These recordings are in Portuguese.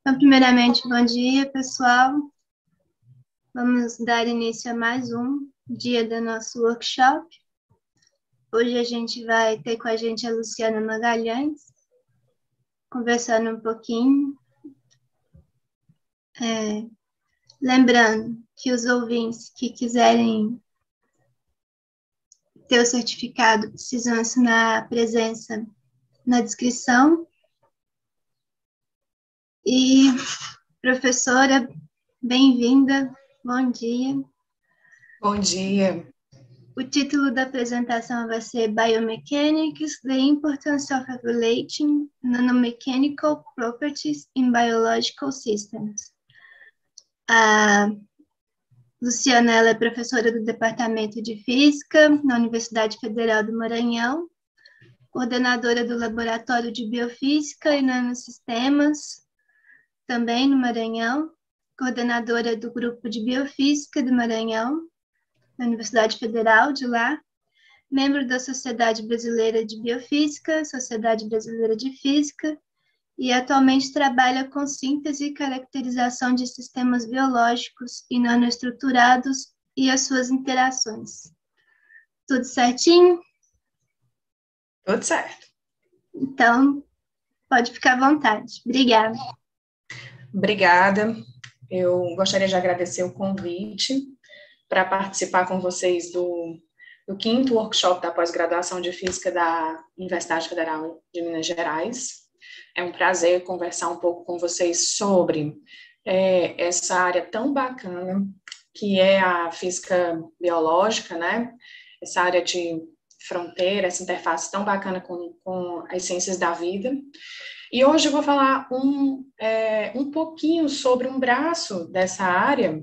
Então, primeiramente, bom dia, pessoal. Vamos dar início a mais um dia do nosso workshop. Hoje a gente vai ter com a gente a Luciana Magalhães, conversando um pouquinho. É, lembrando que os ouvintes que quiserem ter o certificado precisam assinar a presença na descrição e, professora, bem-vinda, bom dia. Bom dia. O título da apresentação vai ser Biomechanics, the Importance of Regulating Nanomechanical Properties in Biological Systems. A Luciana é professora do Departamento de Física na Universidade Federal do Maranhão, coordenadora do Laboratório de Biofísica e Nanosistemas também no Maranhão, coordenadora do Grupo de Biofísica do Maranhão, na Universidade Federal de lá, membro da Sociedade Brasileira de Biofísica, Sociedade Brasileira de Física, e atualmente trabalha com síntese e caracterização de sistemas biológicos e nanoestruturados e as suas interações. Tudo certinho? Tudo certo. Então, pode ficar à vontade. Obrigada. Obrigada. Eu gostaria de agradecer o convite para participar com vocês do, do quinto workshop da pós-graduação de Física da Universidade Federal de Minas Gerais. É um prazer conversar um pouco com vocês sobre é, essa área tão bacana que é a física biológica, né? Essa área de fronteira, essa interface tão bacana com, com as ciências da vida. E hoje eu vou falar um, é, um pouquinho sobre um braço dessa área,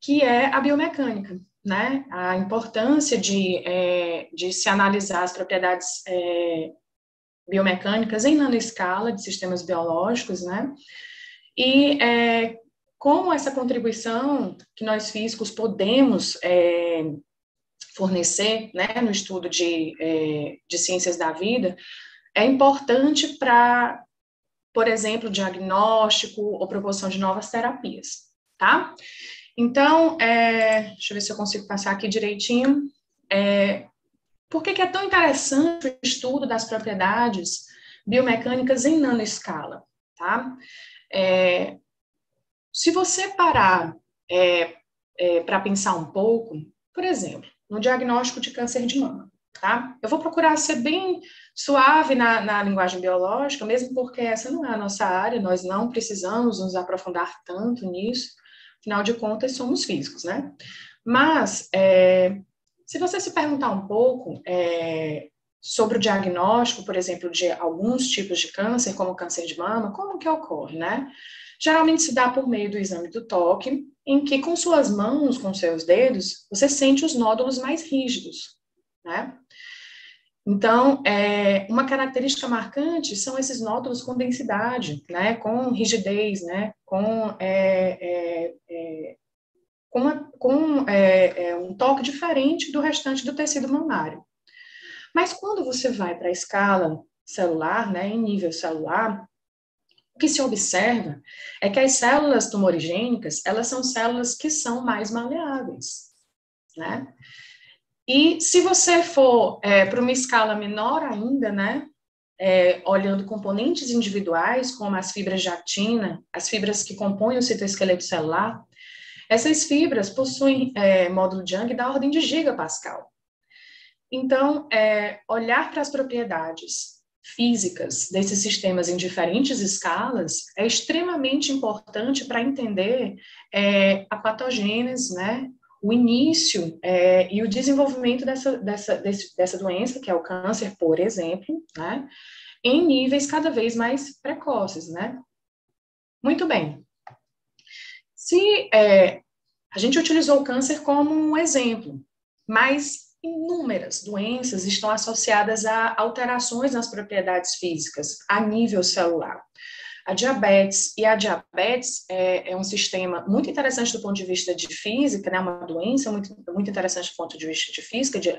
que é a biomecânica, né? A importância de, é, de se analisar as propriedades é, biomecânicas em nanoescala de sistemas biológicos, né? E é, como essa contribuição que nós físicos podemos é, fornecer, né, no estudo de, é, de ciências da vida, é importante para por exemplo, diagnóstico ou proposição de novas terapias, tá? Então, é, deixa eu ver se eu consigo passar aqui direitinho. É, por que, que é tão interessante o estudo das propriedades biomecânicas em nanoescala, tá? É, se você parar é, é, para pensar um pouco, por exemplo, no diagnóstico de câncer de mama, tá? Eu vou procurar ser bem suave na, na linguagem biológica, mesmo porque essa não é a nossa área, nós não precisamos nos aprofundar tanto nisso, afinal de contas, somos físicos, né? Mas, é, se você se perguntar um pouco é, sobre o diagnóstico, por exemplo, de alguns tipos de câncer, como o câncer de mama, como que ocorre, né? Geralmente se dá por meio do exame do toque, em que com suas mãos, com seus dedos, você sente os nódulos mais rígidos, né? Então, é, uma característica marcante são esses nódulos com densidade, né, com rigidez, né, com, é, é, com, com um toque diferente do restante do tecido mamário. Mas quando você vai para a escala celular, né, em nível celular, o que se observa é que as células tumorigênicas, elas são células que são mais maleáveis, né? E se você for é, para uma escala menor ainda, né, é, olhando componentes individuais, como as fibras de actina, as fibras que compõem o citoesqueleto celular, essas fibras possuem é, módulo de Young da ordem de gigapascal. Então, é, olhar para as propriedades físicas desses sistemas em diferentes escalas é extremamente importante para entender é, a patogênese, né, o início é, e o desenvolvimento dessa, dessa, desse, dessa doença, que é o câncer, por exemplo, né, em níveis cada vez mais precoces, né? Muito bem. Se é, a gente utilizou o câncer como um exemplo, mas inúmeras doenças estão associadas a alterações nas propriedades físicas a nível celular. A diabetes, e a diabetes é, é, um sistema muito interessante do ponto de vista de física, né, uma doença muito, muito interessante do ponto de vista de física, de,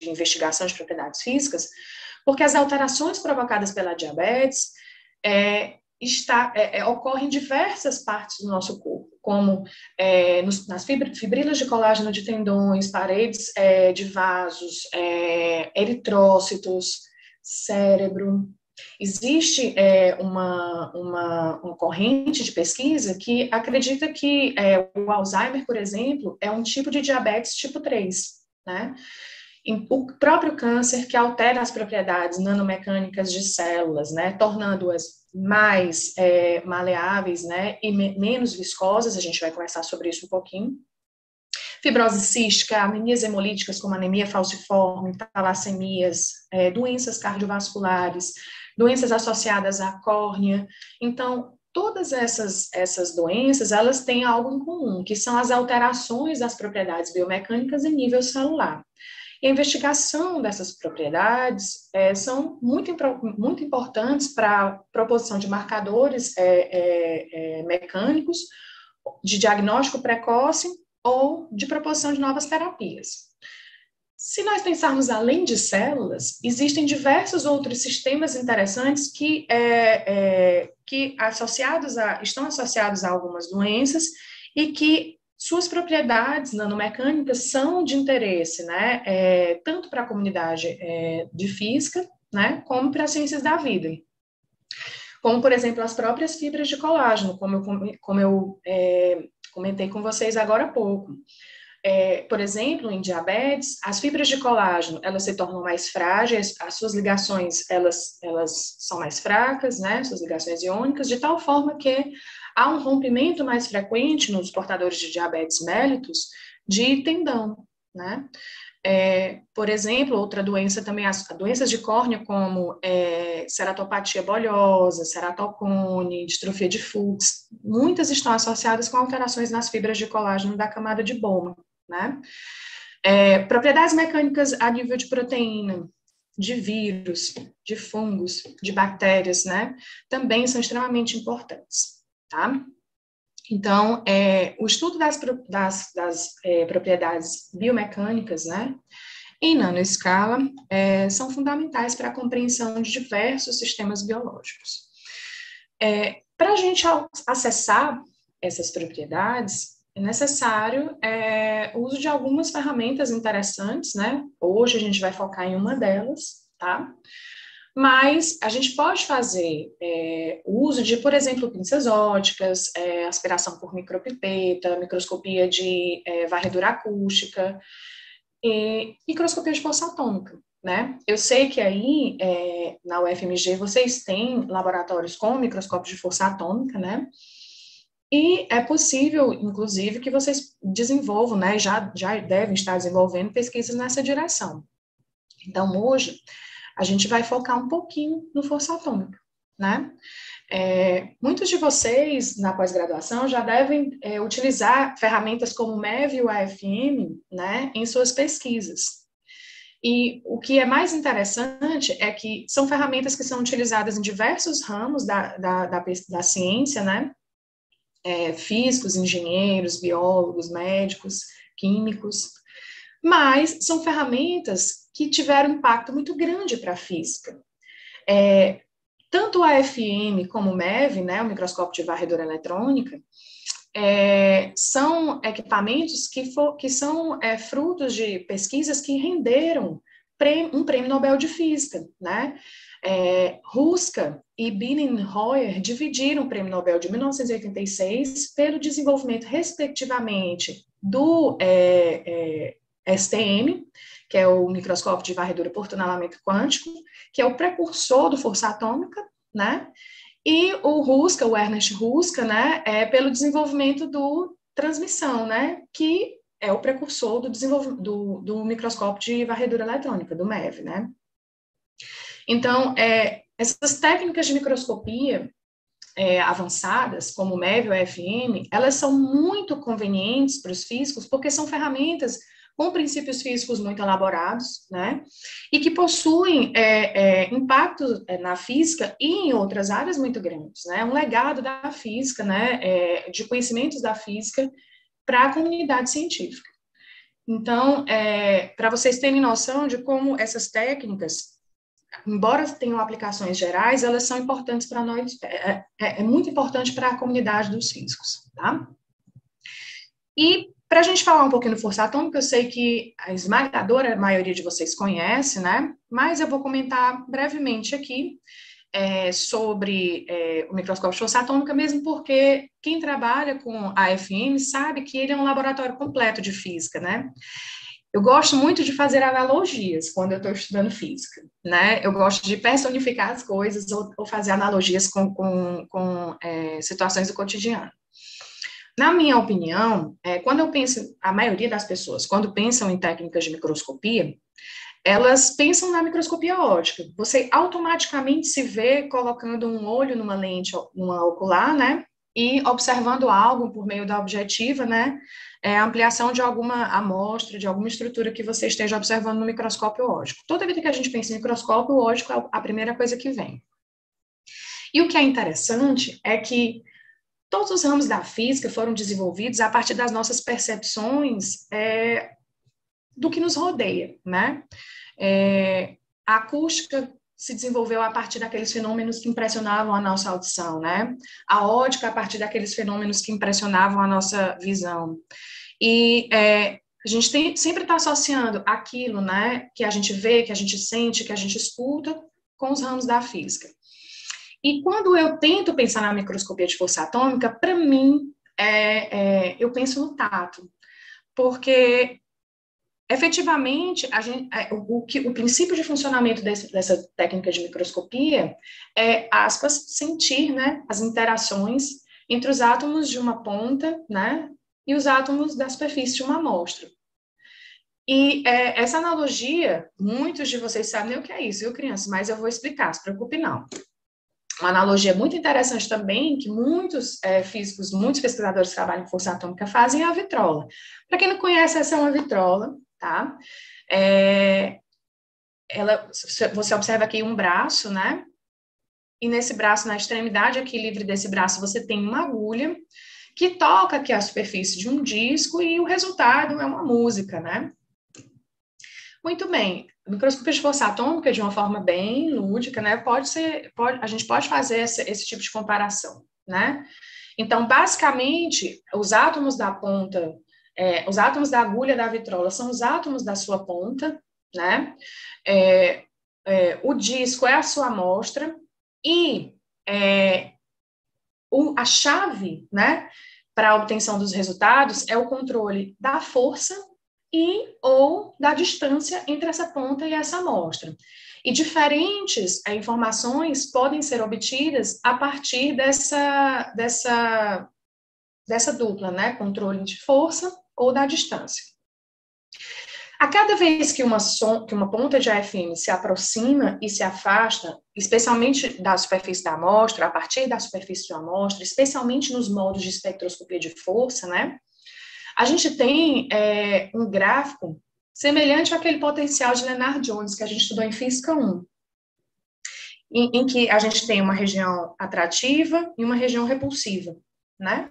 de investigação de propriedades físicas, porque as alterações provocadas pela diabetes é, está, é, é, ocorre em diversas partes do nosso corpo, como é, nos, nas fibrilas de colágeno de tendões, paredes é, de vasos, é, eritrócitos, cérebro. Existe é, uma, uma, uma, corrente de pesquisa que acredita que o Alzheimer, por exemplo, é um tipo de diabetes tipo 3, né? o próprio câncer que altera as propriedades nanomecânicas de células, né, tornando-as mais é, maleáveis, né, e me menos viscosas, a gente vai conversar sobre isso um pouquinho. Fibrose cística, anemias hemolíticas como anemia falciforme, talassemias, é, doenças cardiovasculares, doenças associadas à córnea. Então, todas essas, essas doenças, elas têm algo em comum, que são as alterações das propriedades biomecânicas em nível celular. E a investigação dessas propriedades é, são muito, muito importantes para a proposição de marcadores é, é, é, mecânicos, de diagnóstico precoce ou de proposição de novas terapias. Se nós pensarmos além de células, existem diversos outros sistemas interessantes que, é, é, que associados a, estão associados a algumas doenças e que suas propriedades nanomecânicas são de interesse, né, é, tanto para a comunidade é, de física, né, como para as ciências da vida. Como, por exemplo, as próprias fibras de colágeno, como eu, como eu é, comentei com vocês agora há pouco. É, por exemplo, em diabetes, as fibras de colágeno, elas se tornam mais frágeis, as suas ligações, elas, elas são mais fracas, né, suas ligações iônicas, de tal forma que há um rompimento mais frequente nos portadores de diabetes mellitus de tendão, né? É, por exemplo, outra doença também, as doenças de córnea, como é, ceratopatia bolhosa, ceratocone, distrofia de Fuchs, muitas estão associadas com alterações nas fibras de colágeno da camada de Bowman, né? É, propriedades mecânicas a nível de proteína, de vírus, de fungos, de bactérias, né? Também são extremamente importantes tá? Então, é, o estudo das, das, das é, propriedades biomecânicas, né, em nanoescala, é, são fundamentais para a compreensão de diversos sistemas biológicos. É, para a gente acessar essas propriedades, necessário é, o uso de algumas ferramentas interessantes, né? Hoje a gente vai focar em uma delas, tá? Mas a gente pode fazer é, uso de, por exemplo, pinças óticas, é, aspiração por micropipeta, microscopia de é, varredura acústica, e microscopia de força atômica. Né? Eu sei que aí é, na UFMG vocês têm laboratórios com microscópio de força atômica, né? E é possível, inclusive, que vocês desenvolvam, né? Já, já devem estar desenvolvendo pesquisas nessa direção. Então, hoje, a gente vai focar um pouquinho no força atômica, né? É, muitos de vocês na pós-graduação já devem é, utilizar ferramentas como o MEV e o AFM, né, em suas pesquisas. E o que é mais interessante é que são ferramentas que são utilizadas em diversos ramos da, da, da, da ciência, né? É, físicos, engenheiros, biólogos, médicos, químicos, mas são ferramentas que tiveram impacto muito grande para a física. É, tanto a FM como o MEV, né, o microscópio de varredura eletrônica, é, são equipamentos que, for, que são é, frutos de pesquisas que renderam um prêmio Nobel de Física, né? É, Ruska e Binnenhoer dividiram o prêmio Nobel de 1986 pelo desenvolvimento, respectivamente, do é, é, STM, que é o microscópio de varredura por tunelamento quântico, que é o precursor do força atômica, né? E o Ruska, o Ernest Ruska, né, é pelo desenvolvimento do transmissão, né, que é o precursor do desenvolvimento do, do microscópio de varredura eletrônica, do MEV, né? Então, é, essas técnicas de microscopia é, avançadas, como o MEV ou FM, elas são muito convenientes para os físicos, porque são ferramentas com princípios físicos muito elaborados, né, e que possuem é, é, impacto é, na física e em outras áreas muito grandes, né, um legado da física, né, é, de conhecimentos da física para a comunidade científica. Então, é, para vocês terem noção de como essas técnicas embora tenham aplicações gerais, elas são importantes para nós, é, é, é muito importante para a comunidade dos físicos, tá? E para a gente falar um pouquinho do força atômica, eu sei que a esmagadora maioria de vocês conhece, né? Mas eu vou comentar brevemente aqui é, sobre é, o microscópio de força atômica, mesmo porque quem trabalha com a FM sabe que ele é um laboratório completo de física, né? Eu gosto muito de fazer analogias quando eu estou estudando física, né? Eu gosto de personificar as coisas ou, ou fazer analogias com, com, com é, situações do cotidiano. Na minha opinião, é, quando eu penso, a maioria das pessoas, quando pensam em técnicas de microscopia, elas pensam na microscopia ótica. Você automaticamente se vê colocando um olho numa lente, numa ocular, né? E observando algo por meio da objetiva, né? É a ampliação de alguma amostra, de alguma estrutura que você esteja observando no microscópio ótico. Toda vida que a gente pensa em microscópio ótico, é a primeira coisa que vem. E o que é interessante é que todos os ramos da física foram desenvolvidos a partir das nossas percepções é, do que nos rodeia, né? É, a acústica se desenvolveu a partir daqueles fenômenos que impressionavam a nossa audição, né? A ótica a partir daqueles fenômenos que impressionavam a nossa visão. E é, a gente tem, sempre está associando aquilo, né, que a gente vê, que a gente sente, que a gente escuta, com os ramos da física. E quando eu tento pensar na microscopia de força atômica, para mim, é, é, eu penso no tato, porque efetivamente, a gente, é, o, que, o princípio de funcionamento desse, dessa técnica de microscopia é, aspas, sentir né, as interações entre os átomos de uma ponta né, e os átomos da superfície de uma amostra. E é, essa analogia, muitos de vocês sabem o que é isso, viu, crianças? Mas eu vou explicar, se preocupe não. Uma analogia muito interessante também, que muitos é, físicos, muitos pesquisadores que trabalham em força atômica fazem, é a vitrola. Para quem não conhece, essa é uma vitrola, tá? É, ela, você observa aqui um braço, né? E nesse braço, na extremidade aqui livre desse braço, você tem uma agulha que toca aqui a superfície de um disco e o resultado é uma música, né? Muito bem, microscopia de força atômica, de uma forma bem lúdica, né? Pode ser, pode, a gente pode fazer esse, esse tipo de comparação, né? Então, basicamente, os átomos da ponta é, os átomos da agulha da vitrola são os átomos da sua ponta, né? É, é, o disco é a sua amostra e é, o, a chave, né, para a obtenção dos resultados é o controle da força e ou da distância entre essa ponta e essa amostra. E diferentes é, informações podem ser obtidas a partir dessa, dessa, dessa dupla, né? Controle de força ou da distância. A cada vez que uma, som, que uma ponta de AFM se aproxima e se afasta, especialmente da superfície da amostra, a partir da superfície da amostra, especialmente nos modos de espectroscopia de força, né? A gente tem é, um gráfico semelhante àquele potencial de Leonard Jones que a gente estudou em Física 1, em, em que a gente tem uma região atrativa e uma região repulsiva, né?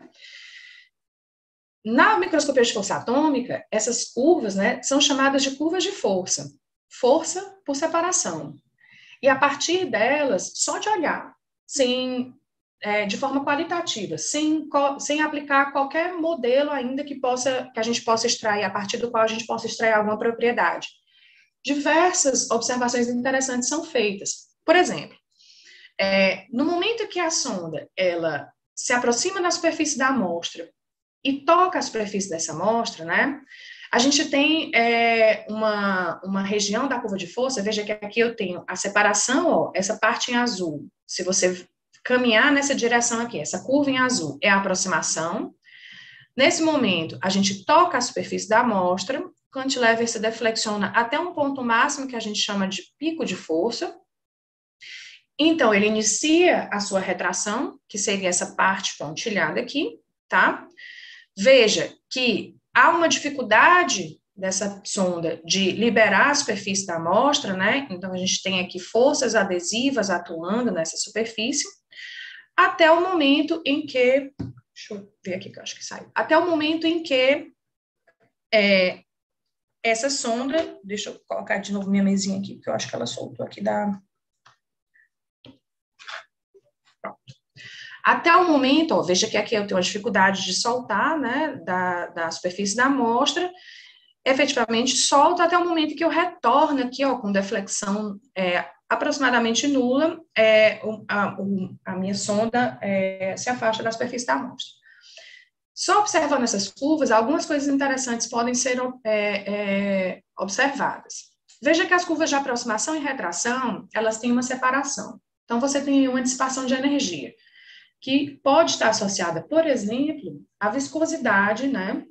Na microscopia de força atômica, essas curvas né, são chamadas de curvas de força. Força por separação. E a partir delas, só de olhar, sem, é, de forma qualitativa, sem, sem aplicar qualquer modelo ainda que, possa, que a gente possa extrair, a partir do qual a gente possa extrair alguma propriedade. Diversas observações interessantes são feitas. Por exemplo, é, no momento que a sonda ela se aproxima da superfície da amostra e toca a superfície dessa amostra, né? A gente tem é, uma, uma região da curva de força, veja que aqui eu tenho a separação, ó, essa parte em azul. Se você caminhar nessa direção aqui, essa curva em azul é a aproximação. Nesse momento, a gente toca a superfície da amostra, o cantilever se deflexiona até um ponto máximo que a gente chama de pico de força. Então, ele inicia a sua retração, que seria essa parte pontilhada aqui, tá? Veja que há uma dificuldade dessa sonda de liberar a superfície da amostra, né? Então, a gente tem aqui forças adesivas atuando nessa superfície, até o momento em que. Deixa eu ver aqui que eu acho que saiu. Até o momento em que é, essa sonda. Deixa eu colocar de novo minha mesinha aqui, porque eu acho que ela soltou aqui da, Até o momento, ó, veja que aqui eu tenho uma dificuldade de soltar, né, da, da superfície da amostra, efetivamente solta até o momento que eu retorno aqui, ó, com deflexão é, aproximadamente nula, é, a, a, minha sonda é, se afasta da superfície da amostra. Só observando essas curvas, algumas coisas interessantes podem ser é, é, observadas. Veja que as curvas de aproximação e retração, elas têm uma separação. Então, você tem uma dissipação de energia, que pode estar associada, por exemplo, à viscosidade, né,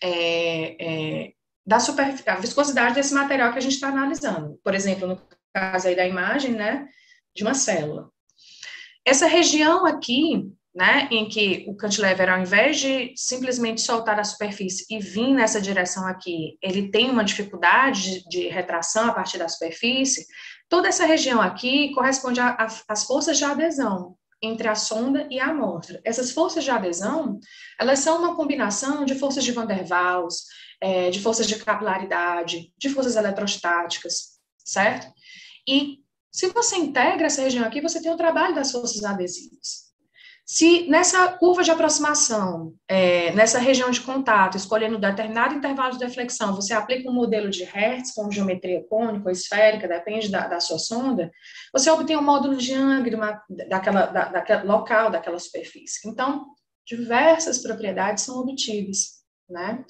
é, é, da super, a viscosidade desse material que a gente está analisando. Por exemplo, no caso aí da imagem, né, de uma célula. Essa região aqui, né, em que o cantilever, ao invés de simplesmente soltar a superfície e vir nessa direção aqui, ele tem uma dificuldade de, retração a partir da superfície, toda essa região aqui corresponde às forças de adesão entre a sonda e a amostra. Essas forças de adesão, elas são uma combinação de forças de Van der Waals, é, de forças de capilaridade, de forças eletrostáticas, certo? E se você integra essa região aqui, você tem o trabalho das forças adesivas. Se nessa curva de aproximação, é, nessa região de contato, escolhendo determinado intervalo de deflexão, você aplica um modelo de Hertz com geometria cônica ou esférica, depende da, da sua sonda, você obtém um módulo de Young daquela, da, daquela local, daquela superfície. Então, diversas propriedades são obtidas, né?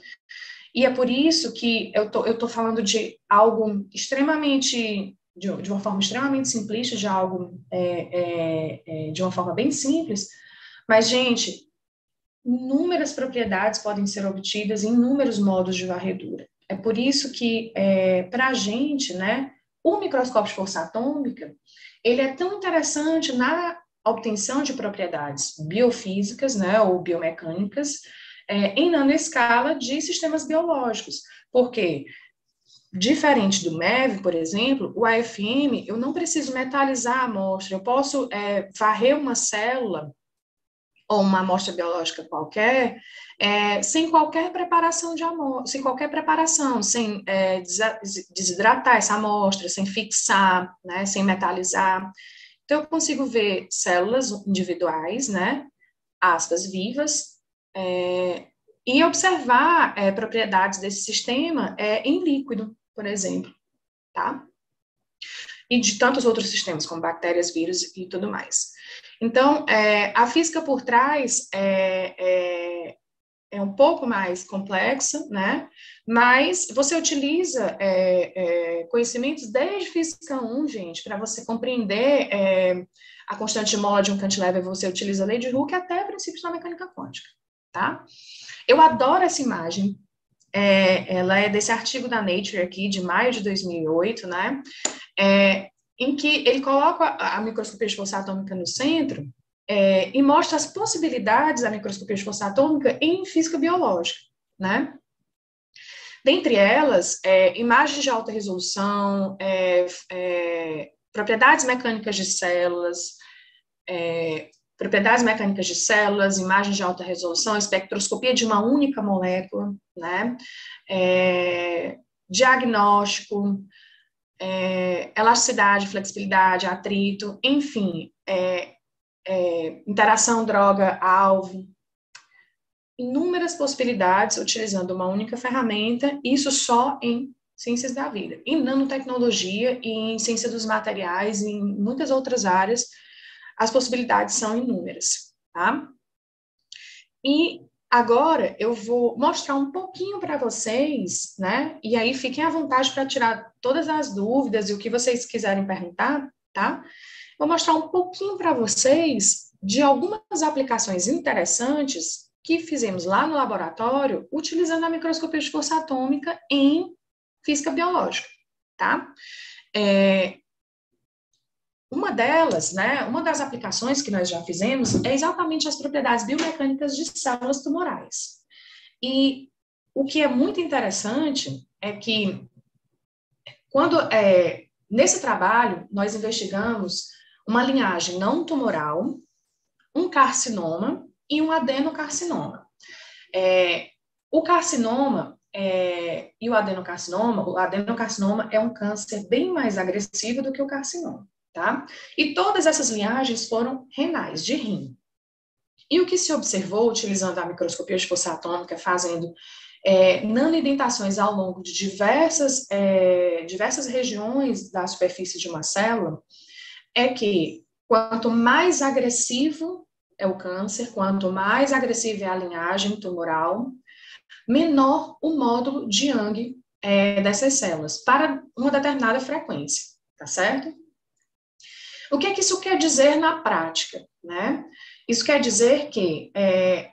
E é por isso que eu tô, eu tô falando de algo extremamente de, de, uma forma extremamente simplista, de algo é, é, é, de uma forma bem simples, mas, gente, inúmeras propriedades podem ser obtidas em inúmeros modos de varredura. É por isso que, é, para a gente, né, o microscópio de força atômica, ele é tão interessante na obtenção de propriedades biofísicas, né, ou biomecânicas, é, em nanoescala de sistemas biológicos. Porque, diferente do MEV, por exemplo, o AFM, eu não preciso metalizar a amostra, eu posso é, varrer uma célula ou uma amostra biológica qualquer, é, sem qualquer preparação de amostra, sem qualquer preparação, sem é, desidratar essa amostra, sem fixar, né, sem metalizar. Então, eu consigo ver células individuais, né, aspas vivas, é, e observar é, propriedades desse sistema é, em líquido, por exemplo, tá? E de tantos outros sistemas, como bactérias, vírus e tudo mais. Então, é, a física por trás é, é, é, um pouco mais complexa, né? Mas você utiliza é, é, conhecimentos desde física 1, gente, para você compreender é, a constante de mola de um cantilever, você utiliza a lei de Hooke até princípios da mecânica quântica, tá? Eu adoro essa imagem, é, ela é desse artigo da Nature aqui, de maio de 2008, né? É, em que ele coloca a, microscopia de força atômica no centro é, e mostra as possibilidades da microscopia de força atômica em física biológica, né? Dentre elas, é, imagens de alta resolução, é, é propriedades mecânicas de células, é, propriedades mecânicas de células, imagens de alta resolução, espectroscopia de uma única molécula, né? É, diagnóstico, é, elasticidade, flexibilidade, atrito, enfim, é, é, interação droga-alvo, inúmeras possibilidades utilizando uma única ferramenta, isso só em ciências da vida. Em nanotecnologia em ciência dos materiais em muitas outras áreas, as possibilidades são inúmeras, tá? E Agora eu vou mostrar um pouquinho para vocês, né? E aí fiquem à vontade para tirar todas as dúvidas e o que vocês quiserem perguntar, tá? Vou mostrar um pouquinho para vocês de algumas aplicações interessantes que fizemos lá no laboratório utilizando a microscopia de força atômica em física biológica, tá? É, uma delas, né, uma das aplicações que nós já fizemos é exatamente as propriedades biomecânicas de células tumorais. E o que é muito interessante é que, quando é, nesse trabalho, nós investigamos uma linhagem não tumoral, um carcinoma e um adenocarcinoma. É, o carcinoma é, e o adenocarcinoma, o adenocarcinoma é um câncer bem mais agressivo do que o carcinoma tá? E todas essas linhagens foram renais, de rim, E o que se observou, utilizando a microscopia de força atômica, fazendo é, ao longo de diversas, é, diversas regiões da superfície de uma célula, é que quanto mais agressivo é o câncer, quanto mais agressiva é a linhagem tumoral, menor o módulo de Young é, dessas células, para uma determinada frequência, tá certo? O que, é que isso quer dizer na prática, né? Isso quer dizer que é,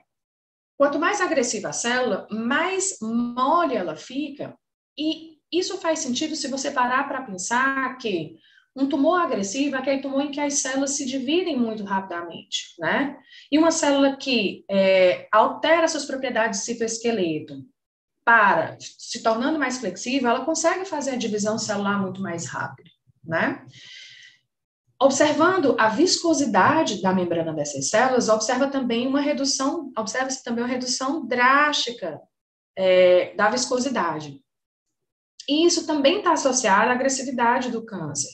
quanto mais agressiva a célula, mais mole ela fica, e isso faz sentido se você parar para pensar que um tumor agressivo é aquele tumor em que as células se dividem muito rapidamente, né? E uma célula que é, altera suas propriedades de citoesqueleto para se tornando mais flexível, ela consegue fazer a divisão celular muito mais rápido, né? Observando a viscosidade da membrana dessas células, observa também uma redução, observa-se também uma redução drástica é, da viscosidade. E isso também está associado à agressividade do câncer.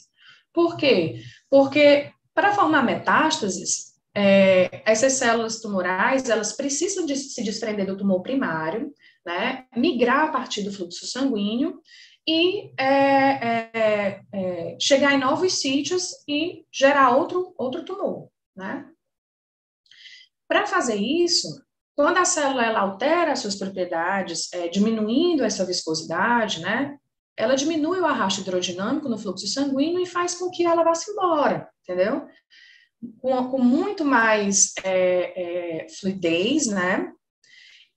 Por quê? Porque para formar metástases, é, essas células tumorais, elas precisam de se desprender do tumor primário, né, migrar a partir do fluxo sanguíneo e é, é, é, chegar em novos sítios e gerar outro, outro tumor, né? Para fazer isso, quando a célula altera suas propriedades, é, diminuindo essa viscosidade, né? Ela diminui o arrasto hidrodinâmico no fluxo sanguíneo e faz com que ela vá-se embora, entendeu? Com, com muito mais é, fluidez, né?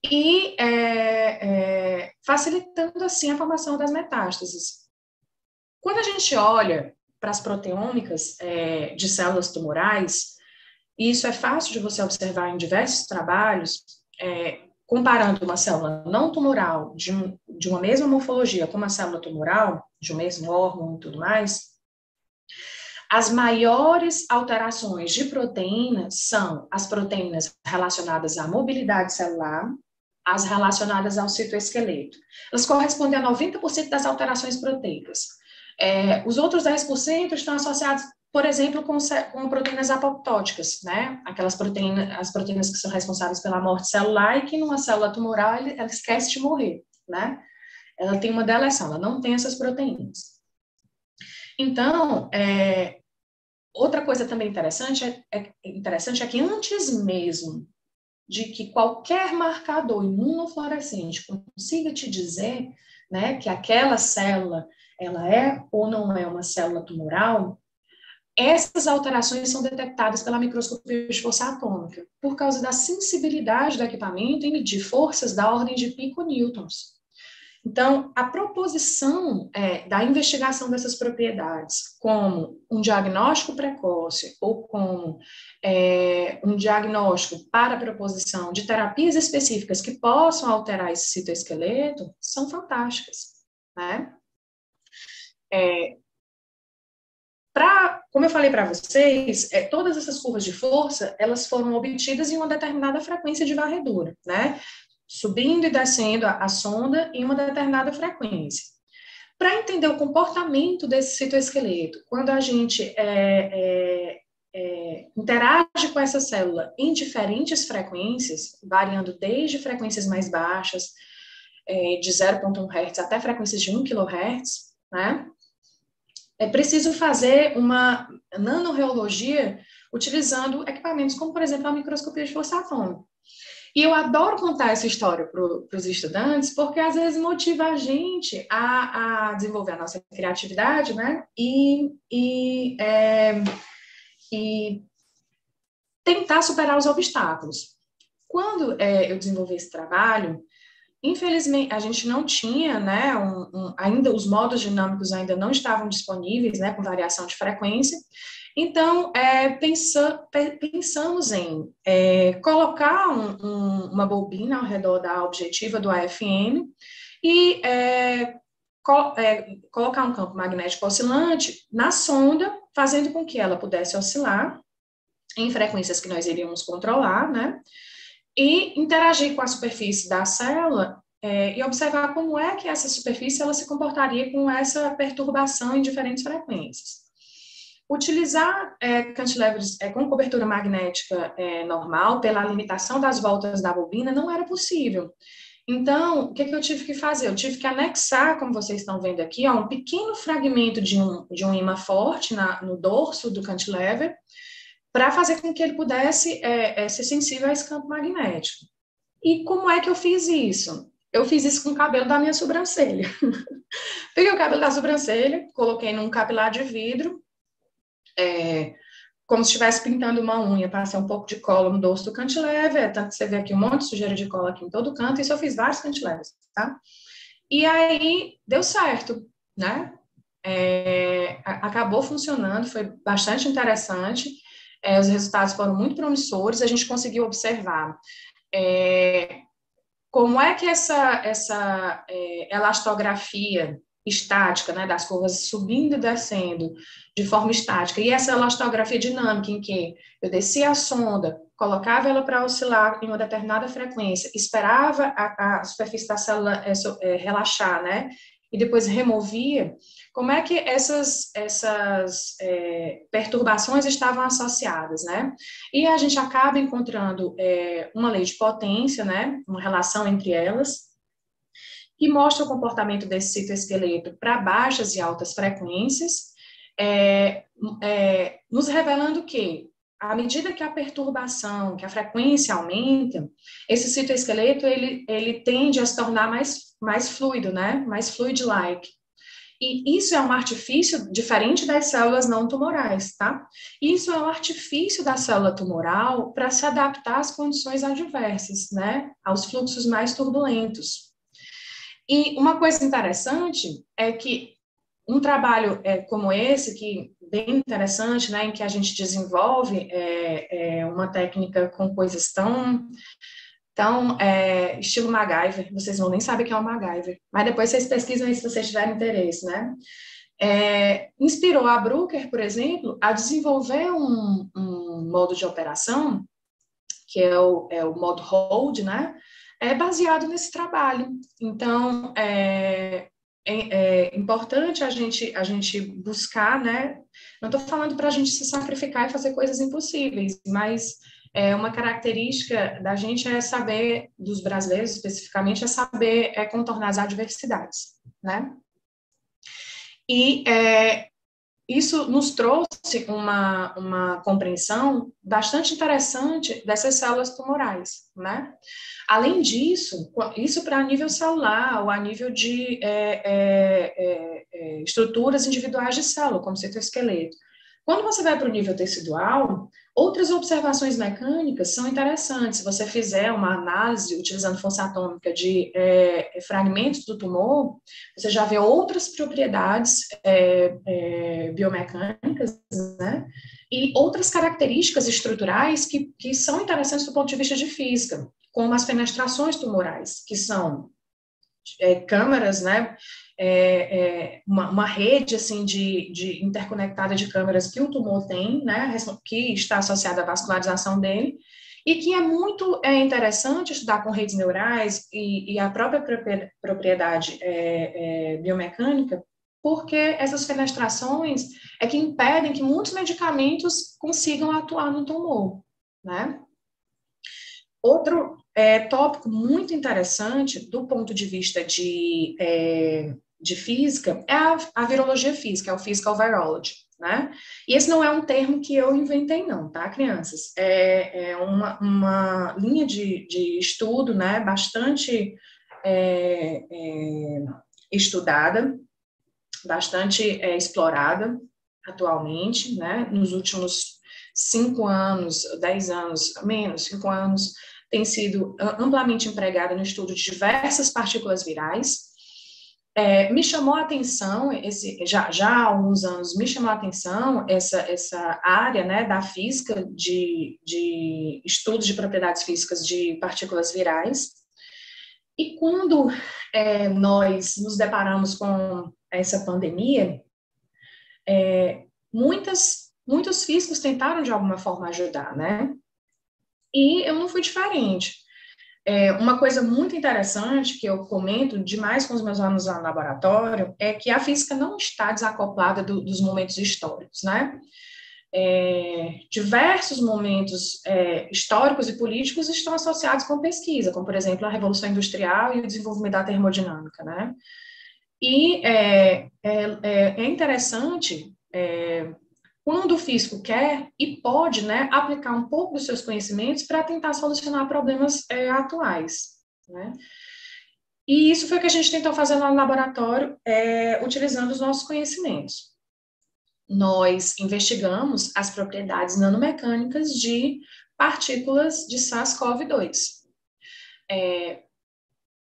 E é, é, facilitando assim a formação das metástases. Quando a gente olha para as proteômicas é, de células tumorais, e isso é fácil de você observar em diversos trabalhos, é, comparando uma célula não tumoral de, um, de uma mesma morfologia com uma célula tumoral, de um mesmo órgão e tudo mais, as maiores alterações de proteínas são as proteínas relacionadas à mobilidade celular, as relacionadas ao citoesqueleto. Elas correspondem a 90% das alterações proteicas. É, os outros 10% estão associados, por exemplo, com, com, proteínas apoptóticas, né? Aquelas proteínas, as proteínas que são responsáveis pela morte celular e que numa célula tumoral ela esquece de morrer, né? Ela tem uma deleção, ela não tem essas proteínas. Então, é, outra coisa também interessante é, é, interessante é que antes mesmo de que qualquer marcador imunofluorescente consiga te dizer né, que aquela célula ela é ou não é uma célula tumoral, essas alterações são detectadas pela microscopia de força atômica, por causa da sensibilidade do equipamento em medir forças da ordem de piconewtons. Então, a proposição é, da investigação dessas propriedades como um diagnóstico precoce ou como é, um diagnóstico para a proposição de terapias específicas que possam alterar esse citoesqueleto são fantásticas, né? É, pra, como eu falei para vocês, é, todas essas curvas de força, elas foram obtidas em uma determinada frequência de varredura, né? Subindo e descendo a, a sonda em uma determinada frequência. Para entender o comportamento desse citoesqueleto, quando a gente é, é, é, interage com essa célula em diferentes frequências, variando desde frequências mais baixas, é, de 0,1 Hz até frequências de 1 kHz, né? É preciso fazer uma nanoreologia utilizando equipamentos como, por exemplo, a microscopia de força atômica. E eu adoro contar essa história para os estudantes, porque às vezes motiva a gente a, a desenvolver a nossa criatividade, né? E, e, é, e tentar superar os obstáculos. Quando é, eu desenvolvi esse trabalho, infelizmente a gente não tinha, né? Um, um, ainda os modos dinâmicos ainda não estavam disponíveis, né? Com variação de frequência. Então, é, pensa, pensamos em é, colocar um, um, uma bobina ao redor da objetiva do AFM e é, co é, colocar um campo magnético oscilante na sonda, fazendo com que ela pudesse oscilar em frequências que nós iríamos controlar, né? E interagir com a superfície da célula é, e observar como é que essa superfície ela se comportaria com essa perturbação em diferentes frequências. Utilizar é, cantilevers é, com cobertura magnética é, normal, pela limitação das voltas da bobina, não era possível. Então, o que, que eu tive que fazer? Eu tive que anexar, como vocês estão vendo aqui, ó, um pequeno fragmento de um, de um imã forte na, no dorso do cantilever, para fazer com que ele pudesse é, é, ser sensível a esse campo magnético. E como é que eu fiz isso? Eu fiz isso com o cabelo da minha sobrancelha. Peguei o cabelo da sobrancelha, coloquei num capilar de vidro, é, como se estivesse pintando uma unha, passei um pouco de cola no dorso do cantilever, tanto que você vê aqui um monte de sujeira de cola aqui em todo canto, isso eu fiz vários cantilevers, tá? E aí, deu certo, né? É, acabou funcionando, foi bastante interessante, é, os resultados foram muito promissores, a gente conseguiu observar é, como é que essa, essa é, elastografia estática, né, das curvas subindo e descendo de forma estática, e essa elastografia dinâmica, em que eu descia a sonda, colocava ela para oscilar em uma determinada frequência, esperava a, a superfície da célula é, relaxar, né, e depois removia, como é que essas, essas é, perturbações estavam associadas, né? E a gente acaba encontrando é, uma lei de potência, né? Uma relação entre elas, que mostra o comportamento desse citoesqueleto para baixas e altas frequências, é, é, nos revelando que, à medida que a perturbação, que a frequência aumenta, esse citoesqueleto, ele, ele tende a se tornar mais, mais fluido, né? Mais fluid-like. E isso é um artifício diferente das células não tumorais, tá? Isso é um artifício da célula tumoral para se adaptar às condições adversas, né? Aos fluxos mais turbulentos. E uma coisa interessante é que um trabalho é, como esse, que bem interessante, né, em que a gente desenvolve é, é, uma técnica com coisas tão, tão é, estilo MacGyver, vocês vão nem saber que é o MacGyver, mas depois vocês pesquisam aí se vocês tiverem interesse, né? É, inspirou a Bruker, por exemplo, a desenvolver um, um modo de operação, que é o, é o modo hold, né? É baseado nesse trabalho. Então, é, é, é importante a gente, a gente buscar, né? Não estou falando para a gente se sacrificar e fazer coisas impossíveis, mas é, uma característica da gente é saber, dos brasileiros especificamente, é saber é, contornar as adversidades, né? E é, isso nos trouxe uma, uma compreensão bastante interessante dessas células tumorais, né? Além disso, isso para nível celular ou a nível de é, é, é, é, estruturas individuais de célula, como citoesqueleto. Quando você vai para o nível tecidual, outras observações mecânicas são interessantes. Se você fizer uma análise utilizando força atômica de é, fragmentos do tumor, você já vê outras propriedades é, biomecânicas, né? E outras características estruturais que, que são interessantes do ponto de vista de física como as fenestrações tumorais, que são é, câmaras, né, é, é, uma, uma, rede assim de, de, interconectada de câmeras que o tumor tem, né, que está associada à vascularização dele, e que é muito é, interessante estudar com redes neurais e, e a própria propriedade é, é, biomecânica, porque essas fenestrações é que impedem que muitos medicamentos consigam atuar no tumor, né? Outro é, tópico muito interessante do ponto de vista de, é, de física é a, a, virologia física, é o physical virology, né? E esse não é um termo que eu inventei não, tá, crianças? É, é uma, uma linha de, de estudo, né, bastante é, é, estudada, bastante é, explorada atualmente, né, nos últimos cinco anos, dez anos, menos, cinco anos, tem sido amplamente empregada no estudo de diversas partículas virais. É, me chamou a atenção, esse, já, já há alguns anos, me chamou a atenção essa, essa área né, da física, de, de estudos de propriedades físicas de partículas virais. E quando é, nós nos deparamos com essa pandemia, é, muitas, muitos físicos tentaram de alguma forma ajudar, né? E eu não fui diferente. É, uma coisa muito interessante que eu comento demais com os meus alunos lá no laboratório é que a física não está desacoplada do, dos momentos históricos, né? É, diversos momentos é, históricos e políticos estão associados com pesquisa, como, por exemplo, a Revolução Industrial e o desenvolvimento da termodinâmica, né? E é, é, é, é interessante é, quando o físico quer e pode né, aplicar um pouco dos seus conhecimentos para tentar solucionar problemas é, atuais. Né? E isso foi o que a gente tentou fazer no laboratório, é, utilizando os nossos conhecimentos. Nós investigamos as propriedades nanomecânicas de partículas de SARS-CoV-2. É,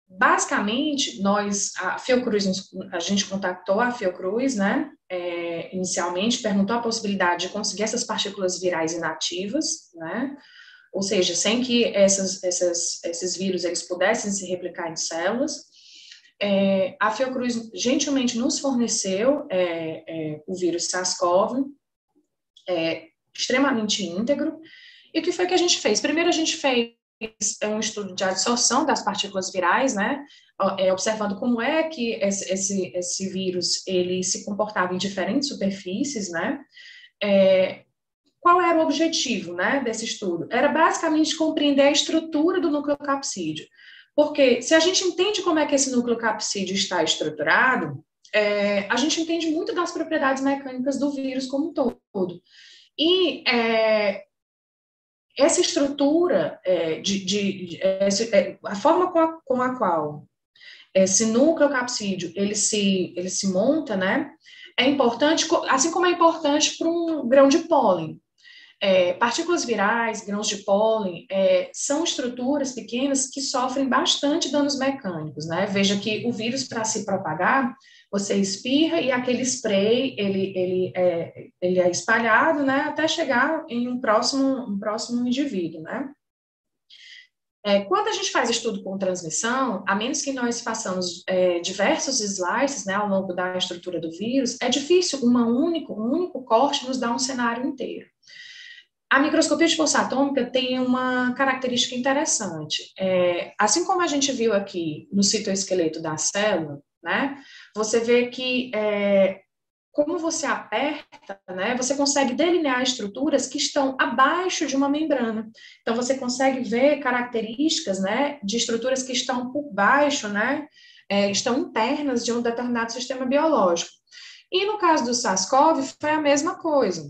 basicamente, nós, a Fiocruz, a gente contactou a Fiocruz, né, é, inicialmente, perguntou a possibilidade de conseguir essas partículas virais inativas, né, ou seja, sem que essas, essas, esses vírus eles pudessem se replicar em células. É, a Fiocruz gentilmente nos forneceu é, é o vírus SARS-CoV, é, extremamente íntegro. E o que foi que a gente fez? Primeiro, a gente fez é um estudo de absorção das partículas virais, né, é, observando como é que esse, esse, esse, vírus ele se comportava em diferentes superfícies, né, é, qual era o objetivo, né, desse estudo? Era basicamente compreender a estrutura do nucleocapsídeo, porque se a gente entende como é que esse nucleocapsídeo está estruturado, é, a gente entende muito das propriedades mecânicas do vírus como um todo. E é, essa estrutura é, de, de, de é, a forma com a, com a qual esse núcleo capsídeo ele se ele se monta, né? É importante, assim como é importante para um grão de pólen. É, partículas virais, grãos de pólen, é, são estruturas pequenas que sofrem bastante danos mecânicos, né? Veja que o vírus, para se propagar, você espirra e aquele spray ele, ele, é, ele é espalhado, né, até chegar em um próximo, um próximo indivíduo, né. É, quando a gente faz estudo com transmissão, a menos que nós façamos é, diversos slices né, ao longo da estrutura do vírus, é difícil uma único, um único corte nos dar um cenário inteiro. A microscopia de força atômica tem uma característica interessante. É, assim como a gente viu aqui no citoesqueleto da célula, né? Você vê que é, como você aperta, né, você consegue delinear estruturas que estão abaixo de uma membrana. Então, você consegue ver características, né, de estruturas que estão por baixo, né, é, estão internas de um determinado sistema biológico. E no caso do SARS-CoV, foi a mesma coisa.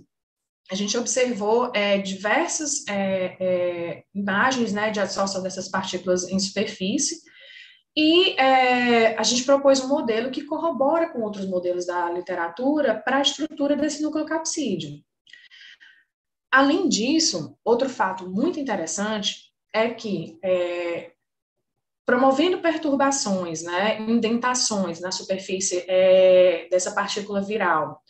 A gente observou é, diversas é, é imagens, né, de absorção dessas partículas em superfície, e é, a gente propôs um modelo que corrobora com outros modelos da literatura para a estrutura desse nucleocapsídeo. Além disso, outro fato muito interessante é que, é, promovendo perturbações, né, indentações na superfície é, dessa partícula viral,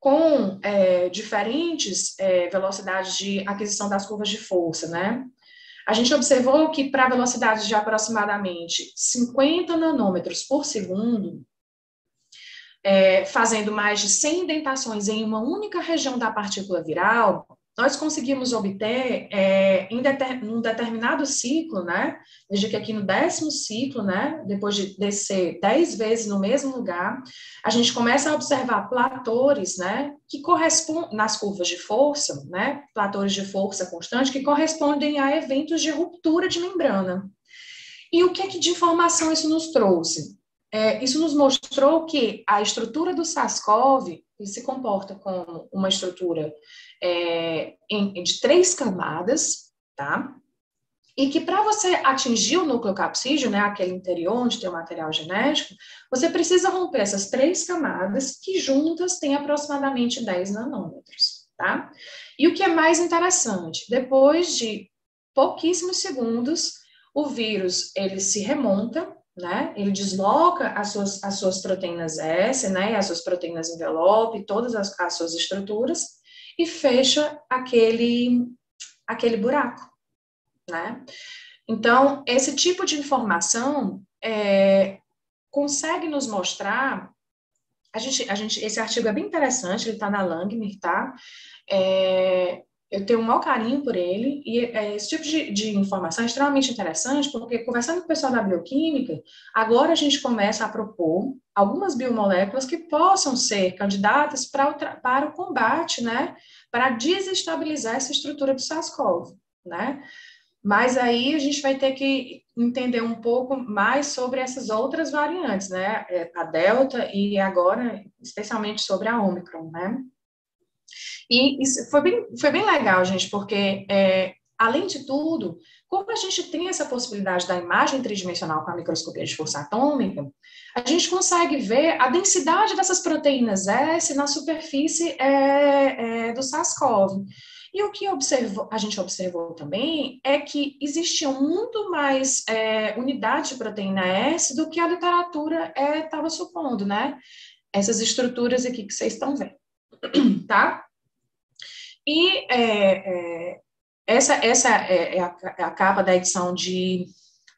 com é, diferentes é, velocidades de aquisição das curvas de força, né, a gente observou que para velocidades de aproximadamente 50 nanômetros por segundo, é, fazendo mais de 100 indentações em uma única região da partícula viral, nós conseguimos obter é, em deter, um determinado ciclo, né? Veja que aqui no décimo ciclo, né? Depois de descer dez vezes no mesmo lugar, a gente começa a observar platores, né? Que correspondem nas curvas de força, né? Platores de força constante que correspondem a eventos de ruptura de membrana. E o que, é que de informação isso nos trouxe? É, isso nos mostrou que a estrutura do SARS-CoV se comporta como uma estrutura é, em, de três camadas, tá? E que para você atingir o núcleo capsídeo, né, aquele interior onde tem o material genético, você precisa romper essas três camadas que juntas têm aproximadamente 10 nanômetros, tá? E o que é mais interessante, depois de pouquíssimos segundos, o vírus ele se remonta, né? Ele desloca as suas, as suas proteínas S, né? As suas proteínas envelope, todas as, as suas estruturas, e fecha aquele, aquele buraco, né? Então, esse tipo de informação é, consegue nos mostrar. A gente, a gente, esse artigo é bem interessante, ele está na Langmuir, tá? É, eu tenho um maior carinho por ele, e é, esse tipo de, de, informação é extremamente interessante, porque conversando com o pessoal da bioquímica, agora a gente começa a propor algumas biomoléculas que possam ser candidatas para o, para o combate, né, para desestabilizar essa estrutura do SARS-CoV, né, mas aí a gente vai ter que entender um pouco mais sobre essas outras variantes, né, é, a Delta e agora, especialmente sobre a Omicron, né, e foi bem, foi bem legal, gente, porque, é, além de tudo, como a gente tem essa possibilidade da imagem tridimensional com a microscopia de força atômica, a gente consegue ver a densidade dessas proteínas S na superfície é, é, do SARS-CoV. E o que observou, a gente observou também é que existiam muito mais é, unidades de proteína S do que a literatura estava é, supondo, né? Essas estruturas aqui que vocês estão vendo, tá? E é, é, essa, essa é, é, a, é, a, capa da edição de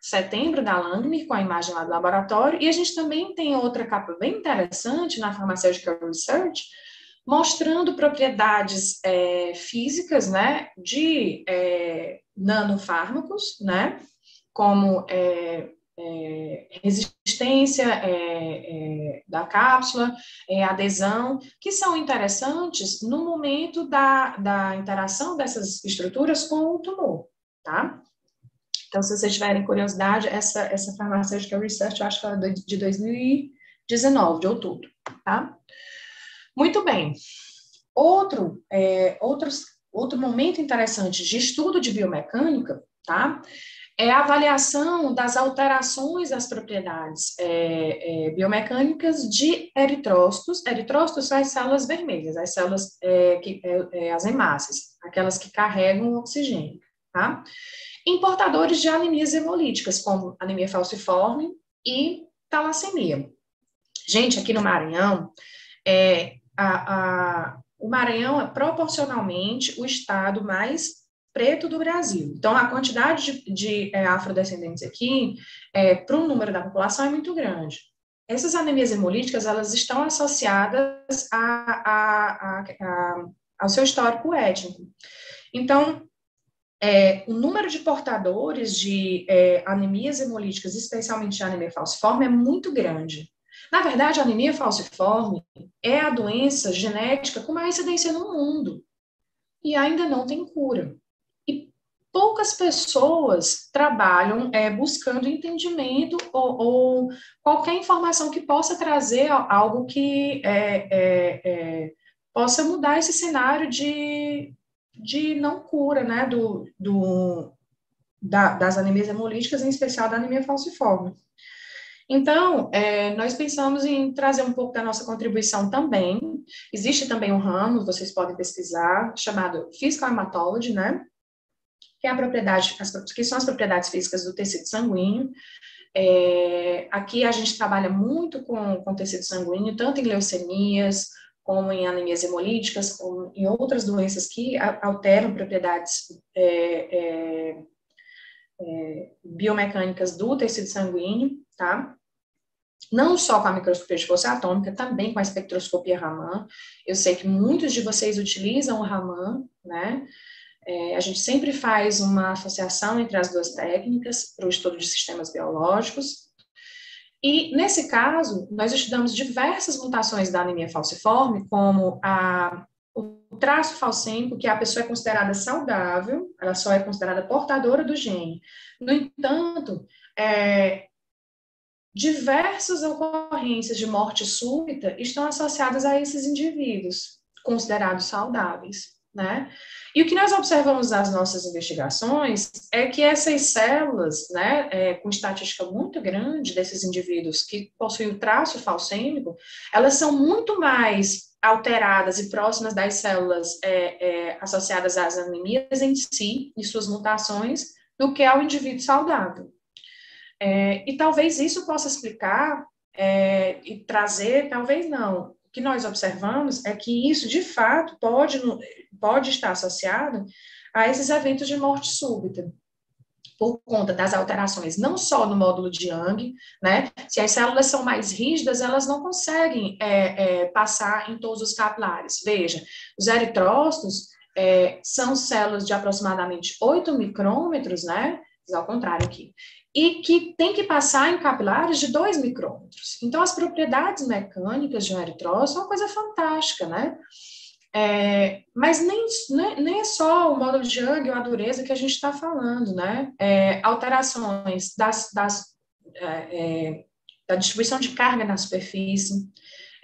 setembro da Langmir, com a imagem lá do laboratório, e a gente também tem outra capa bem interessante na Pharmaceutical Research, mostrando propriedades é, físicas, né, de é, nanofármacos, né, como é, é, resistência é, é, da cápsula, é, adesão, que são interessantes no momento da, da interação dessas estruturas com o tumor, tá? Então, se vocês tiverem curiosidade, essa, essa farmacêutica research, eu acho que é de 2019, de outubro, tá? Muito bem. Outro, é, outros, outro momento interessante de estudo de biomecânica, tá? É a avaliação das alterações das propriedades é, é, biomecânicas de eritrócitos. Eritrócitos são as células vermelhas, as células, é, que, é, é, as hemácias, aquelas que carregam oxigênio, tá? Importadores de anemias hemolíticas, como anemia falciforme e talassemia. Gente, aqui no Maranhão, é, a, a, o Maranhão é proporcionalmente o estado mais preto do Brasil. Então, a quantidade de, de é, afrodescendentes aqui, é, para o número da população, é muito grande. Essas anemias hemolíticas, elas estão associadas a, a, a, ao seu histórico étnico. Então, é, o número de portadores de é, anemias hemolíticas, especialmente de anemia falciforme, é muito grande. Na verdade, a anemia falciforme é a doença genética com mais incidência no mundo e ainda não tem cura poucas pessoas trabalham é, buscando entendimento ou, ou, qualquer informação que possa trazer algo que é, é, é, possa mudar esse cenário de, de não cura, né, do, do, da, das anemias hemolíticas, em especial da anemia falciforme. Então, é, nós pensamos em trazer um pouco da nossa contribuição também. Existe também um ramo, vocês podem pesquisar, chamado Physical Hematology, né? Que, é a propriedade, as, que são as propriedades físicas do tecido sanguíneo. É, aqui a gente trabalha muito com, com tecido sanguíneo, tanto em leucemias, como em anemias hemolíticas, como em outras doenças que alteram propriedades é, é, é, biomecânicas do tecido sanguíneo, tá? Não só com a microscopia de força atômica, também com a espectroscopia Raman. Eu sei que muitos de vocês utilizam o Raman, né? É, a gente sempre faz uma associação entre as duas técnicas para o estudo de sistemas biológicos. E, nesse caso, nós estudamos diversas mutações da anemia falciforme, como a, o traço falcêmico, que a pessoa é considerada saudável, ela só é considerada portadora do gene. No entanto, é, diversas ocorrências de morte súbita estão associadas a esses indivíduos considerados saudáveis né? E o que nós observamos nas nossas investigações é que essas células, né, é, com estatística muito grande desses indivíduos que possuem o traço falcêmico, elas são muito mais alteradas e próximas das células é, é, associadas às anemias em si, e suas mutações, do que ao indivíduo saudável. É, e talvez isso possa explicar é, e trazer, talvez não, que nós observamos é que isso, de fato, pode pode estar associado a esses eventos de morte súbita, por conta das alterações, não só no módulo de Young, né? Se as células são mais rígidas, elas não conseguem é, é, passar em todos os capilares. Veja, os eritrócitos, é, são células de aproximadamente 8 micrômetros, né? Ao contrário aqui. E que tem que passar em capilares de 2 micrômetros. Então, as propriedades mecânicas de um eritrócito são uma coisa fantástica, né? É, mas nem, nem, nem, é só o módulo de Young ou a dureza que a gente está falando, né? É, alterações das, das, é, é, da distribuição de carga na superfície,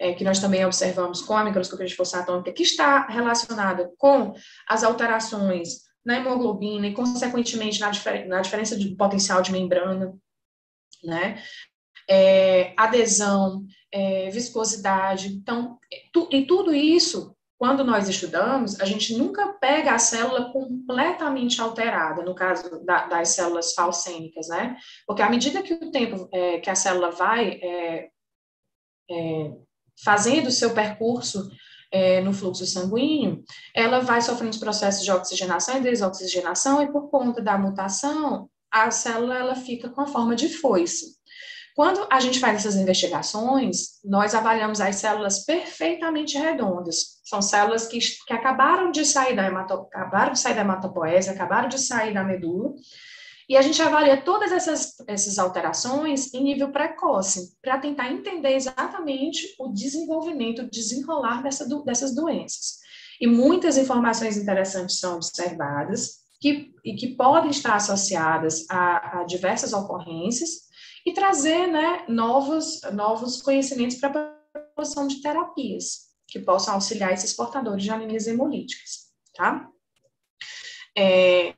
é, que nós também observamos com a microscopia de força atômica, que está relacionada com as alterações na hemoglobina e, consequentemente, na, difer na diferença de potencial de membrana, né? É, adesão, viscosidade. Então, tu, e tudo isso quando nós estudamos, a gente nunca pega a célula completamente alterada, no caso da, das células falcênicas, né? Porque à medida que o tempo é, que a célula vai é, é, fazendo o seu percurso é, no fluxo sanguíneo, ela vai sofrendo os processos de oxigenação e desoxigenação, e por conta da mutação, a célula ela fica com a forma de foice. Quando a gente faz essas investigações, nós avaliamos as células perfeitamente redondas. São células que, que acabaram de sair da hemato, acabaram de sair da hematopoese, acabaram de sair da medula, e a gente avalia todas essas, essas alterações em nível precoce, para tentar entender exatamente o desenvolvimento, o desenrolar dessa, dessas doenças. E muitas informações interessantes são observadas, que, e que podem estar associadas a, a diversas ocorrências, e trazer né, novos, novos conhecimentos para a proposição de terapias que possam auxiliar esses portadores de anemias hemolíticas, tá? É,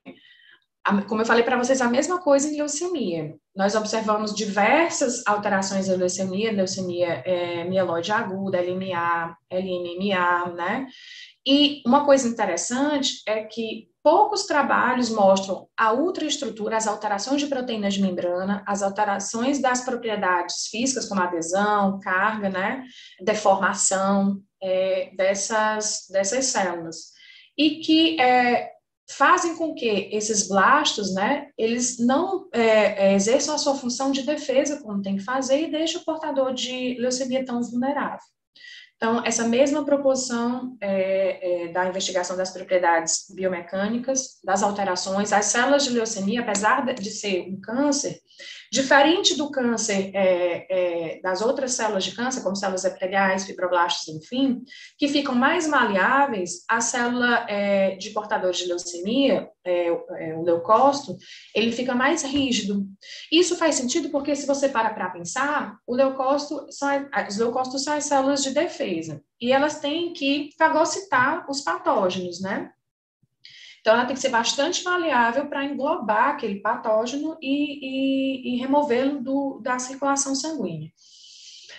como eu falei para vocês, a mesma coisa em leucemia. Nós observamos diversas alterações da leucemia, leucemia é, mieloide aguda, LMA, LMMA, né? E uma coisa interessante é que poucos trabalhos mostram a ultraestrutura, as alterações de proteínas de membrana, as alterações das propriedades físicas, como adesão, carga, né, deformação é, dessas, dessas células. E que é, fazem com que esses blastos, né, eles não é, é exerçam a sua função de defesa como tem que fazer e deixam o portador de leucemia tão vulnerável. Então, essa mesma proposição é, é, da investigação das propriedades biomecânicas, das alterações, as células de leucemia, apesar de ser um câncer, Diferente do câncer é, é, das outras células de câncer, como células epiteliais, fibroblastos, enfim, que ficam mais maleáveis, a célula é, de portadores de leucemia, é, é, o leucócito, ele fica mais rígido. Isso faz sentido porque, se você para para pensar, o leucócito são, os leucócitos são as células de defesa, e elas têm que fagocitar os patógenos, né? Então, ela tem que ser bastante maleável para englobar aquele patógeno e, e, e removê-lo da circulação sanguínea.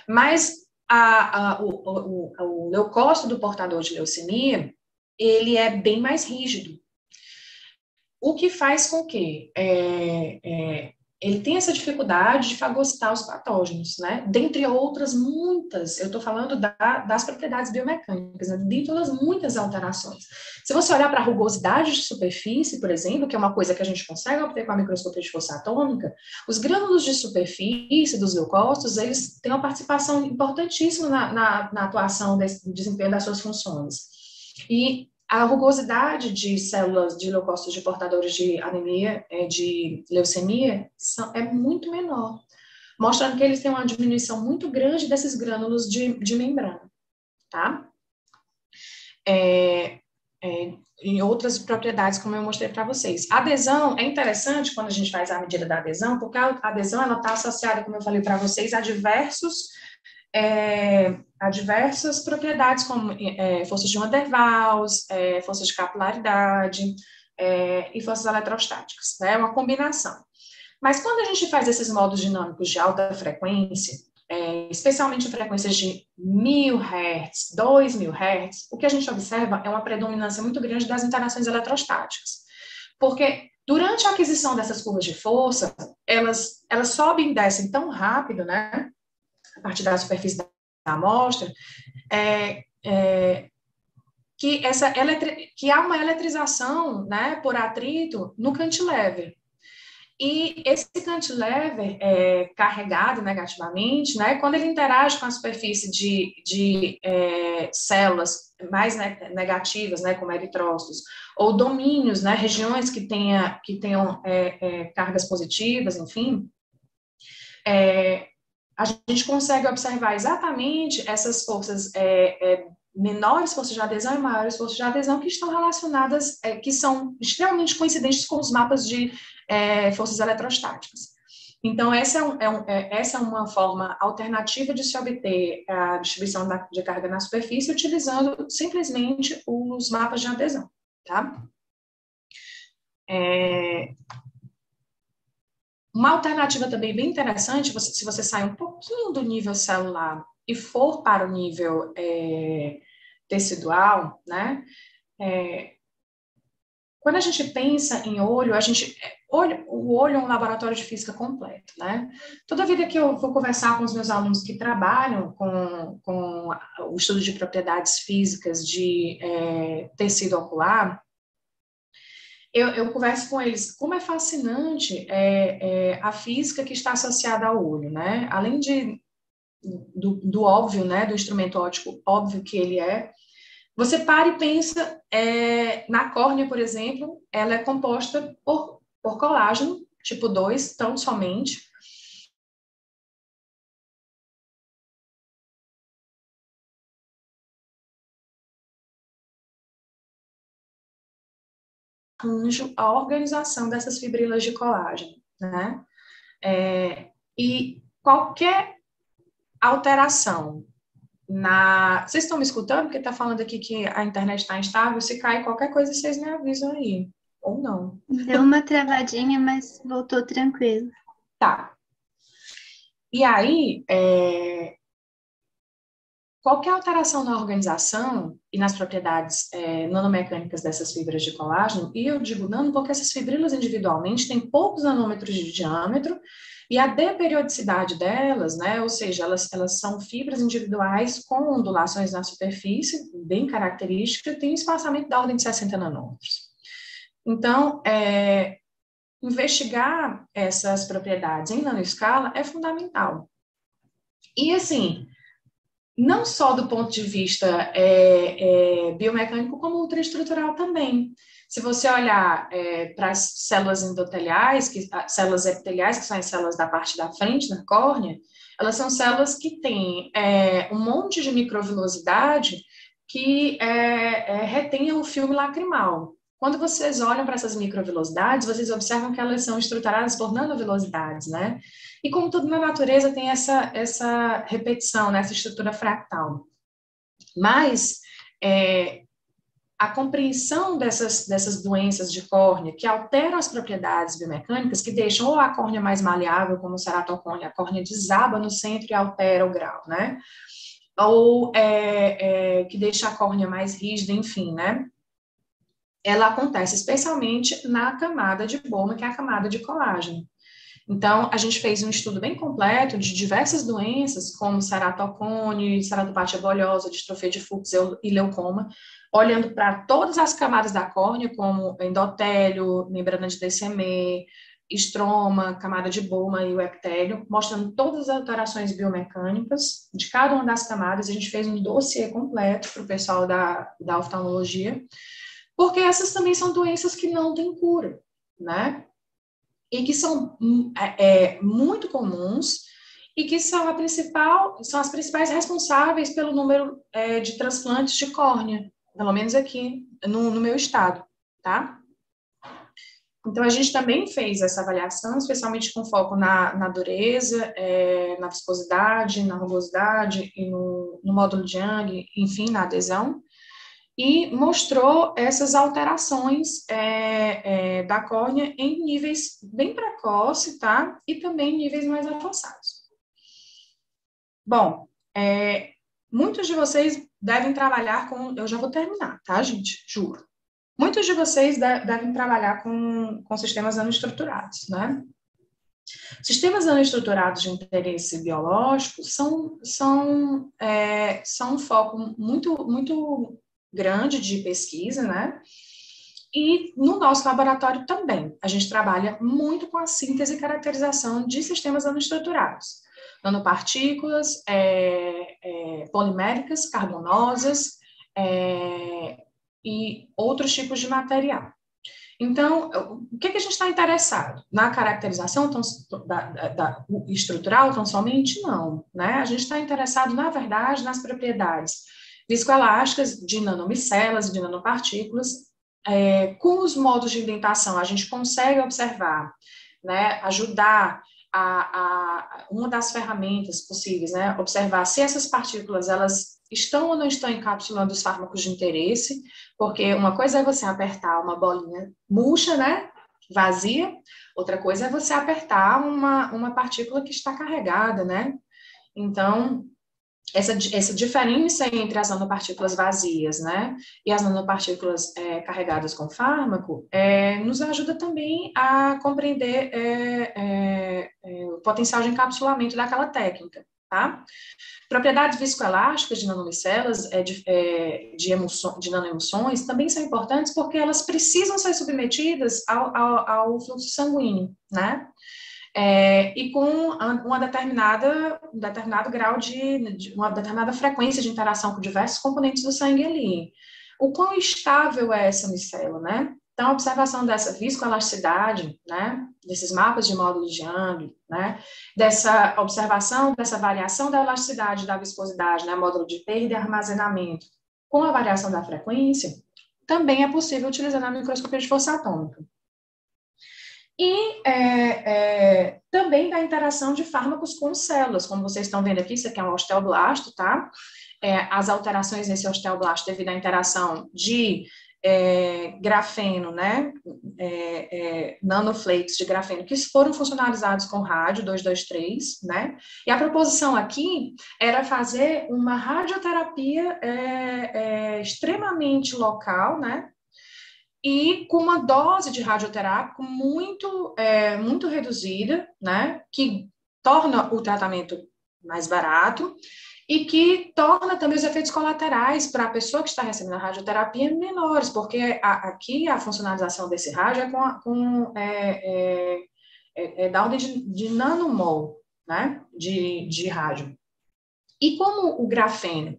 Mas a, a, o, o, o leucócito do portador de leucemia, ele é bem mais rígido. O que faz com que é, é, ele tem essa dificuldade de fagocitar os patógenos, né? Dentre outras muitas, eu estou falando da, das propriedades biomecânicas, né? dentre das muitas alterações. Se você olhar para a rugosidade de superfície, por exemplo, que é uma coisa que a gente consegue obter com a microscopia de força atômica, os grânulos de superfície dos leucócitos, eles têm uma participação importantíssima na, na, na atuação, desse, desempenho das suas funções. E a rugosidade de células de leucócitos de portadores de anemia, é, de leucemia, é muito menor, mostrando que eles têm uma diminuição muito grande desses grânulos de, de membrana, tá? É, é, em outras propriedades, como eu mostrei para vocês. A adesão é interessante quando a gente faz a medida da adesão, porque a adesão ela está associada, como eu falei para vocês, a diversos é, a diversas propriedades, como é, forças de Van der Waals, é, forças de capilaridade é, e forças eletrostáticas, né? É uma combinação. Mas quando a gente faz esses modos dinâmicos de alta frequência, é, especialmente frequências de 1000 Hz, 2000 Hz, o que a gente observa é uma predominância muito grande das interações eletrostáticas. Porque durante a aquisição dessas curvas de força, elas, elas sobem e descem tão rápido, né? a partir da superfície da amostra, é, é, que, essa eletri que há uma eletrização né, por atrito no cantilever. E esse cantilever é, carregado negativamente, né, quando ele interage com a superfície de, de é, células mais negativas, né, como eritrócitos, ou domínios, né, regiões que, tenha, que tenham é, é, cargas positivas, enfim, é, a gente consegue observar exatamente essas forças é, é, menores forças de adesão e maiores forças de adesão que estão relacionadas, é, que são extremamente coincidentes com os mapas de forças eletrostáticas. Então, essa é, um, é, um, é, essa é uma forma alternativa de se obter a distribuição da, de carga na superfície utilizando simplesmente os mapas de adesão, tá? É, uma alternativa também bem interessante, você, se você sai um pouquinho do nível celular e for para o nível é, tecidual, né? É, quando a gente pensa em olho, a gente olho, o olho é um laboratório de física completo, né? Toda vida que eu vou conversar com os meus alunos que trabalham com, com o estudo de propriedades físicas de é, tecido ocular, eu, eu, converso com eles como é fascinante é, é, a física que está associada ao olho, né? Além de do, do, óbvio, né, do instrumento óptico óbvio que ele é, você para e pensa é, na córnea, por exemplo, ela é composta por por colágeno, tipo 2, tão somente. Anjo a organização dessas fibrilas de colágeno, né? É, e qualquer alteração na. Vocês estão me escutando? Porque está falando aqui que a internet está instável. Se cai qualquer coisa, vocês me avisam aí ou não. Deu uma travadinha, mas voltou tranquilo. Tá. E aí, é, qualquer alteração na organização e nas propriedades é, nanomecânicas dessas fibras de colágeno, e eu digo nano porque essas fibrilas individualmente têm poucos nanômetros de diâmetro, e a deperiodicidade delas, né, ou seja, elas, elas são fibras individuais com ondulações na superfície, bem característica, tem um espaçamento da ordem de 60 nanômetros. Então, é, investigar essas propriedades em nanoescala é fundamental. E, assim, não só do ponto de vista é, é, biomecânico, como ultraestrutural também. Se você olhar é, para as células endoteliais, que, células epiteliais, que são as células da parte da frente da córnea, elas são células que têm é, um monte de microvilosidade que é, é, retém o filme lacrimal. Quando vocês olham para essas microvelocidades, vocês observam que elas são estruturadas por nanovelocidades, né? E como tudo na natureza tem essa, essa repetição, né? essa estrutura fractal. Mas é, a compreensão dessas, dessas doenças de córnea que alteram as propriedades biomecânicas, que deixam ou a córnea mais maleável, como o ceratocônia, a córnea desaba no centro e altera o grau, né? Ou é, é, que deixa a córnea mais rígida, enfim, né? ela acontece especialmente na camada de Bowman, que é a camada de colágeno. Então, a gente fez um estudo bem completo de diversas doenças, como ceratocone, ceratopatia bolhosa, distrofia de Fuchs e leucoma, olhando para todas as camadas da córnea, como endotélio, membrana de DCME, estroma, camada de Bowman e o epitélio, mostrando todas as alterações biomecânicas de cada uma das camadas. A gente fez um dossiê completo para o pessoal da, da oftalmologia, porque essas também são doenças que não têm cura, né? E que são hum, é, é, muito comuns e que são, a principal, são as principais responsáveis pelo número é, de transplantes de córnea, pelo menos aqui no, no meu estado, tá? Então, a gente também fez essa avaliação, especialmente com foco na, na dureza, é, na viscosidade, na rugosidade e no, no módulo de Young, enfim, na adesão e mostrou essas alterações é, é, da córnea em níveis bem precoce, tá? E também em níveis mais avançados. Bom, é, muitos de vocês devem trabalhar com. Eu já vou terminar, tá, gente? Juro. Muitos de vocês de, devem trabalhar com, com sistemas nanoestruturados, né? Sistemas nanoestruturados de interesse biológico são, são, é, são um foco muito, muito grande de pesquisa, né? E no nosso laboratório também, a gente trabalha muito com a síntese e caracterização de sistemas nanoestruturados, nanopartículas, é, é, poliméricas, carbonosas, é, e outros tipos de material. Então, o que, que a gente está interessado? Na caracterização tão, da, da, estrutural tão somente? Não. Né? A gente está interessado, na verdade, nas propriedades viscoelásticas de nanomicelas, de nanopartículas. É, com os modos de indentação, a gente consegue observar, né, ajudar a, a, uma das ferramentas possíveis, né, observar se essas partículas elas estão ou não estão encapsulando os fármacos de interesse, porque uma coisa é você apertar uma bolinha murcha, né, vazia, outra coisa é você apertar uma, uma partícula que está carregada, né? Então, essa, essa diferença entre as nanopartículas vazias, né, e as nanopartículas é, carregadas com fármaco, é, nos ajuda também a compreender é, é, é o potencial de encapsulamento daquela técnica. Tá? Propriedades viscoelásticas de nanomicelas, é, de, é, de, emulsão, de nanoemulsões, também são importantes porque elas precisam ser submetidas ao, ao, ao fluxo sanguíneo, né? É, e com uma determinada, um determinado grau de, de, uma determinada frequência de interação com diversos componentes do sangue ali. O quão estável é essa micela, né? Então, a observação dessa viscoelasticidade, né, desses mapas de módulo de Young, né, dessa observação dessa variação da elasticidade da viscosidade, né, módulo de perda e armazenamento, com a variação da frequência, também é possível utilizar na microscopia de força atômica. E é, é, também da interação de fármacos com células, como vocês estão vendo aqui, isso aqui é um osteoblasto, tá? É, as alterações nesse osteoblasto devido à interação de é, grafeno, né, é, é, nanoflakes de grafeno, que foram funcionalizados com rádio 223, né, e a proposição aqui era fazer uma radioterapia extremamente local, né, e com uma dose de radioterápico muito, é, muito reduzida, né, que torna o tratamento mais barato e que torna também os efeitos colaterais para a pessoa que está recebendo a radioterapia menores, porque a, aqui a funcionalização desse rádio é com, a, com é, é, é, é, da ordem de, de nanomol, né, de, de rádio. E como o grafeno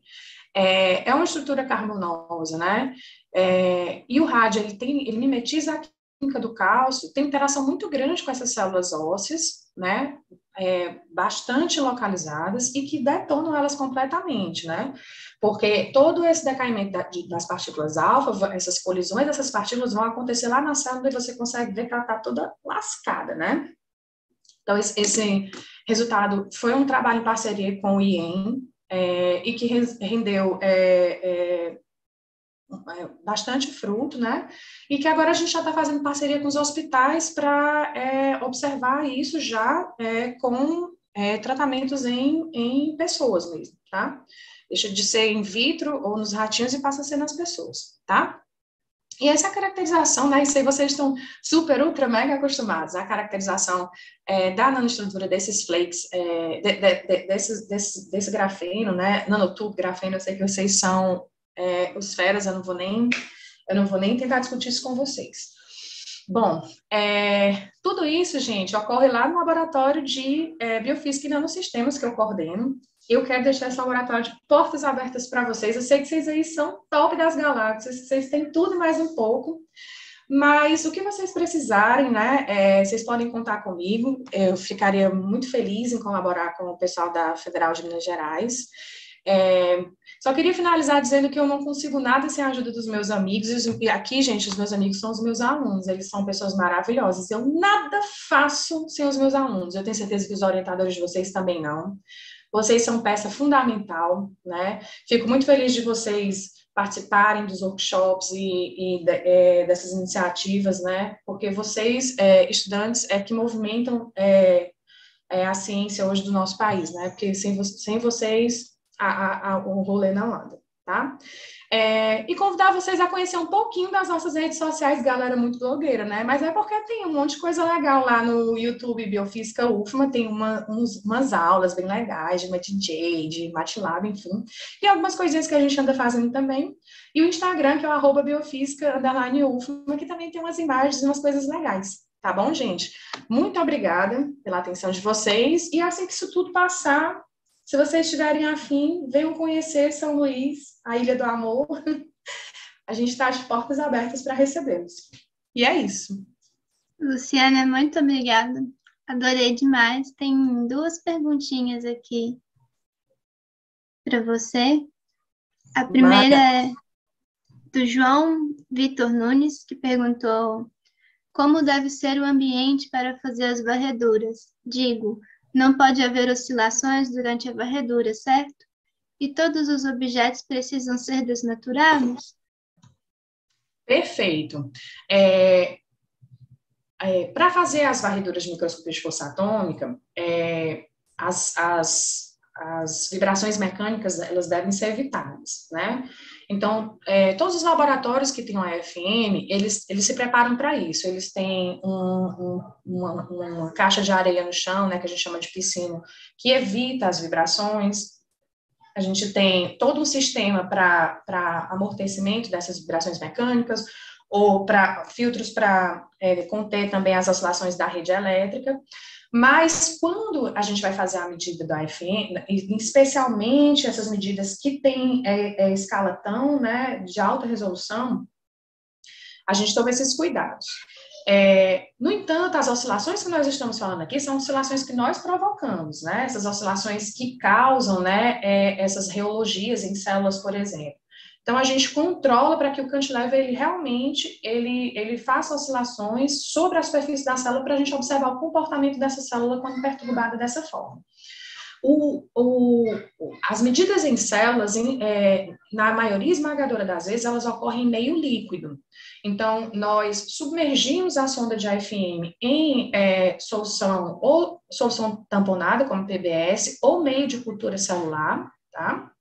é, é uma estrutura carbonosa, né, é, e o rádio, ele, tem, ele mimetiza a química do cálcio, tem interação muito grande com essas células ósseas, né, é, bastante localizadas e que detonam elas completamente, né? Porque todo esse decaimento da, de, das partículas alfa, essas colisões dessas partículas vão acontecer lá na célula e você consegue ver que ela está toda lascada, né? Então, esse, esse, resultado foi um trabalho em parceria com o IEM é, e que rendeu é, é bastante fruto, né? E que agora a gente já está fazendo parceria com os hospitais para é, observar isso já é, com é, tratamentos em, em pessoas mesmo, tá? Deixa de ser in vitro ou nos ratinhos e passa a ser nas pessoas, tá? E essa caracterização, né, isso aí vocês estão super, ultra, mega acostumados, a caracterização é, da nanoestrutura desses flakes, é, de, de, de, desse, desse grafeno, né, nanotube, grafeno, eu sei que vocês são é, os feras, eu não vou nem, eu não vou nem tentar discutir isso com vocês. Bom, é, tudo isso, gente, ocorre lá no laboratório de é, Biofísica e Nanosistemas que eu coordeno. Eu quero deixar esse laboratório de portas abertas para vocês. Eu sei que vocês aí são top das galáxias, vocês têm tudo e mais um pouco. Mas o que vocês precisarem, né? É, vocês podem contar comigo. Eu ficaria muito feliz em colaborar com o pessoal da Federal de Minas Gerais. É, só queria finalizar dizendo que eu não consigo nada sem a ajuda dos meus amigos. E aqui, gente, os meus amigos são os meus alunos, eles são pessoas maravilhosas. Eu nada faço sem os meus alunos. Eu tenho certeza que os orientadores de vocês também não. Vocês são peça fundamental, né? Fico muito feliz de vocês participarem dos workshops e, e é, dessas iniciativas, né? Porque vocês, é, estudantes, é que movimentam é, é a ciência hoje do nosso país, né? Porque sem, sem vocês a, a, o rolê não anda, tá? É, e convidar vocês a conhecer um pouquinho das nossas redes sociais, galera muito blogueira, né? Mas é porque tem um monte de coisa legal lá no YouTube Biofísica UFMA, tem uma, uns, umas aulas bem legais de MATJ, de MATLAB, enfim. E algumas coisinhas que a gente anda fazendo também. E o Instagram, que é o arroba biofísica, underline UFMA, que também tem umas imagens e umas coisas legais. Tá bom, gente? Muito obrigada pela atenção de vocês. E assim que isso tudo passar, Se vocês estiverem afim, venham conhecer São Luís, a Ilha do Amor. A gente está de portas abertas para recebê-los. E é isso. Luciana, muito obrigada. Adorei demais. Tem duas perguntinhas aqui para você. A primeira é do João Vitor Nunes, que perguntou como deve ser o ambiente para fazer as varreduras. Digo, não pode haver oscilações durante a varredura, certo? E todos os objetos precisam ser desnaturados? Perfeito. É, é, para fazer as varreduras de microscopia de força atômica, é, as, as, as vibrações mecânicas elas devem ser evitadas, né? Então, é, todos os laboratórios que têm o AFM, eles, eles se preparam para isso. Eles têm um, um, uma, uma, caixa de areia no chão, né, que a gente chama de piscina, que evita as vibrações. A gente tem todo um sistema para amortecimento dessas vibrações mecânicas, ou para filtros para é, conter também as oscilações da rede elétrica. Mas quando a gente vai fazer a medida do AFM, especialmente essas medidas que têm é, é, escala tão né, de alta resolução, a gente toma esses cuidados. É, no entanto, as oscilações que nós estamos falando aqui são oscilações que nós provocamos, né? Essas oscilações que causam, né, é, essas reologias em células, por exemplo. Então, a gente controla para que o cantilever, ele realmente, ele, ele faça oscilações sobre a superfície da célula para a gente observar o comportamento dessa célula quando perturbada dessa forma. O, o, as medidas em células, em, é, na maioria esmagadora das vezes, elas ocorrem em meio líquido. Então, nós submergimos a sonda de AFM em é, solução ou solução tamponada, como PBS, ou meio de cultura celular, tá?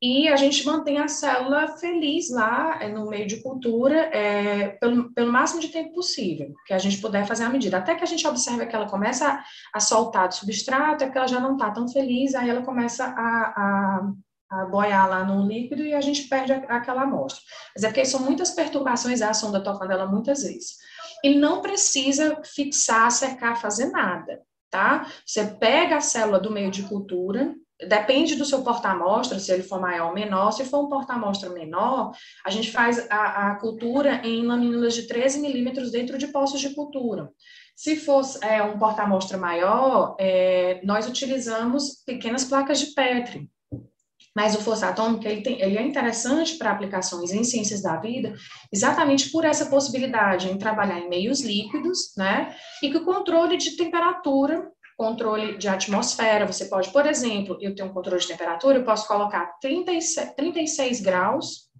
E a gente mantém a célula feliz lá é, no meio de cultura é, pelo, pelo máximo de tempo possível, que a gente puder fazer a medida. Até que a gente observe que ela começa a, soltar do substrato, é que ela já não está tão feliz, aí ela começa a, a, a, boiar lá no líquido e a gente perde aquela amostra. Mas é porque são muitas perturbações, a sonda tocando ela muitas vezes. E não precisa fixar, secar, fazer nada, tá? Você pega a célula do meio de cultura, Depende do seu porta-amostra, se ele for maior ou menor. Se for um porta-amostra menor, a gente faz a, a cultura em laminulas de 13 milímetros dentro de poços de cultura. Se fosse é, um porta-amostra maior, é, nós utilizamos pequenas placas de Petri. Mas o força atômica ele, tem, ele é interessante para aplicações em ciências da vida, exatamente por essa possibilidade em trabalhar em meios líquidos, né? E que o controle de temperatura controle de atmosfera. Você pode, por exemplo, eu tenho um controle de temperatura, eu posso colocar 36, 36 graus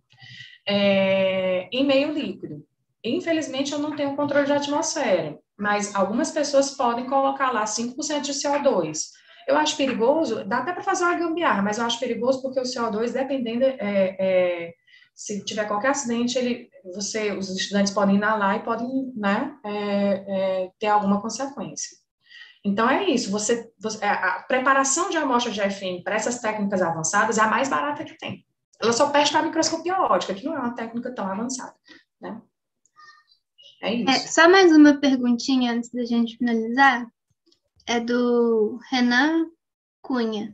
é, em meio líquido. Infelizmente, eu não tenho controle de atmosfera, mas algumas pessoas podem colocar lá 5% de CO2. Eu acho perigoso, dá até para fazer uma gambiarra, mas eu acho perigoso porque o CO2, dependendo, é, é, se tiver qualquer acidente, ele, você, os estudantes podem inalar e podem né, é, é, ter alguma consequência. Então, é isso. Você, você, é, a preparação de amostra de FM para essas técnicas avançadas é a mais barata que tem. Ela só perde para a microscopia ótica, que não é uma técnica tão avançada. Né? É isso. É, só mais uma perguntinha antes da gente finalizar. É do Renan Cunha.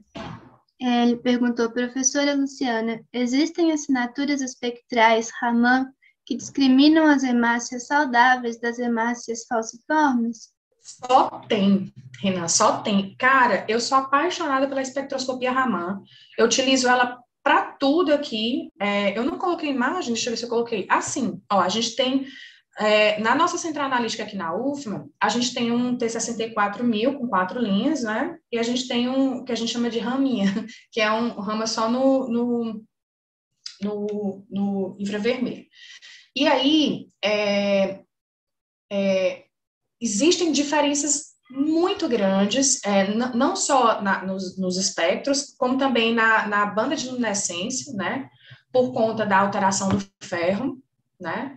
É, ele perguntou, professora Luciana, existem assinaturas espectrais Raman que discriminam as hemácias saudáveis das hemácias falciformes? Só tem, Renan, só tem. Cara, eu sou apaixonada pela espectroscopia Raman. Eu utilizo ela para tudo aqui. É, eu não coloquei imagem, deixa eu ver se eu coloquei. Assim, ó, a gente tem. É, na nossa central analítica aqui na UFMA, a gente tem um T64000 com quatro linhas, né? E a gente tem um que a gente chama de raminha, que é um rama só no, no, no, no infravermelho. E aí, é, é, existem diferenças muito grandes, é, não só na, nos, nos, espectros, como também na, na, banda de luminescência, né, por conta da alteração do ferro, né,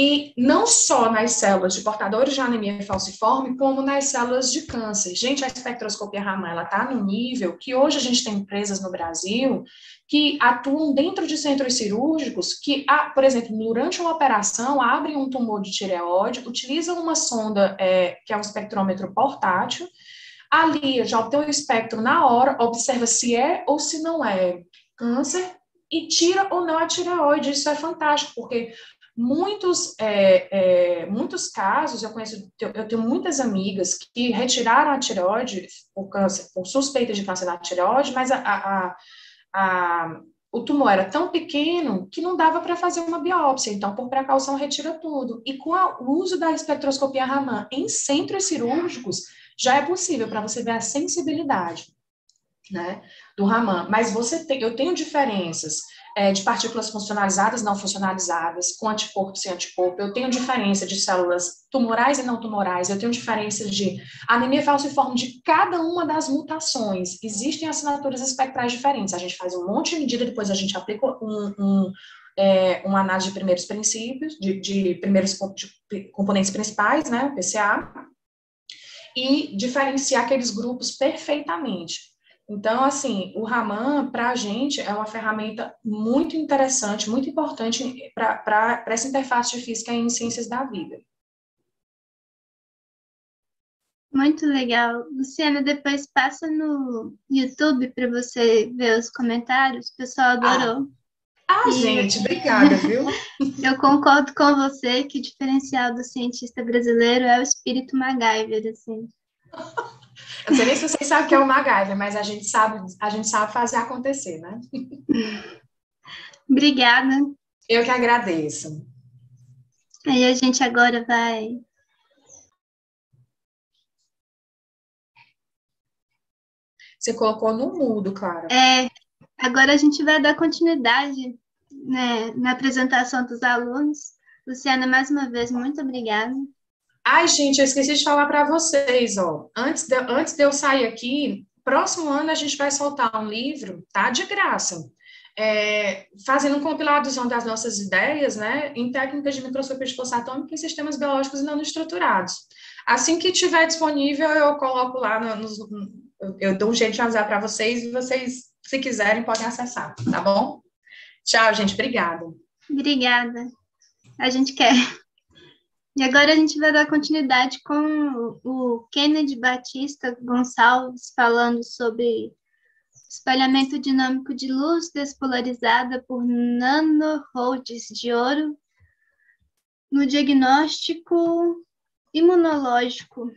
e não só nas células de portadores de anemia falciforme, como nas células de câncer. Gente, a espectroscopia Raman, ela está no nível que hoje a gente tem empresas no Brasil que atuam dentro de centros cirúrgicos que, por exemplo, durante uma operação, abrem um tumor de tireoide, utilizam uma sonda, é, que é um espectrômetro portátil, Ali já obtém o espectro na hora, observa se é ou se não é câncer e tira ou não a tireoide. Isso é fantástico, porque muitos, é, é, muitos casos, eu conheço, eu tenho muitas amigas que retiraram a tireoide por câncer, por suspeita de câncer da tireoide, mas a, a, a, o tumor era tão pequeno que não dava para fazer uma biópsia, então, por precaução, retira tudo. E com o uso da espectroscopia Raman em centros cirúrgicos, já é possível para você ver a sensibilidade né, do Raman. Mas você tem, eu tenho diferenças é, de partículas funcionalizadas, não funcionalizadas, com anticorpo sem anticorpo. Eu tenho diferença de células tumorais e não tumorais. Eu tenho diferença de anemia falciforme de cada uma das mutações. Existem assinaturas espectrais diferentes. A gente faz um monte de medida, depois a gente aplica um, um é, uma análise de primeiros princípios, de, de primeiros de componentes principais, né, PCA, e diferenciar aqueles grupos perfeitamente. Então, assim, o Raman, para a gente, é uma ferramenta muito interessante, muito importante para essa interface de física em ciências da vida. Muito legal. Luciana, depois passa no YouTube para você ver os comentários. O pessoal adorou. Ah, ah e... gente, obrigada, viu? Eu concordo com você que o diferencial do cientista brasileiro é o espírito MacGyver, assim. Eu não sei nem se vocês sabem o que é o MacGyver, mas a gente sabe, a gente sabe fazer acontecer, né? Obrigada. Eu que agradeço. Aí a gente agora vai. Você colocou no mudo, Clara. É, agora a gente vai dar continuidade né, na apresentação dos alunos. Luciana, mais uma vez, muito obrigada. Ai, gente, eu esqueci de falar para vocês, ó. Antes de, antes de eu sair aqui, próximo ano a gente vai soltar um livro, tá? De graça. É, fazendo um compiladozão das nossas ideias, né, em técnicas de microscopia de força atômica em sistemas biológicos nanoestruturados. Assim que tiver disponível, eu coloco lá, no, nos, eu dou um jeito de avisar para vocês e vocês, se quiserem, podem acessar, tá bom? Tchau, gente, obrigada. Obrigada. A gente quer. E agora a gente vai dar continuidade com o Kennedy Batista Gonçalves falando sobre espalhamento dinâmico de luz despolarizada por nanorods de ouro no diagnóstico imunológico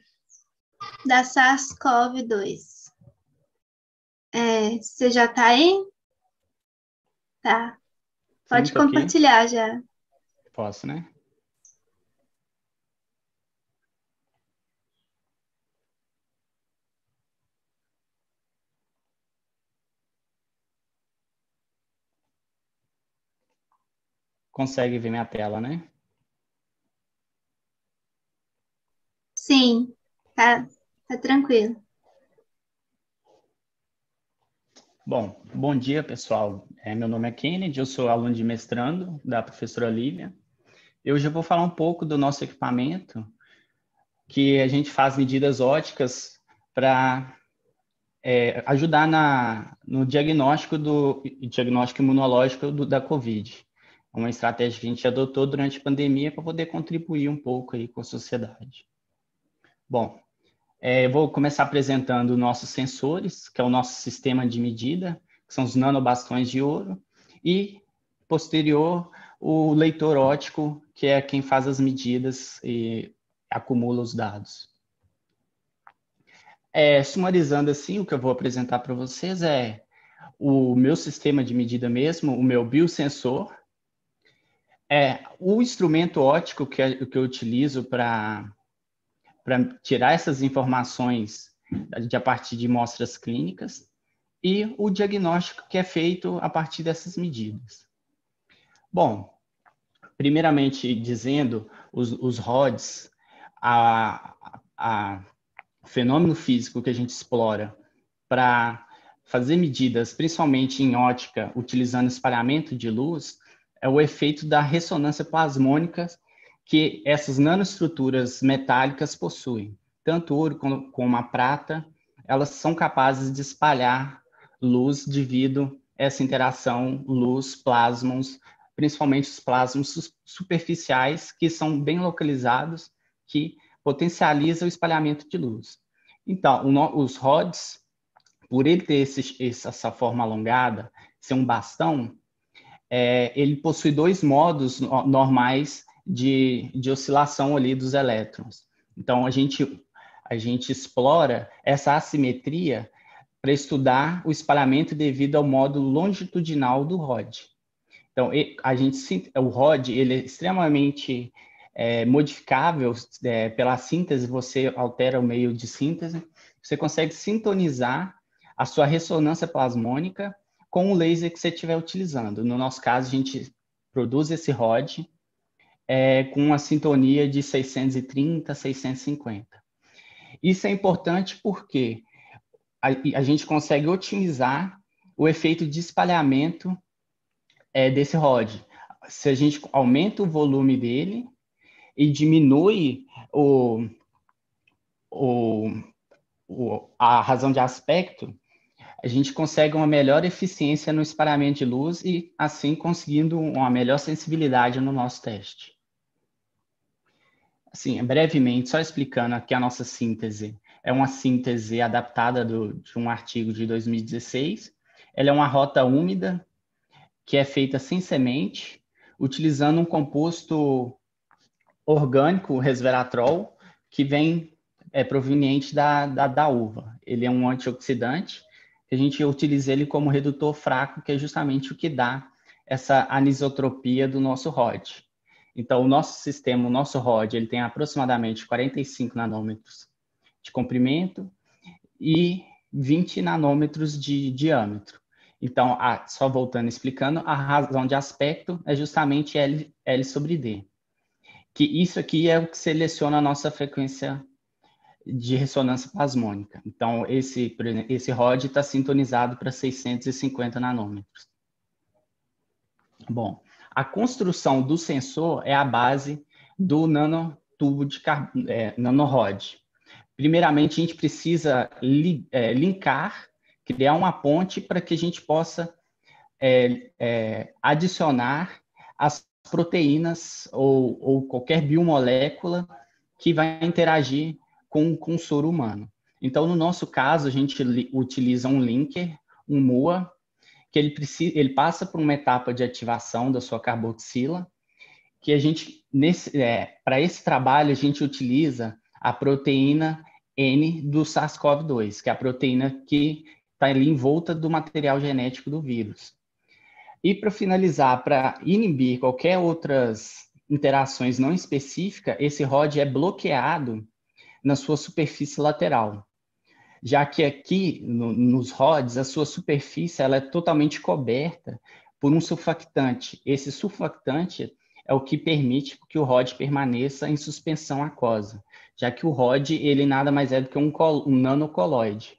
da SARS-CoV-2. É, você já está aí? Tá. Pode Sim, compartilhar aqui. já. Posso, né? Consegue ver minha tela, né? Sim, tá, tá tranquilo. Bom, bom dia, pessoal. É, meu nome é Kennedy, eu sou aluno de mestrando da professora Lívia. Eu já vou falar um pouco do nosso equipamento, que a gente faz medidas óticas para é, ajudar na, no diagnóstico do diagnóstico imunológico do, da COVID uma estratégia que a gente adotou durante a pandemia para poder contribuir um pouco aí com a sociedade. Bom, é, eu vou começar apresentando nossos sensores, que é o nosso sistema de medida, que são os nanobastões de ouro, e posterior o leitor ótico, que é quem faz as medidas e acumula os dados. É, sumarizando assim, o que eu vou apresentar para vocês é o meu sistema de medida mesmo, o meu biosensor, é, o instrumento óptico que, que eu utilizo para tirar essas informações de, a partir de mostras clínicas e o diagnóstico que é feito a partir dessas medidas. Bom, primeiramente dizendo, os, os RODs, a, a, o fenômeno físico que a gente explora para fazer medidas, principalmente em ótica, utilizando espalhamento de luz, é o efeito da ressonância plasmônica que essas nanoestruturas metálicas possuem. Tanto ouro como a prata, elas são capazes de espalhar luz devido a essa interação luz-plasmons, principalmente os plasmos superficiais, que são bem localizados, que potencializam o espalhamento de luz. Então, os rods, por ele ter esse, essa forma alongada, ser um bastão, é, ele possui dois modos normais de, de oscilação ali dos elétrons. Então, a gente, a gente explora essa assimetria para estudar o espalhamento devido ao modo longitudinal do rod. Então, a gente, o rod ele é extremamente é, modificável é, pela síntese, você altera o meio de síntese, você consegue sintonizar a sua ressonância plasmônica com o laser que você estiver utilizando. No nosso caso, a gente produz esse rod é, com uma sintonia de 630, 650. Isso é importante porque a, a gente consegue otimizar o efeito de espalhamento é, desse rod. Se a gente aumenta o volume dele e diminui o, o, o, a razão de aspecto, a gente consegue uma melhor eficiência no espalhamento de luz e, assim, conseguindo uma melhor sensibilidade no nosso teste. Assim, brevemente, só explicando aqui a nossa síntese. É uma síntese adaptada do, de um artigo de 2016. Ela é uma rota úmida que é feita sem semente, utilizando um composto orgânico, resveratrol, que vem é proveniente da, da, da, uva. Ele é um antioxidante, a gente utiliza ele como redutor fraco, que é justamente o que dá essa anisotropia do nosso ROD. Então, o nosso sistema, o nosso ROD, ele tem aproximadamente 45 nanômetros de comprimento e 20 nanômetros de diâmetro. Então, a, só voltando explicando, a razão de aspecto é justamente L, L sobre D. Que isso aqui é o que seleciona a nossa frequência de ressonância plasmônica. Então, esse, esse ROD está sintonizado para 650 nanômetros. Bom, a construção do sensor é a base do nanotubo de é, nanorod. Primeiramente, a gente precisa li, é, linkar criar uma ponte para que a gente possa é, é, adicionar as proteínas ou, ou, qualquer biomolécula que vai interagir com, com o soro humano. Então, no nosso caso, a gente utiliza um linker, um MUA, que ele, precisa, ele passa por uma etapa de ativação da sua carboxila, que a gente, é, para esse trabalho, a gente utiliza a proteína N do SARS-CoV-2, que é a proteína que está ali em volta do material genético do vírus. E para finalizar, para inibir qualquer outras interações não específicas, esse ROD é bloqueado na sua superfície lateral, já que aqui no, nos rods a sua superfície ela é totalmente coberta por um surfactante. Esse surfactante é o que permite que o rod permaneça em suspensão aquosa, já que o rod ele nada mais é do que um, um nanocoloide.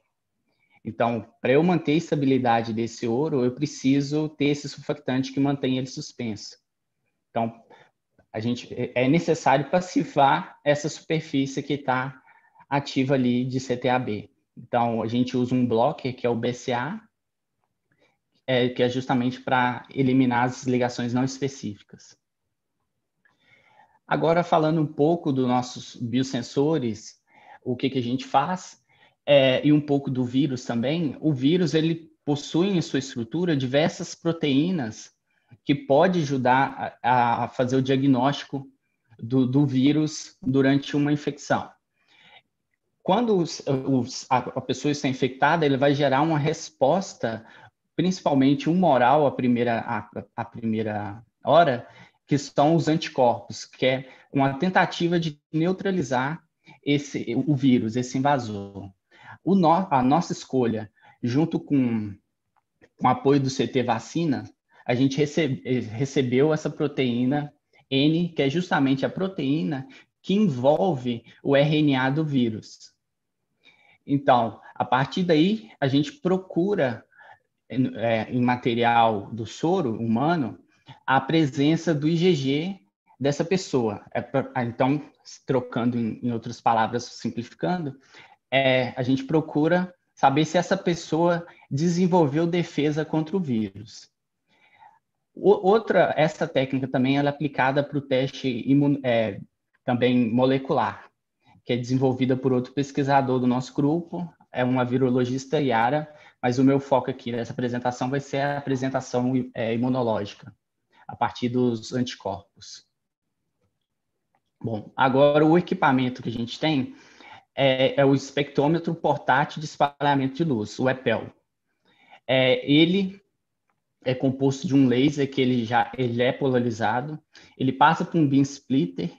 Então, para eu manter a estabilidade desse ouro, eu preciso ter esse surfactante que mantém ele suspenso. Então, a gente é necessário passivar essa superfície que está ativa ali de CTAB. Então, a gente usa um blocker, que é o BCA, é, que é justamente para eliminar as ligações não específicas. Agora, falando um pouco dos nossos biosensores, o que, que a gente faz? é, e um pouco do vírus também, o vírus ele possui em sua estrutura diversas proteínas que pode ajudar a, a fazer o diagnóstico do, do, vírus durante uma infecção. Quando os, os, a, a, pessoa está infectada, ele vai gerar uma resposta, principalmente humoral, a primeira, a, primeira hora, que são os anticorpos, que é uma tentativa de neutralizar esse, o vírus, esse invasor no, a nossa escolha, junto com, com o apoio do CT Vacina, a gente recebe, recebeu essa proteína N, que é justamente a proteína que envolve o RNA do vírus. Então, a partir daí, a gente procura é, em material do soro humano a presença do IgG dessa pessoa. É pra, então, trocando em, em outras palavras, simplificando, é, a gente procura saber se essa pessoa desenvolveu defesa contra o vírus. Outra, essa técnica também é aplicada para o teste imun, é, também molecular, que é desenvolvida por outro pesquisador do nosso grupo, é uma virologista Yara, mas o meu foco aqui nessa apresentação vai ser a apresentação é, imunológica, a partir dos anticorpos. Bom, agora o equipamento que a gente tem é, é o espectrômetro portátil de espalhamento de luz, o EPEL. É, ele é composto de um laser que ele já ele é polarizado, ele passa por um beam splitter,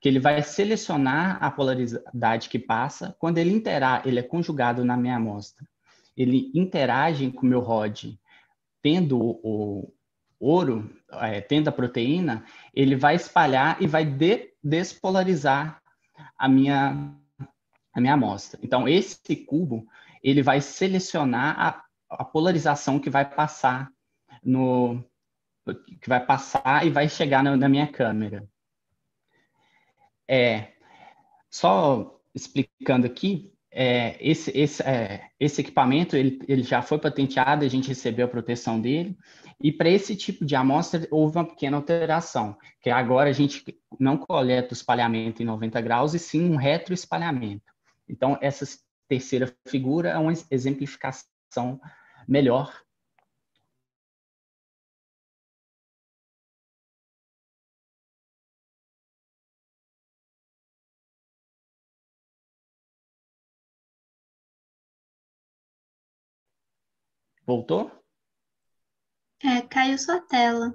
que ele vai selecionar a polaridade que passa. Quando ele interage, ele é conjugado na minha amostra. Ele interage com o meu rod, tendo o ouro, é, tendo a proteína, ele vai espalhar e vai de, despolarizar a minha a minha amostra. Então esse cubo ele vai selecionar a, a polarização que vai passar no que vai passar e vai chegar na, na minha câmera. É, só explicando aqui, é, esse, esse, é, esse equipamento ele, ele já foi patenteado, a gente recebeu a proteção dele, e para esse tipo de amostra houve uma pequena alteração, que agora a gente não coleta o espalhamento em 90 graus, e sim um retroespalhamento. Então, essa terceira figura é uma exemplificação melhor Voltou? É, caiu sua tela.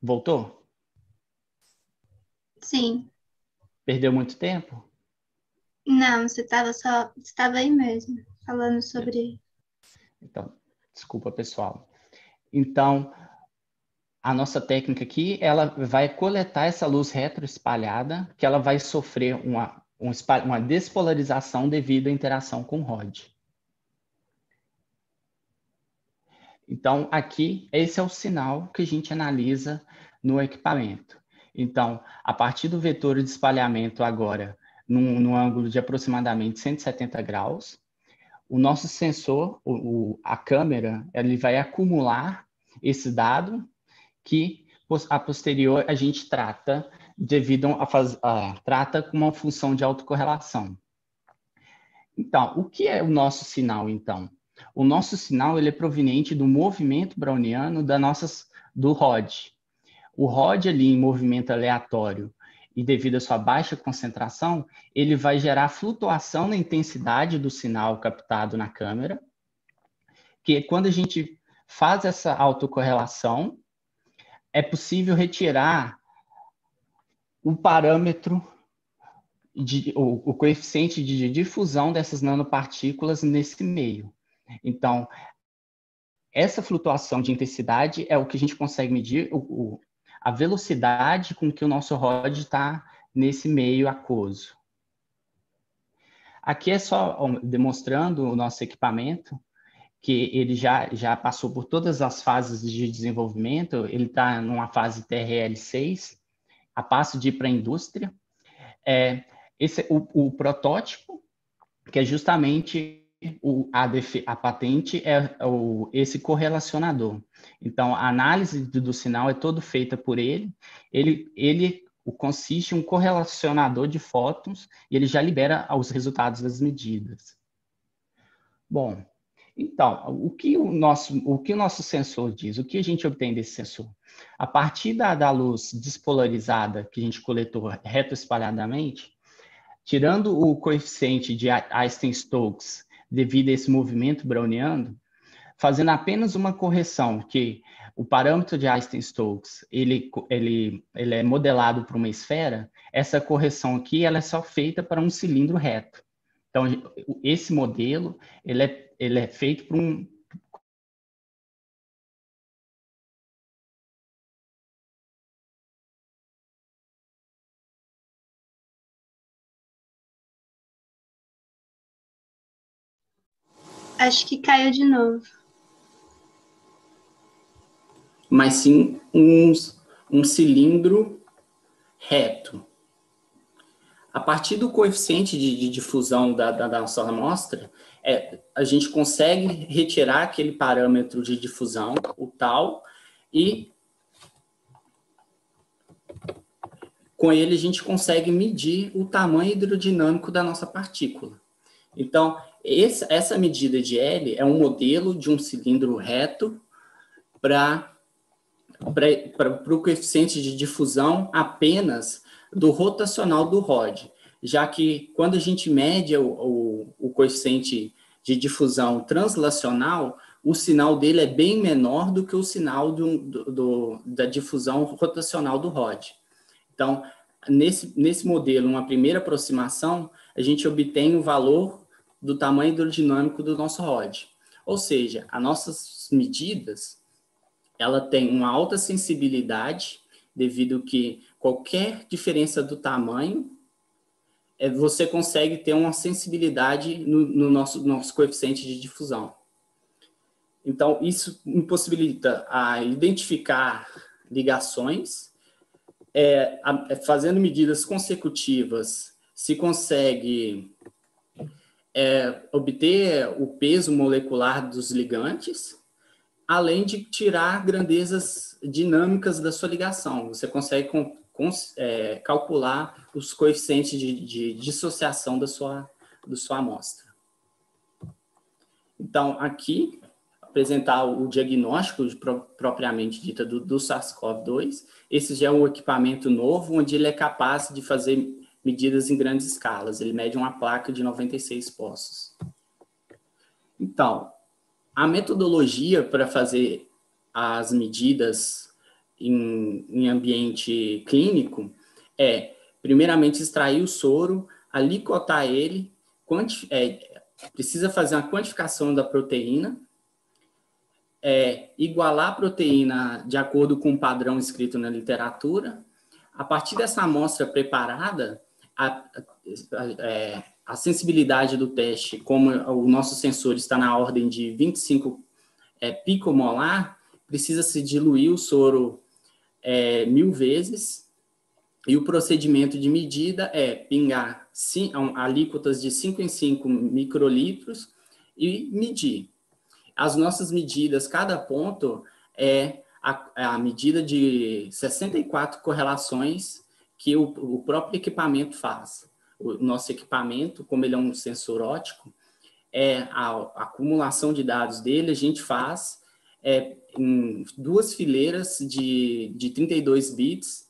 Voltou? Sim. Perdeu muito tempo? Não, você estava só, estava aí mesmo, falando sobre. Então, desculpa, pessoal. Então, a nossa técnica aqui, ela vai coletar essa luz retroespalhada, que ela vai sofrer uma, uma despolarização devido à interação com o rod. Então, aqui, esse é o sinal que a gente analisa no equipamento. Então, a partir do vetor de espalhamento agora, num, num ângulo de aproximadamente 170 graus, o nosso sensor, o, o, a câmera, ele vai acumular esse dado que a posterior a gente trata devido a, faz, a trata com uma função de autocorrelação. Então, o que é o nosso sinal então? O nosso sinal ele é proveniente do movimento browniano da nossas, do ROD. O ROD ali em movimento aleatório e devido à sua baixa concentração, ele vai gerar flutuação na intensidade do sinal captado na câmera, que quando a gente faz essa autocorrelação, é possível retirar o parâmetro de, o, o, coeficiente de difusão dessas nanopartículas nesse meio. Então, essa flutuação de intensidade é o que a gente consegue medir, o, o, a velocidade com que o nosso rod está nesse meio aquoso. Aqui é só demonstrando o nosso equipamento, que ele já, já passou por todas as fases de desenvolvimento, ele está numa fase TRL6, a passo de ir para a indústria. É, esse, o, o protótipo, que é justamente o, a, a, patente é o, esse correlacionador. Então, a análise do, sinal é toda feita por ele. Ele, ele consiste em um correlacionador de fótons e ele já libera os resultados das medidas. Bom, então, o que o nosso, o que o nosso sensor diz? O que a gente obtém desse sensor? A partir da, da luz despolarizada que a gente coletou retroespalhadamente, tirando o coeficiente de Einstein-Stokes devido a esse movimento browniano, fazendo apenas uma correção, que o parâmetro de Einstein-Stokes, ele, ele, ele é modelado para uma esfera, essa correção aqui ela é só feita para um cilindro reto. Então, esse modelo, ele é, ele é feito para um, Acho que caiu de novo. Mas sim um, um cilindro reto. A partir do coeficiente de, de difusão da, da, da, nossa amostra, é, a gente consegue retirar aquele parâmetro de difusão, o tal, e com ele a gente consegue medir o tamanho hidrodinâmico da nossa partícula. Então, esse, essa medida de L é um modelo de um cilindro reto para o coeficiente de difusão apenas do rotacional do rod, já que quando a gente mede o, o, o coeficiente de difusão translacional, o sinal dele é bem menor do que o sinal do, do, do, da difusão rotacional do rod. Então, nesse, nesse modelo, uma primeira aproximação, a gente obtém o valor do tamanho hidrodinâmico do nosso rod. Ou seja, as nossas medidas, ela tem uma alta sensibilidade, devido que qualquer diferença do tamanho, é, você consegue ter uma sensibilidade no, no nosso, nosso coeficiente de difusão. Então, isso impossibilita a identificar ligações, é, a, é, fazendo medidas consecutivas, se consegue é, obter o peso molecular dos ligantes, além de tirar grandezas dinâmicas da sua ligação. Você consegue com, com, é, calcular os coeficientes de, de, dissociação da sua, da sua amostra. Então, aqui, apresentar o diagnóstico propriamente dito do, do SARS-CoV-2. Esse já é um equipamento novo, onde ele é capaz de fazer medidas em grandes escalas. Ele mede uma placa de 96 poços. Então, a metodologia para fazer as medidas em, em ambiente clínico é, primeiramente, extrair o soro, alicotar ele, é, precisa fazer uma quantificação da proteína, é, igualar a proteína de acordo com o padrão escrito na literatura. A partir dessa amostra preparada, a, a, é, a sensibilidade do teste, como o nosso sensor está na ordem de 25 é, picomolar, precisa se diluir o soro é, mil vezes. E o procedimento de medida é pingar alíquotas de 5 em 5 microlitros e medir. As nossas medidas, cada ponto é a, a medida de 64 correlações que o, o próprio equipamento faz. O nosso equipamento, como ele é um sensor ótico, é a, a acumulação de dados dele, a gente faz é, em duas fileiras de, de 32 bits,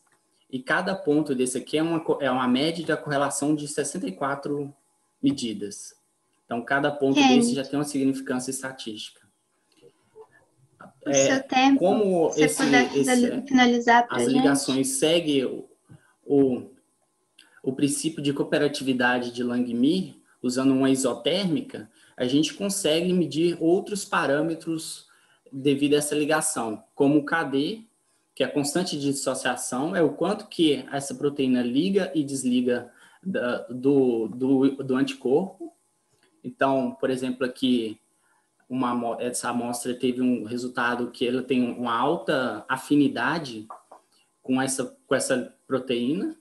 e cada ponto desse aqui é uma, é uma média da correlação de 64 medidas. Então, cada ponto é. desse já tem uma significância estatística. O é, seu tempo, como se esse, puder esse, finalizar As ligações seguem o, o, princípio de cooperatividade de Langmuir, usando uma isotérmica, a gente consegue medir outros parâmetros devido a essa ligação, como o KD, que é a constante de dissociação, é o quanto que essa proteína liga e desliga da, do, do, do anticorpo, então, por exemplo, aqui uma, essa amostra teve um resultado que ela tem uma alta afinidade com essa, com essa proteína,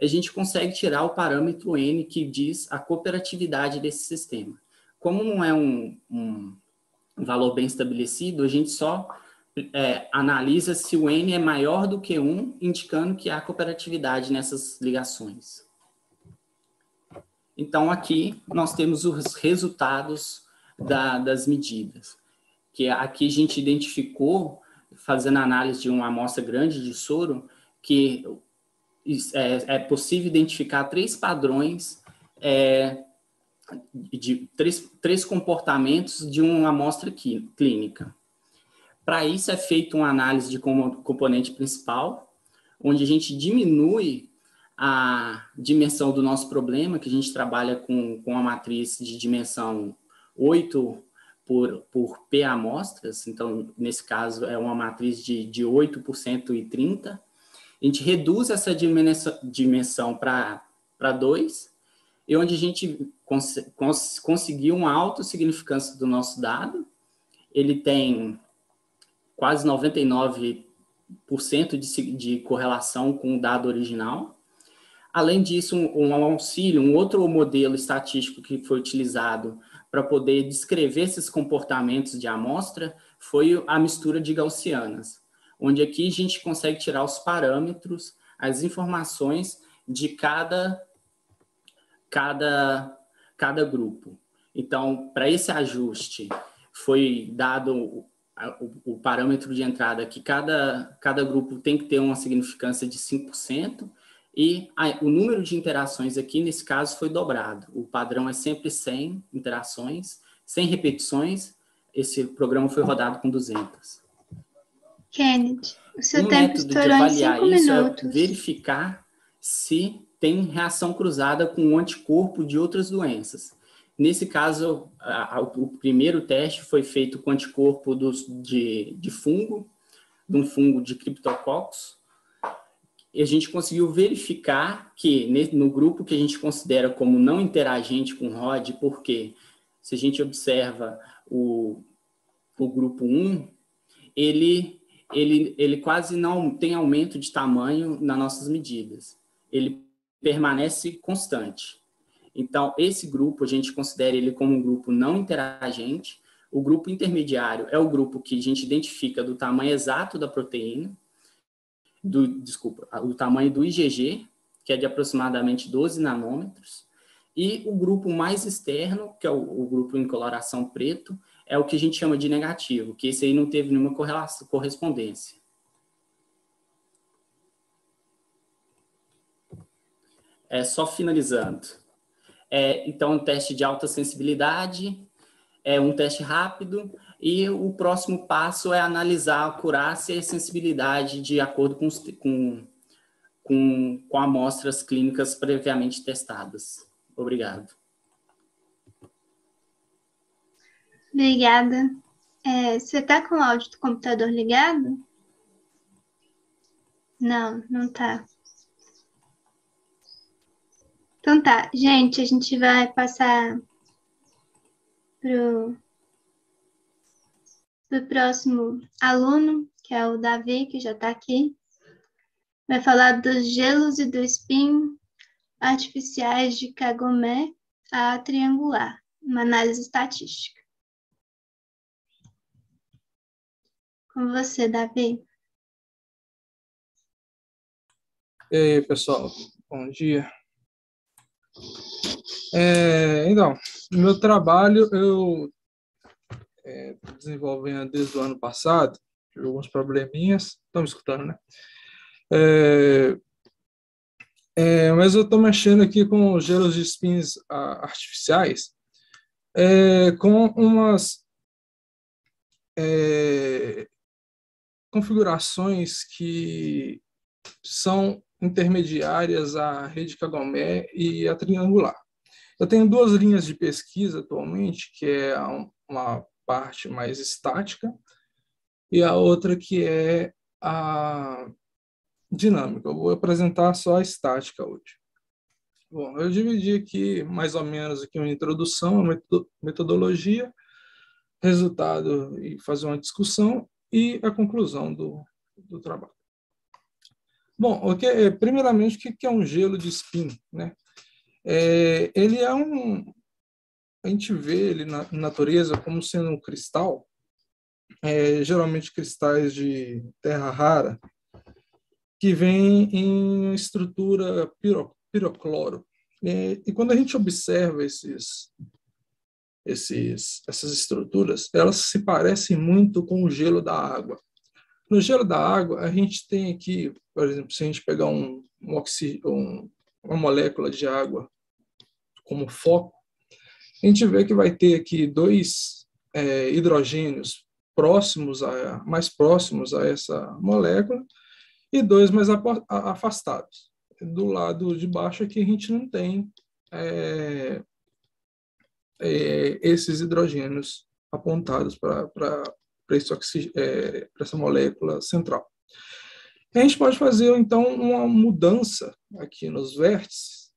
a gente consegue tirar o parâmetro N que diz a cooperatividade desse sistema. Como não é um, um valor bem estabelecido, a gente só é, analisa se o N é maior do que 1, indicando que há cooperatividade nessas ligações. Então, aqui nós temos os resultados da, das medidas, que aqui a gente identificou, fazendo análise de uma amostra grande de soro, que é, é possível identificar três padrões é, de três, três comportamentos de uma amostra clínica. Para isso é feita uma análise de componente principal, onde a gente diminui a dimensão do nosso problema, que a gente trabalha com, com a matriz de dimensão 8 por, por P amostras, então, nesse caso, é uma matriz de, de 8 por 130. A gente reduz essa dimensão, para 2, e onde a gente cons, cons, conseguiu uma alta significância do nosso dado. Ele tem quase 99% de, de correlação com o dado original. Além disso, um, um auxílio, um outro modelo estatístico que foi utilizado para poder descrever esses comportamentos de amostra foi a mistura de gaussianas, onde aqui a gente consegue tirar os parâmetros as informações de cada, cada, cada grupo. Então, para esse ajuste, foi dado o, o, parâmetro de entrada que cada, cada grupo tem que ter uma significância de 5%, e a, o número de interações aqui, nesse caso, foi dobrado. O padrão é sempre 100 interações, 100 repetições. Esse programa foi rodado com 200. Kennedy, o seu um tempo método de avaliar isso é minutos. é verificar se tem reação cruzada com o anticorpo de outras doenças. Nesse caso, a, a, o primeiro teste foi feito com anticorpo dos, de, de fungo, de um fungo de Cryptococcus, e a gente conseguiu verificar que no grupo que a gente considera como não interagente com ROD, porque se a gente observa o, o grupo 1, ele, ele, ele quase não tem aumento de tamanho nas nossas medidas. Ele permanece constante. Então, esse grupo, a gente considera ele como um grupo não interagente. O grupo intermediário é o grupo que a gente identifica do tamanho exato da proteína, do, desculpa, o tamanho do IgG, que é de aproximadamente 12 nanômetros, e o grupo mais externo, que é o, o, grupo em coloração preto, é o que a gente chama de negativo, que esse aí não teve nenhuma correspondência. É, só finalizando. É, então, um teste de alta sensibilidade, é um teste rápido, e o próximo passo é analisar a acurácia e a sensibilidade de acordo com, com, com, com amostras clínicas previamente testadas. Obrigado. Obrigada. É, você está com o áudio do computador ligado? Não, não está. Então tá, gente, a gente vai passar pro, pro próximo aluno, que é o Davi, que já está aqui. Vai falar dos gelos e do spin artificiais de Kagomé a triangular, uma análise estatística. Com você, Davi. E aí, pessoal, bom dia. É, então, no meu trabalho eu é, desenvolvendo desde o ano passado, tive alguns probleminhas, estão me escutando, né? É, é, mas eu estou mexendo aqui com gelos de spins artificiais, é, com umas é, configurações que são intermediárias à rede Kagomé e a triangular. Eu tenho duas linhas de pesquisa atualmente, que é uma parte mais estática e a outra que é a dinâmica. Eu vou apresentar só a estática hoje. Bom, eu dividi aqui mais ou menos aqui uma introdução, uma metodologia, resultado e fazer uma discussão e a conclusão do, do trabalho. Bom, okay, primeiramente, o que é um gelo de spin? Né? É, ele é um. A gente vê ele na natureza como sendo um cristal, é, geralmente cristais de terra rara, que vem em estrutura piro, pirocloro. É, e quando a gente observa esses, esses, essas estruturas, elas se parecem muito com o gelo da água. No gelo da água, a gente tem aqui, por exemplo, se a gente pegar um, um, oxi, um uma molécula de água como foco, a gente vê que vai ter aqui dois é, hidrogênios próximos a, mais próximos a essa molécula e dois mais afastados. Do lado de baixo aqui a gente não tem é, é, esses hidrogênios apontados para é, essa molécula central. A gente pode fazer, então, uma mudança aqui nos vértices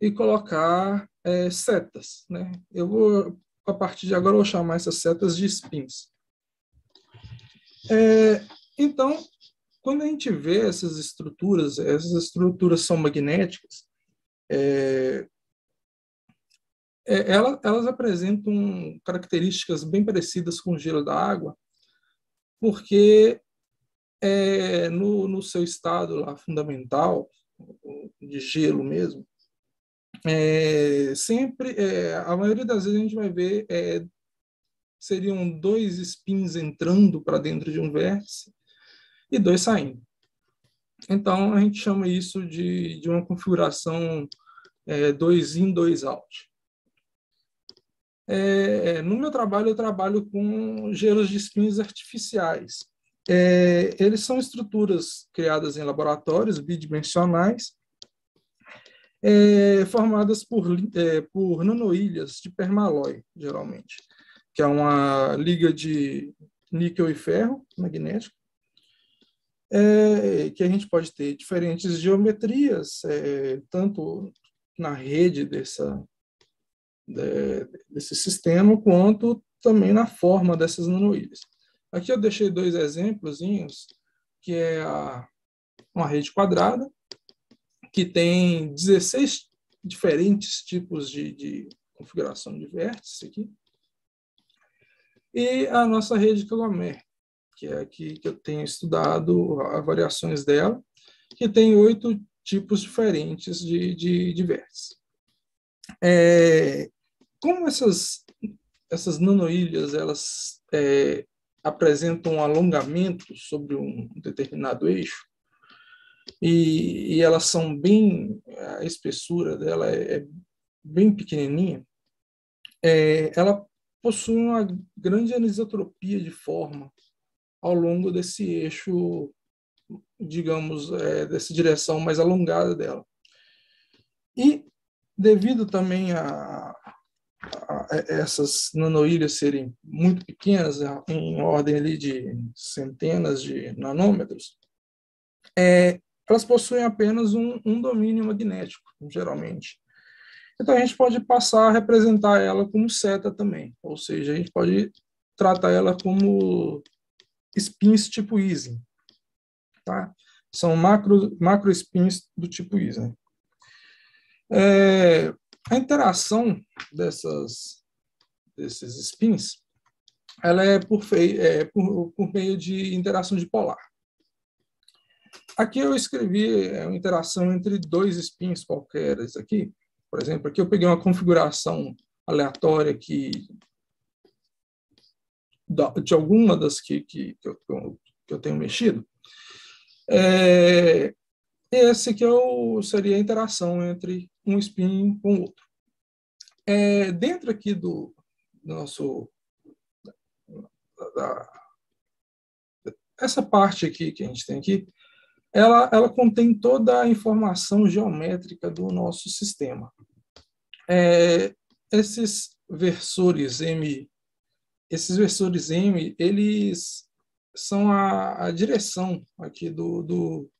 e colocar é, setas. Né? Eu vou, a partir de agora, vou chamar essas setas de spins. É, então, quando a gente vê essas estruturas, essas estruturas são magnéticas, é, é, elas, elas apresentam características bem parecidas com o gelo da água, porque é, no, no seu estado lá fundamental, de gelo mesmo, é, sempre, é, a maioria das vezes a gente vai ver, é, seriam dois spins entrando para dentro de um vértice e dois saindo. Então, a gente chama isso de, de uma configuração é, dois in, dois out. É, no meu trabalho, eu trabalho com gelos de spins artificiais. É, eles são estruturas criadas em laboratórios bidimensionais, é, formadas por, é, por nanoilhas de permalói, geralmente, que é uma liga de níquel e ferro magnético, é, que a gente pode ter diferentes geometrias, é, tanto na rede dessa, de, desse sistema, quanto também na forma dessas nanoilhas. Aqui eu deixei dois exemplos, que é a, uma rede quadrada, que tem 16 diferentes tipos de, de configuração de vértices aqui. E a nossa rede Kilomé, que é aqui que eu tenho estudado as variações dela, que tem oito tipos diferentes de, de, de vértices. É, como essas, essas nanoilhas elas é, apresentam um alongamento sobre um determinado eixo, e, e elas são bem, a espessura dela é, é bem pequenininha, é, ela possui uma grande anisotropia de forma ao longo desse eixo, digamos, é, dessa direção mais alongada dela. E devido também a, essas nanoilhas serem muito pequenas, em ordem ali de centenas de nanômetros, é, elas possuem apenas um, um domínio magnético, geralmente. Então, a gente pode passar a representar ela como seta também, ou seja, a gente pode tratar ela como spins tipo Ising. Tá? São macro, macro spins do tipo Ising. É, a interação dessas, desses spins ela é por, é por, por meio de interação dipolar. Aqui eu escrevi é, uma interação entre dois spins qualquer, aqui. Por exemplo, aqui eu peguei uma configuração aleatória que de alguma das que, que, que, eu, que eu tenho mexido. É, esse que eu, seria a interação entre um spin com o outro. É, dentro aqui do nosso da, essa parte aqui que a gente tem aqui, ela, ela contém toda a informação geométrica do nosso sistema. É, esses versores M, esses versores M, eles são a, a direção aqui do, do,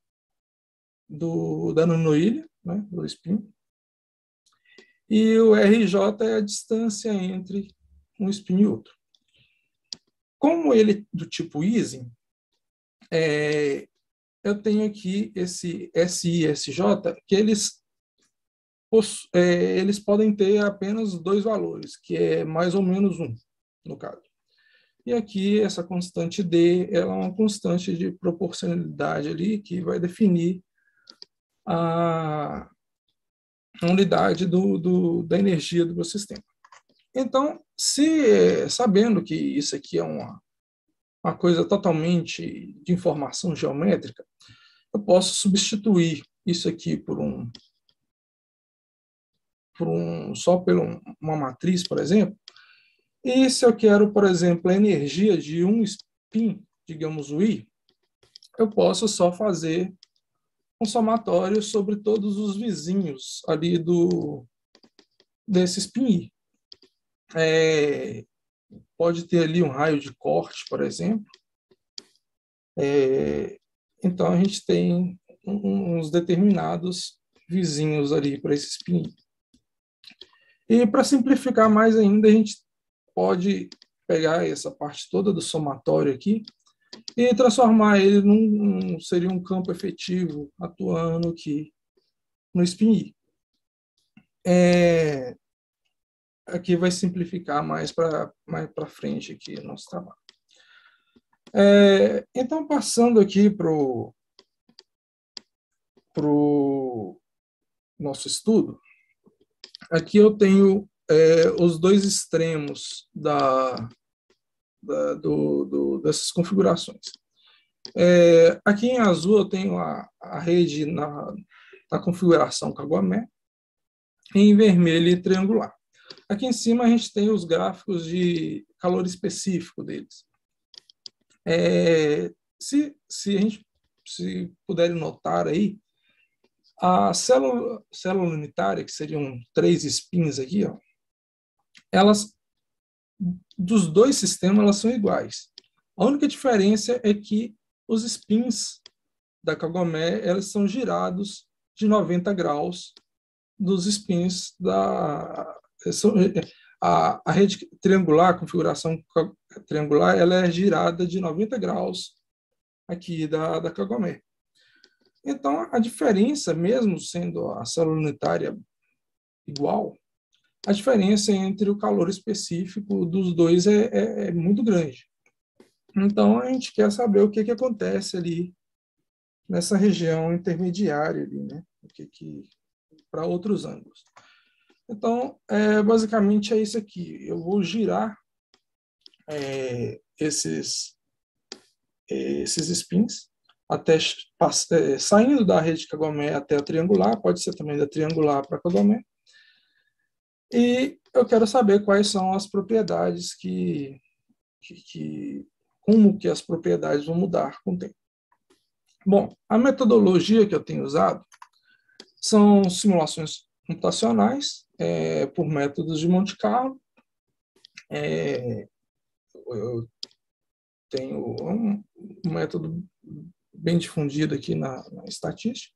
do da nanoilha, né, do spin, e o RJ é a distância entre um spin e outro. Como ele do tipo Ising, é, eu tenho aqui esse SI SJ, que eles, é, eles podem ter apenas dois valores, que é mais ou menos um, no caso. E aqui, essa constante D, ela é uma constante de proporcionalidade ali, que vai definir a unidade do, do, da energia do meu sistema. Então, se sabendo que isso aqui é uma, uma coisa totalmente de informação geométrica, eu posso substituir isso aqui por um, por um só por um, uma matriz, por exemplo. E se eu quero, por exemplo, a energia de um spin, digamos o I, eu posso só fazer um somatório sobre todos os vizinhos ali do desse spin I. É, pode ter ali um raio de corte, por exemplo. É, então, a gente tem uns determinados vizinhos ali para esse spin. E para simplificar mais ainda, a gente pode pegar essa parte toda do somatório aqui e transformar ele num seria um campo efetivo atuando aqui no spin. É, aqui vai simplificar mais para mais para frente aqui nosso trabalho. É, então, passando aqui para o nosso estudo, aqui eu tenho é, os dois extremos da, da do, do, dessas configurações. É, aqui em azul eu tenho a, a rede na, na configuração Kagomé, em vermelho e triangular. Aqui em cima a gente tem os gráficos de calor específico deles. É, se, se a gente se puderem notar aí, a célula, célula unitária, que seriam três spins aqui, ó, elas, dos dois sistemas, elas são iguais. A única diferença é que os spins da Kagomé, elas são girados de 90 graus dos spins da a, a rede triangular, a configuração triangular, ela é girada de 90 graus aqui da, da Kagomé. Então, a diferença, mesmo sendo a célula unitária igual, a diferença entre o calor específico dos dois é, é, é muito grande. Então, a gente quer saber o que, que acontece ali nessa região intermediária ali, né? Que que para outros ângulos. Então, é, basicamente é isso aqui. Eu vou girar é, esses esses spins até é, saindo da rede Kagomé até a triangular, pode ser também da triangular para Kagomé. E eu quero saber quais são as propriedades que, que, que como que as propriedades vão mudar com o tempo. Bom, a metodologia que eu tenho usado são simulações computacionais é, por métodos de Monte Carlo. É, eu tenho um, método bem difundido aqui na, na estatística.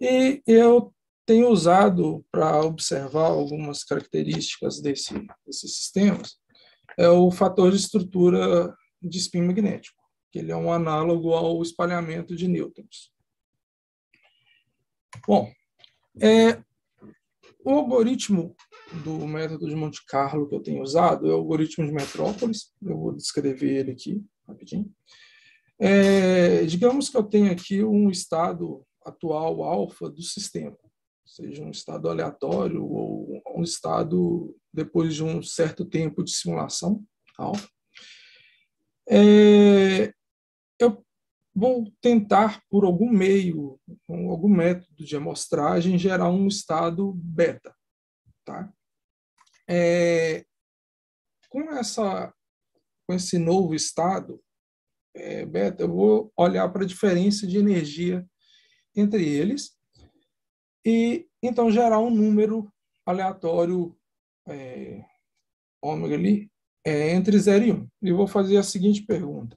E eu tenho usado para observar algumas características desse, desses sistemas é o fator de estrutura de spin magnético, que ele é um análogo ao espalhamento de nêutrons. Bom, é, o algoritmo do método de Monte Carlo que eu tenho usado é o algoritmo de Metrópolis. Eu vou descrever ele aqui rapidinho. É, digamos que eu tenho aqui um estado atual alfa do sistema, seja um estado aleatório ou um estado depois de um certo tempo de simulação alfa. É, eu vou tentar, por algum meio, algum método de amostragem, gerar um estado beta. Tá? É, com, essa, com esse novo estado é, beta, eu vou olhar para a diferença de energia entre eles e, então, gerar um número aleatório é, ômega ali é, entre 0 e 1. Um. E vou fazer a seguinte pergunta.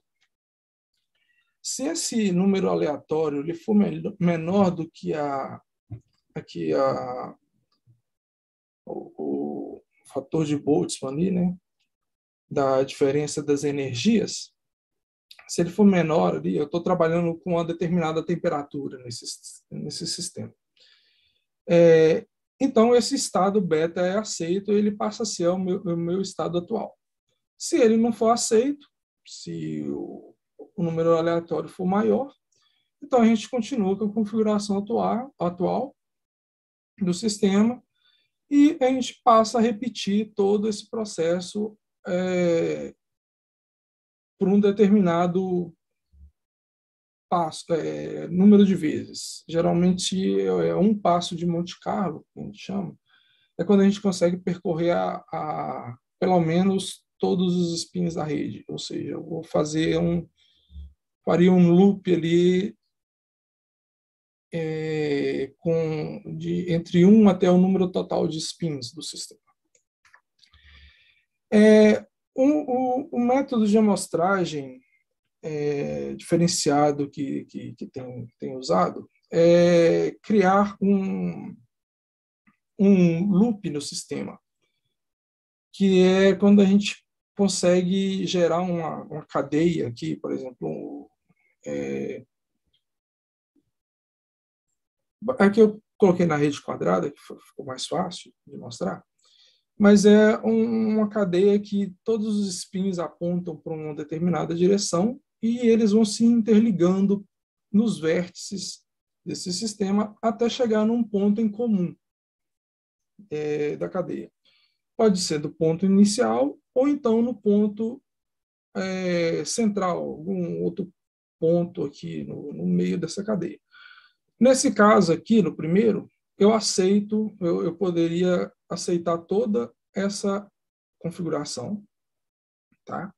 Se esse número aleatório ele for menor do que a, aqui a, o, o fator de Boltzmann ali, né, da diferença das energias, se ele for menor ali, eu estou trabalhando com uma determinada temperatura nesse, nesse sistema. É, então, esse estado beta é aceito, ele passa a ser o meu, o meu estado atual. Se ele não for aceito, se o, o número aleatório for maior, então a gente continua com a configuração atual, atual do sistema e a gente passa a repetir todo esse processo é, por um determinado passo, é, número de vezes. Geralmente é um passo de Monte Carlo, que a gente chama, é quando a gente consegue percorrer a, a pelo menos todos os spins da rede, ou seja, eu vou fazer um faria um loop ali é, com de entre 1 até o número total de spins do sistema. É, um, o, o, método de amostragem é, diferenciado que, que, que tem, tem usado é criar um, um loop no sistema, que é quando a gente consegue gerar uma, uma cadeia aqui, por exemplo, é, aqui eu coloquei na rede quadrada, que ficou mais fácil de mostrar. mas é um, uma cadeia que todos os spins apontam para uma determinada direção e eles vão se interligando nos vértices desse sistema até chegar num ponto em comum é, da cadeia. Pode ser do ponto inicial ou então no ponto é, central, algum outro ponto aqui no, no, meio dessa cadeia. Nesse caso aqui, no primeiro, eu aceito, eu, eu poderia aceitar toda essa configuração, tá?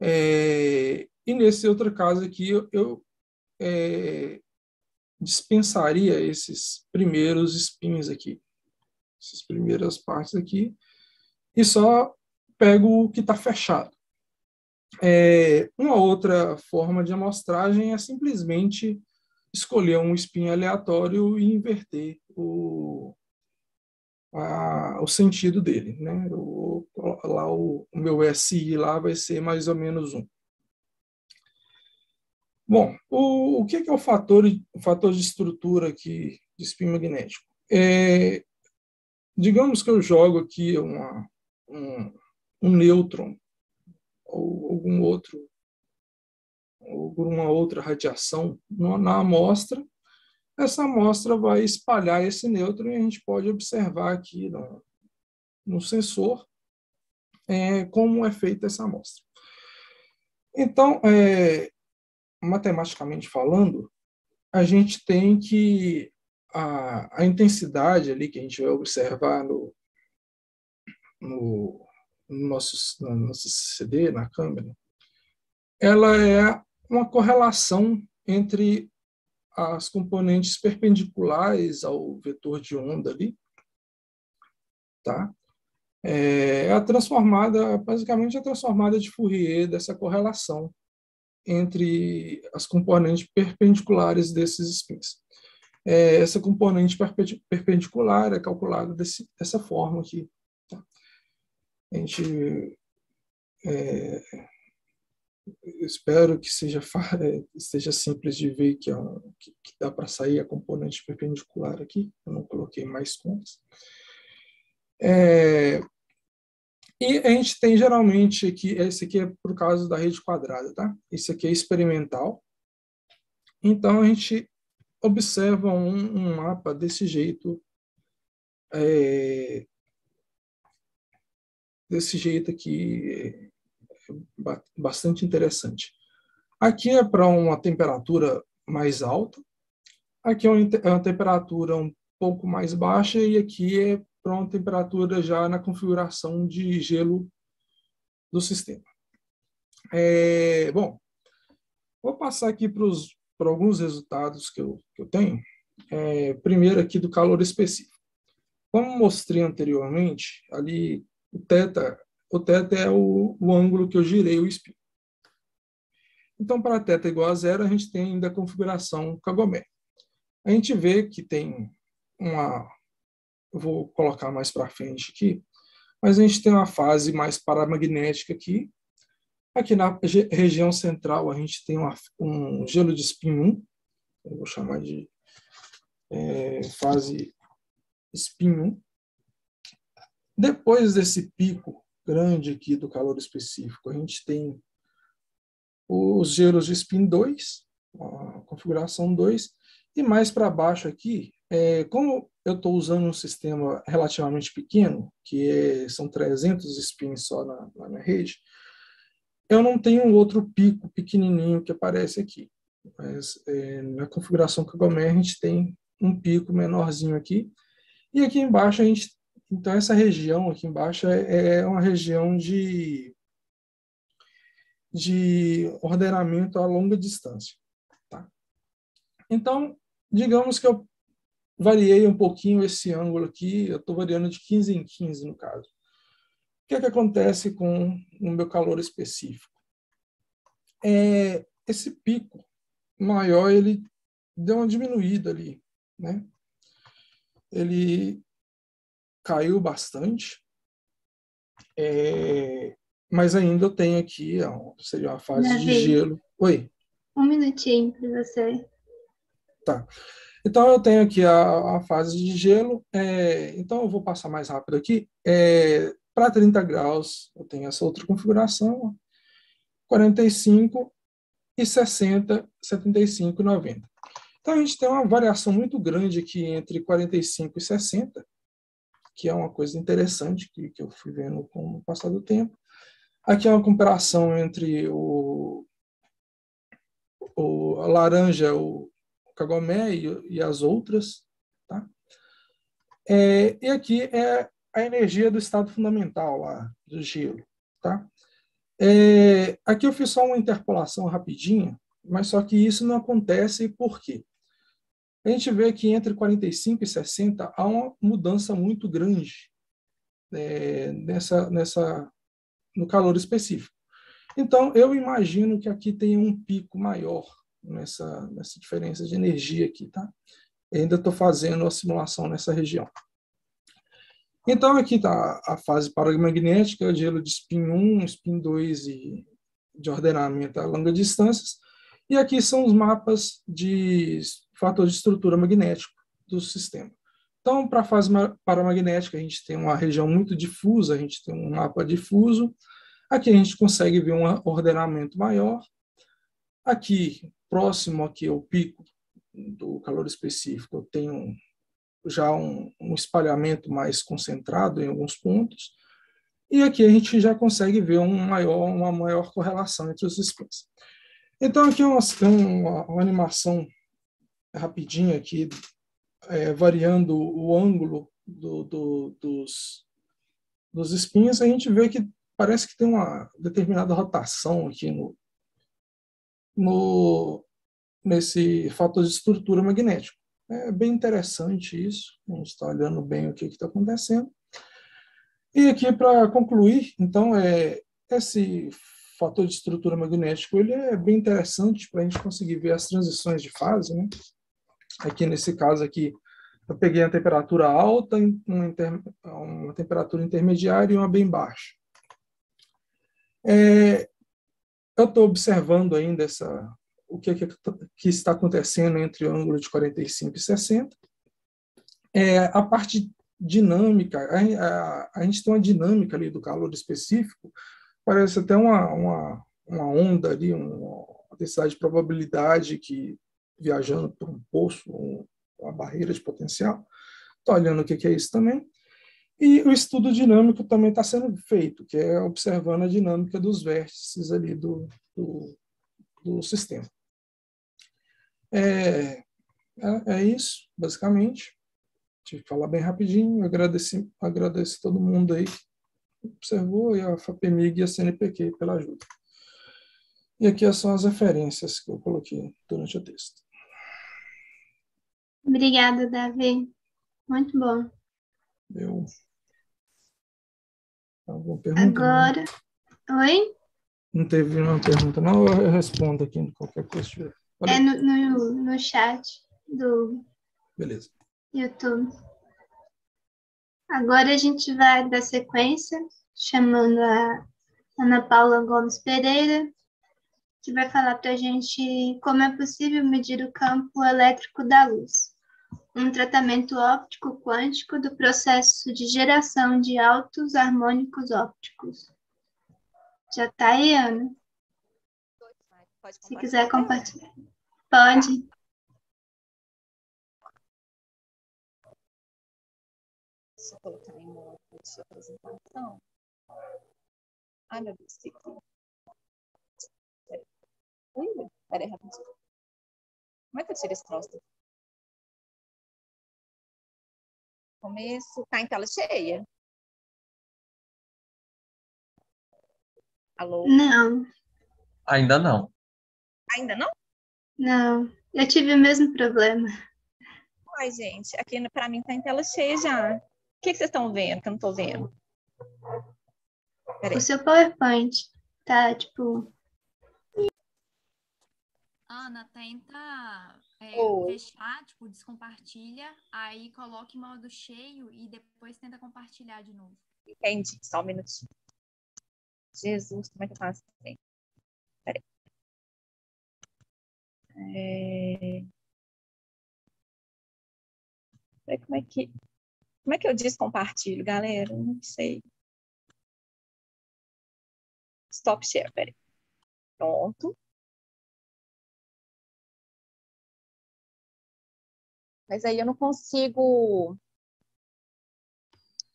É, e nesse outro caso aqui, eu, eu é, dispensaria esses primeiros spins aqui, essas primeiras partes aqui, e só pego o que está fechado. É, uma outra forma de amostragem é simplesmente escolher um spin aleatório e inverter o, a, o sentido dele. Né? O, lá o, o, meu SI lá vai ser mais ou menos um. Bom, o, o que é, o fator, o fator de estrutura aqui de spin magnético? É, digamos que eu jogo aqui uma, um, um nêutron ou algum outro ou uma outra radiação na amostra, essa amostra vai espalhar esse nêutron e a gente pode observar aqui no, no sensor é, como é feita essa amostra. Então, é, matematicamente falando, a gente tem que a, a, intensidade ali que a gente vai observar no, no, no, nosso, no nosso CD, na câmera, ela é uma correlação entre as componentes perpendiculares ao vetor de onda ali, tá? É a transformada, basicamente a transformada de Fourier dessa correlação entre as componentes perpendiculares desses spins. É, essa componente perpendicular é calculada desse, dessa forma aqui. Tá? A gente é, espero que seja é, seja simples de ver que, é que, que dá para sair a componente perpendicular aqui. Eu não coloquei mais contas. É, e a gente tem geralmente aqui, esse aqui é por causa da rede quadrada, tá? Esse aqui é experimental. Então a gente observa um, um mapa desse jeito, é, desse jeito aqui, bastante interessante. Aqui é para uma temperatura mais alta, aqui é uma, é uma temperatura um pouco mais baixa e aqui é para uma temperatura já na configuração de gelo do sistema. É, bom, vou passar aqui para alguns resultados que eu, que eu tenho. É, primeiro aqui do calor específico. Como mostrei anteriormente, ali o θ, o θ é o, o ângulo que eu girei o espinho. Então, para θ igual a zero, a gente tem ainda a configuração Kagomé. A gente vê que tem uma, eu vou colocar mais para frente aqui, mas a gente tem uma fase mais paramagnética aqui. Aqui na região central a gente tem uma, um gelo de spin 1, eu vou chamar de é, fase spin 1. Depois desse pico grande aqui do calor específico, a gente tem os gelos de spin 2, a configuração 2, e mais para baixo aqui, é, como eu estou usando um sistema relativamente pequeno, que é, são 300 spins só na, na minha rede, eu não tenho um outro pico pequenininho que aparece aqui. Mas é, na configuração Kagomé a gente tem um pico menorzinho aqui. E aqui embaixo a gente... Então essa região aqui embaixo é, é uma região de, de ordenamento a longa distância. Tá? Então, digamos que eu variei um pouquinho esse ângulo aqui, eu estou variando de 15 em 15 no caso. O que é que acontece com o meu calor específico? É, esse pico maior, ele deu uma diminuída ali, né? Ele caiu bastante, é, mas ainda eu tenho aqui, seria uma fase Davi, de gelo. Oi? Um minutinho para você. Tá. Então, eu tenho aqui a, a fase de gelo. É, então, eu vou passar mais rápido aqui. É, Para 30 graus, eu tenho essa outra configuração. 45 e 60, 75 e 90. Então, a gente tem uma variação muito grande aqui entre 45 e 60, que é uma coisa interessante que, que eu fui vendo com o passar do tempo. Aqui é uma comparação entre o, o a laranja, o cagomé e, e as outras. Tá? É, e aqui é a energia do estado fundamental lá, do gelo. Tá? É, aqui eu fiz só uma interpolação rapidinha, mas só que isso não acontece por quê? A gente vê que entre 45 e 60 há uma mudança muito grande é, nessa, nessa, no calor específico. Então, eu imagino que aqui tem um pico maior nessa, nessa diferença de energia aqui, tá? Eu ainda estou fazendo a simulação nessa região. Então, aqui está a fase paramagnética, gelo de spin 1, spin 2 e de ordenamento a longas distâncias. E aqui são os mapas de fator de estrutura magnético do sistema. Então, para a fase paramagnética, a gente tem uma região muito difusa, a gente tem um mapa difuso. Aqui a gente consegue ver um ordenamento maior. Aqui, próximo aqui ao pico do calor específico, eu tenho já um, um espalhamento mais concentrado em alguns pontos. E aqui a gente já consegue ver um maior, uma maior correlação entre os spins. Então, aqui é uma, uma, uma animação rapidinha aqui, é, variando o ângulo do, do, dos, dos spins, a gente vê que parece que tem uma determinada rotação aqui no, no, nesse fator de estrutura magnética. É bem interessante isso, vamos estar olhando bem o que está acontecendo. E aqui, para concluir, então, é, esse fator de estrutura magnético ele é bem interessante para a gente conseguir ver as transições de fase. Né? Aqui, nesse caso aqui, eu peguei a temperatura alta, uma, inter, uma temperatura intermediária e uma bem baixa. É, eu estou observando ainda essa, o que, que, que, está acontecendo entre o ângulo de 45 e 60. É, a parte dinâmica, a, a, a, gente tem uma dinâmica ali do calor específico, parece até uma, uma, uma onda ali, uma, densidade de probabilidade que viajando por um poço, uma barreira de potencial. Estou olhando o que, que é isso também. E o estudo dinâmico também está sendo feito, que é observando a dinâmica dos vértices ali do, do, do sistema. É, é, é, isso, basicamente. Tive que falar bem rapidinho. Agradeço, agradeço todo mundo aí que observou e a FAPEMIG e a CNPq pela ajuda. E aqui são as referências que eu coloquei durante o texto. Obrigada, Davi. Muito bom. Eu. Alguma pergunta? Agora. Não? Oi? Não teve nenhuma pergunta, não? Eu respondo aqui qualquer coisa. É no, no, no chat do Beleza. YouTube. Agora a gente vai dar sequência, chamando a Ana Paula Gomes Pereira, que vai falar para a gente como é possível medir o campo elétrico da luz. Um tratamento óptico quântico do processo de geração de altos harmônicos ópticos. Já está aí, Ana? Se quiser compartilhar. Pode. Eu colocar em modo de apresentação. Ai, meu Deus, que. Peraí, peraí, rapidinho. Como é que eu tiro esse troço? Começo. Tá em tela cheia? Alô? Não. Ainda não. Ainda não? Não, eu tive o mesmo problema. Ai, gente, aqui para mim tá em tela cheia já. O que, que vocês estão vendo que eu não tô vendo? Peraí. O seu PowerPoint tá, tipo... Ana, tenta é, fechar, tipo, descompartilha, aí coloque em modo cheio e depois tenta compartilhar de novo. Entendi, só um minutinho. Jesus, como é que eu faço? Peraí. É... Como é que como é que eu descompartilho, galera? Não sei. Stop share, peraí. Pronto. Mas aí eu não consigo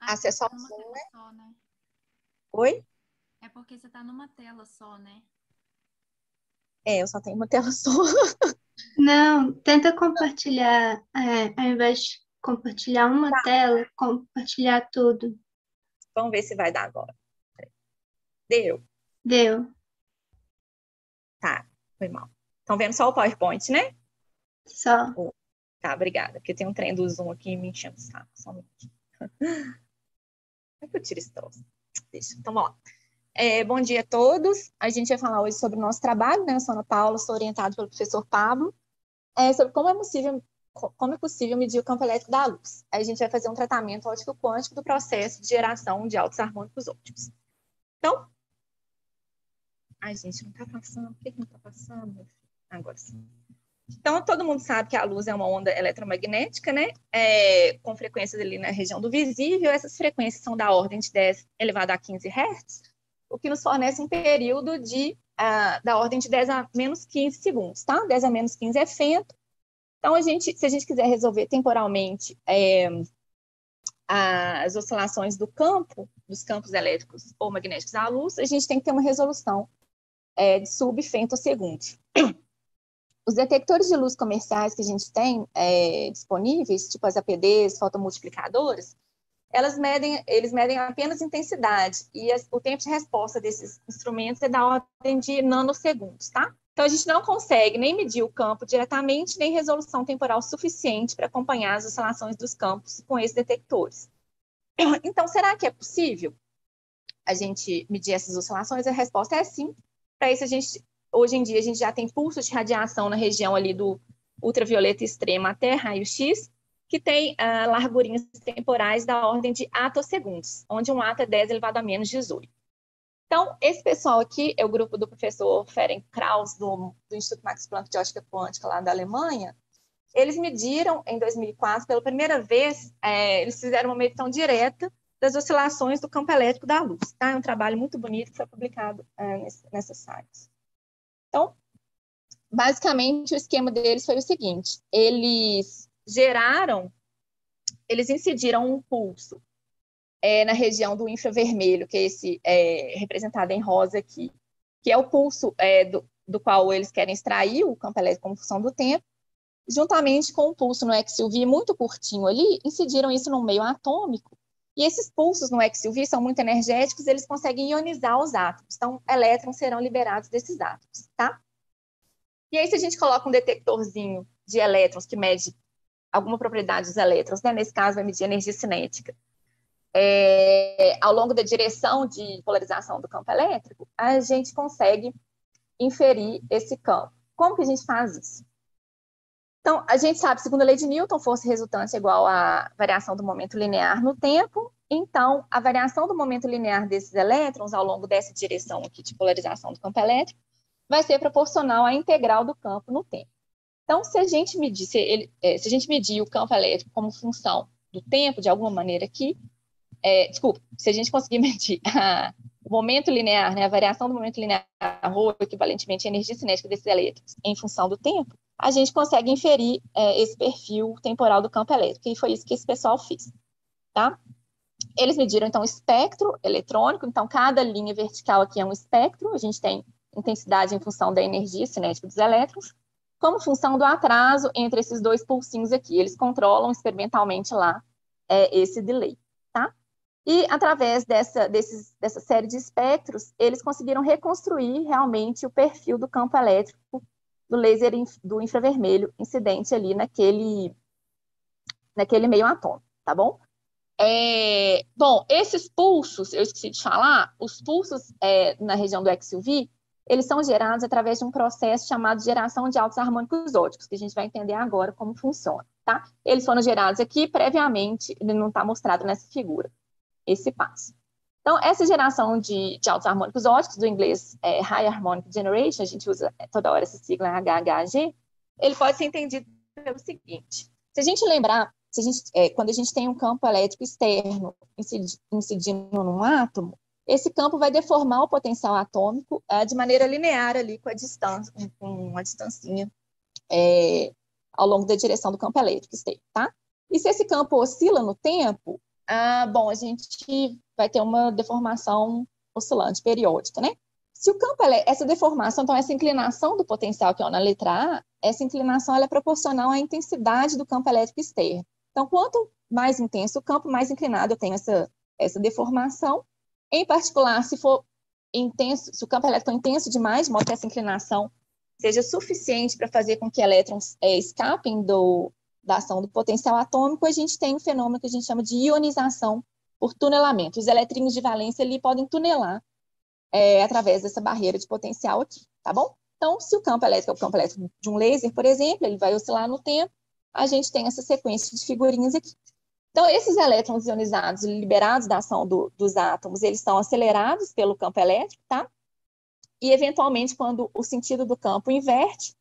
Ah, acessar tá o Zoom, né? só, né? Oi? É porque você tá numa tela só, né? É, eu só tenho uma tela só. Não, tenta compartilhar, é, ao invés de compartilhar uma tela, compartilhar tudo. Vamos ver se vai dar agora. Deu? Deu. Tá, foi mal. Estão vendo só o PowerPoint, né? Só. Tá, obrigada. Porque tem um trem do Zoom aqui me enchendo o saco. Minutinho. Como é que eu tiro esse troço? Deixa. Então, vamos lá. É, bom dia a todos. A gente vai falar hoje sobre o nosso trabalho, né? Eu sou Ana Paula, sou orientada pelo professor Pablo, é, sobre como é possível, como é possível medir o campo elétrico da luz. A gente vai fazer um tratamento óptico-quântico do processo de geração de altos harmônicos ópticos. Então, ai, gente, não tá passando. Por que, não tá passando? Agora sim. Então, todo mundo sabe que a luz é uma onda eletromagnética, né? É, com frequências ali na região do visível. Essas frequências são da ordem de 10 elevado a 15 Hz, o que nos fornece um período de, ah, da ordem de 10 a menos 15 segundos, tá? 10 a menos 15 é fento. Então, a gente, se a gente quiser resolver temporalmente é, as oscilações do campo, dos campos elétricos ou magnéticos à luz, a gente tem que ter uma resolução é, de subfemtosegundos. Os detectores de luz comerciais que a gente tem é, disponíveis, tipo as APDs, fotomultiplicadoras, elas medem, eles medem apenas intensidade e as, o tempo de resposta desses instrumentos é da ordem de nanosegundos, tá? Então, a gente não consegue nem medir o campo diretamente, nem resolução temporal suficiente para acompanhar as oscilações dos campos com esses detectores. Então, será que é possível a gente medir essas oscilações? A resposta é sim. Para isso, a gente, hoje em dia, a gente já tem pulsos de radiação na região ali do ultravioleta extremo até raio-x, que tem ah, largurinhas temporais da ordem de atosegundos, onde um ato é 10 elevado a menos 18. Então, esse pessoal aqui é o grupo do professor Ferenc Krauss, do, do Instituto Max Planck de Ótica Quântica, lá da Alemanha. Eles mediram, em 2004, pela primeira vez, é, eles fizeram uma medição direta das oscilações do campo elétrico da luz. Tá? É um trabalho muito bonito que foi publicado é, sites. Então, basicamente, o esquema deles foi o seguinte, eles geraram, eles incidiram um pulso é, na região do infravermelho, que é esse é, representado em rosa aqui, que é o pulso é, do, do, qual eles querem extrair o campo elétrico como função do tempo, juntamente com um pulso no XUV muito curtinho ali, incidiram isso no meio atômico, e esses pulsos no XUV são muito energéticos, eles conseguem ionizar os átomos, então elétrons serão liberados desses átomos, tá? E aí, se a gente coloca um detectorzinho de elétrons que mede alguma propriedade dos elétrons, né? nesse caso vai medir energia cinética, é, ao longo da direção de polarização do campo elétrico, a gente consegue inferir esse campo. Como que a gente faz isso? Então, a gente sabe, segundo a lei de Newton, força resultante é igual à variação do momento linear no tempo. Então, a variação do momento linear desses elétrons ao longo dessa direção aqui de polarização do campo elétrico vai ser proporcional à integral do campo no tempo. Então, se a gente medir, se, ele, é, se a gente medir o campo elétrico como função do tempo, de alguma maneira aqui, é, desculpa, se a gente conseguir medir a, o momento linear, né, a variação do momento linear, ou equivalentemente a energia cinética desses elétrons em função do tempo, a gente consegue inferir é, esse perfil temporal do campo elétrico, e foi isso que esse pessoal fez, tá? Eles mediram, então, o espectro eletrônico, então, cada linha vertical aqui é um espectro, a gente tem intensidade em função da energia cinética dos elétrons, como função do atraso entre esses dois pulsinhos aqui. Eles controlam experimentalmente lá é, esse delay, tá? E através dessa, desses, dessa série de espectros, eles conseguiram reconstruir realmente o perfil do campo elétrico do laser do infravermelho incidente ali naquele, naquele meio atômico, tá bom? É, bom, esses pulsos, eu esqueci de falar, os pulsos é, na região do XUV, eles são gerados através de um processo chamado geração de altos harmônicos óticos, que a gente vai entender agora como funciona, tá? Eles foram gerados aqui previamente, ele não está mostrado nessa figura, esse passo. Então, essa geração de, de altos harmônicos óticos, do inglês é, High Harmonic Generation, a gente usa toda hora essa sigla HHG, ele pode ser entendido pelo seguinte, se a gente lembrar a gente, é, quando a gente tem um campo elétrico externo incidindo num átomo, esse campo vai deformar o potencial atômico é, de maneira linear ali com a distância, com uma distancinha é, ao longo da direção do campo elétrico externo, tá? E se esse campo oscila no tempo, ah, bom, a gente vai ter uma deformação oscilante periódica, né? Se o campo, é, essa deformação, então essa inclinação do potencial que é na letra A, essa inclinação é proporcional à intensidade do campo elétrico externo. Então, quanto mais intenso o campo, mais inclinado eu tenho essa, essa deformação. Em particular, se for intenso, se o campo elétrico for intenso demais, de modo que essa inclinação seja suficiente para fazer com que elétrons é, escapem do, da ação do potencial atômico, a gente tem um fenômeno que a gente chama de ionização por tunelamento. Os eletrinhos de valência ali podem tunelar é, através dessa barreira de potencial aqui, tá bom? Então, se o campo elétrico é o campo elétrico de um laser, por exemplo, ele vai oscilar no tempo, a gente tem essa sequência de figurinhas aqui. Então, esses elétrons ionizados liberados da ação do, dos átomos, eles são acelerados pelo campo elétrico, tá? E, eventualmente, quando o sentido do campo inverte,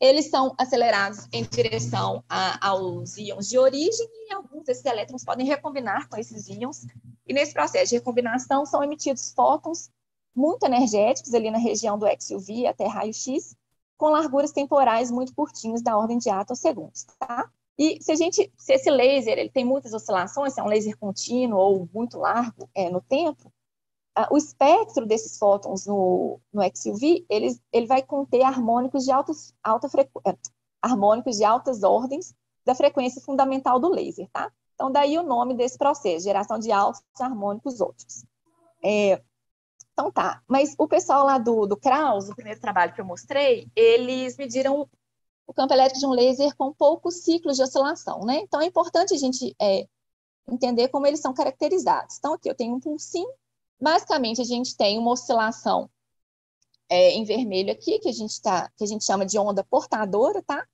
eles são acelerados em direção a, aos íons de origem e alguns desses elétrons podem recombinar com esses íons. E nesse processo de recombinação são emitidos fótons muito energéticos ali na região do XUV até raio-x, com larguras temporais muito curtinhas, da ordem de átomos segundos, tá? E se a gente, se esse laser ele tem muitas oscilações, se é um laser contínuo ou muito largo é, no tempo, o espectro desses fótons no, no XUV, ele, ele vai conter harmônicos de, altas, alta frequ... É, harmônicos de altas ordens da frequência fundamental do laser, tá? Então, daí o nome desse processo, geração de altos harmônicos óticos. É, então tá, mas o pessoal lá do, do Kraus, o primeiro trabalho que eu mostrei, eles mediram o campo elétrico de um laser com poucos ciclos de oscilação, né? Então é importante a gente é, entender como eles são caracterizados. Então aqui eu tenho um pulsinho, basicamente a gente tem uma oscilação é, em vermelho aqui, que a gente tá, que a gente chama de onda portadora, tá?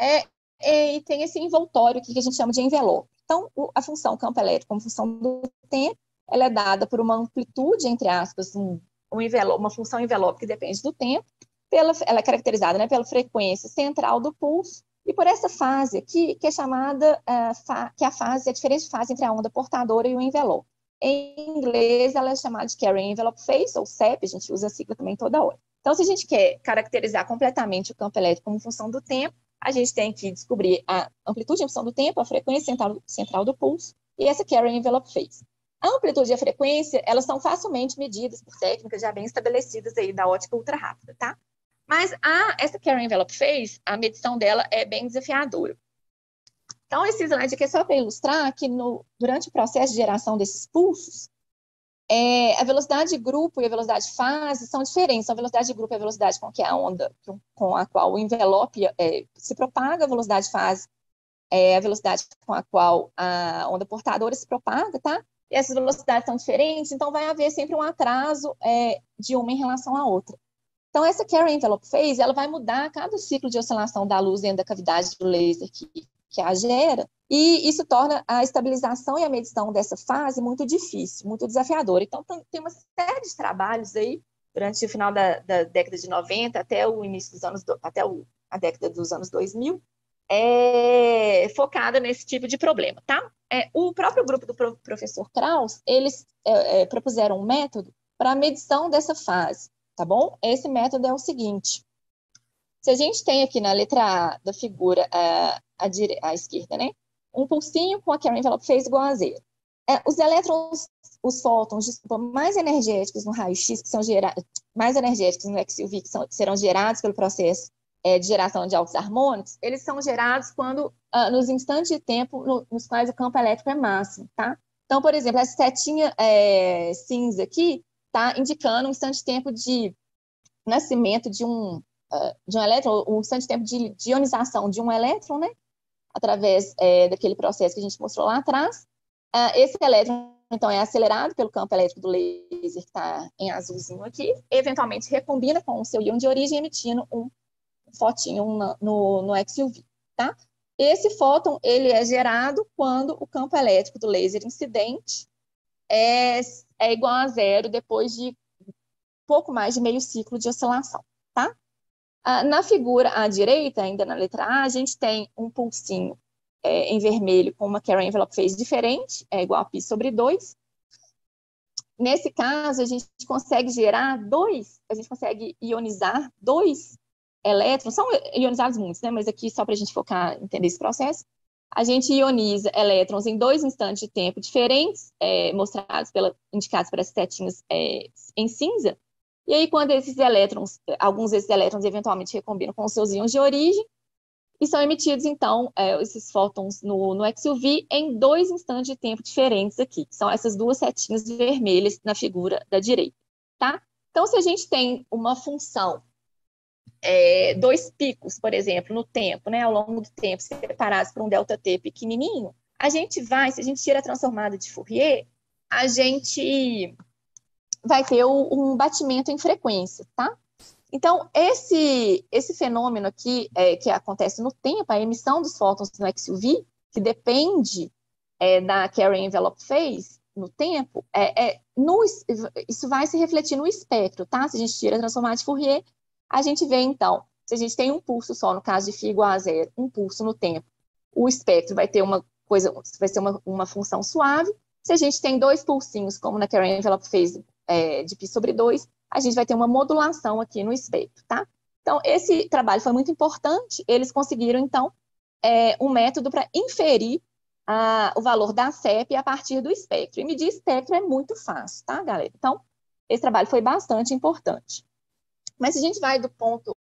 É, é, e tem esse envoltório aqui que a gente chama de envelope. Então, o, a função campo elétrico como função do tempo ela é dada por uma amplitude, entre aspas, um, um envelope, uma função envelope que depende do tempo, pela, ela é caracterizada né, pela frequência central do pulso, e por essa fase aqui, que é chamada, uh, fa, que é a fase, a diferente fase entre a onda portadora e o envelope. Em inglês, ela é chamada de Carrying Envelope Phase, ou CEP, a gente usa a sigla também toda hora. Então, se a gente quer caracterizar completamente o campo elétrico como função do tempo, a gente tem que descobrir a amplitude em função do tempo, a frequência central, do pulso, e essa Carrying Envelope Phase. A amplitude e a frequência, elas são facilmente medidas por técnicas já bem estabelecidas aí da ótica ultra rápida, tá? Mas a, essa Carrying Envelope Phase, a medição dela é bem desafiadora. Então, esse slide aqui é só para ilustrar que no, durante o processo de geração desses pulsos, é, a velocidade de grupo e a velocidade de fase são diferentes. A velocidade de grupo é a velocidade com que a onda, com a qual o envelope é, se propaga, a velocidade de fase é a velocidade com a qual a onda portadora se propaga, tá? e essas velocidades são diferentes, então vai haver sempre um atraso é, de uma em relação à outra. Então, essa Carry Envelope Phase, ela vai mudar a cada ciclo de oscilação da luz dentro da cavidade do laser que, que a gera, e isso torna a estabilização e a medição dessa fase muito difícil, muito desafiadora. Então, tem uma série de trabalhos aí, durante o final da, da década de 90 até o início dos anos, até o, a década dos anos 2000, é, focada nesse tipo de problema, tá? É, o próprio grupo do professor Kraus, eles é, é, propuseram um método para a medição dessa fase, tá bom? Esse método é o seguinte, se a gente tem aqui na letra A da figura à, à, esquerda, né? Um pulsinho com a carrying envelope phase igual a zero. É, os elétrons, os fótons, desculpa, mais energéticos no raio-x, que são gerados, mais energéticos no XUV, que, são, serão gerados pelo processo é, de geração de altos harmônicos, eles são gerados quando, uh, nos instantes de tempo no, nos quais o campo elétrico é máximo, tá? Então, por exemplo, essa setinha é, cinza aqui está indicando um instante de tempo de nascimento de um, de um elétron, um instante de tempo de, de ionização de um elétron, né? Através é, daquele processo que a gente mostrou lá atrás. Uh, esse elétron, então, é acelerado pelo campo elétrico do laser, que está em azulzinho aqui, eventualmente recombina com o seu íon de origem, emitindo um fotinho no, no, no XUV, tá? Esse fóton, ele é gerado quando o campo elétrico do laser incidente é, é igual a zero depois de pouco mais de meio ciclo de oscilação? Ah, na figura à direita, ainda na letra A, a gente tem um pulsinho é, em vermelho com uma carry envelope phase diferente, é igual a π sobre 2. Nesse caso, a gente consegue gerar dois, a gente consegue ionizar dois elétrons, são ionizados muitos, né? Mas aqui, só para a gente focar, entender esse processo, a gente ioniza elétrons em dois instantes de tempo diferentes, é, mostrados pela, indicados pelas setinhas é, em cinza. E aí, quando esses elétrons, alguns desses elétrons eventualmente recombinam com seus íons de origem, e são emitidos, então, é, esses fótons no, no XUV em dois instantes de tempo diferentes aqui. São essas duas setinhas vermelhas na figura da direita, tá? Então, se a gente tem uma função é, dois picos, por exemplo, no tempo, né, ao longo do tempo, separados por um ΔT pequenininho, a gente vai, se a gente tira a transformada de Fourier, a gente vai ter um batimento em frequência, tá? Então, esse, esse fenômeno aqui, é, que acontece no tempo, a emissão dos fótons no XUV, que depende é, da carry envelope phase, no tempo, é, é, no, isso vai se refletir no espectro, tá? Se a gente tira a transformada de Fourier, a gente vê, então, se a gente tem um pulso só, no caso de φ igual a zero, um pulso no tempo, o espectro vai ter uma coisa, vai ser uma, uma função suave. Se a gente tem dois pulsinhos, como na Carey Envelope fez é, de π sobre 2, a gente vai ter uma modulação aqui no espectro, tá? Então, esse trabalho foi muito importante. Eles conseguiram, então, é, um método para inferir a, o valor da CEP a partir do espectro. E medir espectro é muito fácil, tá, galera? Então, esse trabalho foi bastante importante. Mas se a gente vai do ponto.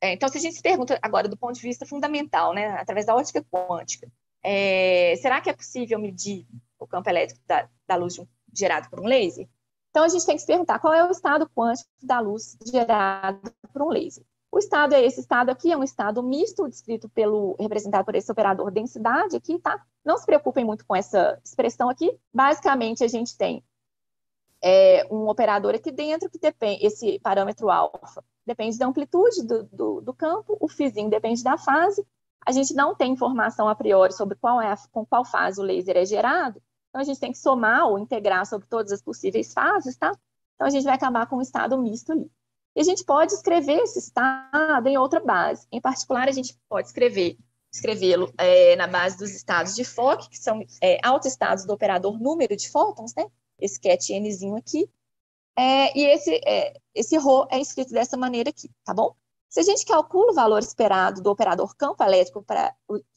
É, então, se a gente se pergunta agora do ponto de vista fundamental, né, através da ótica quântica, é, será que é possível medir o campo elétrico da, da luz gerado por um laser? Então, a gente tem que se perguntar qual é o estado quântico da luz gerada por um laser. O estado é esse estado aqui, é um estado misto, descrito pelo, representado por esse operador densidade aqui, tá? Não se preocupem muito com essa expressão aqui. Basicamente, a gente tem é, um operador aqui dentro que depende, esse parâmetro alfa depende da amplitude do, do, do campo, o φzinho depende da fase, a gente não tem informação a priori sobre qual é a, com qual fase o laser é gerado, então a gente tem que somar ou integrar sobre todas as possíveis fases, tá? Então a gente vai acabar com um estado misto ali. E a gente pode escrever esse estado em outra base. Em particular, a gente pode escrever escrevê-lo é, na base dos estados de Fock, que são é, autoestados do operador número de fótons, né? esse cat nzinho aqui, é, e esse, é, esse ρ é escrito dessa maneira aqui, tá bom? Se a gente calcula o valor esperado do operador campo elétrico para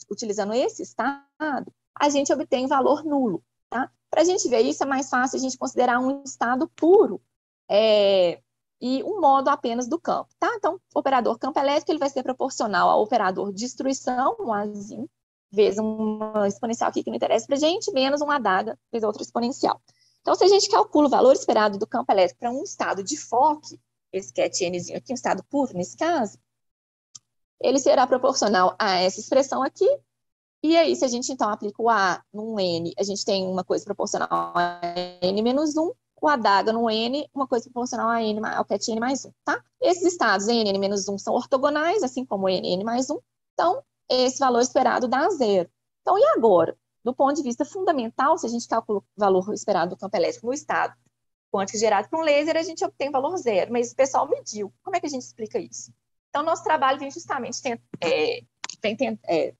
utilizando esse estado, a gente obtém valor nulo, tá? Para a gente ver isso, é mais fácil a gente considerar um estado puro é, e um modo apenas do campo, tá? Então, operador campo elétrico ele vai ser proporcional ao operador destruição, um Azinho, vezes uma exponencial aqui que não interessa para a gente, menos uma adaga, vezes outra exponencial. Então, se a gente calcula o valor esperado do campo elétrico para um estado de foque, esse cat nzinho aqui, um estado puro nesse caso, ele será proporcional a essa expressão aqui. E aí, se a gente então aplica o A num N, a gente tem uma coisa proporcional a N menos 1, o adaga no N, uma coisa proporcional a N, ao cat N mais 1, tá? Esses estados N, N menos 1 são ortogonais, assim como N, N mais 1. Então, esse valor esperado dá zero. Então, e agora? Do ponto de vista fundamental, se a gente calcula o valor esperado do campo elétrico no estado quântico gerado por um laser, a gente obtém valor zero, mas o pessoal mediu. Como é que a gente explica isso? Então, nosso trabalho vem justamente é, vem, é,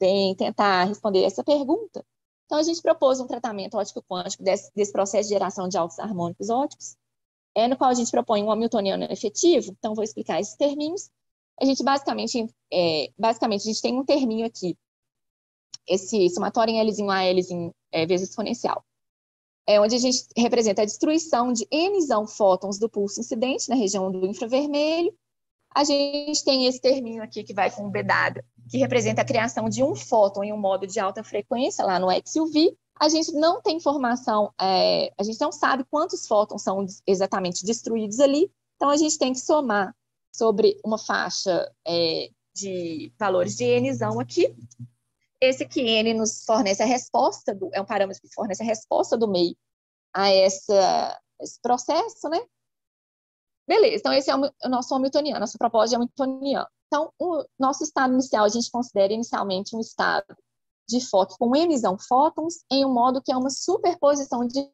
vem tentar responder essa pergunta. Então, a gente propôs um tratamento óptico-quântico desse, desse, processo de geração de altos harmônicos ópticos, é, no qual a gente propõe um hamiltoniano efetivo. Então, vou explicar esses terminhos. A gente, basicamente, é, basicamente, a gente tem um terminho aqui esse somatório em Lzinho A, Lzinho é, vezes exponencial. É onde a gente representa a destruição de emisão fótons do pulso incidente na região do infravermelho. A gente tem esse terminho aqui que vai com bedada, que representa a criação de um fóton em um modo de alta frequência lá no XUV. A gente não tem informação, é, a gente não sabe quantos fótons são exatamente destruídos ali, então a gente tem que somar sobre uma faixa é, de valores de emisão aqui, esse QN nos fornece a resposta, do, é um parâmetro que fornece a resposta do meio a essa, esse processo, né? Beleza, então esse é o nosso hamiltoniano, nossa proposta de hamiltoniano. Então, o nosso estado inicial, a gente considera inicialmente um estado de foco com emissão fótons em um modo que é uma superposição de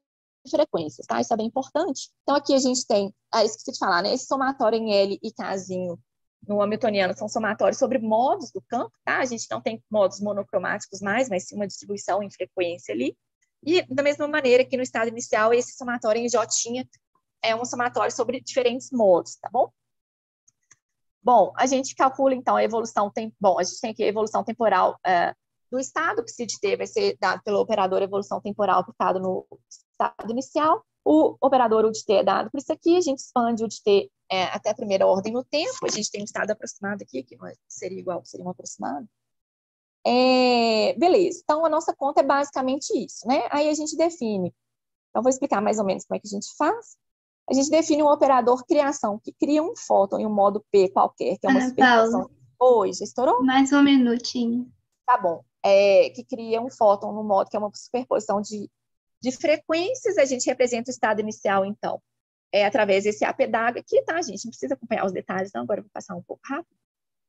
frequências, tá? Isso é bem importante. Então, aqui a gente tem, ah, esqueci de falar, né? Esse somatório em L e Kzinho no Hamiltoniano são somatórios sobre modos do campo, tá? A gente não tem modos monocromáticos mais, mas sim uma distribuição em frequência ali. E da mesma maneira que no estado inicial, esse somatório em J é um somatório sobre diferentes modos, tá bom? Bom, a gente calcula então a evolução, tem, bom, a gente tem aqui a evolução temporal uh, do estado, que se de T vai ser dado pelo operador evolução temporal aplicado no estado inicial, o operador U de T é dado por isso aqui, a gente expande o de T é, até a primeira ordem no tempo, a gente tem um estado aproximado aqui, que é, seria igual, seria um aproximado. É, beleza, então a nossa conta é basicamente isso, né? Aí a gente define, então vou explicar mais ou menos como é que a gente faz. A gente define um operador criação que cria um fóton em um modo P qualquer, que é uma Ana superposição. Oi, já estourou? Mais um minutinho. Tá bom. É, que cria um fóton no modo que é uma superposição de de frequências, a gente representa o estado inicial, então, é através desse APDAG aqui, tá, gente? Não precisa acompanhar os detalhes, não, agora eu vou passar um pouco rápido.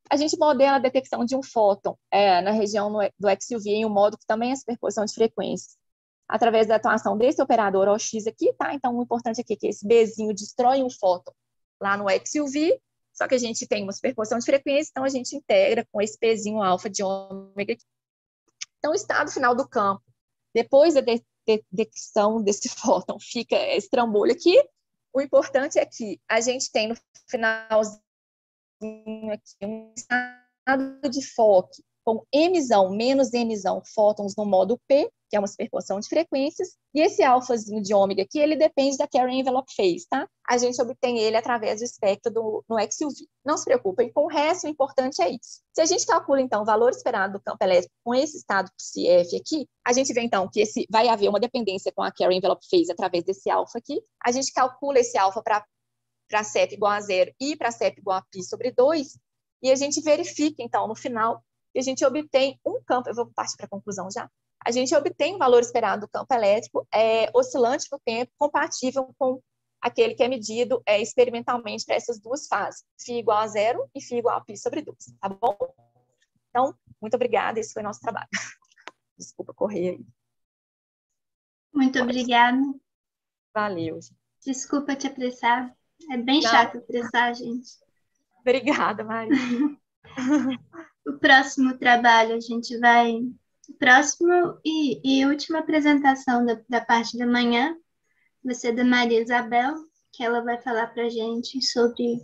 A gente modela a detecção de um fóton é, na região do XUV em um modo que também é superposição de frequências, através da atuação desse operador OX aqui, tá? Então, o importante aqui é que esse Bzinho destrói um fóton lá no XUV, só que a gente tem uma superposição de frequências, então a gente integra com esse Pzinho alfa de ômega. Então, o estado final do campo, depois da detecção desse fóton fica esse trambolho aqui. O importante é que a gente tem no finalzinho aqui um estado de foco com emissão menos emissão fótons no modo P, que é uma superposição de frequências, e esse alfazinho de ômega aqui, ele depende da carry envelope phase, tá? A gente obtém ele através do espectro do, no XUV. Não se preocupem com o resto, o importante é isso. Se a gente calcula, então, o valor esperado do campo elétrico com esse estado CF aqui, a gente vê, então, que esse, vai haver uma dependência com a carry envelope phase através desse alfa aqui. A gente calcula esse alfa para para CEP igual a zero e para CEP igual a π sobre 2, e a gente verifica, então, no final, que a gente obtém um campo, eu vou partir para a conclusão já, a gente obtém o valor esperado do campo elétrico é, oscilante no tempo, compatível com aquele que é medido é, experimentalmente para essas duas fases, φ igual a zero e φ igual a π sobre 2, tá bom? Então, muito obrigada, esse foi nosso trabalho. Desculpa correr aí. Muito Pode. obrigada. Valeu. Desculpa te apressar. É bem Não. chato apressar, gente. Obrigada, Maria. o próximo trabalho a gente vai próximo e, e última apresentação da, da parte da manhã vai ser da Maria Isabel, que ela vai falar para a gente sobre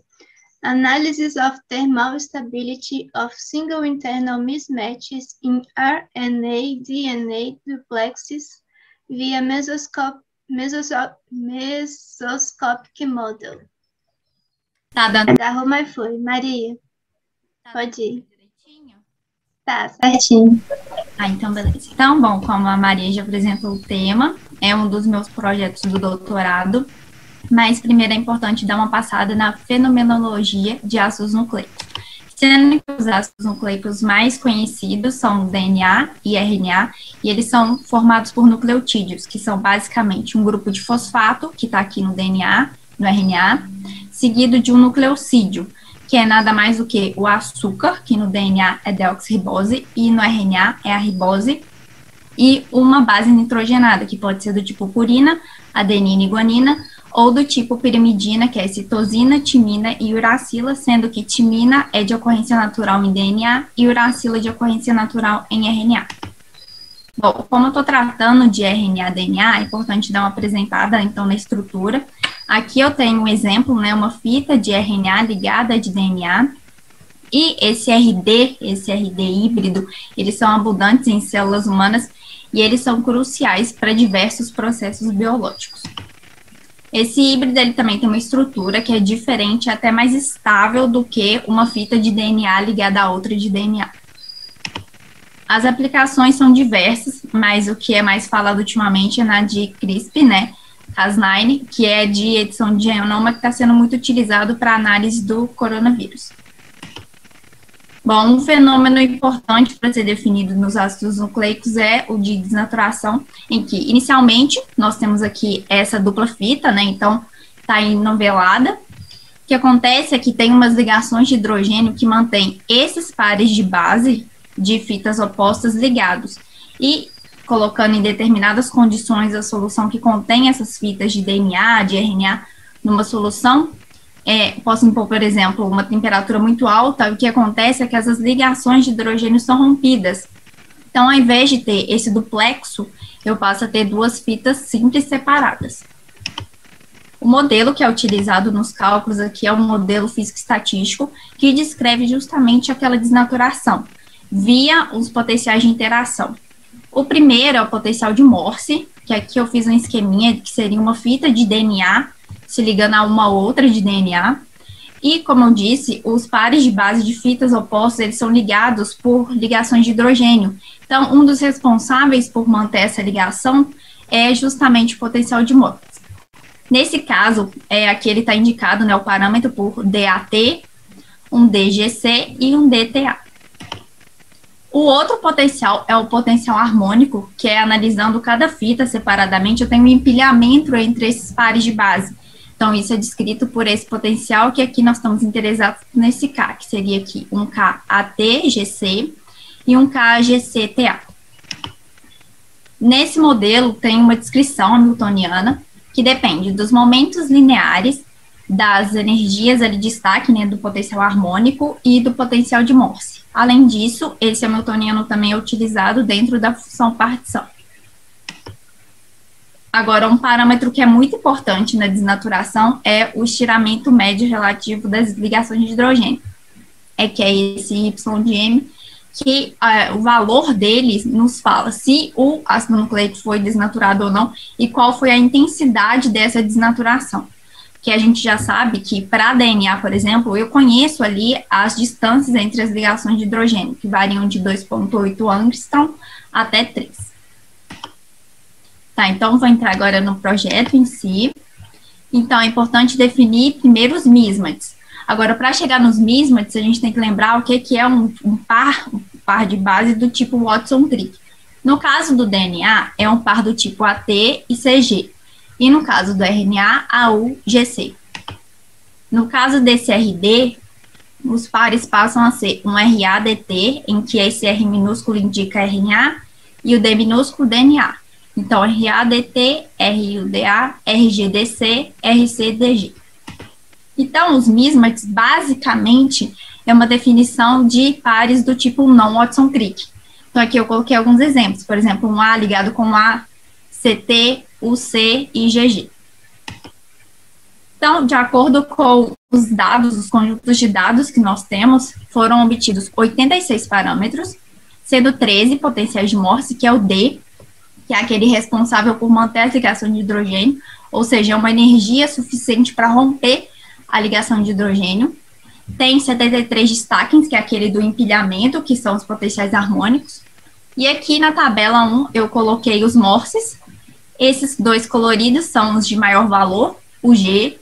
Analysis of Thermal Stability of Single Internal Mismatches in RNA-DNA duplexes via mesoscope, mesoscope, mesoscopic model. Tá dando. Da Roma foi. Maria, tá pode ir. Tá, certinho. Ah, então beleza. Então, bom, como a Maria já apresentou o tema, é um dos meus projetos do doutorado, mas primeiro é importante dar uma passada na fenomenologia de ácidos nucleicos. Sendo que os ácidos nucleicos mais conhecidos são DNA e RNA, e eles são formados por nucleotídeos, que são basicamente um grupo de fosfato, que está aqui no DNA, no RNA, seguido de um nucleocídio, que é nada mais do que o açúcar, que no DNA é deoxirribose e no RNA é a ribose, e uma base nitrogenada, que pode ser do tipo purina, adenina e guanina, ou do tipo pirimidina, que é citosina, timina e uracila, sendo que timina é de ocorrência natural em DNA e uracila de ocorrência natural em RNA. Bom, como eu estou tratando de RNA-DNA, é importante dar uma apresentada, então, na estrutura. Aqui eu tenho um exemplo, né, uma fita de RNA ligada de DNA, e esse RD, esse RD híbrido, eles são abundantes em células humanas e eles são cruciais para diversos processos biológicos. Esse híbrido ele também tem uma estrutura que é diferente, até mais estável do que uma fita de DNA ligada a outra de DNA. As aplicações são diversas, mas o que é mais falado ultimamente é na de CRISP, né? Cas9, que é de edição de genoma que está sendo muito utilizado para análise do coronavírus. Bom, um fenômeno importante para ser definido nos ácidos nucleicos é o de desnaturação, em que, inicialmente, nós temos aqui essa dupla fita, né? Então, está enovelada. O que acontece é que tem umas ligações de hidrogênio que mantêm esses pares de base de fitas opostas ligados. E colocando em determinadas condições a solução que contém essas fitas de DNA, de RNA, numa solução, é, posso impor, por exemplo, uma temperatura muito alta, o que acontece é que essas ligações de hidrogênio são rompidas. Então, ao invés de ter esse duplexo, eu passo a ter duas fitas simples separadas. O modelo que é utilizado nos cálculos aqui é um modelo físico-estatístico que descreve justamente aquela desnaturação via os potenciais de interação. O primeiro é o potencial de Morse, que aqui eu fiz um esqueminha que seria uma fita de DNA se ligando a uma outra de DNA. E, como eu disse, os pares de base de fitas opostas, eles são ligados por ligações de hidrogênio. Então, um dos responsáveis por manter essa ligação é justamente o potencial de Morse. Nesse caso, é, aqui ele está indicado né, o parâmetro por DAT, um DGC e um DTA. O outro potencial é o potencial harmônico, que é analisando cada fita separadamente, eu tenho um empilhamento entre esses pares de base. Então, isso é descrito por esse potencial, que aqui nós estamos interessados nesse K, que seria aqui um KAT-GC e um KGC-TA. Nesse modelo, tem uma descrição hamiltoniana, que depende dos momentos lineares, das energias ali de destaque, né, do potencial harmônico e do potencial de Morse. Além disso, esse hamiltoniano também é utilizado dentro da função partição. Agora, um parâmetro que é muito importante na desnaturação é o estiramento médio relativo das ligações de hidrogênio. É que é esse Y de M, que uh, o valor dele nos fala se o ácido nucleico foi desnaturado ou não e qual foi a intensidade dessa desnaturação. Que a gente já sabe que para DNA, por exemplo, eu conheço ali as distâncias entre as ligações de hidrogênio, que variam de 2,8 angstrom até 3. Tá, então vou entrar agora no projeto em si. Então, é importante definir primeiro os mismats. Agora, para chegar nos mismats, a gente tem que lembrar o que, que é um, um par, um par de base do tipo Watson-Crick. No caso do DNA, é um par do tipo AT e CG. E no caso do RNA, AU, GC. No caso desse RD, os pares passam a ser um RADT, em que esse R minúsculo indica RNA, e o D minúsculo DNA. Então, RADT, RUDA, RGDC, RCDG. Então, os mismats, basicamente, é uma definição de pares do tipo não Watson-Crick. Então, aqui eu coloquei alguns exemplos. Por exemplo, um A ligado com A, CT, UC e GG. Então, de acordo com os dados, os conjuntos de dados que nós temos, foram obtidos 86 parâmetros, sendo 13 potenciais de Morse, que é o D, que é aquele responsável por manter a ligação de hidrogênio, ou seja, é uma energia suficiente para romper a ligação de hidrogênio. Tem 73 destaques, que é aquele do empilhamento, que são os potenciais harmônicos. E aqui na tabela 1 eu coloquei os morses. Esses dois coloridos são os de maior valor, o G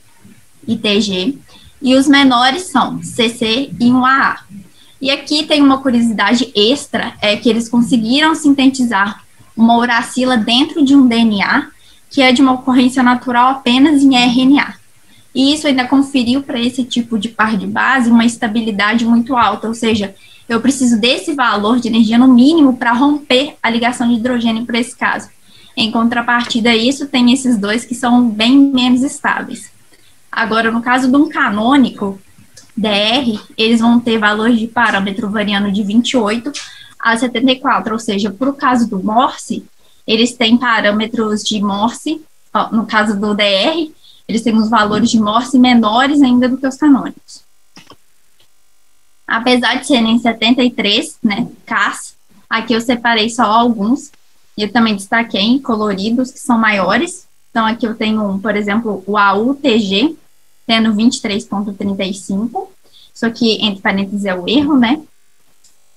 e TG. E os menores são CC e 1AA. E aqui tem uma curiosidade extra, é que eles conseguiram sintetizar uma uracila dentro de um DNA, que é de uma ocorrência natural apenas em RNA. E isso ainda conferiu para esse tipo de par de base uma estabilidade muito alta, ou seja, eu preciso desse valor de energia no mínimo para romper a ligação de hidrogênio para esse caso. Em contrapartida a isso, tem esses dois que são bem menos estáveis. Agora, no caso de um canônico, DR, eles vão ter valores de parâmetro variando de 28 a 74, ou seja, para o caso do Morse, eles têm parâmetros de Morse, ó, no caso do DR, eles têm os valores de Morse menores ainda do que os canônicos. Apesar de serem 73, né, Ks, aqui eu separei só alguns, e eu também destaquei coloridos que são maiores. Então, aqui eu tenho, por exemplo, o AUTG, tendo 23,35. Isso aqui, entre parênteses, é o erro, né?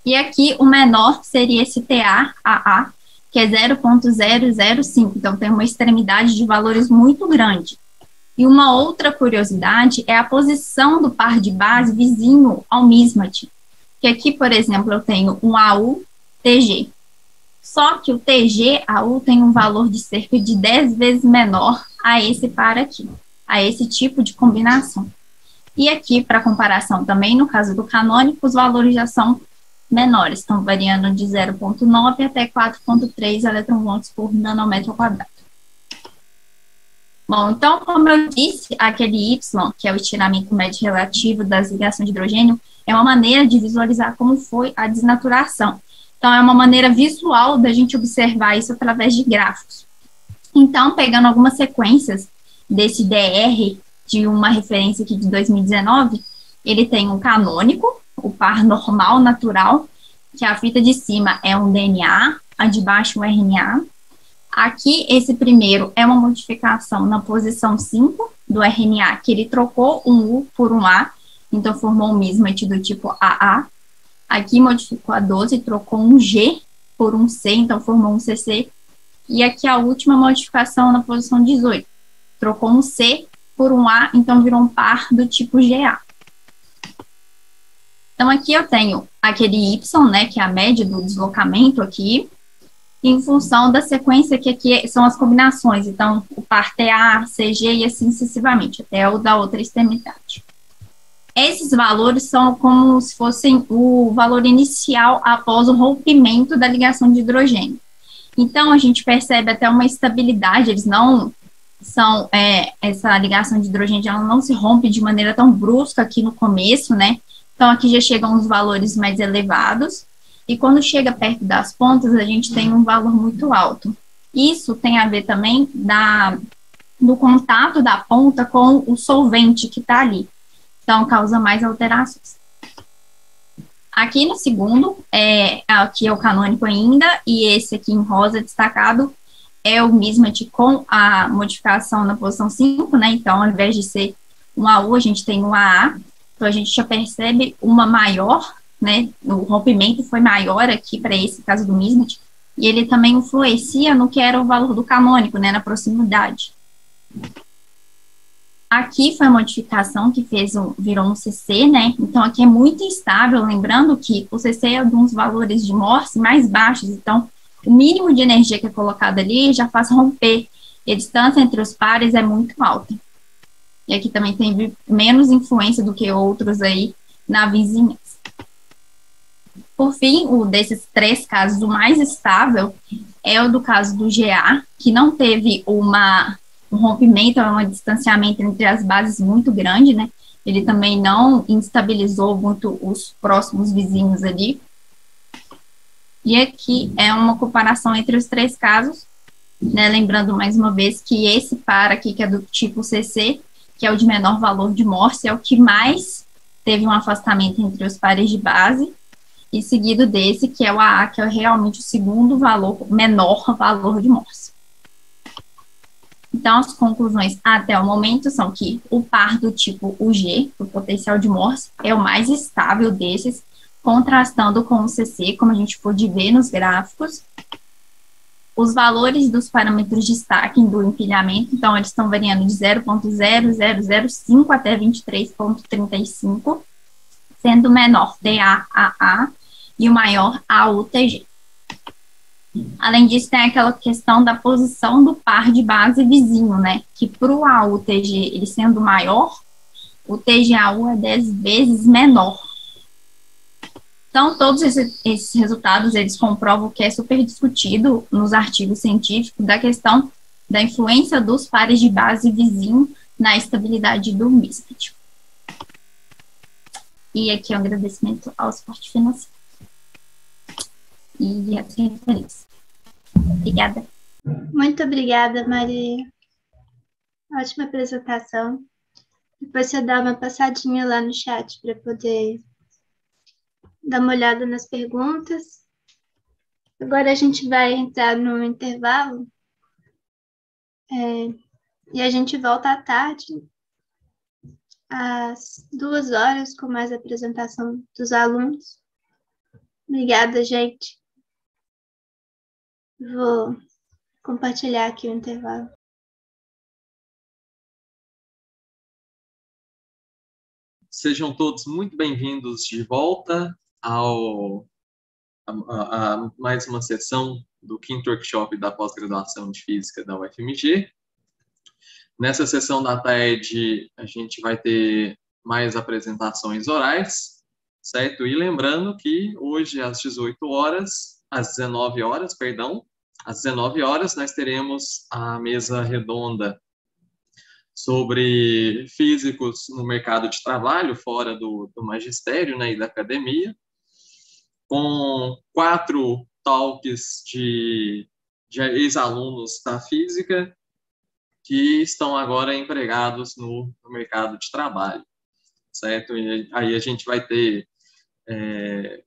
E aqui o menor seria esse TAAA, que é 0,005. Então, tem uma extremidade de valores muito grande. E uma outra curiosidade é a posição do par de base vizinho ao MISMAT. Que aqui, por exemplo, eu tenho um AU-TG. Só que o TG-AU tem um valor de cerca de 10 vezes menor a esse par aqui, a esse tipo de combinação. E aqui, para comparação também, no caso do canônico, os valores já são menores, estão variando de 0,9 até 4,3 eletronvolts por nanômetro quadrado. Bom, então, como eu disse, aquele Y, que é o estiramento médio relativo das ligações de hidrogênio, é uma maneira de visualizar como foi a desnaturação. Então, é uma maneira visual da gente observar isso através de gráficos. Então, pegando algumas sequências desse DR, de uma referência aqui de 2019, ele tem um canônico, o par normal natural, que a fita de cima é um DNA, a de baixo um RNA, Aqui, esse primeiro é uma modificação na posição 5 do RNA, que ele trocou um U por um A, então formou um mismatch do tipo AA. Aqui modificou a 12 e trocou um G por um C, então formou um CC. E aqui a última modificação na posição 18. Trocou um C por um A, então virou um par do tipo GA. Então aqui eu tenho aquele Y, né, que é a média do deslocamento aqui, em função da sequência que aqui são as combinações. Então, o par TA, CG e assim sucessivamente, até o da outra extremidade. Esses valores são como se fossem o valor inicial após o rompimento da ligação de hidrogênio. Então, a gente percebe até uma estabilidade, eles não são, é, essa ligação de hidrogênio ela não se rompe de maneira tão brusca aqui no começo, né? Então, aqui já chegam os valores mais elevados, e quando chega perto das pontas, a gente tem um valor muito alto. Isso tem a ver também da, do contato da ponta com o solvente que está ali. Então, causa mais alterações. Aqui no segundo, é, aqui é o canônico ainda, e esse aqui em rosa destacado é o mismatch com a modificação na posição 5, né? Então, ao invés de ser um AU, a gente tem um AA. Então, a gente já percebe uma maior né, o rompimento foi maior aqui para esse caso do Misnet, e ele também influencia no que era o valor do canônico, né, na proximidade. Aqui foi a modificação que fez um, virou um CC, né? Então aqui é muito instável, lembrando que o CC é de uns valores de Morse mais baixos, então o mínimo de energia que é colocado ali já faz romper, e a distância entre os pares é muito alta. E aqui também tem menos influência do que outros aí na vizinhança. Por fim, o desses três casos, o mais estável é o do caso do GA, que não teve uma, um rompimento, um distanciamento entre as bases muito grande, né? Ele também não instabilizou muito os próximos vizinhos ali. E aqui é uma comparação entre os três casos, né? Lembrando mais uma vez que esse par aqui, que é do tipo CC, que é o de menor valor de Morse, é o que mais teve um afastamento entre os pares de base, e seguido desse, que é o AA, que é realmente o segundo valor, menor valor de Morse. Então, as conclusões até o momento são que o par do tipo UG, o potencial de Morse, é o mais estável desses, contrastando com o CC, como a gente pôde ver nos gráficos. Os valores dos parâmetros de destaque do empilhamento, então, eles estão variando de 0.0005 até 23.35, sendo menor DAAA e o maior a UTG. Além disso, tem aquela questão da posição do par de base vizinho, né? Que para o AUTG, ele sendo maior, o TGAU é 10 vezes menor. Então, todos esses, resultados, eles comprovam que é super discutido nos artigos científicos da questão da influência dos pares de base vizinho na estabilidade do mismatch. E aqui é um agradecimento ao suporte financeiro e assim feliz. Obrigada. Muito obrigada, Maria. Ótima apresentação. Depois você dá uma passadinha lá no chat para poder dar uma olhada nas perguntas. Agora a gente vai entrar no intervalo é, e a gente volta à tarde, às duas horas, com mais apresentação dos alunos. Obrigada, gente. Vou compartilhar aqui o intervalo. Sejam todos muito bem-vindos de volta ao a, a, mais uma sessão do quinto workshop da pós-graduação de Física da UFMG. Nessa sessão da tarde, a gente vai ter mais apresentações orais, certo? E lembrando que hoje, às 18 horas, às 19 horas, perdão, às 19 horas, nós teremos a mesa redonda sobre físicos no mercado de trabalho, fora do, do magistério né, e da academia, com quatro talks de, de ex-alunos da física que estão agora empregados no, no, mercado de trabalho, certo? E aí a gente vai ter é,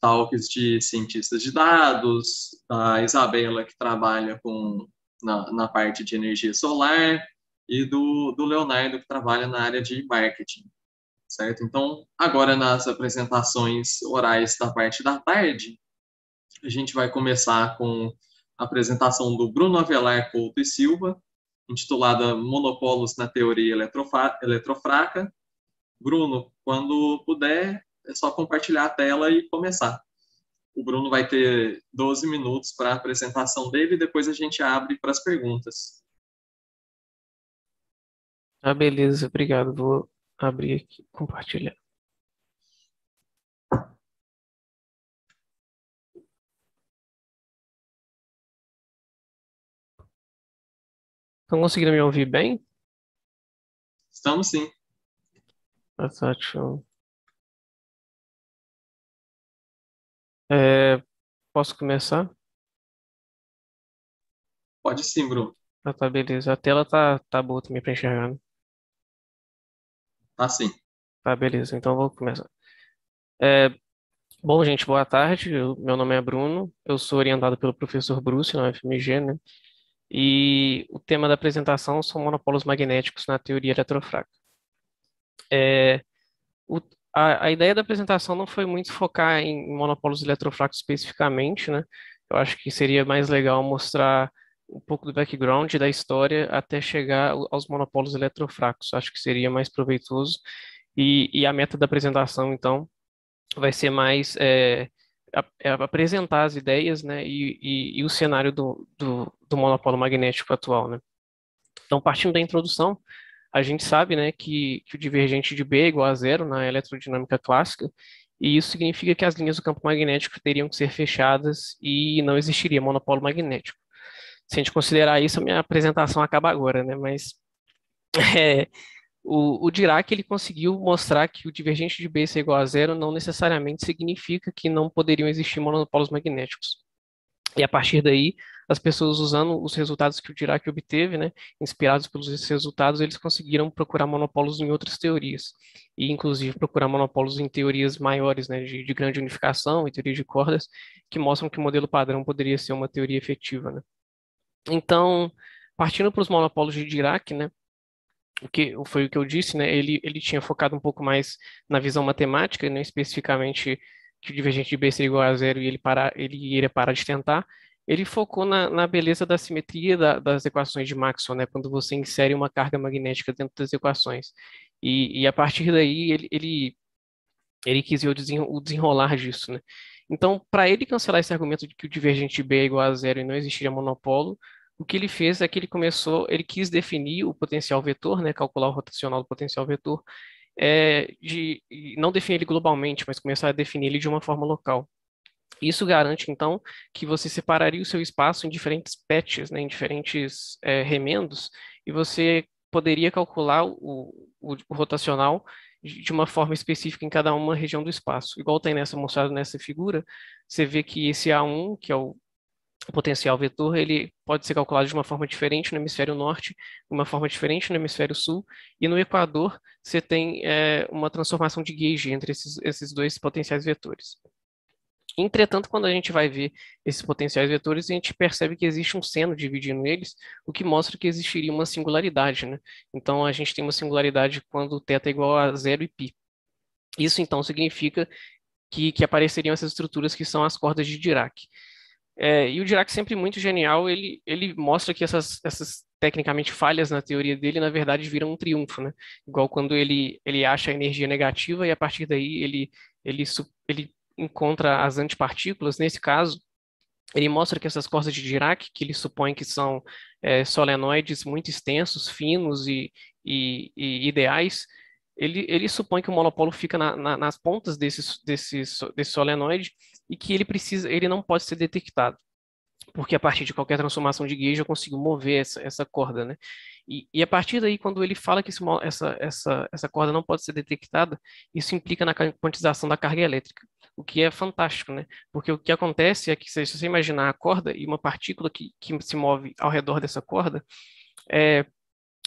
talks de cientistas de dados, a Isabela, que trabalha com, na, na parte de energia solar, e do, do Leonardo, que trabalha na área de marketing, certo? Então, agora nas apresentações orais da parte da tarde, a gente vai começar com a apresentação do Bruno Avelar Couto e Silva, intitulada Monopolos na Teoria Eletrofraca. Bruno, quando puder, é só compartilhar a tela e começar. O Bruno vai ter 12 minutos para a apresentação dele e depois a gente abre para as perguntas. Ah, beleza, obrigado. Vou abrir aqui, compartilhar. Estão conseguindo me ouvir bem? Estamos sim. Tá, ótimo. É, posso começar? Pode sim, Bruno. Ah, tá, beleza. A tela tá, tá boa também para enxergar, né? Tá sim. Tá, beleza. Então vou começar. É, bom, gente, boa tarde. Eu- meu nome é Bruno. Eu sou orientado pelo professor Bruce na UFMG, né? E o tema da apresentação são monopolos magnéticos na teoria eletrofraca. É, o- a, ideia da apresentação não foi muito focar em monopolos eletrofracos especificamente, né? Eu acho que seria mais legal mostrar um pouco do background da história até chegar aos monopolos eletrofracos. Acho que seria mais proveitoso. E, e a meta da apresentação, então, vai ser mais é, é apresentar as ideias né, e, e, e o cenário do, do, do, monopólio magnético atual. Né? Então, partindo da introdução, a gente sabe né, que, que o divergente de B é igual a zero na eletrodinâmica clássica, e isso significa que as linhas do campo magnético teriam que ser fechadas e não existiria monopólio magnético se a gente considerar isso, a minha apresentação acaba agora, né? Mas é, o, o Dirac ele conseguiu mostrar que o divergente de B ser igual a zero não necessariamente significa que não poderiam existir monopolos magnéticos. E a partir daí, as pessoas usando os resultados que o Dirac obteve, né, inspirados pelos resultados, eles conseguiram procurar monopolos em outras teorias, e inclusive procurar monopolos em teorias maiores, né, de, de grande unificação e teoria de cordas, que mostram que o modelo padrão poderia ser uma teoria efetiva, né. Então, partindo para os monopólios de Dirac, né, o que foi o que eu disse, né, ele, ele tinha focado um pouco mais na visão matemática, não especificamente que o divergente de B seria igual a zero e ele, para, ele iria parar de tentar, ele focou na, na beleza da simetria da, das equações de Maxwell, né, quando você insere uma carga magnética dentro das equações. E, e a partir daí ele, ele, ele quis ver o desenrolar disso, né. Então, para ele cancelar esse argumento de que o divergente B é igual a zero e não existiria monopólio, o que ele fez é que ele começou, ele quis definir o potencial vetor, né, calcular o rotacional do potencial vetor, é, de não definir ele globalmente, mas começar a definir ele de uma forma local. Isso garante, então, que você separaria o seu espaço em diferentes patches, né, em diferentes é, remendos, e você poderia calcular o, o, o, rotacional de uma forma específica em cada uma região do espaço. Igual tem nessa mostrado nessa figura, você vê que esse A1, que é o potencial vetor ele pode ser calculado de uma forma diferente no hemisfério norte, uma forma diferente no hemisfério sul, e no Equador você tem é, uma transformação de gauge entre esses, esses dois potenciais vetores. Entretanto, quando a gente vai ver esses potenciais vetores, a gente percebe que existe um seno dividindo eles, o que mostra que existiria uma singularidade. Né? Então, a gente tem uma singularidade quando θ é igual a zero e π. Isso, então, significa que, que apareceriam essas estruturas que são as cordas de Dirac. É, e o Dirac, sempre muito genial, ele, ele mostra que essas, essas tecnicamente falhas na teoria dele, na verdade, viram um triunfo, né? Igual quando ele, ele acha a energia negativa e a partir daí ele, ele, ele encontra as antipartículas. Nesse caso, ele mostra que essas cordas de Dirac, que ele supõe que são é, solenoides muito extensos, finos e, e, e ideais, ele, ele, supõe que o monopolo fica na, na, nas pontas desses, desses, desse solenoide e que ele precisa, ele não pode ser detectado, porque a partir de qualquer transformação de gauge eu consigo mover essa, essa corda, né? E, e a partir daí, quando ele fala que esse, essa, essa, essa corda não pode ser detectada, isso implica na quantização da carga elétrica, o que é fantástico, né? Porque o que acontece é que, se você imaginar a corda e uma partícula que, que se move ao redor dessa corda, é,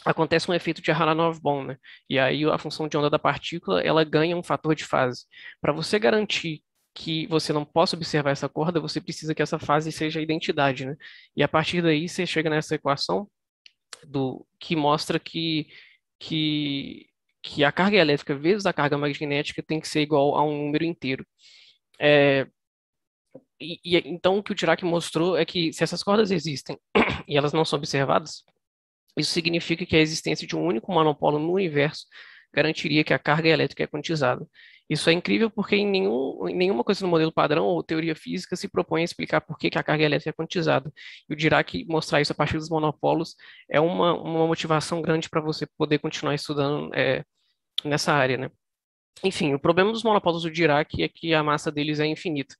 acontece um efeito de Aharonov-Bohm, né? E aí a função de onda da partícula, ela ganha um fator de fase. Para você garantir que você não possa observar essa corda, você precisa que essa fase seja a identidade, né? E a partir daí você chega nessa equação do que mostra que que que a carga elétrica vezes a carga magnética tem que ser igual a um número inteiro. É, e, e, então o que o Dirac mostrou é que se essas cordas existem e elas não são observadas, isso significa que a existência de um único monopolo no universo garantiria que a carga elétrica é quantizada. Isso é incrível porque em, nenhum, em nenhuma coisa no modelo padrão ou teoria física se propõe a explicar por que, que a carga elétrica é quantizada. E o Dirac mostrar isso a partir dos monopolos é uma, uma motivação grande para você poder continuar estudando é, nessa área, né? Enfim, o problema dos monopolos do Dirac é que a massa deles é infinita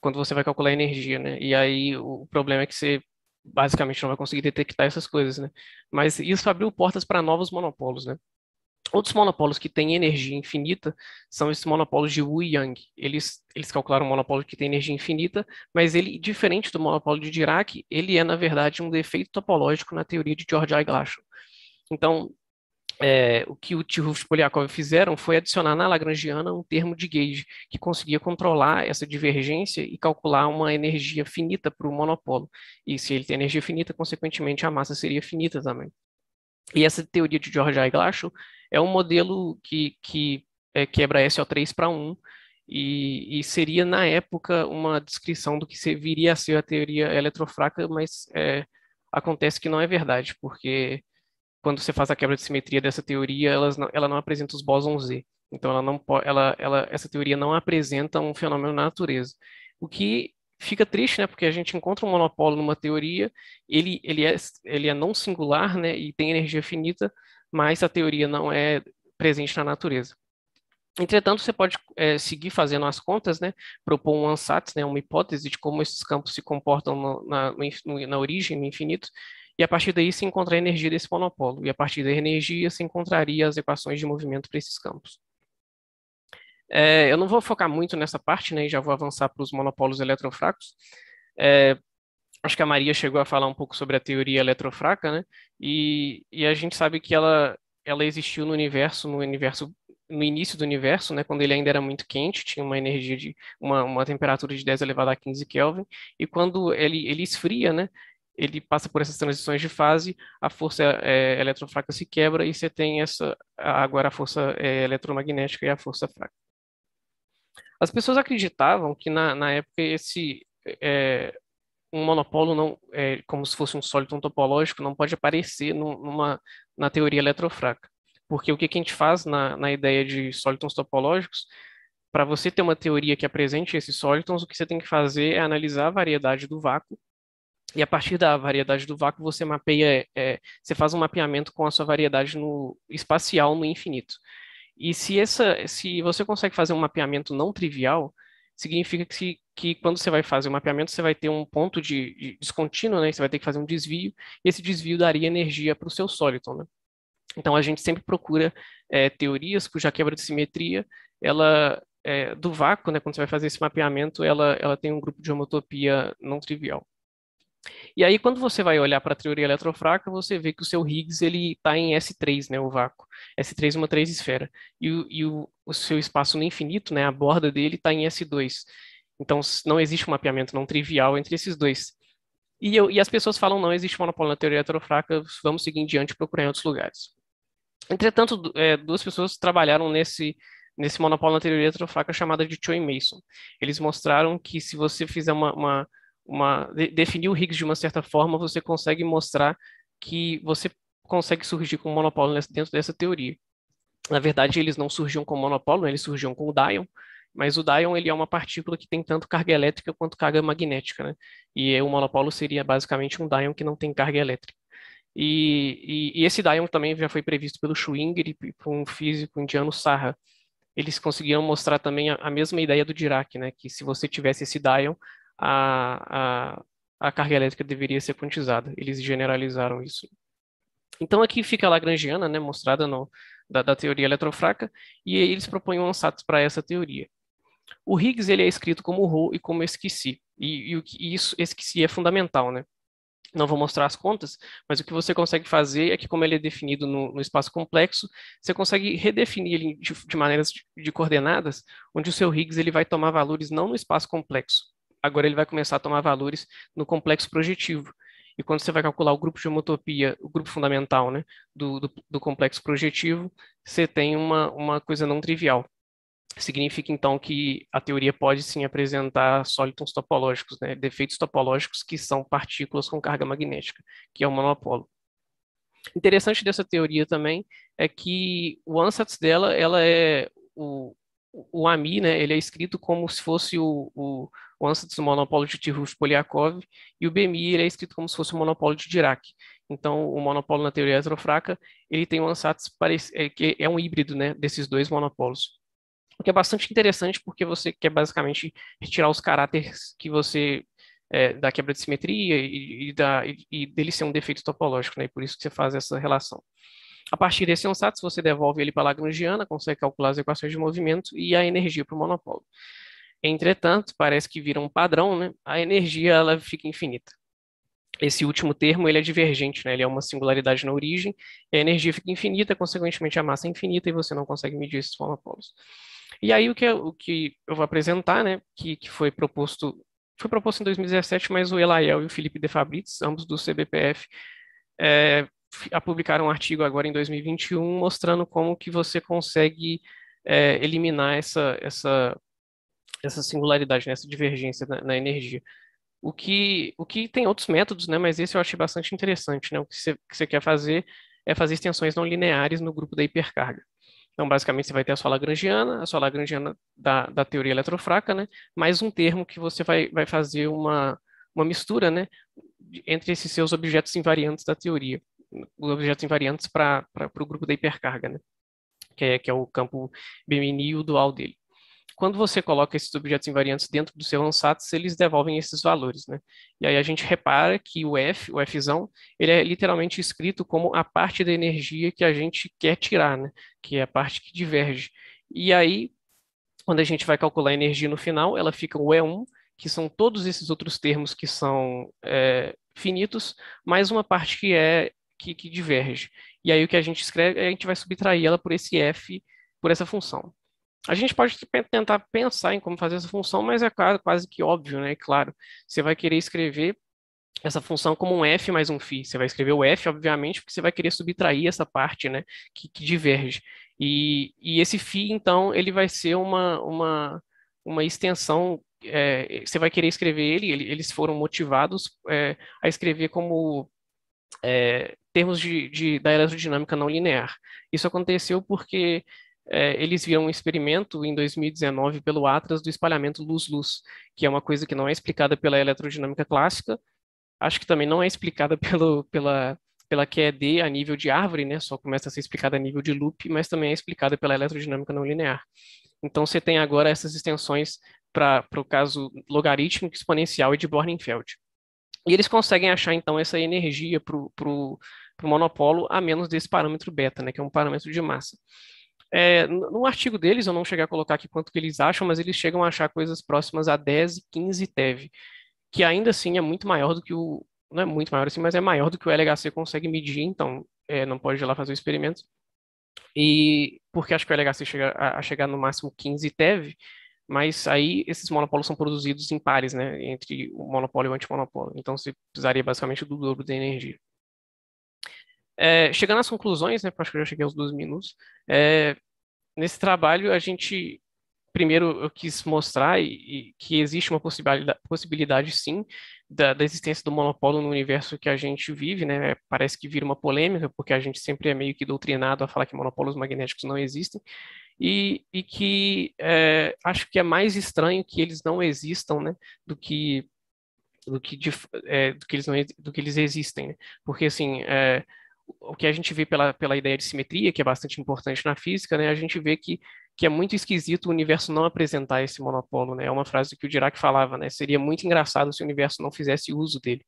quando você vai calcular a energia, né? E aí o problema é que você basicamente não vai conseguir detectar essas coisas, né? Mas isso abriu portas para novos monopolos, né? Outros monopolos que têm energia infinita são esses monopolos de Wu e Yang. Eles, eles calcularam um monopolo que tem energia infinita, mas ele, diferente do monopolo de Dirac, ele é, na verdade, um defeito topológico na teoria de George I. Glashow. Então, é, o que o Tihuf e Polyakov fizeram foi adicionar na Lagrangiana um termo de gauge, que conseguia controlar essa divergência e calcular uma energia finita para o monopolo. E se ele tem energia finita, consequentemente, a massa seria finita também. E essa teoria de George I. Glashow é um modelo que, que é, quebra SO3 para 1, e, e, seria, na época, uma descrição do que viria a ser a teoria eletrofraca, mas é, acontece que não é verdade, porque quando você faz a quebra de simetria dessa teoria, elas não, ela não apresenta os bósons Z. Então, ela não ela, essa teoria não apresenta um fenômeno na natureza. O que fica triste, né? Porque a gente encontra um monopólio numa teoria, ele, ele, é, ele é não singular, né? E tem energia finita, mas a teoria não é presente na natureza. Entretanto, você pode é, seguir fazendo as contas, né? Propor um ansatz, né? Uma hipótese de como esses campos se comportam na, na origem, no infinito, e a partir daí se encontra a energia desse monopolo, e a partir da energia se encontraria as equações de movimento para esses campos. É, eu não vou focar muito nessa parte, né, e já vou avançar para os monopólos eletrofracos. É, acho que a Maria chegou a falar um pouco sobre a teoria eletrofraca, né, e, e a gente sabe que ela, ela existiu no universo, no universo no início do universo, né, quando ele ainda era muito quente, tinha uma energia de uma, uma temperatura de 10 elevado a 15 Kelvin, e quando ele, ele esfria, né, ele passa por essas transições de fase, a força é, eletrofraca se quebra e você tem essa agora a força é, eletromagnética e a força fraca. As pessoas acreditavam que na, na época esse é, um monopolo não é como se fosse um sólido topológico não pode aparecer numa na teoria eletrofraca, porque o que, que a gente faz na, na ideia de sólidos topológicos para você ter uma teoria que apresente esses sólidos, o que você tem que fazer é analisar a variedade do vácuo e a partir da variedade do vácuo, você mapeia, é, você faz um mapeamento com a sua variedade no espacial no infinito. E se, essa, se você consegue fazer um mapeamento não trivial, significa que, se, que quando você vai fazer o mapeamento, você vai ter um ponto de, de descontínuo, né? Você vai ter que fazer um desvio, e esse desvio daria energia para o seu sólido, né? Então, a gente sempre procura é, teorias cuja quebra de simetria, ela, é, do vácuo, né, quando você vai fazer esse mapeamento, ela, ela tem um grupo de homotopia não trivial. E aí, quando você vai olhar para a teoria eletrofraca, você vê que o seu Higgs ele está em S3, né, o vácuo. S3 é uma três esfera. E, o, e o, o seu espaço no infinito, né, a borda dele está em S2. Então, não existe um mapeamento não trivial entre esses dois. E, eu, e as pessoas falam, não existe monopólio na teoria eletrofraca, vamos seguir em diante e procurar em outros lugares. Entretanto, é, duas pessoas trabalharam nesse, nesse monopólio na teoria eletrofraca chamada de Choi Mason. Eles mostraram que se você fizer uma, uma uma, de, definir o Higgs de uma certa forma, você consegue mostrar que você consegue surgir com monopólio dentro dessa teoria. Na verdade, eles não surgiam com monopólio, eles surgiam com o Dion, mas o Dion ele é uma partícula que tem tanto carga elétrica quanto carga magnética, né? E o monopólio seria basicamente um Dion que não tem carga elétrica. E, e, e esse Dion também já foi previsto pelo Schwinger e por um físico indiano Sarra. Eles conseguiram mostrar também a, a mesma ideia do Dirac, né? Que se você tivesse esse Dion, a, a, a carga elétrica deveria ser quantizada. Eles generalizaram isso. Então aqui fica a Lagrangiana, né, mostrada no, da, da, teoria eletrofraca, e eles propõem um ansatz para essa teoria. O Higgs ele é escrito como Rho e como esqueci, e, e, e isso esqueci é fundamental, né? Não vou mostrar as contas, mas o que você consegue fazer é que, como ele é definido no, no espaço complexo, você consegue redefinir ele de, de maneiras de, de, coordenadas, onde o seu Higgs ele vai tomar valores não no espaço complexo, agora ele vai começar a tomar valores no complexo projetivo. E quando você vai calcular o grupo de homotopia, o grupo fundamental né, do, do, do complexo projetivo, você tem uma, uma coisa não trivial. Significa, então, que a teoria pode sim apresentar sólidos topológicos, né, defeitos topológicos que são partículas com carga magnética, que é o monopolo. Interessante dessa teoria também é que o ansatz dela, ela é o, o AMI, né, ele é escrito como se fosse o, o, o ansatz do monopólio de Tirov-Polyakov, e o BMI ele é escrito como se fosse o monopólio de Dirac. Então, o monopólio na teoria eletrofraca, ele tem um ansatz é, que é um híbrido né, desses dois monopólios. O que é bastante interessante porque você quer basicamente retirar os caráteres que você é, da quebra de simetria e, e, da, e, e dele ser um defeito topológico, né? E por isso que você faz essa relação. A partir desse ansatz, você devolve ele para a Lagrangiana, consegue calcular as equações de movimento e a energia para o monopólio. Entretanto, parece que vira um padrão, né? A energia ela fica infinita. Esse último termo ele é divergente, né? Ele é uma singularidade na origem, a energia fica infinita, consequentemente a massa é infinita e você não consegue medir esses monopolos. E aí o que, o que eu vou apresentar, né, que, que foi proposto foi proposto em 2017, mas o Elaiel e o Felipe De Fabris, ambos do CBPF, é, publicaram um artigo agora em 2021 mostrando como que você consegue é, eliminar essa, essa, essa singularidade, né, essa divergência na, na, energia. O que, o que tem outros métodos, né, mas esse eu achei bastante interessante. Né, o que você, que você quer fazer é fazer extensões não lineares no grupo da hipercarga. Então, basicamente, você vai ter a sua Lagrangiana, a sua Lagrangiana da, da teoria eletrofraca, né? mais um termo que você vai, vai fazer uma, uma mistura né? entre esses seus objetos invariantes da teoria, os objetos invariantes para o grupo da hipercarga, né? que, é, que é o campo BMNI dual dele quando você coloca esses objetos invariantes dentro do seu ansatz, eles devolvem esses valores, né? E aí a gente repara que o F, o Fzão, ele é literalmente escrito como a parte da energia que a gente quer tirar, né? Que é a parte que diverge. E aí, quando a gente vai calcular a energia no final, ela fica o E1, que são todos esses outros termos que são é, finitos, mais uma parte que é que, que diverge. E aí o que a gente escreve, a gente vai subtrair ela por esse F, por essa função. A gente pode tentar pensar em como fazer essa função, mas é quase, quase que óbvio, né? Claro, você vai querer escrever essa função como um f mais um φ. Você vai escrever o f, obviamente, porque você vai querer subtrair essa parte, né, que, que diverge. E, e, esse φ, então, ele vai ser uma, uma, uma extensão, é, você vai querer escrever ele, ele eles foram motivados é, a escrever como é, termos de, de, da eletrodinâmica não linear. Isso aconteceu porque é, eles viram um experimento em 2019 pelo Atlas do espalhamento luz-luz, que é uma coisa que não é explicada pela eletrodinâmica clássica, acho que também não é explicada pelo, pela, pela QED a nível de árvore, né? só começa a ser explicada a nível de loop, mas também é explicada pela eletrodinâmica não linear. Então você tem agora essas extensões para o caso logarítmico, exponencial e de Bornfeld. E eles conseguem achar então essa energia para o monopolo a menos desse parâmetro beta, né, que é um parâmetro de massa. É, no artigo deles, eu não cheguei a colocar aqui quanto que eles acham, mas eles chegam a achar coisas próximas a 10 e 15 TeV, que ainda assim é muito maior do que o. Não é muito maior assim, mas é maior do que o LHC consegue medir, então é, não pode ir lá fazer o experimento. E porque acho que o LHC chega a, a chegar no máximo 15 TeV, mas aí esses monopólios são produzidos em pares, né, entre o monopólio e o antimonopólio. Então você precisaria basicamente do dobro da energia. É, chegando às conclusões, né, acho que eu já cheguei aos 12 minutos, é, nesse trabalho a gente, primeiro eu quis mostrar e, e que existe uma possibilidade, possibilidade sim, da, da, existência do monopólio no universo que a gente vive, né, parece que vira uma polêmica, porque a gente sempre é meio que doutrinado a falar que monopólios magnéticos não existem, e, e que é, acho que é mais estranho que eles não existam, né, do que do que, é, do que eles não do que eles existem, né? porque assim é, o que a gente vê pela, pela ideia de simetria, que é bastante importante na física, né, a gente vê que, que é muito esquisito o universo não apresentar esse monopólio. Né? É uma frase que o Dirac falava, né? seria muito engraçado se o universo não fizesse uso dele.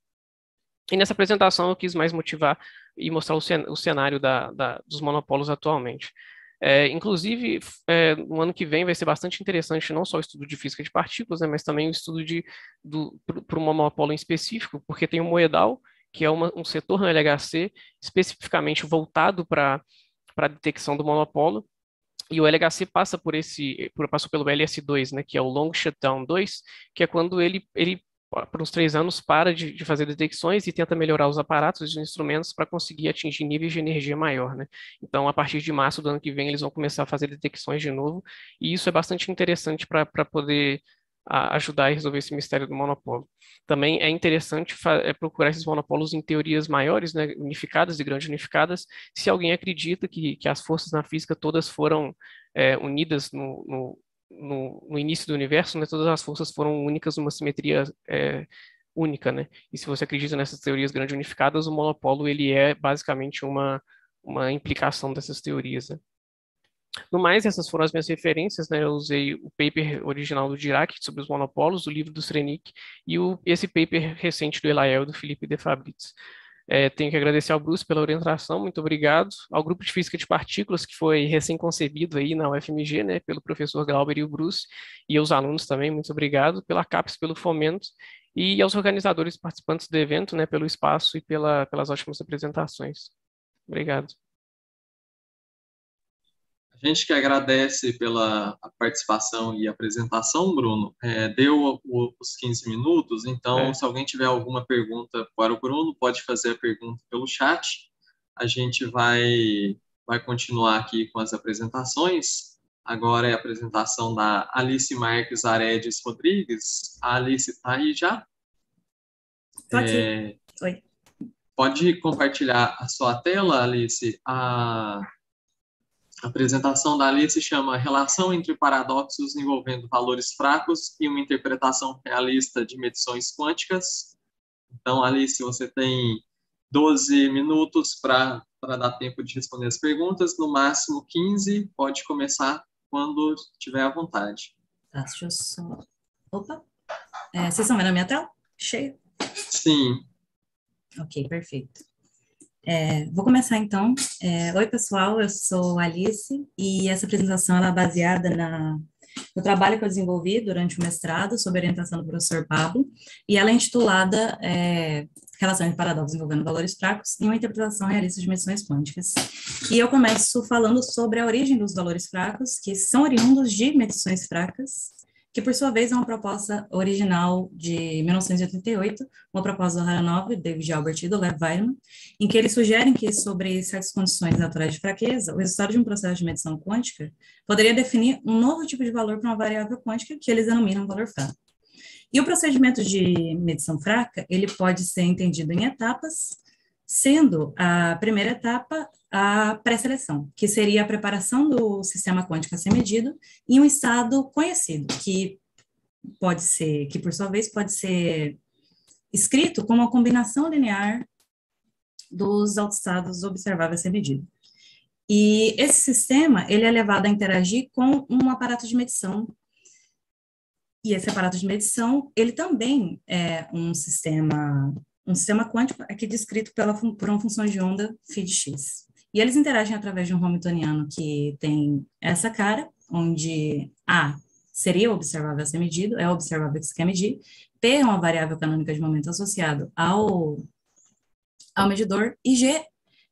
E nessa apresentação eu quis mais motivar e mostrar o cenário da, da, dos monopólios atualmente. É, inclusive, é, no ano que vem vai ser bastante interessante não só o estudo de física de partículas, né, mas também o estudo de para um monopólio em específico, porque tem o Moedal, que é uma, um setor no LHC especificamente voltado para a detecção do monopólio, e o LHC passa por esse, por, passou pelo LS2, né, que é o Long Shutdown 2, que é quando ele, ele por uns três anos, para de, de, fazer detecções e tenta melhorar os aparatos e os instrumentos para conseguir atingir níveis de energia maior, né? Então, a partir de março do ano que vem, eles vão começar a fazer detecções de novo, e isso é bastante interessante para poder a, ajudar a resolver esse mistério do monopólio. Também é interessante é procurar esses monopólios em teorias maiores, né, unificadas e grandes unificadas, se alguém acredita que, que as forças na física todas foram é, unidas no, no no, no, início do universo, né, todas as forças foram únicas numa simetria é, única, né? E se você acredita nessas teorias grandes unificadas, o monopólio ele é basicamente uma uma implicação dessas teorias. Né? No mais, essas foram as minhas referências, né? Eu usei o paper original do Dirac sobre os monopólios, o livro do Srenic e o, esse paper recente do Elael do Felipe de Fabris. É, tenho que agradecer ao Bruce pela orientação, muito obrigado. Ao grupo de física de partículas, que foi recém-concebido aí na UFMG, né, pelo professor Glauber e o Bruce, e aos alunos também, muito obrigado. Pela CAPES, pelo fomento, e aos organizadores participantes do evento, né, pelo espaço e pela, pelas ótimas apresentações. Obrigado. A gente que agradece pela participação e apresentação, Bruno. É, deu os 15 minutos, então, é. se alguém tiver alguma pergunta para o Bruno, pode fazer a pergunta pelo chat. A gente vai, vai continuar aqui com as apresentações. Agora é a apresentação da Alice Marques Aredes Rodrigues. A Alice está aí já? Estou aqui. É, Oi. Pode compartilhar a sua tela, Alice? A a apresentação da Alice se chama Relação entre paradoxos envolvendo valores fracos e uma interpretação realista de medições quânticas. Então, Alice, você tem 12 minutos para dar tempo de responder as perguntas, no máximo 15. Pode começar quando tiver à vontade. Tá, deixa eu só. Opa! É, vocês estão vendo a minha tela? Cheia? Sim. Ok, perfeito. É, vou começar então. É, Oi, pessoal, eu sou Alice e essa apresentação é baseada na, no trabalho que eu desenvolvi durante o mestrado, sob orientação do professor Pablo, e ela é intitulada é, Relação de Paradoxos envolvendo valores fracos e uma interpretação realista de medições quânticas. E eu começo falando sobre a origem dos valores fracos, que são oriundos de medições fracas, que por sua vez é uma proposta original de 1988, uma proposta do Haranov, David Albert e do Lev Weidman, em que eles sugerem que, sobre certas condições naturais de fraqueza, o resultado de um processo de medição quântica poderia definir um novo tipo de valor para uma variável quântica que eles denominam valor fraco. E o procedimento de medição fraca, ele pode ser entendido em etapas, sendo a primeira etapa a pré-seleção, que seria a preparação do sistema quântico a ser medido em um estado conhecido, que pode ser, que por sua vez pode ser escrito como uma combinação linear dos autoestados observáveis a ser medido. E esse sistema, ele é levado a interagir com um aparato de medição. E esse aparato de medição, ele também é um sistema, um sistema quântico aqui descrito pela, por uma função de onda phi de x. E eles interagem através de um Hamiltoniano que tem essa cara, onde A seria observável a ser medido, é observável que se quer medir, P é uma variável canônica de momento associado ao, ao medidor, e G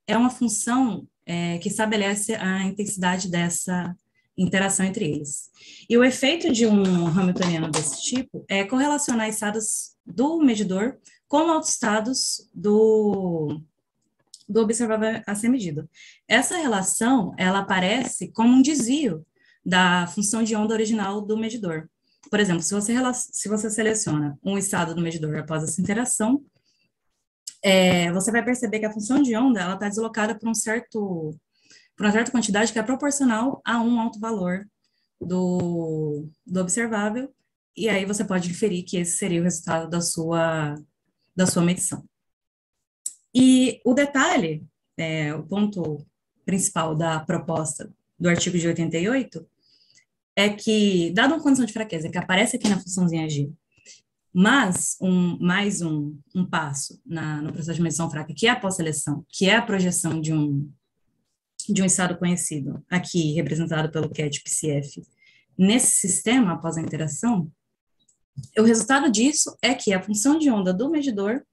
é uma função é, que estabelece a intensidade dessa interação entre eles. E o efeito de um Hamiltoniano desse tipo é correlacionar estados do medidor com autoestados do, do observável a ser medido. Essa relação, ela aparece como um desvio da função de onda original do medidor. Por exemplo, se você, se você seleciona um estado do medidor após essa interação, é, você vai perceber que a função de onda ela está deslocada por um certo por uma certa quantidade que é proporcional a um alto valor do, do observável, e aí você pode inferir que esse seria o resultado da sua, da sua medição. E o detalhe, é, o ponto principal da proposta do artigo de 88 é que, dada uma condição de fraqueza que aparece aqui na funçãozinha G, Mas, um, mais um, um passo na, no processo de medição fraca, que é a pós-seleção, que é a projeção de um, de um estado conhecido, aqui representado pelo CAT-PCF, nesse sistema, após a interação, o resultado disso é que a função de onda do medidor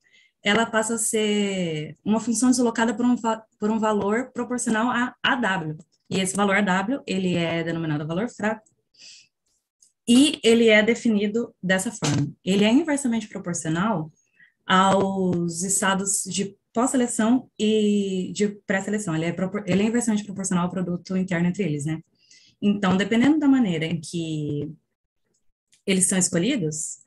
ela passa a ser uma função deslocada por um, por um valor proporcional a AW. E esse valor AW, ele é denominado valor fraco, e ele é definido dessa forma. Ele é inversamente proporcional aos estados de pós-seleção e de pré-seleção. Ele, é ele é inversamente proporcional ao produto interno entre eles, né? Então, dependendo da maneira em que eles são escolhidos,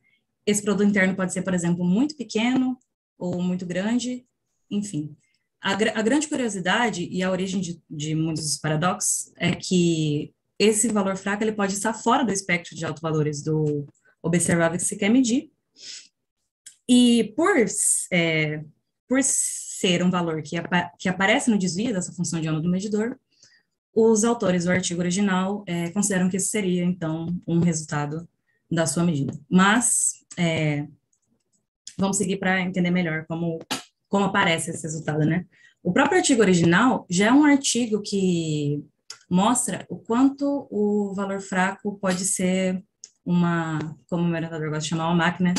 esse produto interno pode ser, por exemplo, muito pequeno ou muito grande, enfim. A, a grande curiosidade e a origem de, de muitos dos paradoxos é que esse valor fraco ele pode estar fora do espectro de autovalores do observável que se quer medir. E por, é, por ser um valor que, apa que aparece no desvio dessa função de onda do medidor, os autores do artigo original é, consideram que isso seria, então, um resultado da sua medida. Mas, é, vamos seguir para entender melhor como, como aparece esse resultado, né? O próprio artigo original já é um artigo que mostra o quanto o valor fraco pode ser uma, como o meu orientador gosta de chamar, uma máquina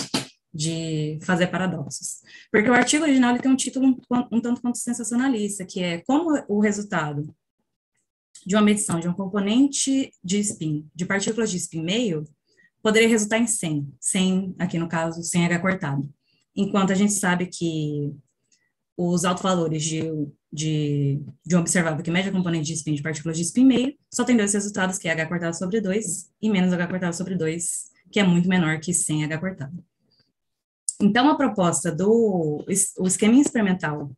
de fazer paradoxos. Porque o artigo original ele tem um título um, um tanto quanto sensacionalista, que é como o resultado de uma medição de um componente de spin, de partículas de spin meio, poderia resultar em 100, 100, aqui no caso, 100 H cortado. Enquanto a gente sabe que os altos valores de, de, de um observável que mede a componente de spin de partículas de spin meio, só tem dois resultados, que é H cortado sobre 2 e menos H cortado sobre 2, que é muito menor que 100 H cortado. Então, a proposta do o esquema experimental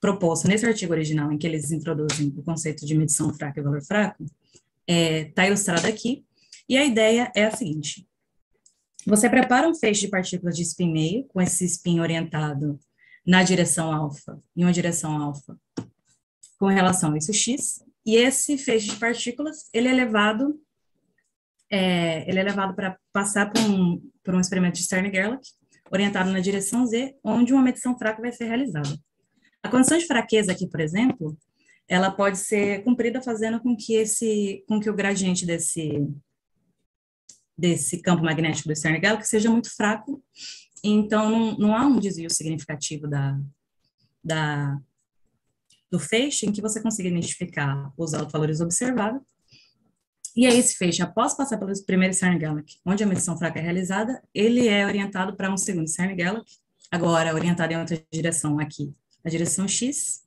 proposto nesse artigo original, em que eles introduzem o conceito de medição fraca e valor fraco, está é, tá ilustrado aqui, e a ideia é a seguinte: você prepara um feixe de partículas de spin meio, com esse spin orientado na direção alfa, em uma direção alfa, com relação a isso x, e esse feixe de partículas, ele é levado, é, ele é levado para passar por um, por um experimento de Stern-Gerlach, orientado na direção z, onde uma medição fraca vai ser realizada. A condição de fraqueza aqui, por exemplo, ela pode ser cumprida fazendo com que esse, com que o gradiente desse desse campo magnético do Stern Galaxy seja muito fraco, então não, não há um desvio significativo da, da, do feixe em que você consiga identificar os valores observáveis. E aí esse feixe, após passar pelo primeiro CERN Galaxy, onde a medição fraca é realizada, ele é orientado para um segundo CERN Galaxy, agora orientado em outra direção aqui, a direção X,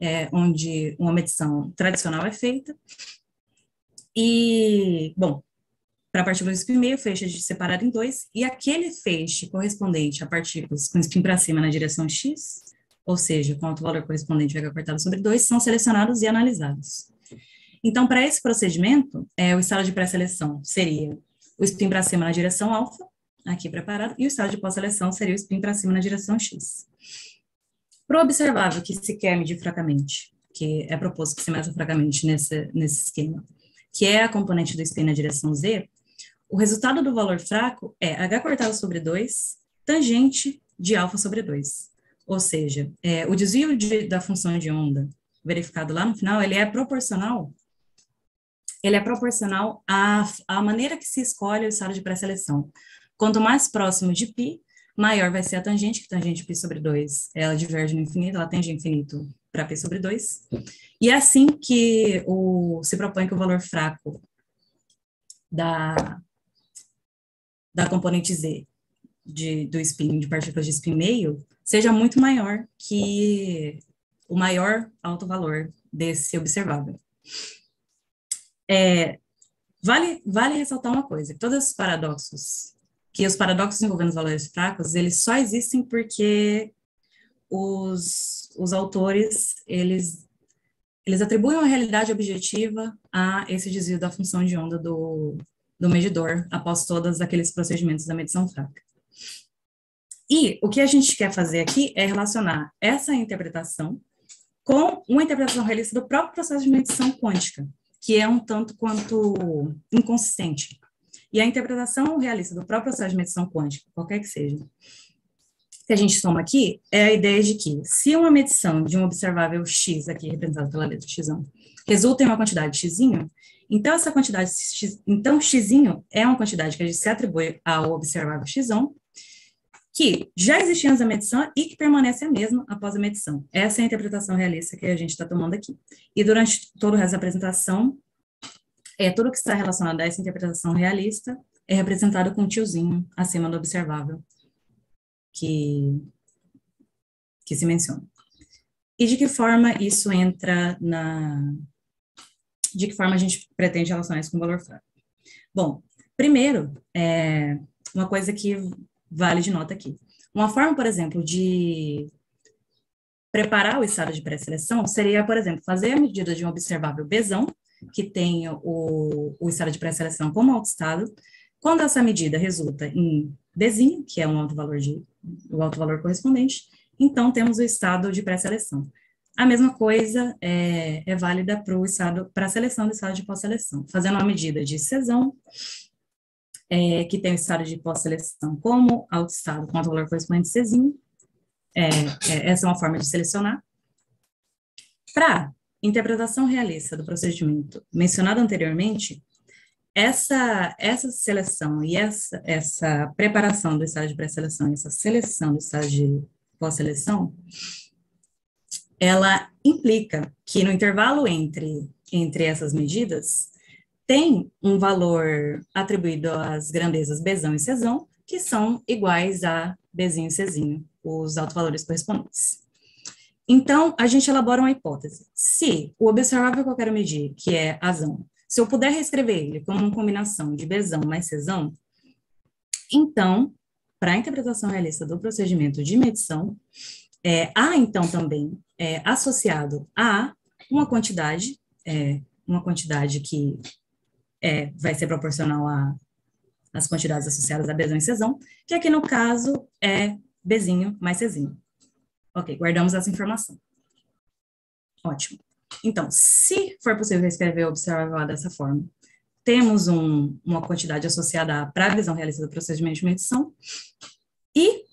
é, onde uma medição tradicional é feita. E, bom, para partículas spin meio, feixe separado em dois, e aquele feixe correspondente a partículas com spin para cima na direção x, ou seja, com o valor correspondente H cortado sobre 2, são selecionados e analisados. Então, para esse procedimento, é, o estado de pré-seleção seria o spin para cima na direção alfa, aqui preparado, e o estado de pós-seleção seria o spin para cima na direção x. Para o observável que se quer medir fracamente, que é proposto que se meça fracamente nesse, nesse esquema, que é a componente do spin na direção z, o resultado do valor fraco é H cortado sobre 2, tangente de alfa sobre 2. Ou seja, é, o desvio de, da função de onda verificado lá no final, ele é proporcional ele é proporcional à, à maneira que se escolhe o estado de pré-seleção. Quanto mais próximo de π, maior vai ser a tangente, que tangente π sobre 2, ela diverge no infinito, ela tende a infinito para π sobre 2. E é assim que o, se propõe que o valor fraco da, da componente Z de, do spin, de partículas de spin meio, seja muito maior que o maior alto valor desse observável. É, vale, vale ressaltar uma coisa, todos os paradoxos, que os paradoxos envolvendo os valores fracos, eles só existem porque os, os autores, eles, eles atribuem uma realidade objetiva a esse desvio da função de onda do, do medidor após todos aqueles procedimentos da medição fraca. E o que a gente quer fazer aqui é relacionar essa interpretação com uma interpretação realista do próprio processo de medição quântica, que é um tanto quanto inconsistente. e a interpretação realista do próprio processo de medição quântica, qualquer que seja, que a gente toma aqui, é a ideia de que, se uma medição de um observável x, aqui representado pela letra x, resulta em uma quantidade x, então essa quantidade então x é uma quantidade que a gente se atribui ao observável x, que já existia antes da medição e que permanece a mesma após a medição. Essa é a interpretação realista que a gente está tomando aqui. E durante todo o resto da apresentação, é, tudo que está relacionado a essa interpretação realista é representado com um tiozinho acima do observável que, que se menciona. E de que forma isso entra na... De que forma a gente pretende relacionar isso com o valor fraco? Bom, primeiro, é, uma coisa que vale de nota aqui. Uma forma, por exemplo, de preparar o estado de pré-seleção seria, por exemplo, fazer a medida de um observável Bzão, que tem o, o estado de pré-seleção como alto estado. Quando essa medida resulta em Bzinho, que é um alto valor de o alto valor correspondente, então temos o estado de pré-seleção. A mesma coisa é, é válida para estado, a seleção do estado de pós-seleção, fazendo uma medida de cesão, é, que tem o estado de pós-seleção como autoestado com alto valor correspondente Czinho. É, é, essa é uma forma de selecionar. Para interpretação realista do procedimento mencionado anteriormente, essa, essa seleção e essa, essa preparação do estágio de pré-seleção, essa seleção do estágio de pós-seleção, ela implica que no intervalo entre, entre essas medidas, tem um valor atribuído às grandezas Bzão e Czão, que são iguais a Bzinho e Czinho, os autovalores correspondentes. Então, a gente elabora uma hipótese. Se o observável que eu quero medir, que é azão, se eu puder reescrever ele como uma combinação de Bzão mais Czão, então, para a interpretação realista do procedimento de medição, é, há então também é, associado a uma quantidade, é, uma quantidade que é, vai ser proporcional às quantidades associadas a Bzão e Czão, que aqui no caso é Bzinho mais Czinho. Ok, guardamos essa informação. Ótimo. Então, se for possível escrever o observável dessa forma, temos um, uma quantidade associada à previsão realizada do procedimento de medição, e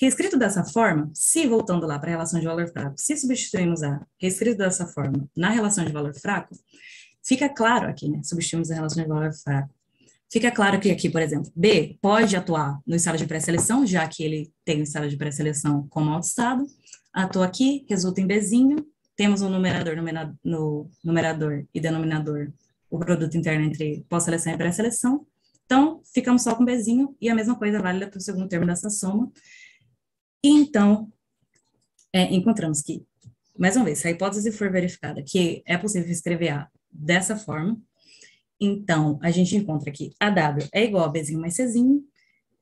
reescrito dessa forma, se voltando lá para a relação de valor fraco, se substituímos a reescrito dessa forma na relação de valor fraco, Fica claro aqui, né? Substituímos a relação de valor fraco. Fica claro que aqui, por exemplo, B pode atuar no estado de pré-seleção, já que ele tem o estado de pré-seleção como alto estado. Atua aqui, resulta em Bzinho. Temos um numerador, no numerador e denominador, o produto interno entre pós-seleção e pré-seleção. Então, ficamos só com Bzinho, e a mesma coisa válida para o segundo termo dessa soma. Então, é, encontramos que, mais uma vez, se a hipótese for verificada que é possível escrever A dessa forma. Então, a gente encontra aqui a W é igual a Bzinho mais Czinho,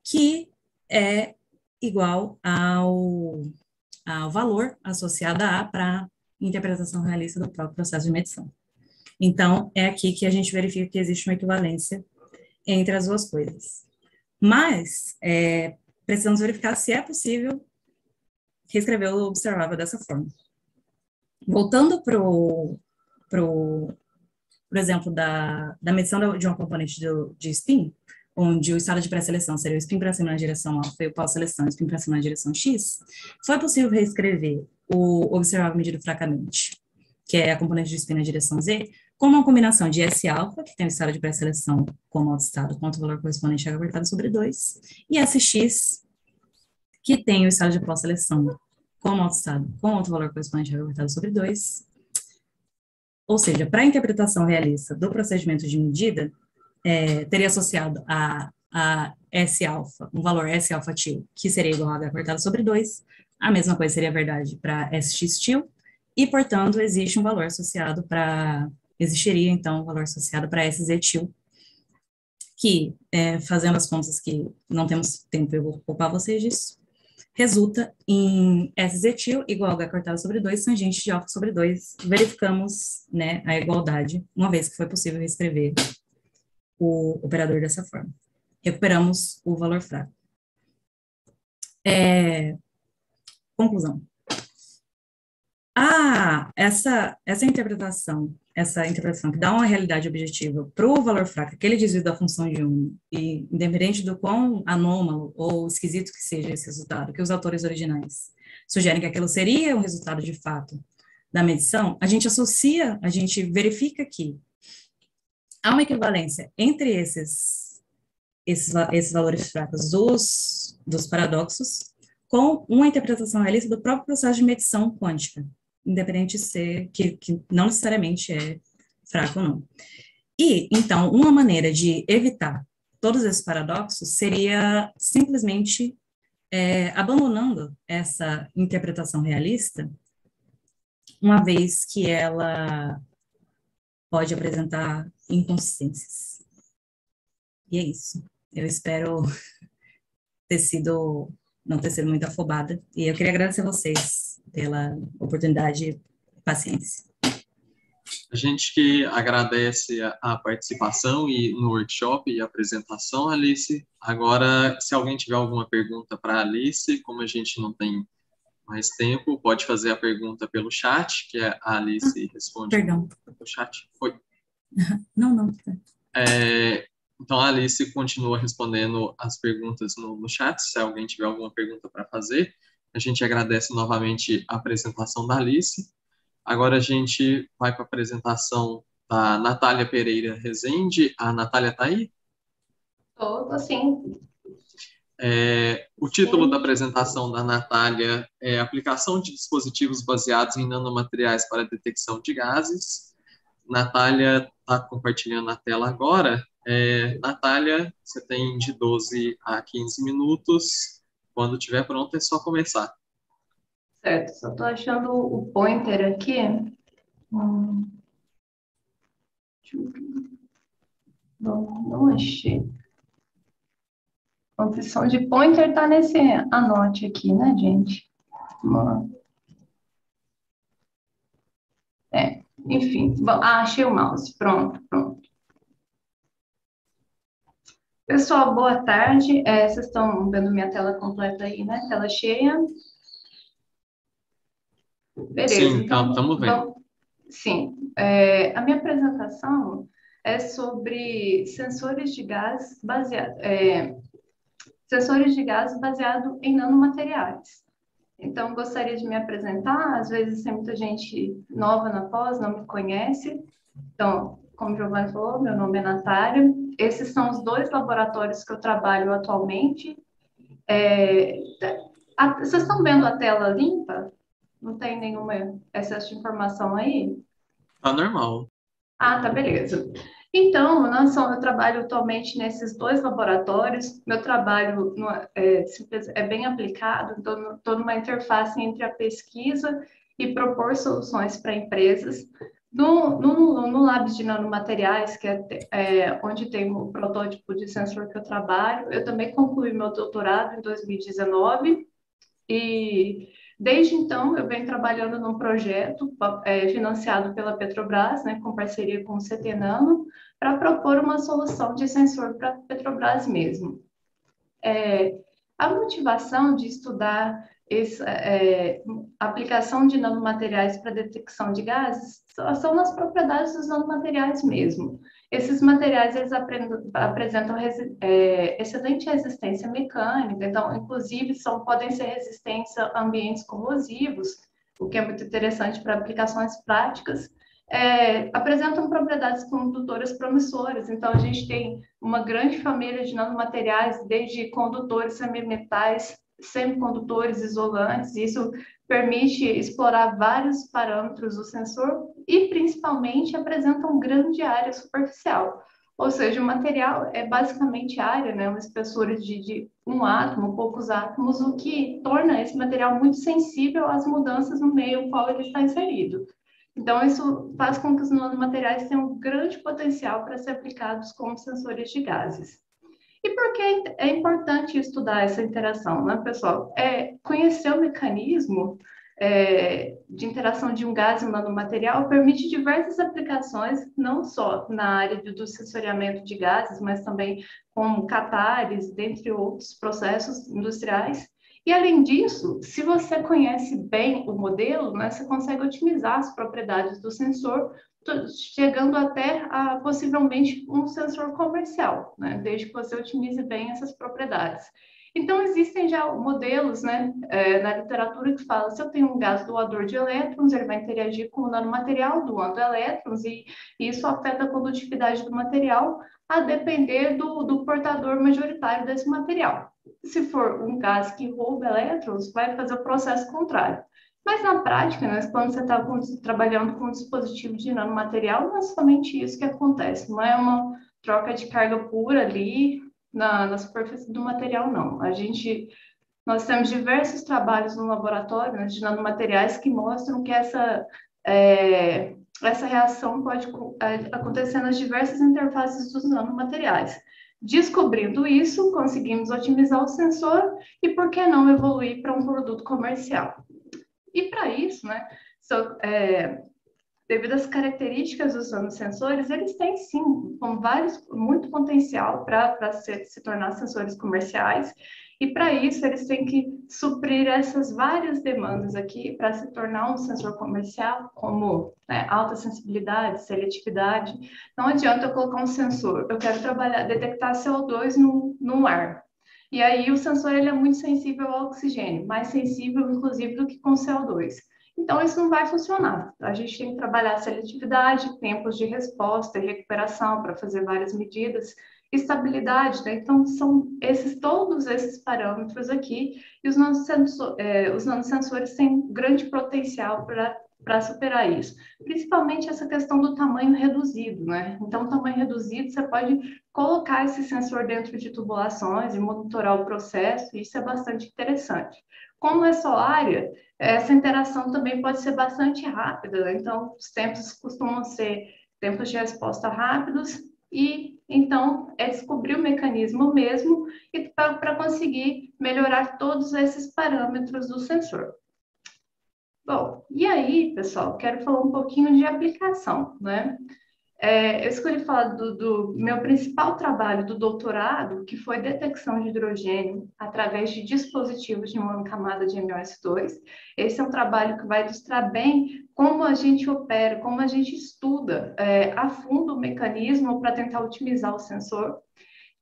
que é igual ao, ao valor associado a A para interpretação realista do próprio processo de medição. Então, é aqui que a gente verifica que existe uma equivalência entre as duas coisas. Mas, é, precisamos verificar se é possível reescrever o observável dessa forma. Voltando para o por exemplo, da, da medição de uma componente do, de spin, onde o estado de pré-seleção seria o spin para cima na direção alfa e o pós-seleção spin para cima na direção x, foi possível reescrever o observável medido fracamente, que é a componente de spin na direção z, como uma combinação de S-alfa, que tem o estado de pré-seleção como alto estado, quanto o valor correspondente a apertado sobre 2, e SX, que tem o estado de pós-seleção como alto estado, com alto valor correspondente a apertado sobre 2, ou seja, para a interpretação realista do procedimento de medida, é, teria associado a, a S-alfa, um valor S-alfa til, que seria igual a H cortado sobre 2. A mesma coisa seria verdade para SX til, e, portanto, existe um valor associado para, existiria, então, um valor associado para SZ til, que, é, fazendo as contas que não temos tempo, eu vou poupar vocês disso, resulta em SZ igual a H cortado sobre 2, tangente de alfa sobre 2. Verificamos né, a igualdade, uma vez que foi possível reescrever o operador dessa forma. Recuperamos o valor fraco. É, conclusão. Ah, essa, essa interpretação, essa interpretação que dá uma realidade objetiva para o valor fraco, aquele desvio da função de um, e independente do quão anômalo ou esquisito que seja esse resultado, que os autores originais sugerem que aquilo seria um resultado de fato da medição, a gente associa, a gente verifica que há uma equivalência entre esses, esses, esses valores fracos dos, dos paradoxos com uma interpretação realista do próprio processo de medição quântica, independente de ser, que, que não necessariamente é fraco ou não. E, então, uma maneira de evitar todos esses paradoxos seria simplesmente é, abandonando essa interpretação realista, uma vez que ela pode apresentar inconsistências. E é isso. Eu espero ter sido, não ter sido muito afobada. E eu queria agradecer a vocês pela oportunidade e paciência. A gente que agradece a participação e no workshop e a apresentação, Alice. Agora, se alguém tiver alguma pergunta para a Alice, como a gente não tem mais tempo, pode fazer a pergunta pelo chat, que a Alice ah, responde perdão. no chat. Foi. Não, não. É, então, a Alice continua respondendo as perguntas no, no chat, se alguém tiver alguma pergunta para fazer. A gente agradece novamente a apresentação da Alice. Agora a gente vai para a apresentação da Natália Pereira Rezende. A Natália está aí? Estou, sim. É, o título sim. da apresentação da Natália é Aplicação de dispositivos baseados em nanomateriais para detecção de gases. Natália está compartilhando a tela agora. É, Natália, você tem de 12 a 15 minutos. Quando estiver pronto, é só começar. Certo, só estou achando o pointer aqui. Hum. Não, não achei. A opção de pointer está nesse anote aqui, né, gente? É, enfim. Bom, ah, achei o mouse. Pronto, pronto. Pessoal, boa tarde. É, vocês estão vendo minha tela completa aí, né? Tela cheia. Beleza. Sim, então, estamos vendo. Então, sim. É, a minha apresentação é sobre sensores de gás baseado, é, sensores de gás baseado em nanomateriais. Então, gostaria de me apresentar. Às vezes, tem muita gente nova na pós, não me conhece. Então, como o Giovanni falou, meu nome é Natália. Esses são os dois laboratórios que eu trabalho atualmente. É, a, vocês estão vendo a tela limpa? Não tem nenhuma excesso de informação aí? Tá normal. Ah, tá, beleza. Então, nós eu trabalho atualmente nesses dois laboratórios. Meu trabalho é, é bem aplicado, estou numa interface entre a pesquisa e propor soluções para empresas. No, no, no Labs de Nanomateriais, que é, é, onde tem o protótipo de sensor que eu trabalho, eu também concluí meu doutorado em 2019 e Desde então, eu venho trabalhando num projeto é, financiado pela Petrobras, né, com parceria com o CT para propor uma solução de sensor para Petrobras mesmo. É, a motivação de estudar essa é, aplicação de nanomateriais para detecção de gases são nas propriedades dos nanomateriais mesmo. Esses materiais eles apresentam é, excelente resistência mecânica, então, inclusive, são, podem ser resistentes a ambientes corrosivos, o que é muito interessante para aplicações práticas. É, apresentam propriedades condutoras promissoras, então, a gente tem uma grande família de nanomateriais, desde condutores semimetais, semicondutores isolantes, isso permite explorar vários parâmetros do sensor e, principalmente, apresenta uma grande área superficial. Ou seja, o material é basicamente área, né, uma espessura de, de um átomo, poucos átomos, o que torna esse material muito sensível às mudanças no meio no qual ele está inserido. Então, isso faz com que os nanomateriais tenham um grande potencial para ser aplicados como sensores de gases. E por que é importante estudar essa interação, né, pessoal? É conhecer o mecanismo é, de interação de um gás e um nanomaterial permite diversas aplicações, não só na área do sensoriamento de gases, mas também como catares, dentre outros processos industriais. E além disso, se você conhece bem o modelo, né, você consegue otimizar as propriedades do sensor, chegando até a possivelmente um sensor comercial, né, desde que você otimize bem essas propriedades. Então, existem já modelos né, é, na literatura que falam se eu tenho um gás doador de elétrons, ele vai interagir com o nanomaterial doando elétrons e isso afeta a condutividade do material a depender do, do portador majoritário desse material. Se for um gás que rouba elétrons, vai fazer o processo contrário. Mas na prática, né, quando você está trabalhando com um dispositivo de nanomaterial, não é somente isso que acontece, não é uma troca de carga pura ali, na, na superfície do material, não. A gente, nós temos diversos trabalhos no laboratório né, de nanomateriais que mostram que essa, é, essa reação pode é, acontecer nas diversas interfaces dos nanomateriais. Descobrindo isso, conseguimos otimizar o sensor e, por que não, evoluir para um produto comercial. E para isso, né, so, é, devido às características dos nanosensores, eles têm sim com vários, muito potencial para se, se tornar sensores comerciais, e para isso eles têm que suprir essas várias demandas aqui para se tornar um sensor comercial, como né, alta sensibilidade, seletividade. Não adianta eu colocar um sensor, eu quero trabalhar, detectar CO2 no, no ar. E aí o sensor ele é muito sensível ao oxigênio, mais sensível inclusive do que com CO2. Então, isso não vai funcionar. A gente tem que trabalhar seletividade, tempos de resposta e recuperação para fazer várias medidas, estabilidade, né? Então, são esses todos esses parâmetros aqui, e os nanosensores, é, os nanosensores têm grande potencial para para superar isso. Principalmente essa questão do tamanho reduzido, né? Então, tamanho reduzido, você pode colocar esse sensor dentro de tubulações e monitorar o processo, e isso é bastante interessante. Como é só área, essa interação também pode ser bastante rápida, né? então os tempos costumam ser tempos de resposta rápidos e então é descobrir o mecanismo mesmo e para conseguir melhorar todos esses parâmetros do sensor. Bom, e aí, pessoal, quero falar um pouquinho de aplicação, né? É, eu escolhi falar do, do, meu principal trabalho do doutorado, que foi detecção de hidrogênio através de dispositivos de monocamada de MOS2. Esse é um trabalho que vai ilustrar bem como a gente opera, como a gente estuda é, a fundo o mecanismo para tentar otimizar o sensor.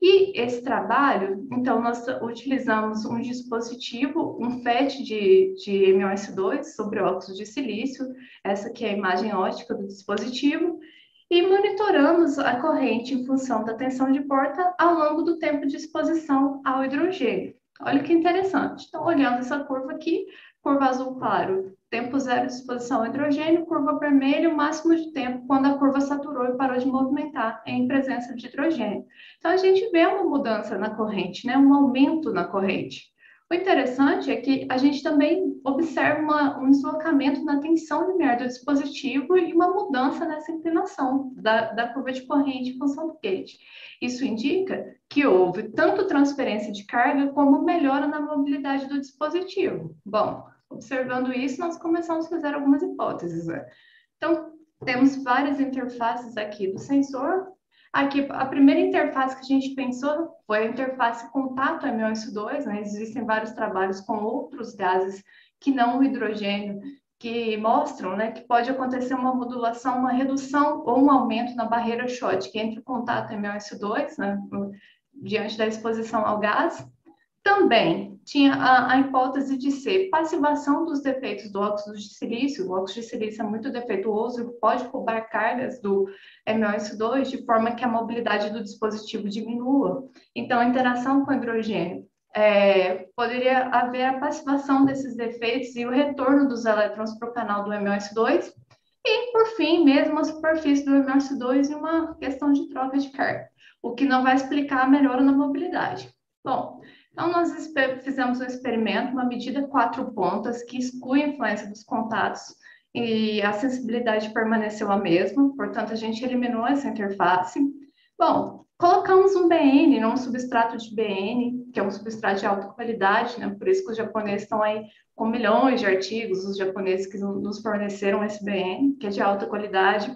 E esse trabalho, então, nós utilizamos um dispositivo, um FET de, de MOS2 sobre óxido de silício, essa aqui é a imagem ótica do dispositivo, e monitoramos a corrente em função da tensão de porta ao longo do tempo de exposição ao hidrogênio. Olha que interessante. Então, olhando essa curva aqui, curva azul claro, tempo zero de exposição ao hidrogênio, curva vermelha, o máximo de tempo quando a curva saturou e parou de movimentar em presença de hidrogênio. Então, a gente vê uma mudança na corrente, né? um aumento na corrente. O interessante é que a gente também observa uma, um deslocamento na tensão limiar do dispositivo e uma mudança nessa inclinação da, da curva de corrente em função do gate. Isso indica que houve tanto transferência de carga como melhora na mobilidade do dispositivo. Bom, observando isso, nós começamos a fazer algumas hipóteses. Né? Então, temos várias interfaces aqui do sensor, Aqui, a primeira interface que a gente pensou foi a interface contato MOS2, né? Existem vários trabalhos com outros gases que não o hidrogênio, que mostram né, que pode acontecer uma modulação, uma redução ou um aumento na barreira Schottky entre o contato MOS2, né, diante da exposição ao gás, também tinha a, a, hipótese de ser passivação dos defeitos do óxido de silício. O óxido de silício é muito defeituoso e pode roubar cargas do MOS2 de forma que a mobilidade do dispositivo diminua. Então, a interação com o hidrogênio é, poderia haver a passivação desses defeitos e o retorno dos elétrons para o canal do MOS2. E, por fim, mesmo a superfície do MOS2 e uma questão de troca de carga, o que não vai explicar a melhora na mobilidade. Bom, então, nós fizemos um experimento, uma medida quatro pontas, que exclui a influência dos contatos e a sensibilidade permaneceu a mesma, portanto, a gente eliminou essa interface. Bom, colocamos um BN, um substrato de BN, que é um substrato de alta qualidade, né? por isso que os japoneses estão aí com milhões de artigos, os japoneses que nos forneceram esse BN, que é de alta qualidade.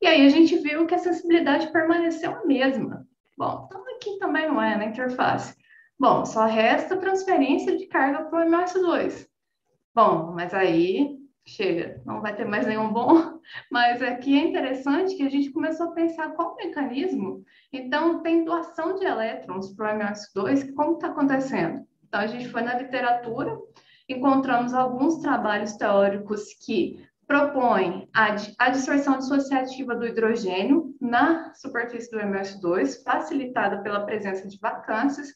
E aí a gente viu que a sensibilidade permaneceu a mesma. Bom, então aqui também não é na interface. Bom, só resta transferência de carga para o MS2. Bom, mas aí chega, não vai ter mais nenhum bom, mas aqui é interessante que a gente começou a pensar qual o mecanismo. Então, tem doação de elétrons para o MS2, como está acontecendo? Então, a gente foi na literatura, encontramos alguns trabalhos teóricos que propõem a, a dissociativa do hidrogênio na superfície do MS2, facilitada pela presença de vacâncias.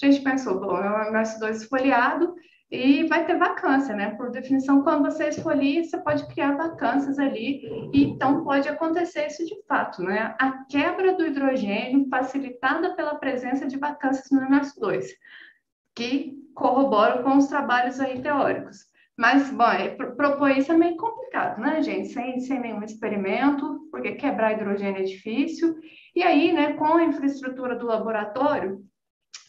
A gente pensou, bom, é um MS2 esfoliado, e vai ter vacância, né? Por definição, quando você esfolia, você pode criar vacâncias ali, e então pode acontecer isso de fato, né? A quebra do hidrogênio facilitada pela presença de vacâncias no MS2, que corroboram com os trabalhos aí teóricos. Mas, bom, é, propor isso é meio complicado, né, gente? Sem, sem nenhum experimento, porque quebrar hidrogênio é difícil. E aí, né, com a infraestrutura do laboratório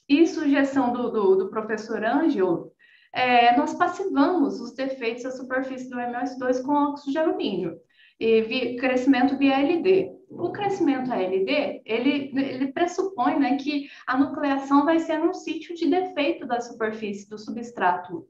e sugestão do, do, do professor Ângelo, é, nós passivamos os defeitos da superfície do MS2 com óxido de alumínio, e vi, crescimento via LD. O crescimento ALD, ele, ele pressupõe né, que a nucleação vai ser num sítio de defeito da superfície do substrato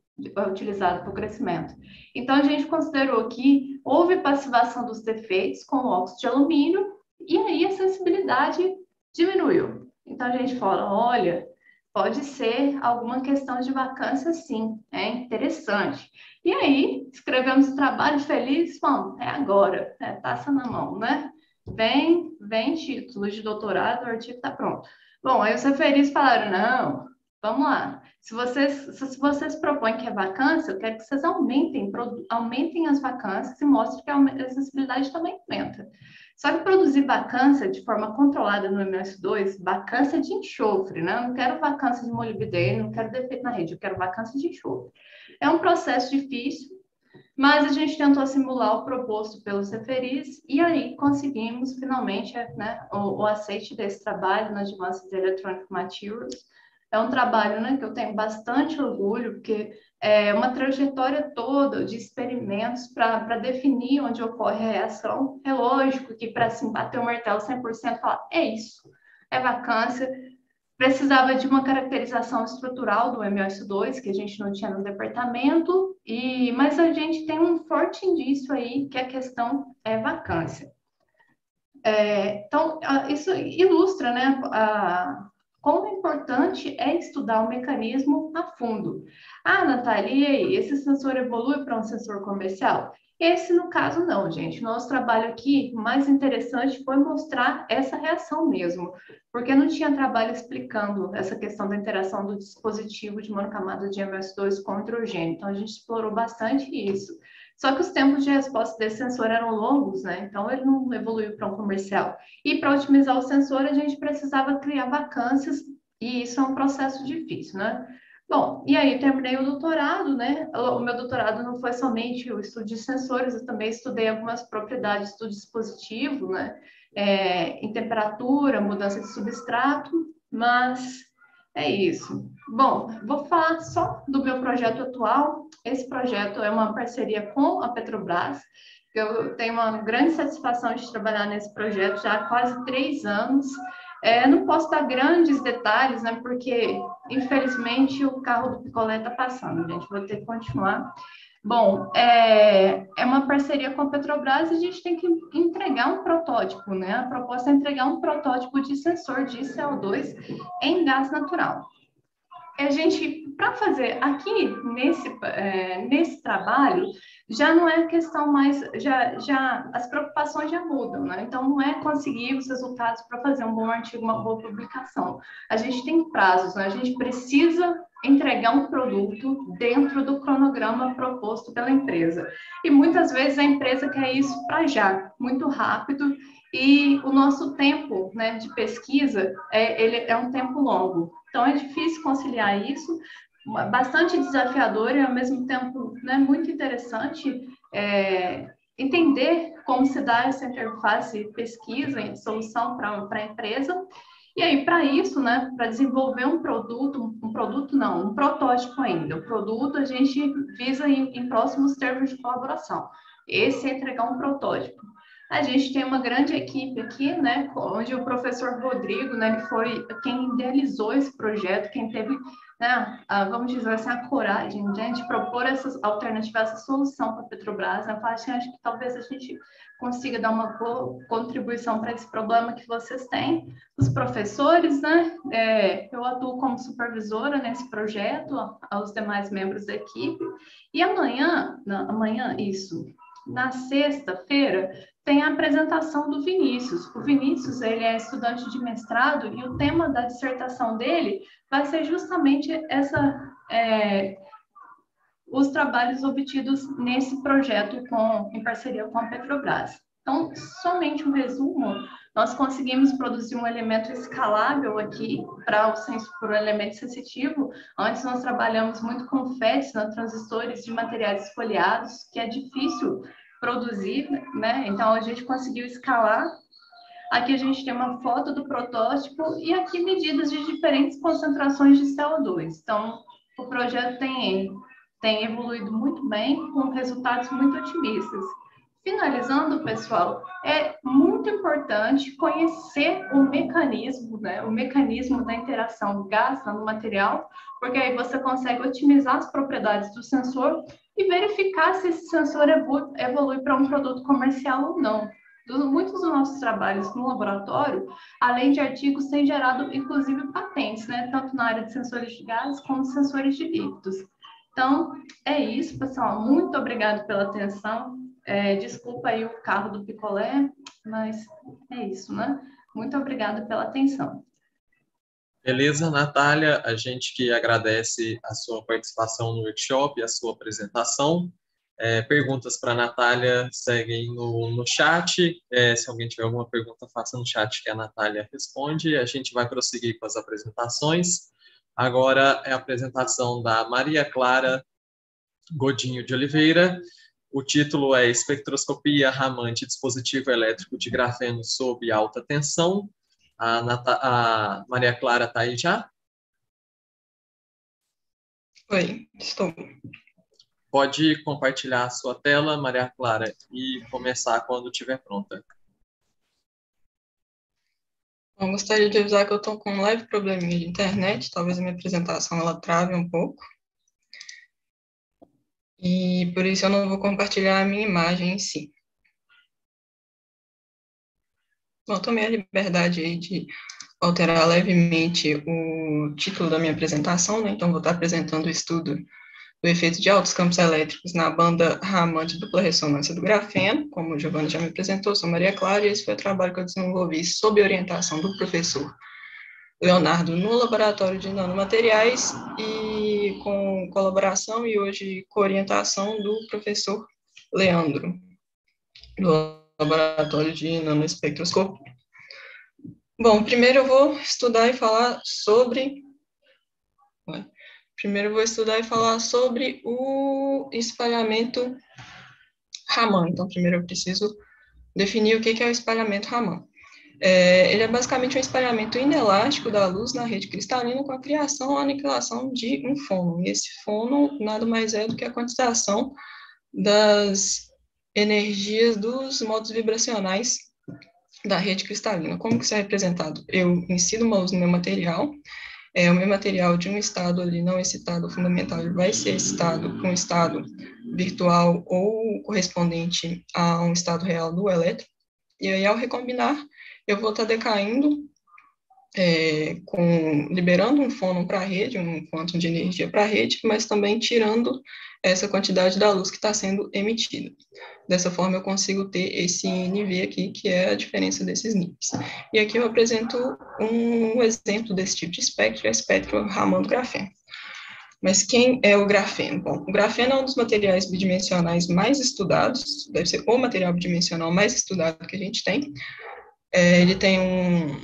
utilizado para o crescimento. Então, a gente considerou que houve passivação dos defeitos com óxido de alumínio e aí a sensibilidade diminuiu. Então, a gente fala, olha, Pode ser alguma questão de vacância, sim, é interessante. E aí, escrevemos o trabalho feliz, bom, é agora, é taça na mão, né? Vem, vem título de doutorado, o artigo está pronto. Bom, aí os referis falaram, não, vamos lá, se vocês, se vocês propõem que é vacância, eu quero que vocês aumentem, aumentem as vacâncias e mostrem que a acessibilidade também aumenta. Só que produzir vacância de forma controlada no MS2, vacância de enxofre, né? Eu não quero vacância de molibdênio, não quero defeito na rede, eu quero vacância de enxofre. É um processo difícil, mas a gente tentou simular o proposto pelos referis e aí conseguimos finalmente né, o, o aceite desse trabalho na Advanced Electronic Materials. É um trabalho né, que eu tenho bastante orgulho, porque é, uma trajetória toda de experimentos para definir onde ocorre a reação. É lógico que para assim, bater o martelo 100% falar, é isso, é vacância, precisava de uma caracterização estrutural do MS2, que a gente não tinha no departamento, e mas a gente tem um forte indício aí que a questão é vacância. É, então, isso ilustra né, a, como importante é estudar o mecanismo a fundo. Ah, Natália, e aí, esse sensor evolui para um sensor comercial? Esse, no caso, não, gente. Nosso trabalho aqui, mais interessante foi mostrar essa reação mesmo, porque não tinha trabalho explicando essa questão da interação do dispositivo de monocamada de MS2 com hidrogênio. Então, a gente explorou bastante isso. Só que os tempos de resposta desse sensor eram longos, né? Então ele não evoluiu para um comercial. E para otimizar o sensor, a gente precisava criar vacâncias, e isso é um processo difícil, né? Bom, e aí terminei o doutorado, né? O meu doutorado não foi somente o estudo de sensores, eu também estudei algumas propriedades do dispositivo, né? É, em temperatura, mudança de substrato, mas é isso. Bom, vou falar só do meu projeto atual. Esse projeto é uma parceria com a Petrobras. Eu tenho uma grande satisfação de trabalhar nesse projeto já há quase três anos. É, não posso dar grandes detalhes, né? Porque, infelizmente, o carro do picolé está passando, gente. Vou ter que continuar. Bom, é, é uma parceria com a Petrobras e a gente tem que entregar um protótipo, né? A proposta é entregar um protótipo de sensor de CO2 em gás natural. A gente, para fazer aqui nesse, é, nesse trabalho, já não é questão mais, já, já as preocupações já mudam, né? Então, não é conseguir os resultados para fazer um bom artigo, uma boa publicação. A gente tem prazos, né? A gente precisa entregar um produto dentro do cronograma proposto pela empresa. E muitas vezes a empresa quer isso para já, muito rápido, e o nosso tempo né, de pesquisa é, ele é um tempo longo. Então é difícil conciliar isso, bastante desafiador e ao mesmo tempo né, muito interessante é, entender como se dá essa interface pesquisa e solução para a empresa e aí, para isso, né, para desenvolver um produto, um produto não, um protótipo ainda. O produto a gente visa em, em próximos termos de colaboração. Esse é entregar um protótipo. A gente tem uma grande equipe aqui, né, onde o professor Rodrigo, né, ele foi quem idealizou esse projeto, quem teve né, a, vamos dizer assim, a coragem né, de propor essas alternativas, essa solução para a Petrobras. Eu acho que talvez a gente consiga dar uma boa contribuição para esse problema que vocês têm. Os professores, né, é, eu atuo como supervisora nesse projeto, aos demais membros da equipe. E amanhã, amanhã, isso, na sexta-feira, tem a apresentação do Vinícius. O Vinícius, ele é estudante de mestrado e o tema da dissertação dele vai ser justamente essa é, os trabalhos obtidos nesse projeto com, em parceria com a Petrobras. Então, somente um resumo, nós conseguimos produzir um elemento escalável aqui para o senso por elemento sensitivo. Antes nós trabalhamos muito com FETs, né, transistores de materiais esfoliados, que é difícil produzir, né? Então a gente conseguiu escalar. Aqui a gente tem uma foto do protótipo e aqui medidas de diferentes concentrações de CO2. Então o projeto tem tem evoluído muito bem, com resultados muito otimistas. Finalizando, pessoal, é muito importante conhecer o mecanismo, né, o mecanismo da interação gás no material, porque aí você consegue otimizar as propriedades do sensor e verificar se esse sensor evolui para um produto comercial ou não. Muitos dos nossos trabalhos no laboratório, além de artigos, têm gerado, inclusive, patentes, né? tanto na área de sensores de gases como sensores de líquidos. Então, é isso, pessoal. Muito obrigado pela atenção. É, desculpa aí o carro do picolé, mas é isso, né? Muito obrigada pela atenção. Beleza, Natália, a gente que agradece a sua participação no workshop, a sua apresentação. É, perguntas para a Natália seguem no, no chat. É, se alguém tiver alguma pergunta, faça no chat que a Natália responde. A gente vai prosseguir com as apresentações. Agora é a apresentação da Maria Clara Godinho de Oliveira. O título é Espectroscopia Raman de Dispositivo Elétrico de Grafeno sob alta tensão, a, Nata, a Maria Clara está aí já? Oi, estou. Pode compartilhar a sua tela, Maria Clara, e começar quando estiver pronta. Eu gostaria de avisar que eu estou com um leve probleminha de internet, talvez a minha apresentação ela trave um pouco. E por isso eu não vou compartilhar a minha imagem em si. Bom, tomei a liberdade de alterar levemente o título da minha apresentação, né? Então, vou estar apresentando o estudo do efeito de altos campos elétricos na banda Raman de dupla ressonância do grafeno, como o Giovanni já me apresentou, sou Maria Clara, e esse foi o trabalho que eu desenvolvi sob orientação do professor Leonardo no laboratório de nanomateriais e com colaboração e hoje com orientação do professor Leandro, do laboratório de nanoespectroscopia. Bom, primeiro eu vou estudar e falar sobre. Primeiro eu vou estudar e falar sobre o espalhamento Raman. Então, primeiro eu preciso definir o que é o espalhamento Raman. É, ele é basicamente um espalhamento inelástico da luz na rede cristalina com a criação ou aniquilação de um fono. E esse fono nada mais é do que a quantização das energias dos modos vibracionais da rede cristalina. Como que isso é representado? Eu ensino uma luz no meu material, é, o meu material de um estado ali não excitado fundamental ele vai ser excitado com um estado virtual ou correspondente a um estado real do elétron, e aí ao recombinar, eu vou estar tá decaindo é, com, liberando um fônon para a rede, um quantum de energia para a rede, mas também tirando essa quantidade da luz que está sendo emitida. Dessa forma, eu consigo ter esse NV aqui, que é a diferença desses níveis. E aqui eu apresento um exemplo desse tipo de espectro, é o espectro Raman do grafeno. Mas quem é o grafeno? Bom, o grafeno é um dos materiais bidimensionais mais estudados, deve ser o material bidimensional mais estudado que a gente tem. É, ele tem um,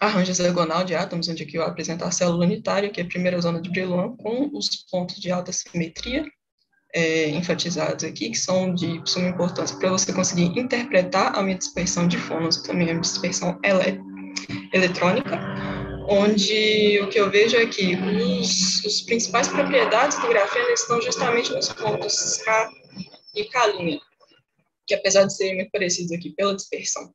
arranjo hexagonal de átomos, onde aqui eu apresento a célula unitária, que é a primeira zona de Brillouin, com os pontos de alta simetria é, enfatizados aqui, que são de suma importância para você conseguir interpretar a minha dispersão de fônons também a minha dispersão ele eletrônica, onde o que eu vejo é que os, os principais propriedades do grafeno estão justamente nos pontos K e K'. que apesar de serem muito parecidos aqui pela dispersão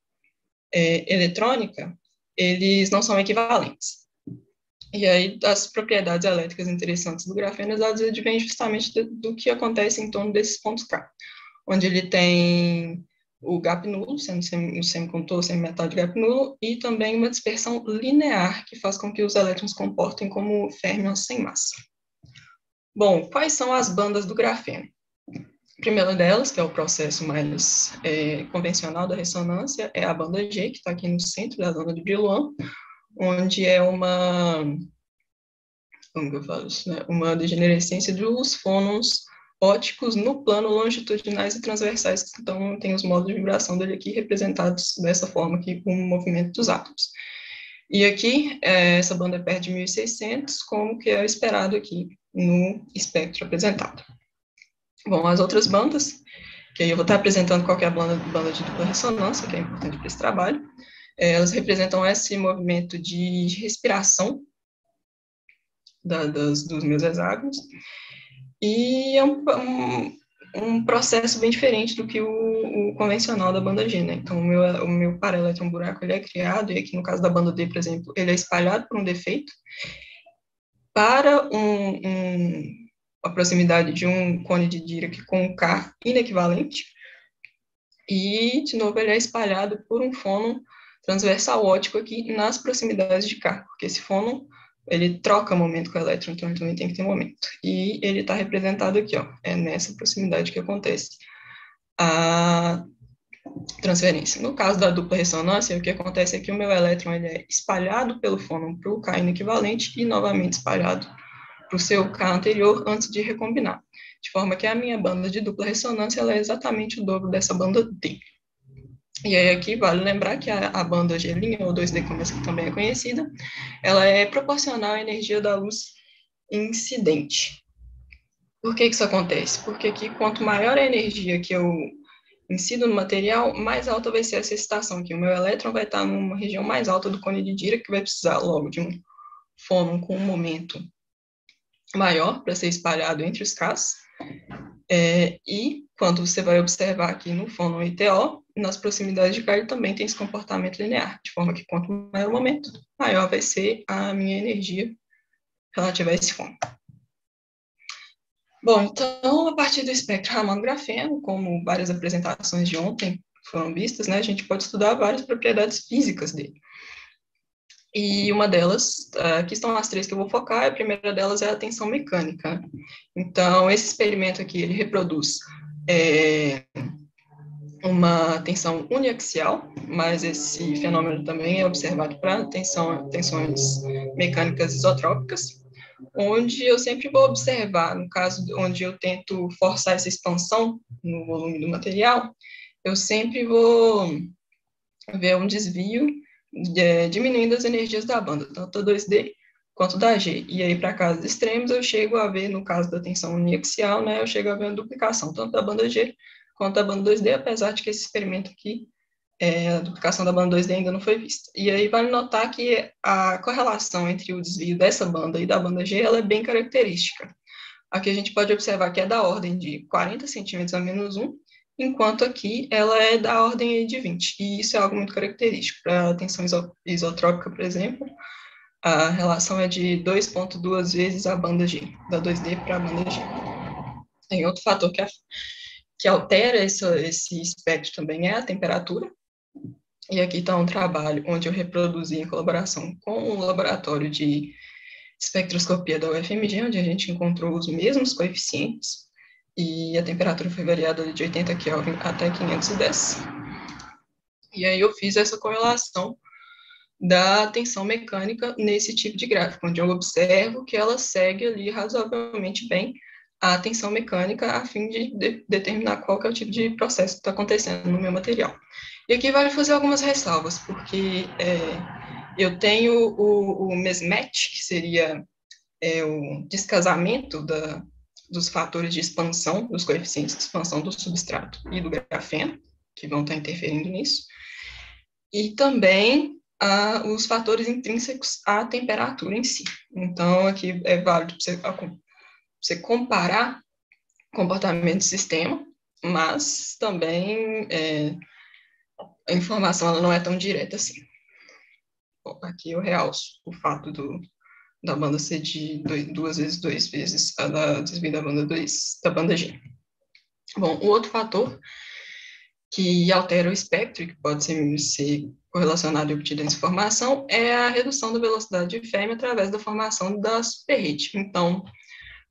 é, eletrônica, eles não são equivalentes. E aí, as propriedades elétricas interessantes do grafeno elas advêm justamente do, do que acontece em torno desses pontos K, onde ele tem o gap nulo, sendo o semicondutor, semimetal de gap nulo, e também uma dispersão linear, que faz com que os elétrons comportem como férmions sem massa. Bom, quais são as bandas do grafeno? Primeira delas, que é o processo mais é, convencional da ressonância, é a banda G, que está aqui no centro da zona de Brillouin, onde é uma, como que eu falo isso, né? uma degenerescência dos fônons óticos no plano longitudinais e transversais, então tem os modos de vibração dele aqui representados dessa forma aqui, com o movimento dos átomos. E aqui, é, essa banda é perto de 1600, como que é esperado aqui no espectro apresentado. Bom, as outras bandas, que aí eu vou estar apresentando qual é a banda, banda de dupla ressonância, que é importante para esse trabalho, é, elas representam esse movimento de respiração da, das, dos meus hexágonos, e é um, um, um, processo bem diferente do que o, o convencional da banda G, né? Então, o meu, o meu paraelétron buraco, ele é criado, e aqui no caso da banda D, por exemplo, ele é espalhado por um defeito para um, um, a proximidade de um cone de Dirac com um K inequivalente, e, de novo, ele é espalhado por um fônon transversal ótico aqui nas proximidades de K, porque esse fônon ele troca momento com o elétron, então ele também tem que ter momento. E ele está representado aqui, ó, é nessa proximidade que acontece a transferência. No caso da dupla ressonância, o que acontece é que o meu elétron ele é espalhado pelo fônon para o K inequivalente e novamente espalhado para o seu K anterior antes de recombinar. De forma que a minha banda de dupla ressonância ela é exatamente o dobro dessa banda D. E aí aqui vale lembrar que a, a banda G' ou 2D, como essa que também é conhecida, ela é proporcional à energia da luz incidente. Por que, que isso acontece? Porque aqui, quanto maior a energia que eu incido no material, mais alta vai ser essa excitação aqui. O meu elétron vai estar numa região mais alta do cone de Dirac, que vai precisar logo de um fônon com um momento maior para ser espalhado entre os Ks. É, e quando você vai observar aqui no fônon ITO, nas proximidades de K também tem esse comportamento linear, de forma que quanto maior o momento, maior vai ser a minha energia relativa a esse fônon. Bom, então, a partir do espectro Raman-grafeno, como várias apresentações de ontem foram vistas, né, a gente pode estudar várias propriedades físicas dele. E uma delas, aqui estão as três que eu vou focar, a primeira delas é a tensão mecânica. Então, esse experimento aqui, ele reproduz é, uma tensão uniaxial, mas esse fenômeno também é observado para tensão, tensões mecânicas isotrópicas, onde eu sempre vou observar, no caso onde eu tento forçar essa expansão no volume do material, eu sempre vou ver um desvio é, diminuindo as energias da banda, tanto da 2D quanto da G. E aí, para casos extremos, eu chego a ver, no caso da tensão uniaxial, né, eu chego a ver a duplicação, tanto da banda G quanto da banda 2D, apesar de que esse experimento aqui, é, a duplicação da banda 2D ainda não foi vista. E aí vale notar que a correlação entre o desvio dessa banda e da banda G, ela é bem característica. Aqui a gente pode observar que é da ordem de 40 centímetros a menos 1, enquanto aqui ela é da ordem de 20. E isso é algo muito característico. Para a tensão isotrópica, por exemplo, a relação é de 2,2 vezes a banda G, da 2D para a banda G. Tem outro fator que, que altera esse espectro também é a temperatura. E aqui está um trabalho onde eu reproduzi em colaboração com o laboratório de espectroscopia da UFMG, onde a gente encontrou os mesmos coeficientes e a temperatura foi variada de 80 Kelvin até 510. E aí eu fiz essa correlação da tensão mecânica nesse tipo de gráfico, onde eu observo que ela segue ali razoavelmente bem a tensão mecânica a fim de, de determinar qual é o tipo de processo que está acontecendo no meu material. E aqui vale fazer algumas ressalvas, porque é, eu tenho o, o mismatch, que seria é, o descasamento da, dos fatores de expansão, dos coeficientes de expansão do substrato e do grafeno, que vão estar interferindo nisso, e também ah, os fatores intrínsecos à temperatura em si. Então, aqui é válido você, você comparar comportamento do sistema, mas também é, a informação ela não é tão direta assim. Bom, aqui eu realço o fato do, da banda ser de dois, duas vezes dois vezes a da desvio da banda 2, da banda G. Bom, o outro fator que altera o espectro, que pode ser, ser correlacionado e obtido essa informação, é a redução da velocidade de Fermi através da formação da superrede. Então,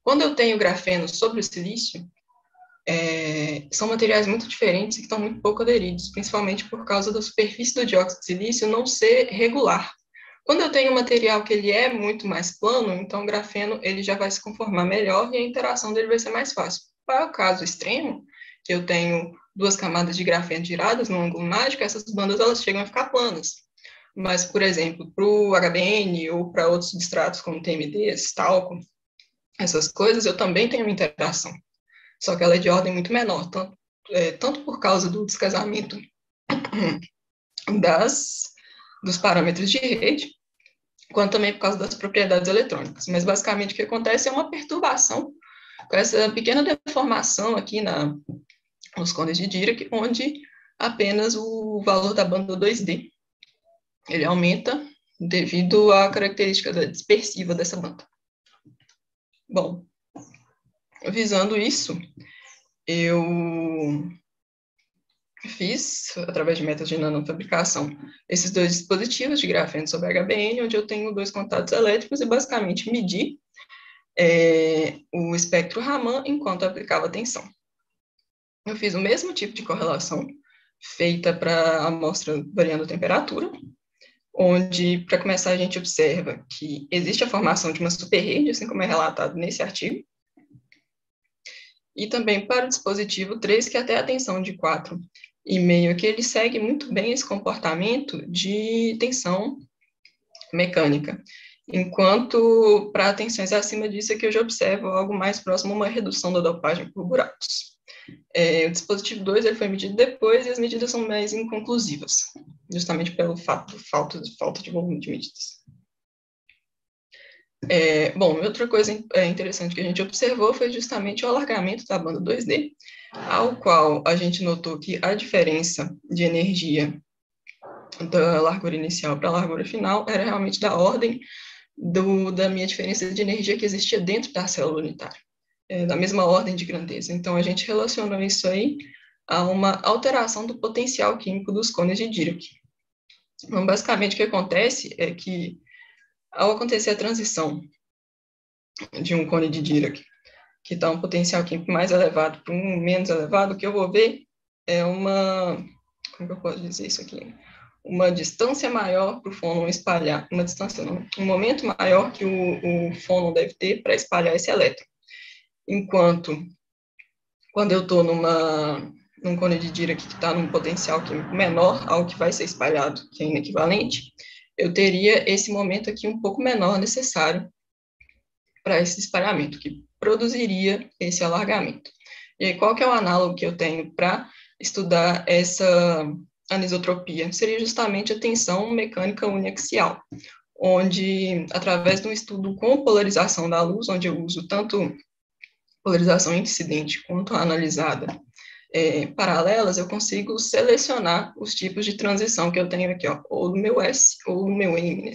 quando eu tenho grafeno sobre o silício, é, são materiais muito diferentes e que estão muito pouco aderidos, principalmente por causa da superfície do dióxido de silício não ser regular. Quando eu tenho um material que ele é muito mais plano, então o grafeno ele já vai se conformar melhor e a interação dele vai ser mais fácil. Para o caso extremo, que eu tenho duas camadas de grafeno tiradas no ângulo mágico, essas bandas elas chegam a ficar planas. Mas, por exemplo, para o HBN ou para outros substratos como TMD, talco, essas coisas, eu também tenho interação. Só que ela é de ordem muito menor, tanto, é, tanto por causa do descasamento das, dos parâmetros de rede, quanto também por causa das propriedades eletrônicas. Mas, basicamente, o que acontece é uma perturbação com essa pequena deformação aqui na, nos cones de Dirac, onde apenas o valor da banda 2D ele aumenta devido à característica dispersiva dessa banda. Bom, visando isso, eu fiz, através de métodos de nanofabricação, esses dois dispositivos de grafeno sobre HBN, onde eu tenho dois contatos elétricos e basicamente medi é, o espectro Raman enquanto aplicava tensão. Eu fiz o mesmo tipo de correlação feita para a amostra variando temperatura, onde, para começar, a gente observa que existe a formação de uma superrede, assim como é relatado nesse artigo, e também para o dispositivo 3, que até a tensão de 4,5, que ele segue muito bem esse comportamento de tensão mecânica. Enquanto para tensões acima disso é que eu já observo algo mais próximo a uma redução da dopagem por buracos. É, o dispositivo 2 ele foi medido depois e as medidas são mais inconclusivas, justamente pelo fato falta, falta de volume de medidas. É, bom, outra coisa é, interessante que a gente observou foi justamente o alargamento da banda 2D, ao qual a gente notou que a diferença de energia da largura inicial para a largura final era realmente da ordem do, da minha diferença de energia que existia dentro da célula unitária é, da mesma ordem de grandeza. Então, a gente relacionou isso aí a uma alteração do potencial químico dos cones de Dirac. Então, basicamente, o que acontece é que, ao acontecer a transição de um cone de Dirac, que está um potencial químico mais elevado para um menos elevado, o que eu vou ver é uma... Como que eu posso dizer isso aqui? Uma distância maior para o fônon espalhar, uma distância não, um momento maior que o, o fônon deve ter para espalhar esse elétron enquanto quando eu estou numa num cone de Dirac que está num potencial químico menor ao que vai ser espalhado, que é inequivalente, eu teria esse momento aqui um pouco menor necessário para esse espalhamento, que produziria esse alargamento. E aí, qual que é o análogo que eu tenho para estudar essa anisotropia? Seria justamente a tensão mecânica uniaxial, onde, através de um estudo com polarização da luz, onde eu uso tanto polarização incidente quanto analisada é, paralelas, eu consigo selecionar os tipos de transição que eu tenho aqui, ó, ou do meu S ou do meu M.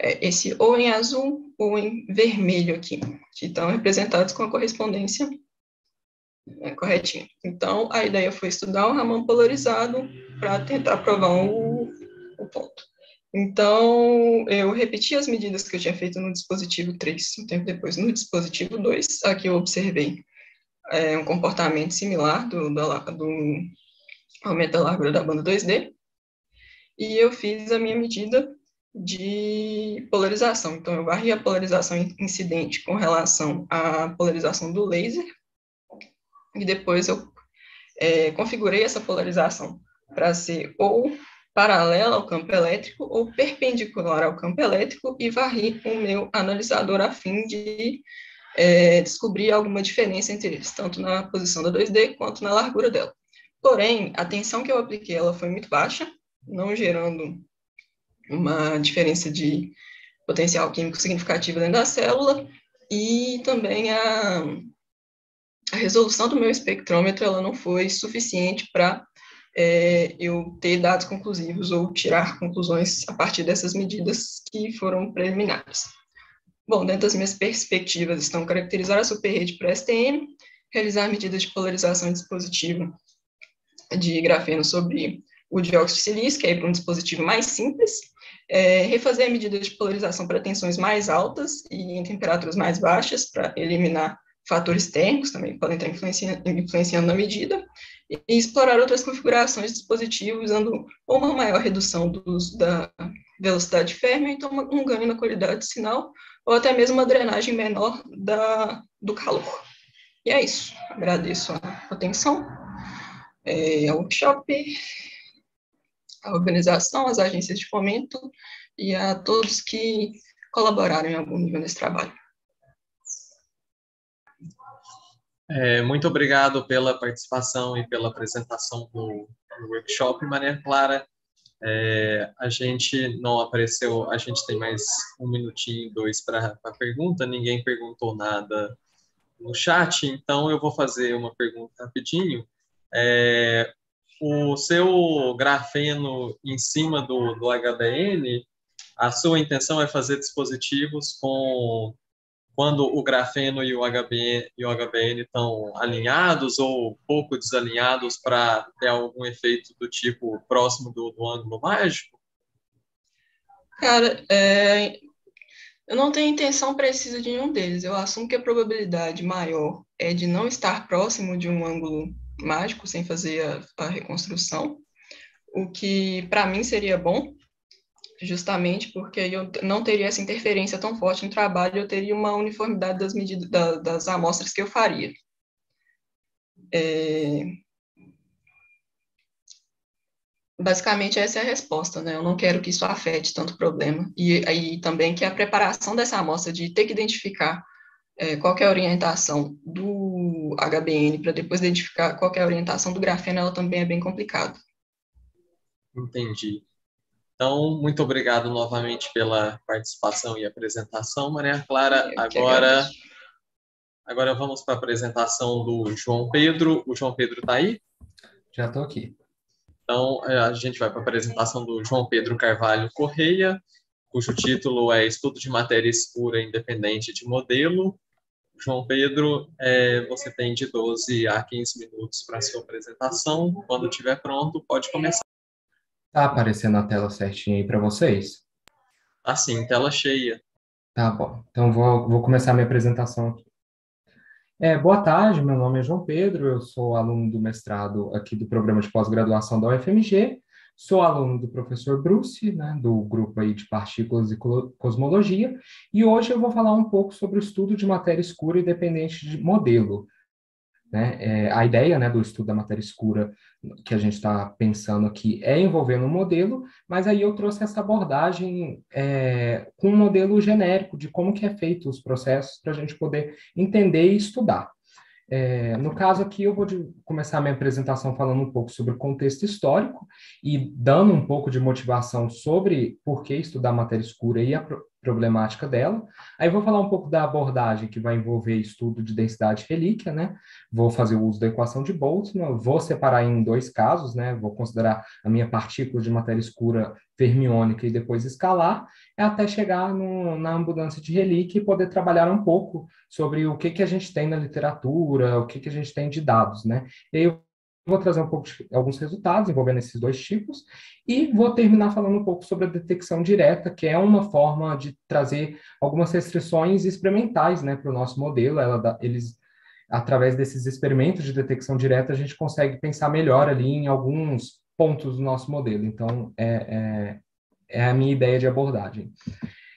É, esse ou em azul ou em vermelho aqui, estão representados com a correspondência é, corretinha. Então, a ideia foi estudar o Raman polarizado para tentar provar o, o ponto. Então, eu repeti as medidas que eu tinha feito no dispositivo 3, um tempo depois, no dispositivo 2, aqui eu observei é, um comportamento similar do, do, do aumento da largura da banda 2D, e eu fiz a minha medida de polarização. Então, eu varri a polarização incidente com relação à polarização do laser, e depois eu é, configurei essa polarização para ser ou paralela ao campo elétrico ou perpendicular ao campo elétrico e varri o meu analisador a fim de é, descobrir alguma diferença entre eles, tanto na posição da 2D quanto na largura dela. Porém, a tensão que eu apliquei ela foi muito baixa, não gerando uma diferença de potencial químico significativa dentro da célula, e também a, a resolução do meu espectrômetro ela não foi suficiente para é, eu ter dados conclusivos ou tirar conclusões a partir dessas medidas que foram preliminares. Bom, dentro das minhas perspectivas estão caracterizar a superrede para STM, realizar medidas de polarização de dispositivo de grafeno sobre o dióxido de silício, que é um dispositivo mais simples, é, refazer medida de polarização para tensões mais altas e em temperaturas mais baixas, para eliminar fatores térmicos também que podem estar influenciando, influenciando na medida, e, e explorar outras configurações de dispositivo usando uma maior redução dos, da velocidade férmica, então um ganho na qualidade do sinal, ou até mesmo uma drenagem menor da, do calor. E é isso. Agradeço a atenção, é, ao workshop, a organização, as agências de fomento e a todos que colaboraram em algum nível nesse trabalho. É, muito obrigado pela participação e pela apresentação do, do workshop, Maria Clara. É, a gente não apareceu, a gente tem mais um minutinho, dois para a pergunta, ninguém perguntou nada no chat, então eu vou fazer uma pergunta rapidinho. É, o seu grafeno em cima do, do HDN, a sua intenção é fazer dispositivos com quando o grafeno e o HBN, e o HBN estão alinhados ou pouco desalinhados para ter algum efeito do tipo próximo do, do ângulo mágico? Cara, é, eu não tenho intenção precisa de nenhum deles. Eu assumo que a probabilidade maior é de não estar próximo de um ângulo mágico sem fazer a, a reconstrução, o que para mim seria bom, justamente porque eu não teria essa interferência tão forte no trabalho, eu teria uma uniformidade das medidas da, das amostras que eu faria. É... Basicamente essa é a resposta, né? Eu não quero que isso afete tanto o problema e aí também que a preparação dessa amostra de ter que identificar é, qual é a orientação do HBN para depois identificar qual é a orientação do grafeno, ela também é bem complicada. Entendi. Então, muito obrigado novamente pela participação e apresentação, Maria Clara. Agora, agora vamos para a apresentação do João Pedro. O João Pedro está aí? Já estou aqui. Então, é, a gente vai para a apresentação do João Pedro Carvalho Correia, cujo título é Estudo de Matéria Escura Independente de Modelo. João Pedro, é, você tem de 12 a 15 minutos para a sua apresentação. Quando estiver pronto, pode começar. Tá aparecendo a tela certinha aí para vocês? Assim, tela cheia. Tá bom. Então vou, vou começar a minha apresentação aqui. É, boa tarde, meu nome é João Pedro, eu sou aluno do mestrado aqui do programa de pós-graduação da UFMG, sou aluno do professor Bruce, né, do grupo aí de partículas e cosmologia, e hoje eu vou falar um pouco sobre o estudo de matéria escura e dependente de modelo, né? É, a ideia né, do estudo da matéria escura que a gente está pensando aqui é envolvendo um modelo, mas aí eu trouxe essa abordagem é, com um modelo genérico de como que é feito os processos para a gente poder entender e estudar. É, no caso aqui, eu vou começar minha apresentação falando um pouco sobre o contexto histórico e dando um pouco de motivação sobre por que estudar matéria escura e a problemática dela. Aí vou falar um pouco da abordagem que vai envolver estudo de densidade relíquia, né? Vou fazer o uso da equação de Boltzmann, vou separar em dois casos, né? Vou considerar a minha partícula de matéria escura fermiônica e depois escalar, até chegar no, na abundância de relíquia e poder trabalhar um pouco sobre o que, que a gente tem na literatura, o que, que a gente tem de dados, né? E aí eu vou trazer um pouco de, alguns resultados envolvendo esses dois tipos e vou terminar falando um pouco sobre a detecção direta, que é uma forma de trazer algumas restrições experimentais, né, para o nosso modelo. Ela, eles através desses experimentos de detecção direta, a gente consegue pensar melhor ali em alguns pontos do nosso modelo. Então, é, é, é a minha ideia de abordagem.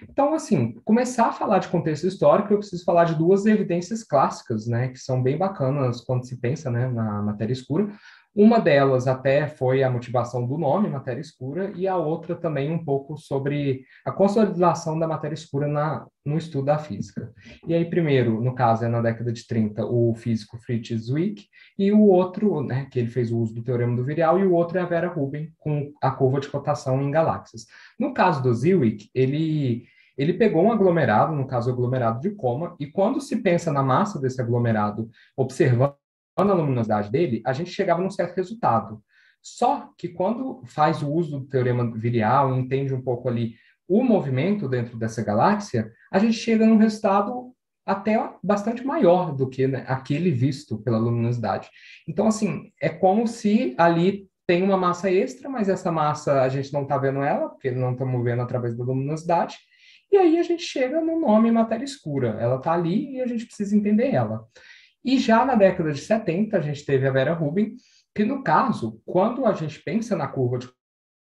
Então, assim, começar a falar de contexto histórico, eu preciso falar de duas evidências clássicas, né, que são bem bacanas quando se pensa, né, na matéria escura. Uma delas até foi a motivação do nome, matéria escura, e a outra também um pouco sobre a consolidação da matéria escura na, no estudo da física. E aí, primeiro, no caso, é na década de 30, o físico Fritz Zwick, e o outro, né, que ele fez o uso do teorema do virial, e o outro é a Vera Rubin, com a curva de rotação em galáxias. No caso do Zwick, ele Ele pegou um aglomerado, no caso o aglomerado de coma, e quando se pensa na massa desse aglomerado, observando a luminosidade dele, a gente chegava num certo resultado. Só que quando faz o uso do teorema virial entende um pouco ali o movimento dentro dessa galáxia, a gente chega num resultado até bastante maior do que né, aquele visto pela luminosidade. Então, assim, é como se ali tem uma massa extra, mas essa massa a gente não está vendo ela, porque não estamos vendo através da luminosidade, e aí a gente chega no nome matéria escura. Ela está ali e a gente precisa entender ela. E já na década de 70, a gente teve a Vera Rubin, que no caso, quando a gente pensa na curva de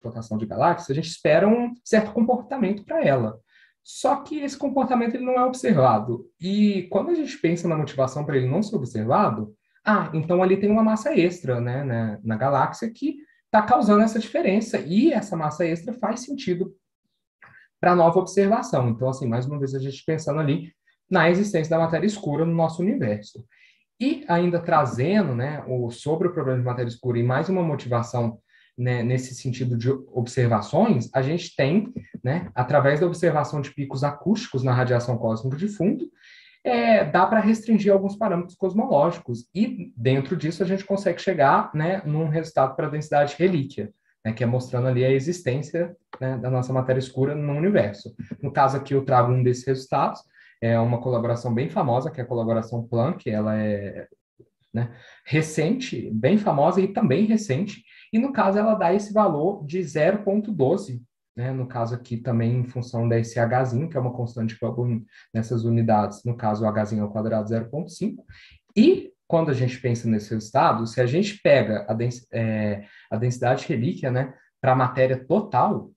rotação de galáxias, a gente espera um certo comportamento para ela. Só que esse comportamento ele não é observado. E quando a gente pensa na motivação para ele não ser observado, ah, então ali tem uma massa extra né, na, na galáxia que está causando essa diferença. E essa massa extra faz sentido para nova observação. Então, assim, mais uma vez, a gente pensando ali na existência da matéria escura no nosso universo. E ainda trazendo né, o, sobre o problema de matéria escura e mais uma motivação né, nesse sentido de observações, a gente tem, né, através da observação de picos acústicos na radiação cósmica de fundo, é, dá para restringir alguns parâmetros cosmológicos, e dentro disso a gente consegue chegar né, num resultado para a densidade relíquia, né, que é mostrando ali a existência né, da nossa matéria escura no universo. No caso aqui eu trago um desses resultados, é uma colaboração bem famosa, que é a colaboração Planck, ela é né, recente, bem famosa e também recente, e no caso ela dá esse valor de 0,12, né, no caso aqui também em função desse Hzinho, que é uma constante Hubble nessas unidades, no caso o Hzinho ao quadrado 0,5, e quando a gente pensa nesse resultado, se a gente pega a, dens é, a densidade relíquia né, para a matéria total,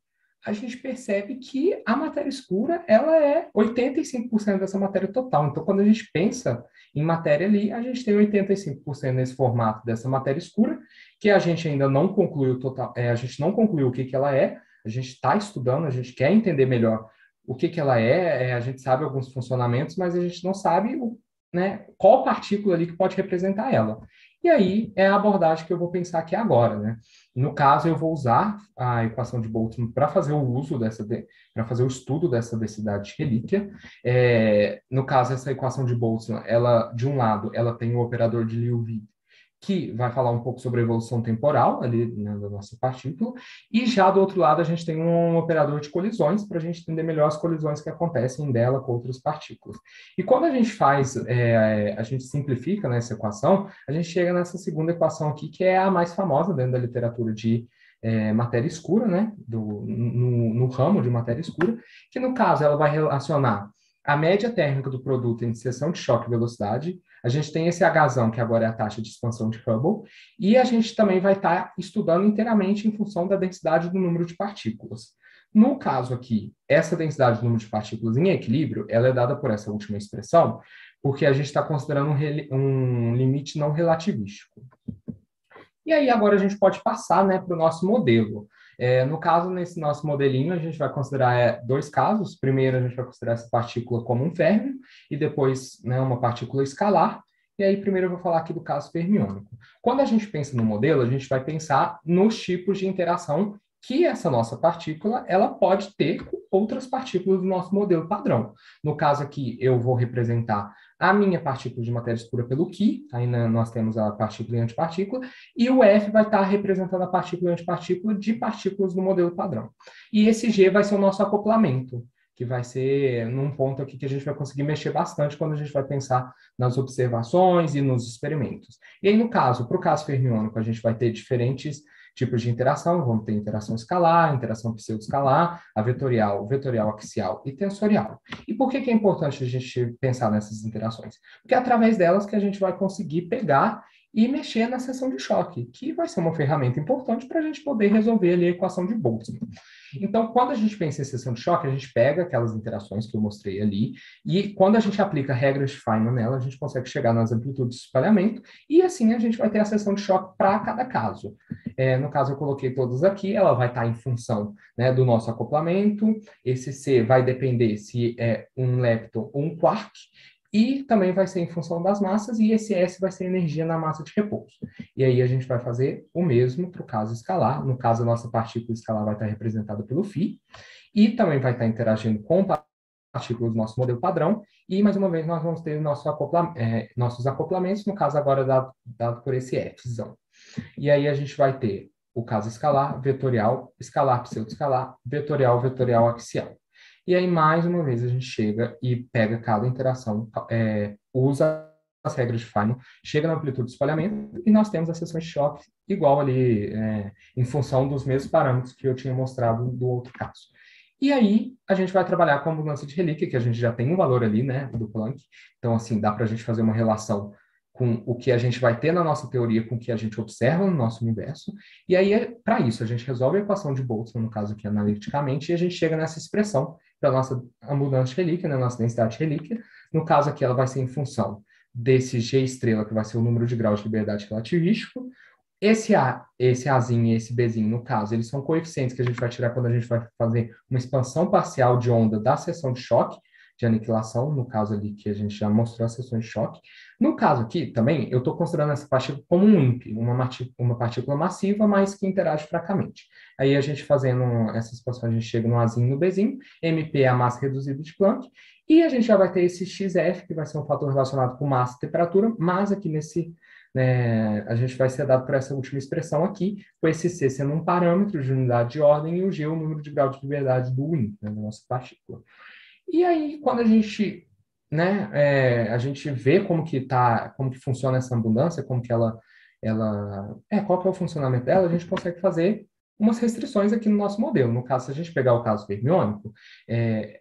a gente percebe que a matéria escura ela é 85% dessa matéria total. Então, quando a gente pensa em matéria ali, a gente tem 85% nesse formato dessa matéria escura, que a gente ainda não concluiu total, é, a gente não concluiu o que, que ela é, a gente está estudando, a gente quer entender melhor o que, que ela é, é, a gente sabe alguns funcionamentos, mas a gente não sabe o, né, qual partícula ali que pode representar ela. E aí é a abordagem que eu vou pensar aqui agora, né? No caso, eu vou usar a equação de Boltzmann para fazer o uso dessa, de, para fazer o estudo dessa densidade de relíquia. É, no caso, essa equação de Boltzmann, ela, de um lado, ela tem o operador de Liouville, que vai falar um pouco sobre a evolução temporal ali né, da nossa partícula, e já do outro lado a gente tem um operador de colisões para a gente entender melhor as colisões que acontecem dela com outras partículas. E quando a gente faz, é, a gente simplifica nessa equação, a gente chega nessa segunda equação aqui, que é a mais famosa dentro da literatura de é, matéria escura, né, do, no, no ramo de matéria escura, que no caso ela vai relacionar a média térmica do produto em seção de choque e velocidade, a gente tem esse Hzão, que agora é a taxa de expansão de Hubble, e a gente também vai estar tá estudando inteiramente em função da densidade do número de partículas. No caso aqui, essa densidade do número de partículas em equilíbrio, ela é dada por essa última expressão, porque a gente está considerando um, um, limite não relativístico. E aí agora a gente pode passar né, para o nosso modelo. É, no caso, nesse nosso modelinho, a gente vai considerar é, dois casos. Primeiro, a gente vai considerar essa partícula como um férmio, e depois né, uma partícula escalar. E aí, primeiro, eu vou falar aqui do caso fermiônico. Quando a gente pensa no modelo, a gente vai pensar nos tipos de interação que essa nossa partícula ela pode ter com outras partículas do nosso modelo padrão. No caso aqui, eu vou representar a minha partícula de matéria escura pelo Ki, aí nós temos a partícula e antipartícula, e o F vai estar representando a partícula e antipartícula de partículas do modelo padrão. E esse G vai ser o nosso acoplamento, que vai ser num ponto aqui que a gente vai conseguir mexer bastante quando a gente vai pensar nas observações e nos experimentos. E aí, no caso, para o caso fermiônico, a gente vai ter diferentes tipos de interação, vamos ter interação escalar, interação pseudo-escalar, a vetorial, vetorial axial e tensorial. E por que, que é importante a gente pensar nessas interações? Porque é através delas que a gente vai conseguir pegar e mexer na seção de choque, que vai ser uma ferramenta importante para a gente poder resolver ali a equação de Boltzmann. Então, quando a gente pensa em seção de choque, a gente pega aquelas interações que eu mostrei ali, e quando a gente aplica regras de Feynman nela, a gente consegue chegar nas amplitudes de espalhamento, e assim a gente vai ter a seção de choque para cada caso. É, no caso, eu coloquei todas aqui, ela vai estar tá em função né, do nosso acoplamento, esse C vai depender se é um lepton ou um quark, e também vai ser em função das massas, e esse S vai ser energia na massa de repouso. E aí a gente vai fazer o mesmo para o caso escalar. No caso, a nossa partícula escalar vai estar representada pelo φ, e também vai estar interagindo com partículas do nosso modelo padrão, e mais uma vez nós vamos ter nosso acopla, é, nossos acoplamentos, no caso agora dado, dado por esse F. E aí a gente vai ter o caso escalar, vetorial, escalar, pseudo-escalar, vetorial, vetorial, axial. E aí, mais uma vez, a gente chega e pega cada interação, é, usa as regras de Feynman, chega na amplitude de espalhamento e nós temos as seções de choque igual ali, é, em função dos mesmos parâmetros que eu tinha mostrado do outro caso. E aí, a gente vai trabalhar com a abundância de relíquia, que a gente já tem um valor ali, né, do Planck. Então, assim, dá para a gente fazer uma relação com o que a gente vai ter na nossa teoria, com o que a gente observa no nosso universo. E aí, é, para isso, a gente resolve a equação de Boltzmann, no caso aqui analiticamente, e a gente chega nessa expressão para a nossa abundância relíquia, na né, nossa densidade de relíquia. No caso aqui, ela vai ser em função desse G estrela, que vai ser o número de graus de liberdade relativístico. Esse A, esse Azinho e esse Bzinho, no caso, eles são coeficientes que a gente vai tirar quando a gente vai fazer uma expansão parcial de onda da seção de choque, de aniquilação, no caso ali que a gente já mostrou as seções de choque. No caso aqui, também, eu estou considerando essa partícula como um IMP, uma, uma partícula massiva, mas que interage fracamente. Aí a gente fazendo essa expansão, a gente chega no Azinho e no Bzinho, MP é a massa reduzida de Planck, e a gente já vai ter esse XF, que vai ser um fator relacionado com massa e temperatura, mas aqui nesse, né, a gente vai ser dado por essa última expressão aqui, com esse C sendo um parâmetro de unidade de ordem e o G o número de grau de liberdade do WIN, né, da nossa partícula. E aí, quando a gente, né, é, a gente vê como que tá, como que funciona essa abundância, como que ela, ela, é, qual que é o funcionamento dela, a gente consegue fazer umas restrições aqui no nosso modelo. No caso, se a gente pegar o caso fermiônico, é,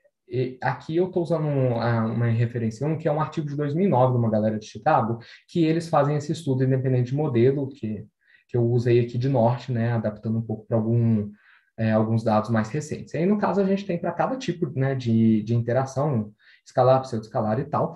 aqui eu estou usando um, uma referência um, que é um artigo de 2009 de uma galera de Chicago, que eles fazem esse estudo independente de modelo, que, que eu usei aqui de norte, né, adaptando um pouco para algum, é, alguns dados mais recentes. E aí, no caso, a gente tem para cada tipo né, de, de interação, escalar, pseudo-escalar e tal,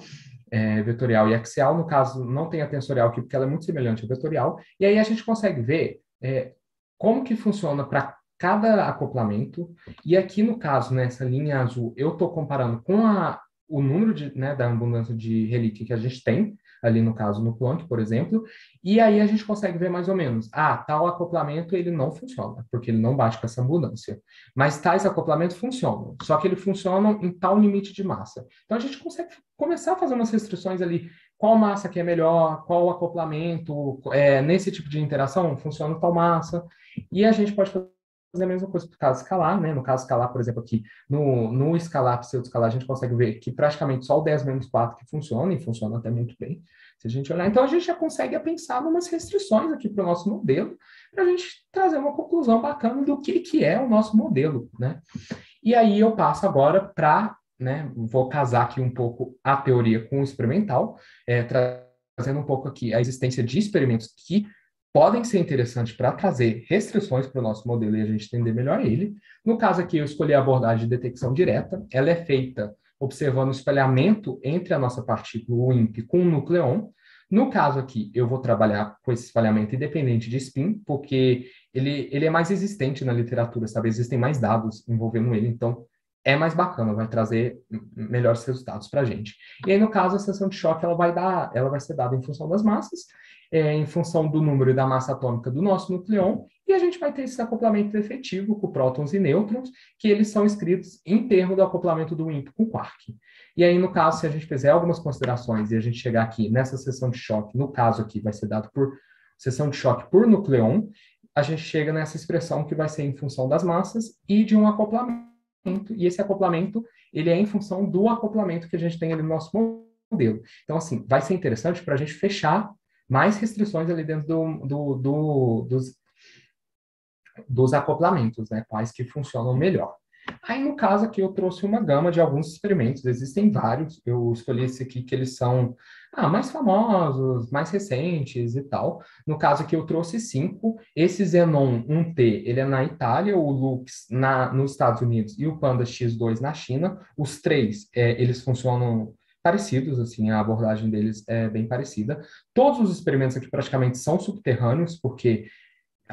é, vetorial e axial. No caso, não tem a tensorial aqui, porque ela é muito semelhante à vetorial. E aí a gente consegue ver é, como que funciona para cada acoplamento. E aqui, no caso, nessa linha azul, eu estou comparando com a, o número de, né, da abundância de relíquia que a gente tem, ali no caso no Planck, por exemplo, e aí a gente consegue ver mais ou menos, ah, tal acoplamento ele não funciona, porque ele não bate com essa abundância, mas tais acoplamentos funcionam, só que ele funciona em tal limite de massa. Então a gente consegue começar a fazer umas restrições ali, qual massa que é melhor, qual acoplamento, é, nesse tipo de interação funciona tal massa, e a gente pode fazer fazer a mesma coisa para o caso escalar, né? No caso escalar, por exemplo, aqui, no, no escalar, pseudo-escalar, a gente consegue ver que praticamente só o 10 menos 4 que funciona, e funciona até muito bem, se a gente olhar. Então, a gente já consegue pensar em umas restrições aqui para o nosso modelo, para a gente trazer uma conclusão bacana do que, que é o nosso modelo, né? E aí eu passo agora para, né, vou casar aqui um pouco a teoria com o experimental, é, trazendo um pouco aqui a existência de experimentos que podem ser interessantes para trazer restrições para o nosso modelo e a gente entender melhor ele. No caso aqui, eu escolhi a abordagem de detecção direta. Ela é feita observando o espalhamento entre a nossa partícula, o IMP, com o nucleon. No caso aqui, eu vou trabalhar com esse espalhamento independente de spin, porque ele, ele é mais existente na literatura, sabe? Existem mais dados envolvendo ele, então é mais bacana, vai trazer melhores resultados para a gente. E aí, no caso, a seção de choque ela vai dar, ela vai ser dada em função das massas, é, em função do número e da massa atômica do nosso nucleon, e a gente vai ter esse acoplamento efetivo com prótons e nêutrons, que eles são escritos em termos do acoplamento do IMP com quark. E aí, no caso, se a gente fizer algumas considerações e a gente chegar aqui nessa seção de choque, no caso aqui vai ser dado por seção de choque por nucleon, a gente chega nessa expressão que vai ser em função das massas e de um acoplamento, e esse acoplamento, ele é em função do acoplamento que a gente tem ali no nosso modelo. Então, assim, vai ser interessante para a gente fechar mais restrições ali dentro do, do, do, dos, dos acoplamentos, né? Quais que funcionam melhor. Aí, no caso aqui, eu trouxe uma gama de alguns experimentos, existem vários, eu escolhi esse aqui que eles são ah, mais famosos, mais recentes e tal. No caso aqui, eu trouxe cinco. Esse Xenon 1T, ele é na Itália, o Lux na, nos Estados Unidos e o Panda X2 na China. Os três, é, eles funcionam parecidos, assim, a abordagem deles é bem parecida. Todos os experimentos aqui praticamente são subterrâneos, porque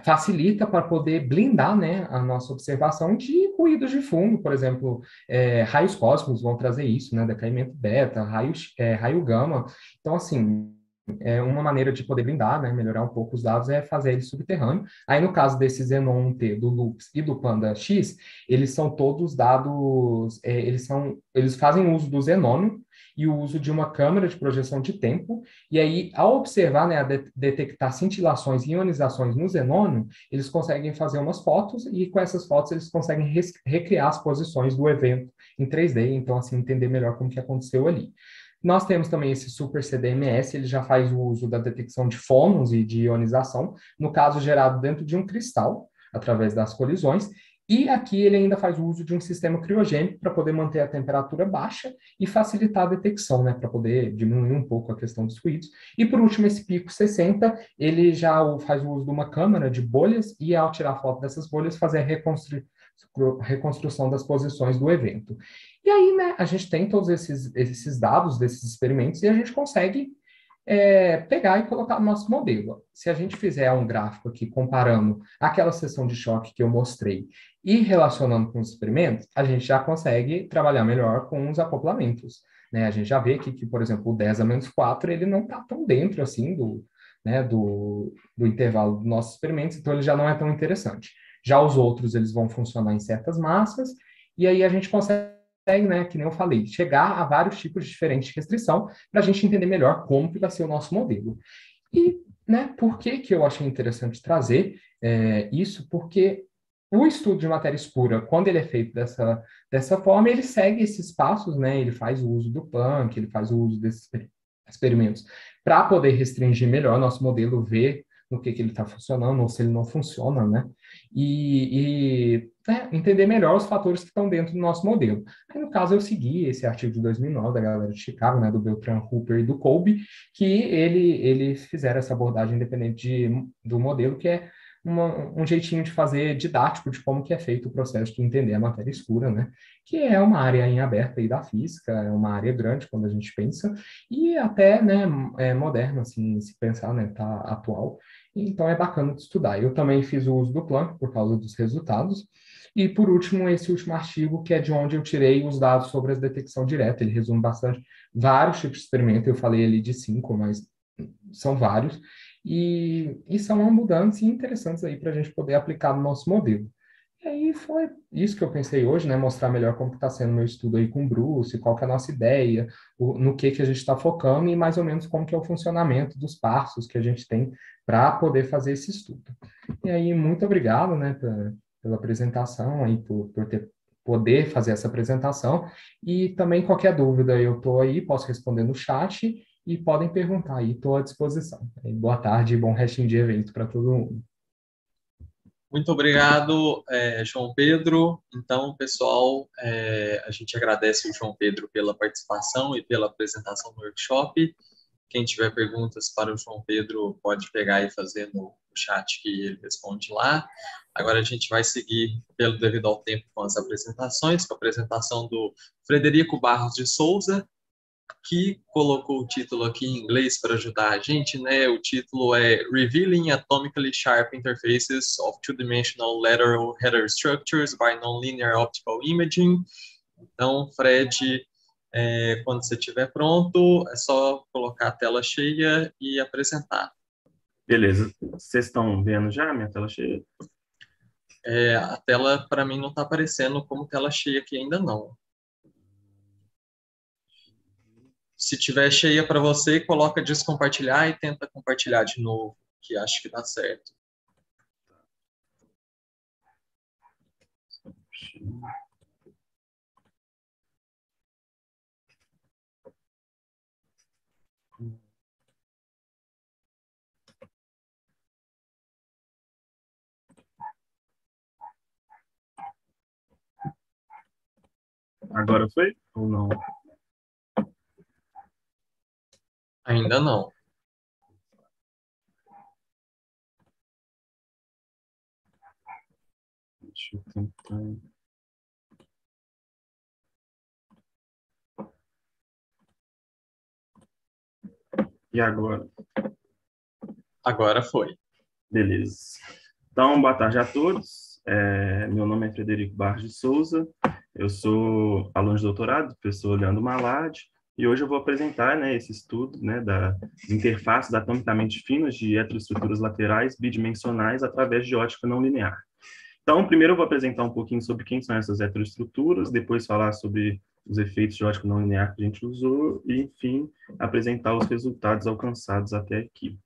facilita para poder blindar né, a nossa observação de ruídos de fundo, por exemplo, é, raios cósmicos vão trazer isso, né, decaimento beta, raios, é, raio gama. Então, assim, é uma maneira de poder blindar, né, melhorar um pouco os dados é fazer ele subterrâneo. Aí no caso desse Xenon T, do Lux e do Panda X, eles são todos dados, é, eles são, eles fazem uso do Xenônio e o uso de uma câmera de projeção de tempo, e aí, ao observar, né, a de detectar cintilações e ionizações no xenônio, eles conseguem fazer umas fotos, e com essas fotos eles conseguem recriar as posições do evento em 3D, então, assim, entender melhor como que aconteceu ali. Nós temos também esse Super CDMS, ele já faz o uso da detecção de fônons e de ionização, no caso gerado dentro de um cristal, através das colisões, e aqui ele ainda faz uso de um sistema criogênico para poder manter a temperatura baixa e facilitar a detecção, né, para poder diminuir um pouco a questão dos ruídos. E por último, esse pico 60, ele já faz o uso de uma câmara de bolhas e ao tirar foto dessas bolhas fazer a reconstru reconstrução das posições do evento. E aí, né, a gente tem todos esses, esses dados desses experimentos e a gente consegue é, pegar e colocar no nosso modelo. Se a gente fizer um gráfico aqui comparando aquela sessão de choque que eu mostrei e relacionando com os experimentos, a gente já consegue trabalhar melhor com os acoplamentos. Né? A gente já vê aqui que, por exemplo, o 10 a menos 4, ele não está tão dentro assim do, né, do, do intervalo dos nossos experimentos, então ele já não é tão interessante. Já os outros, eles vão funcionar em certas massas, e aí a gente consegue consegue, né, que nem eu falei, chegar a vários tipos diferentes de restrição para a gente entender melhor como que vai ser o nosso modelo. E, né, por que que eu achei interessante trazer é, isso? Porque o estudo de matéria escura, quando ele é feito dessa, dessa forma, ele segue esses passos, né, ele faz o uso do punk, ele faz o uso desses experimentos para poder restringir melhor nosso modelo, ver no que, que ele está funcionando ou se ele não funciona, né? E, e né, entender melhor os fatores que estão dentro do nosso modelo. Aí, no caso, eu segui esse artigo de 2009 da galera de Chicago, né, do Beltran Hooper e do Colby, que ele, eles fizeram essa abordagem independente de, do modelo, que é uma, um jeitinho de fazer didático de como que é feito o processo de entender a matéria escura, né? Que é uma área em aberta aí da física, é uma área grande quando a gente pensa, e até, né, é moderno, assim, se pensar, né, tá atual. Então é bacana de estudar. Eu também fiz o uso do Planck por causa dos resultados. E por último, esse último artigo, que é de onde eu tirei os dados sobre a detecção direta. Ele resume bastante vários tipos de experimento. Eu falei ali de cinco, mas são vários. E, e são mudanças interessantes aí para a gente poder aplicar no nosso modelo. E aí foi isso que eu pensei hoje, né? Mostrar melhor como está sendo meu estudo aí com o Bruce, qual que é a nossa ideia, o, no que, que a gente está focando e mais ou menos como que é o funcionamento dos passos que a gente tem para poder fazer esse estudo. E aí, muito obrigado, né, pra, pela apresentação, aí, por, por ter, poder fazer essa apresentação. E também qualquer dúvida, eu estou aí, posso responder no chat e podem perguntar aí, estou à disposição. Boa tarde e bom restinho de evento para todo mundo. Muito obrigado, é, João Pedro. Então, pessoal, é, a gente agradece o João Pedro pela participação e pela apresentação do workshop. Quem tiver perguntas para o João Pedro pode pegar e fazer no chat que ele responde lá. Agora a gente vai seguir, pelo devido ao tempo, com as apresentações, com a apresentação do Frederico Barros de Souza, que colocou o título aqui em inglês para ajudar a gente, né? O título é Revealing Atomically Sharp Interfaces of Two-Dimensional Lateral Header Structures by Nonlinear Optical Imaging. Então, Fred, é, quando você estiver pronto, é só colocar a tela cheia e apresentar. Beleza. Vocês estão vendo já a minha tela cheia? É, a tela, para mim, não está aparecendo como tela cheia aqui ainda não. Se tiver cheia para você, coloca descompartilhar e tenta compartilhar de novo, que acho que dá certo. Agora foi ou não? Ainda não. Deixa eu tentar. E agora? Agora foi. Beleza. Então, boa tarde a todos. É, meu nome é Frederico Barros de Souza. Eu sou aluno de doutorado, professor Leandro Malad, e hoje eu vou apresentar né, esse estudo né, das interfaces atomicamente finas de heteroestruturas laterais bidimensionais através de ótica não linear. Então, primeiro eu vou apresentar um pouquinho sobre quem são essas heteroestruturas, depois falar sobre os efeitos de ótica não linear que a gente usou e, enfim, apresentar os resultados alcançados até aqui.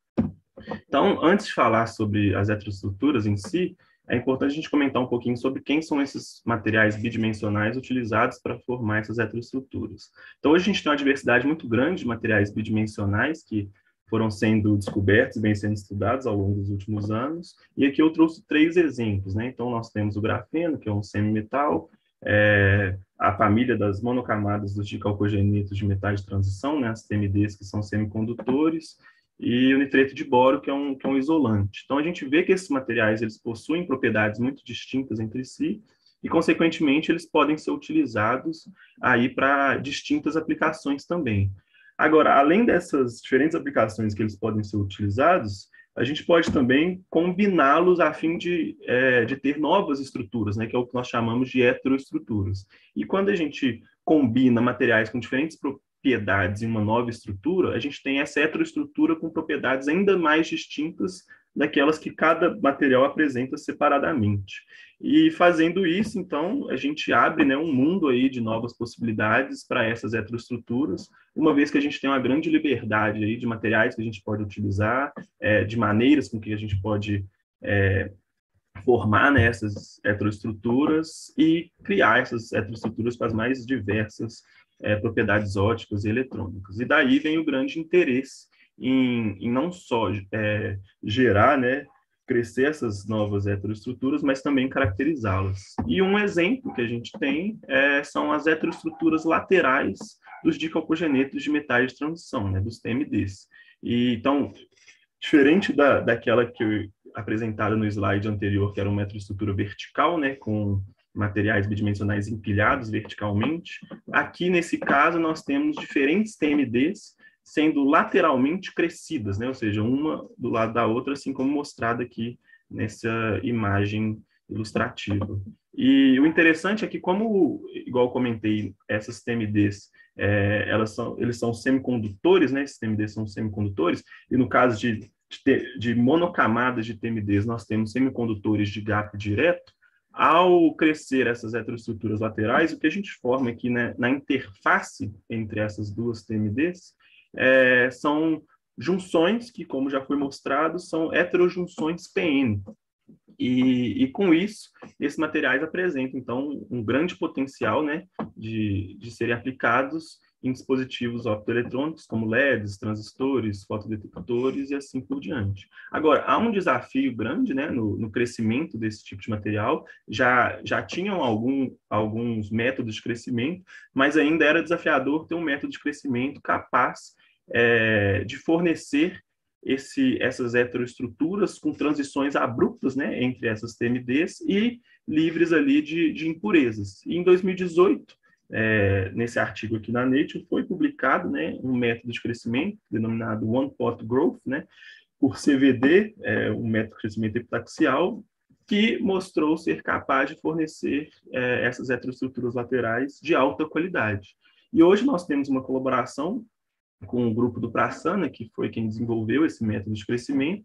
Então, antes de falar sobre as heteroestruturas em si, é importante a gente comentar um pouquinho sobre quem são esses materiais bidimensionais utilizados para formar essas heteroestruturas. Então, hoje a gente tem uma diversidade muito grande de materiais bidimensionais que foram sendo descobertos, bem sendo estudados ao longo dos últimos anos. E aqui eu trouxe três exemplos, né? Então, nós temos o grafeno, que é um semimetal, é, a família das monocamadas dos dicalcogenitos de metais de transição, né? As TMDs, que são semicondutores, e o nitreto de boro, que é, um, que é um isolante. Então, a gente vê que esses materiais eles possuem propriedades muito distintas entre si e, consequentemente, eles podem ser utilizados aí para distintas aplicações também. Agora, além dessas diferentes aplicações que eles podem ser utilizados, a gente pode também combiná-los a fim de, é, de ter novas estruturas, né, que é o que nós chamamos de heteroestruturas. E quando a gente combina materiais com diferentes propriedades em uma nova estrutura, a gente tem essa heteroestrutura com propriedades ainda mais distintas daquelas que cada material apresenta separadamente. E fazendo isso, então, a gente abre né, um mundo aí de novas possibilidades para essas heteroestruturas, uma vez que a gente tem uma grande liberdade aí de materiais que a gente pode utilizar, é, de maneiras com que a gente pode é, formar né, essas heteroestruturas e criar essas heteroestruturas para as mais diversas é, propriedades óticas e eletrônicas. E daí vem o grande interesse em, em não só é, gerar, né, crescer essas novas heteroestruturas, mas também caracterizá-las. E um exemplo que a gente tem é, são as heteroestruturas laterais dos dicalcogenetos de metais de transição, né, dos TMDs. E, então, diferente da, daquela que eu apresentada no slide anterior, que era uma heteroestrutura vertical, né, com materiais bidimensionais empilhados verticalmente. Aqui, nesse caso, nós temos diferentes TMDs sendo lateralmente crescidas, né? ou seja, uma do lado da outra, assim como mostrado aqui nessa imagem ilustrativa. E o interessante é que, como, igual comentei, essas TMDs, é, elas são, eles são semicondutores, né? esses TMDs são semicondutores, e no caso de, de, de monocamadas de TMDs, nós temos semicondutores de gap direto, ao crescer essas heteroestruturas laterais, o que a gente forma aqui né, na interface entre essas duas TMDs é, são junções que, como já foi mostrado, são heterojunções PN. E, e, com isso, esses materiais apresentam, então, um grande potencial né, de, de serem aplicados em dispositivos optoeletrônicos, como LEDs, transistores, fotodetectores e assim por diante. Agora, há um desafio grande né, no, no crescimento desse tipo de material, já, já tinham algum, alguns métodos de crescimento, mas ainda era desafiador ter um método de crescimento capaz é, de fornecer esse, essas heteroestruturas com transições abruptas né, entre essas TMDs e livres ali de, de impurezas. E em 2018, é, nesse artigo aqui na Nature, foi publicado né, um método de crescimento denominado One Pot Growth, né, por CVD, é, um método de crescimento epitaxial, que mostrou ser capaz de fornecer é, essas heteroestruturas laterais de alta qualidade. E hoje nós temos uma colaboração com o grupo do Praçana, que foi quem desenvolveu esse método de crescimento,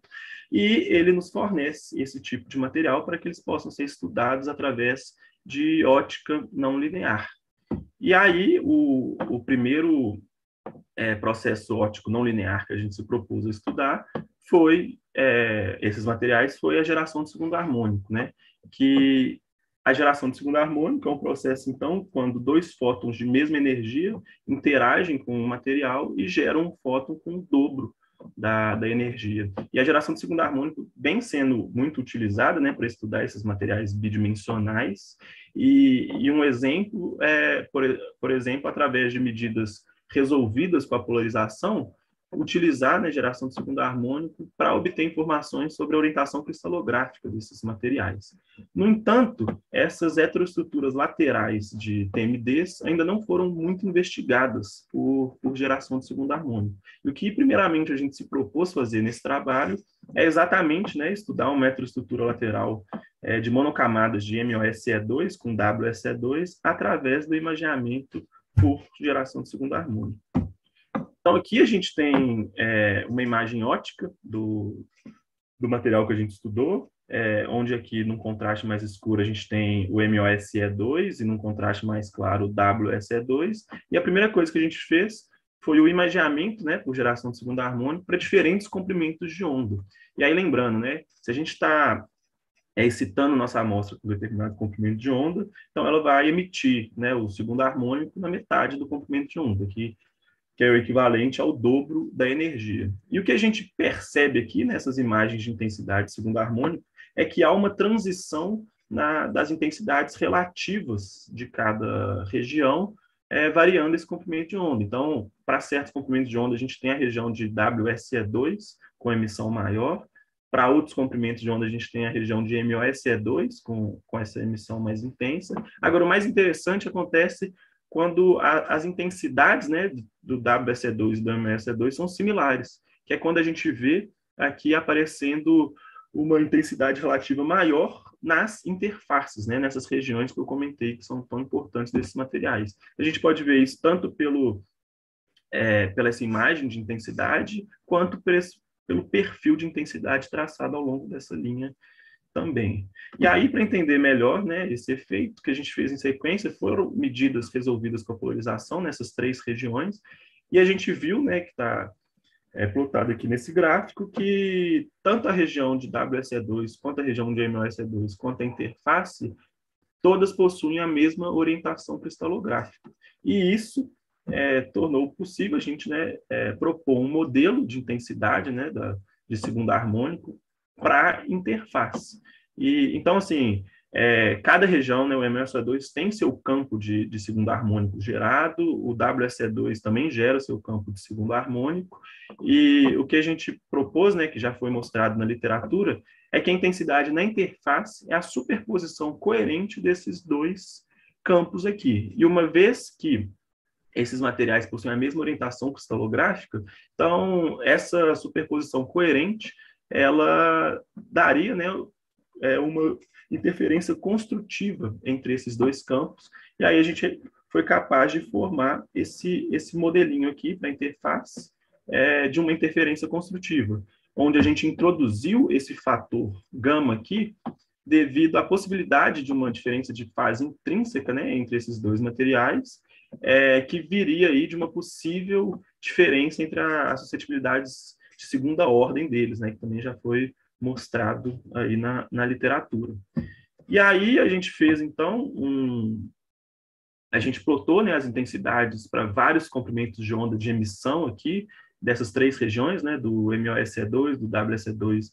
e ele nos fornece esse tipo de material para que eles possam ser estudados através de ótica não linear. E aí, o, o primeiro é, processo óptico não linear que a gente se propôs a estudar foi, é, esses materiais, foi a geração de segundo harmônico, né? Que a geração de segundo harmônico é um processo, então, quando dois fótons de mesma energia interagem com o material e geram um fóton com o dobro da, da energia. E a geração de segundo harmônico vem sendo muito utilizada né, para estudar esses materiais bidimensionais, e, e um exemplo é, por, por exemplo, através de medidas resolvidas com a polarização, utilizar né, geração de segundo harmônico para obter informações sobre a orientação cristalográfica desses materiais. No entanto, essas heteroestruturas laterais de TMDs ainda não foram muito investigadas por, por geração de segundo harmônico. E o que, primeiramente, a gente se propôs fazer nesse trabalho é exatamente né, estudar uma heteroestrutura lateral é, de monocamadas de MOSE2 com WSE2 através do imaginamento por geração de segundo harmônico. Então, aqui a gente tem é, uma imagem ótica do, do material que a gente estudou, é, onde aqui, num contraste mais escuro, a gente tem o MOSE2 e num contraste mais claro o WSE2. E a primeira coisa que a gente fez foi o imaginamento, né, por geração de segundo harmônico, para diferentes comprimentos de onda. E aí, lembrando, né, se a gente está é, excitando nossa amostra com determinado comprimento de onda, então ela vai emitir né, o segundo harmônico na metade do comprimento de onda, que, que é o equivalente ao dobro da energia. E o que a gente percebe aqui nessas imagens de intensidade de segundo harmônico é que há uma transição na, das intensidades relativas de cada região, é, variando esse comprimento de onda. Então, para certos comprimentos de onda, a gente tem a região de WSE2, com emissão maior, para outros comprimentos de onda, a gente tem a região de MOSE2, com, com essa emissão mais intensa. Agora, o mais interessante acontece quando a, as intensidades né, do WSE2 e do MOSE2 são similares, que é quando a gente vê aqui aparecendo uma intensidade relativa maior nas interfaces, né, nessas regiões que eu comentei que são tão importantes desses materiais. A gente pode ver isso tanto pelo, é, pela essa imagem de intensidade, quanto esse, pelo perfil de intensidade traçado ao longo dessa linha também. E aí, para entender melhor né, esse efeito que a gente fez em sequência, foram medidas resolvidas com a polarização nessas três regiões, e a gente viu né, que está é, plotado aqui nesse gráfico que tanto a região de WSE2 quanto a região de MOSE2 quanto a interface, todas possuem a mesma orientação cristalográfica. E isso é, tornou possível a gente né, é, propor um modelo de intensidade né, da, de segundo harmônico para interface. E, então, assim, é, cada região, né, o MSE2 tem seu campo de, de segundo harmônico gerado, o WSE2 também gera seu campo de segundo harmônico, e o que a gente propôs, né, que já foi mostrado na literatura, é que a intensidade na interface é a superposição coerente desses dois campos aqui. E uma vez que esses materiais possuem a mesma orientação cristalográfica, então essa superposição coerente, ela daria né, é, uma interferência construtiva entre esses dois campos, e aí a gente foi capaz de formar esse, esse modelinho aqui para interface é, de uma interferência construtiva, onde a gente introduziu esse fator gama aqui, devido à possibilidade de uma diferença de fase intrínseca né, entre esses dois materiais, é, que viria aí de uma possível diferença entre as suscetibilidades de segunda ordem deles, né, que também já foi mostrado aí na, na literatura. E aí a gente fez, então, um, a gente plotou né, as intensidades para vários comprimentos de onda de emissão aqui, dessas três regiões, né, do MOSE2, do WSE2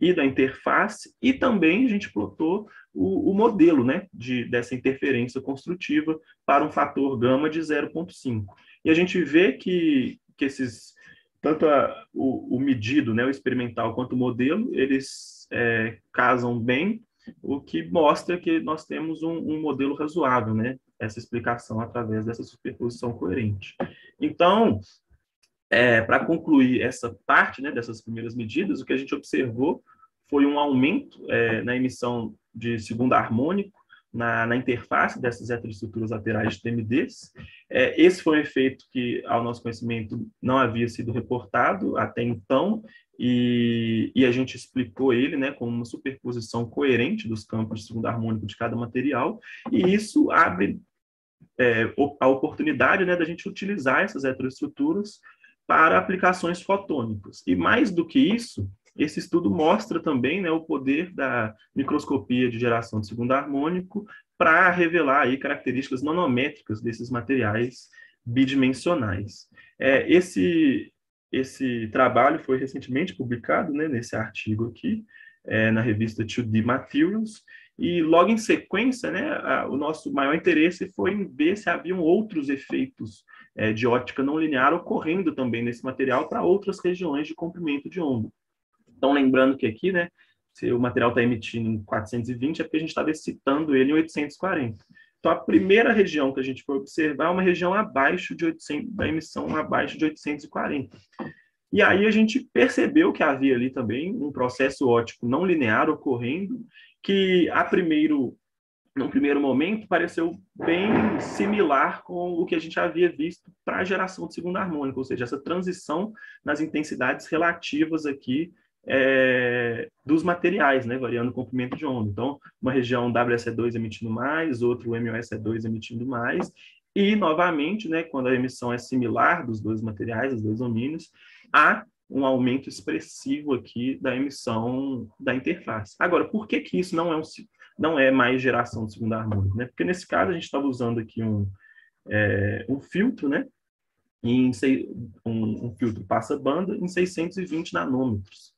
e da interface, e também a gente plotou o, o modelo né, de, dessa interferência construtiva para um fator gama de 0,5. E a gente vê que, que esses tanto a, o, o, medido, né, o experimental, quanto o modelo, eles é, casam bem, o que mostra que nós temos um, um, modelo razoável, né, essa explicação através dessa superposição coerente. Então, é, para concluir essa parte né, dessas primeiras medidas, o que a gente observou foi um aumento é, na emissão de segundo harmônico, na, na, interface dessas heteroestruturas laterais de TMDs. É, esse foi um efeito que, ao nosso conhecimento, não havia sido reportado até então, e, e a gente explicou ele né, como uma superposição coerente dos campos de segundo harmônico de cada material, e isso abre é, a oportunidade né, da gente utilizar essas heteroestruturas para aplicações fotônicas. E mais do que isso, esse estudo mostra também né, o poder da microscopia de geração de segundo harmônico para revelar aí características nanométricas desses materiais bidimensionais. É, esse, esse trabalho foi recentemente publicado né, nesse artigo aqui, é, na revista 2D Materials, e logo em sequência, né, a, o nosso maior interesse foi em ver se haviam outros efeitos é, de óptica não linear ocorrendo também nesse material para outras regiões de comprimento de onda. Então, lembrando que aqui, né, se o material está emitindo em 420, é porque a gente estava excitando ele em 840. Então, a primeira região que a gente foi observar é uma região abaixo de 800, da emissão abaixo de 840. E aí a gente percebeu que havia ali também um processo óptico não linear ocorrendo, que a primeiro num primeiro momento, pareceu bem similar com o que a gente havia visto para a geração de segunda harmônica, ou seja, essa transição nas intensidades relativas aqui é, dos materiais, né, variando o comprimento de onda. Então, uma região WSE2 emitindo mais, outro MOSE2 emitindo mais, e, novamente, né, quando a emissão é similar dos dois materiais, dos dois domínios, há um aumento expressivo aqui da emissão da interface. Agora, por que, que isso não é, um, não é mais geração de segunda harmônica? Né? Porque, nesse caso, a gente estava usando aqui um, é, um filtro, né? Em, um, um filtro passa-banda em 620 nanômetros.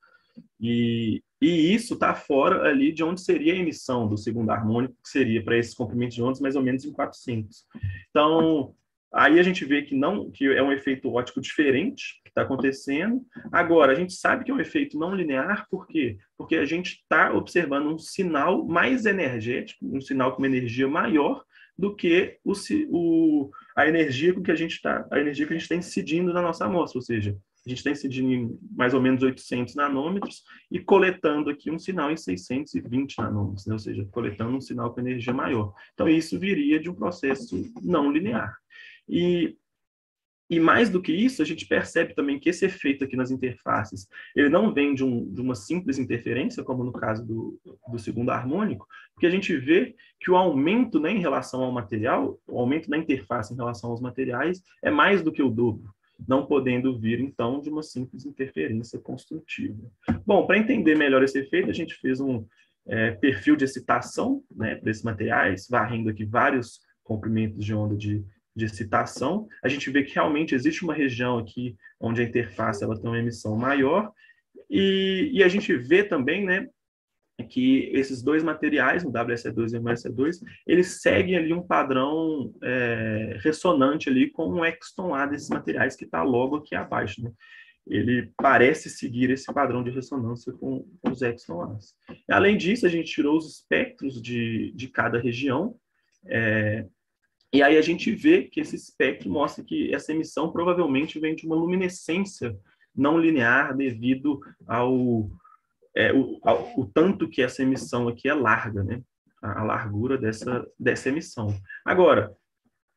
E, e isso está fora ali de onde seria a emissão do segundo harmônico, que seria para esses comprimentos de ondas mais ou menos em 400. Então, aí a gente vê que não que é um efeito óptico diferente que está acontecendo. Agora, a gente sabe que é um efeito não linear, por quê? Porque a gente está observando um sinal mais energético, um sinal com uma energia maior do que o, o, a energia com que a gente está, a energia que a gente está incidindo na nossa amostra, ou seja, a gente está incidindo em mais ou menos 800 nanômetros e coletando aqui um sinal em 620 nanômetros, né? ou seja, coletando um sinal com energia maior. Então, isso viria de um processo não linear. E, e mais do que isso, a gente percebe também que esse efeito aqui nas interfaces, ele não vem de, um, de uma simples interferência, como no caso do, do segundo harmônico, porque a gente vê que o aumento né, em relação ao material, o aumento da interface em relação aos materiais, é mais do que o dobro não podendo vir, então, de uma simples interferência construtiva. Bom, para entender melhor esse efeito, a gente fez um é, perfil de excitação né, para esses materiais, varrendo aqui vários comprimentos de onda de, de excitação. A gente vê que realmente existe uma região aqui onde a interface ela tem uma emissão maior, e, e a gente vê também né, é que esses dois materiais, o WSE2 e o MSE2, eles seguem ali um padrão é, ressonante ali com o exton A desses materiais que está logo aqui abaixo, né? Ele parece seguir esse padrão de ressonância com, os exton A's. Além disso, a gente tirou os espectros de, de cada região, é, e aí a gente vê que esse espectro mostra que essa emissão provavelmente vem de uma luminescência não linear devido ao é, o, o, tanto que essa emissão aqui é larga, né? A, a, largura dessa, dessa emissão. Agora,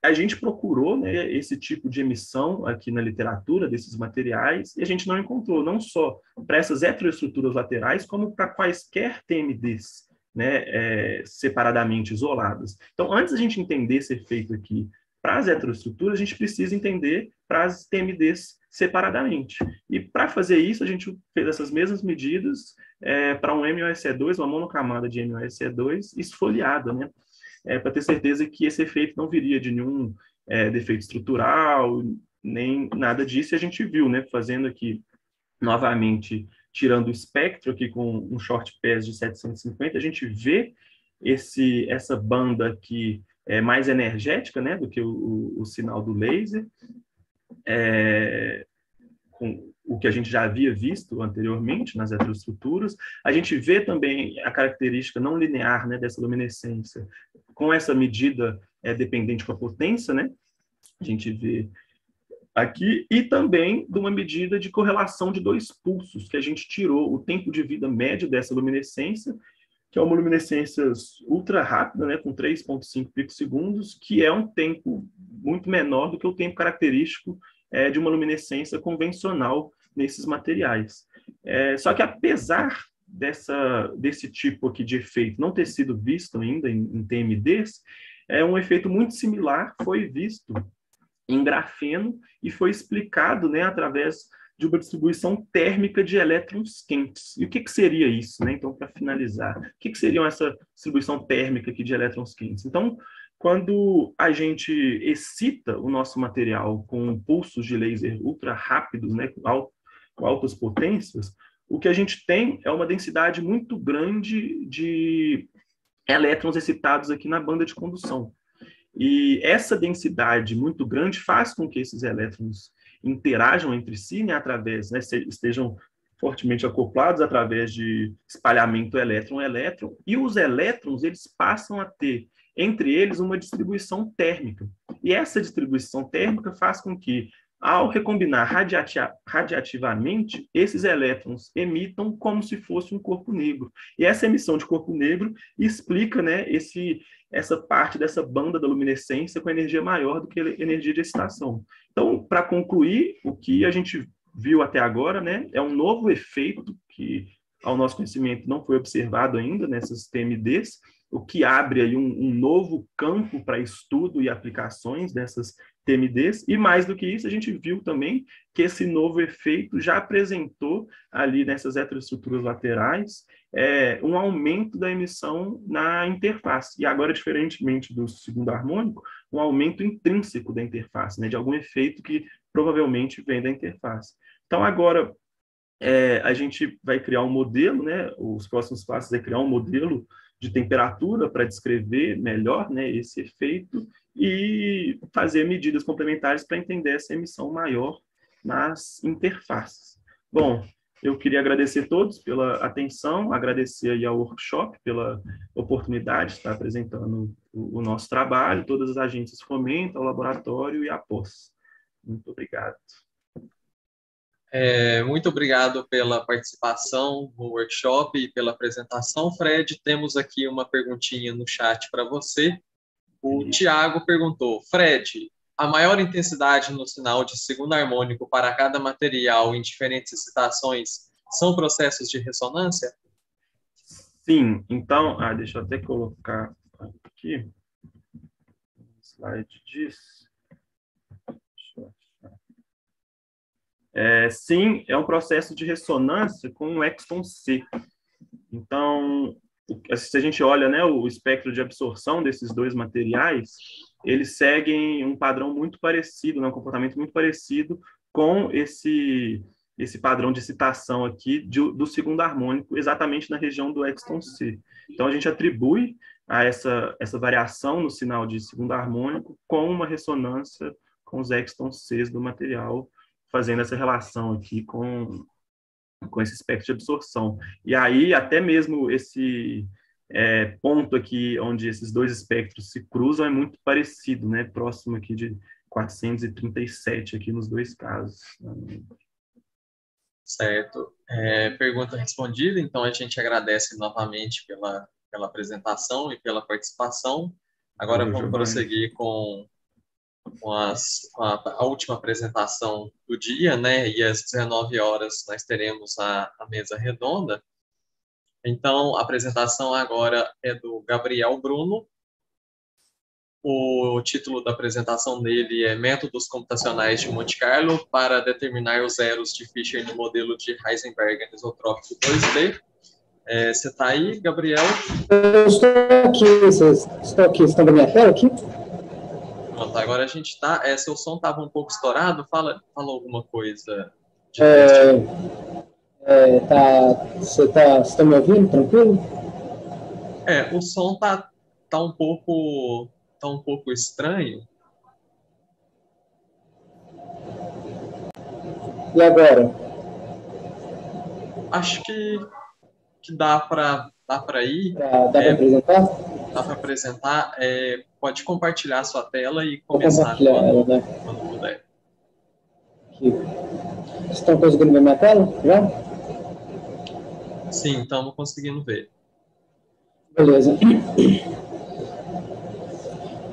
a gente procurou né, esse tipo de emissão aqui na literatura desses materiais e a gente não encontrou, não só para essas heteroestruturas laterais, como para quaisquer TMDs né, é, separadamente isoladas. Então, antes a gente entender esse efeito aqui para as heteroestruturas, a gente precisa entender para as TMDs separadamente. E para fazer isso, a gente fez essas mesmas medidas é, para um MOSE2, uma monocamada de MOSE2 esfoliada, né? É, para ter certeza que esse efeito não viria de nenhum é, defeito estrutural, nem nada disso. E a gente viu, né, fazendo aqui novamente, tirando o espectro aqui com um short pass de 750, a gente vê esse, essa banda aqui é mais energética né, do que o, o, o sinal do laser, é, com o que a gente já havia visto anteriormente nas heteroestruturas. A gente vê também a característica não linear né, dessa luminescência com essa medida é, dependente com a potência, né? A gente vê aqui, e também de uma medida de correlação de dois pulsos, que a gente tirou o tempo de vida médio dessa luminescência que é uma luminescência ultra rápida, né, com 3,5 picosegundos, que é um tempo muito menor do que o tempo característico é, de uma luminescência convencional nesses materiais. É, só que apesar dessa, desse tipo aqui de efeito não ter sido visto ainda em, em TMDs, é um efeito muito similar, foi visto em grafeno e foi explicado né, através de uma distribuição térmica de elétrons quentes. E o que, que seria isso? Né? Então, para finalizar, o que, que seria essa distribuição térmica aqui de elétrons quentes? Então, quando a gente excita o nosso material com pulsos de laser ultra rápidos, né, com, com altas potências, o que a gente tem é uma densidade muito grande de elétrons excitados aqui na banda de condução. E essa densidade muito grande faz com que esses elétrons interajam entre si, né, através, né, estejam fortemente acoplados através de espalhamento elétron-elétron, e os elétrons eles passam a ter entre eles uma distribuição térmica. E essa distribuição térmica faz com que, ao recombinar radiativamente, esses elétrons emitam como se fosse um corpo negro. E essa emissão de corpo negro explica né, esse, essa parte dessa banda da luminescência com energia maior do que energia de excitação. Então, para concluir, o que a gente viu até agora, né, é um novo efeito que, ao nosso conhecimento, não foi observado ainda nessas TMDs, o que abre aí um, um novo campo para estudo e aplicações dessas TMDs, e mais do que isso, a gente viu também que esse novo efeito já apresentou ali nessas heteroestruturas laterais é, um aumento da emissão na interface, e agora, diferentemente do segundo harmônico, um aumento intrínseco da interface, né, de algum efeito que provavelmente vem da interface. Então, agora, é, a gente vai criar um modelo, né, os próximos passos é criar um modelo de temperatura para descrever melhor né, esse efeito e fazer medidas complementares para entender essa emissão maior nas interfaces. Bom, eu queria agradecer a todos pela atenção, agradecer aí ao workshop pela oportunidade de estar apresentando o, nosso trabalho, todas as agências fomentam, o laboratório e a pós. Muito obrigado. É, muito obrigado pela participação no workshop e pela apresentação, Fred. Temos aqui uma perguntinha no chat para você. O uhum. Tiago perguntou: Fred, a maior intensidade no sinal de segundo harmônico para cada material em diferentes excitações são processos de ressonância? Sim, então, ah, deixa eu até colocar aqui um slide disso. É, sim, é um processo de ressonância com o exton C. Então, se a gente olha né, o espectro de absorção desses dois materiais, eles seguem um padrão muito parecido, né, um comportamento muito parecido com esse esse padrão de citação aqui de, do segundo harmônico, exatamente na região do exton C. Então, a gente atribui a essa, essa variação no sinal de segundo harmônico com uma ressonância com os exton Cs do material fazendo essa relação aqui com, com esse espectro de absorção. E aí, até mesmo esse é, ponto aqui, onde esses dois espectros se cruzam, é muito parecido, né? Próximo aqui de 437 aqui nos dois casos. Certo. É, pergunta respondida, então a gente agradece novamente pela, pela apresentação e pela participação. Agora vamos prosseguir com com, as, com a, a, última apresentação do dia, né? E às 19 horas nós teremos a, a mesa redonda. Então, a apresentação agora é do Gabriel Bruno. O título da apresentação dele é Métodos Computacionais de Monte Carlo para determinar os zeros de Fischer no modelo de Heisenberg anisotrópico 2D. É, você está aí, Gabriel? Eu estou aqui, vocês, estou aqui, estão vendo minha tela aqui? Agora a gente está. É, seu som estava um pouco estourado, fala, fala alguma coisa. É, é, tá, você está tá me ouvindo tranquilo? É, o som tá, tá um pouco tá um pouco estranho. E agora? Acho que, que dá para dá para ir. Dá, dá é, para apresentar? Dá para apresentar. É, pode compartilhar a sua tela e começar quando, ela, né? quando puder. Aqui. Estão conseguindo ver minha tela? Já? Sim, estamos conseguindo ver. Beleza.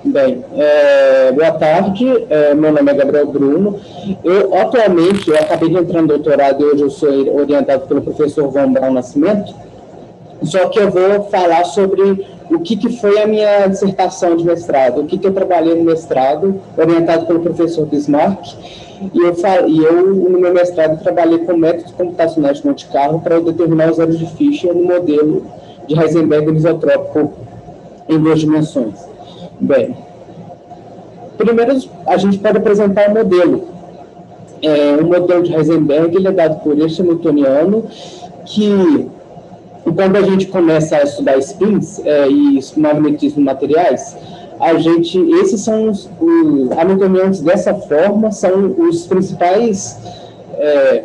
Bem, é, boa tarde, é, meu nome é Gabriel Bruno. Eu, atualmente, eu acabei de entrar no doutorado e hoje eu sou orientado pelo professor João Brown Nascimento, só que eu vou falar sobre o que, que foi a minha dissertação de mestrado, o que, que eu trabalhei no mestrado, orientado pelo professor Bismarck, e eu, e eu no meu mestrado, trabalhei com métodos computacionais de Monte Carlo para determinar os zeros de Fischer no modelo de Heisenberg isotrópico em duas dimensões. Bem, primeiro a gente pode apresentar o um modelo. É, o modelo de Heisenberg ele é dado por este Hamiltoniano, que e quando a gente começa a estudar spins é, e magnetismo materiais, a gente, esses são os, os hamiltonianos dessa forma, são os principais é,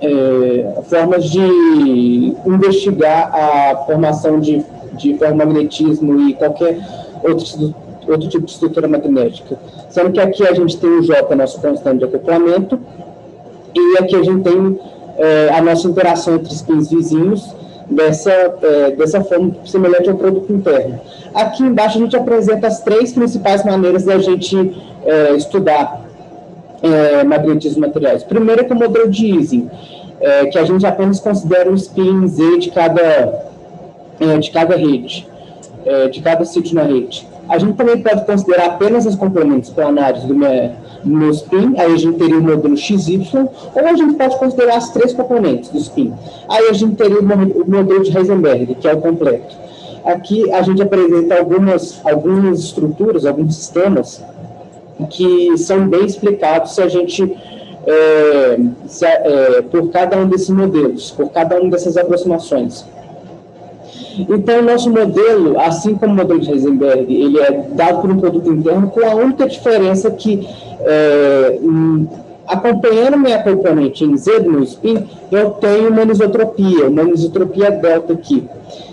é, formas de investigar a formação de, de ferromagnetismo e qualquer outro, outro tipo de estrutura magnética. Sendo que aqui a gente tem o J, nosso constante de acoplamento, e aqui a gente tem é, a nossa interação entre spins vizinhos, dessa, é, dessa forma semelhante ao produto interno. Aqui embaixo a gente apresenta as três principais maneiras da gente é, estudar é, magnetismo materiais. Primeiro é com o modelo de Ising, é, que a gente apenas considera o spin Z de cada, é, de cada rede, é, de cada sítio na rede. A gente também pode considerar apenas os complementos planares do meu spin, aí a gente teria o modelo XY, ou a gente pode considerar as três componentes do spin. Aí a gente teria o modelo de Heisenberg, que é o completo. Aqui a gente apresenta algumas, algumas estruturas, alguns sistemas que são bem explicados se a gente é, se, é, por cada um desses modelos, por cada uma dessas aproximações. Então, o nosso modelo, assim como o modelo de Heisenberg, ele é dado por um produto interno com a única diferença que, é, acompanhando minha componente em Z do meu spin, eu tenho uma anisotropia, uma anisotropia delta aqui.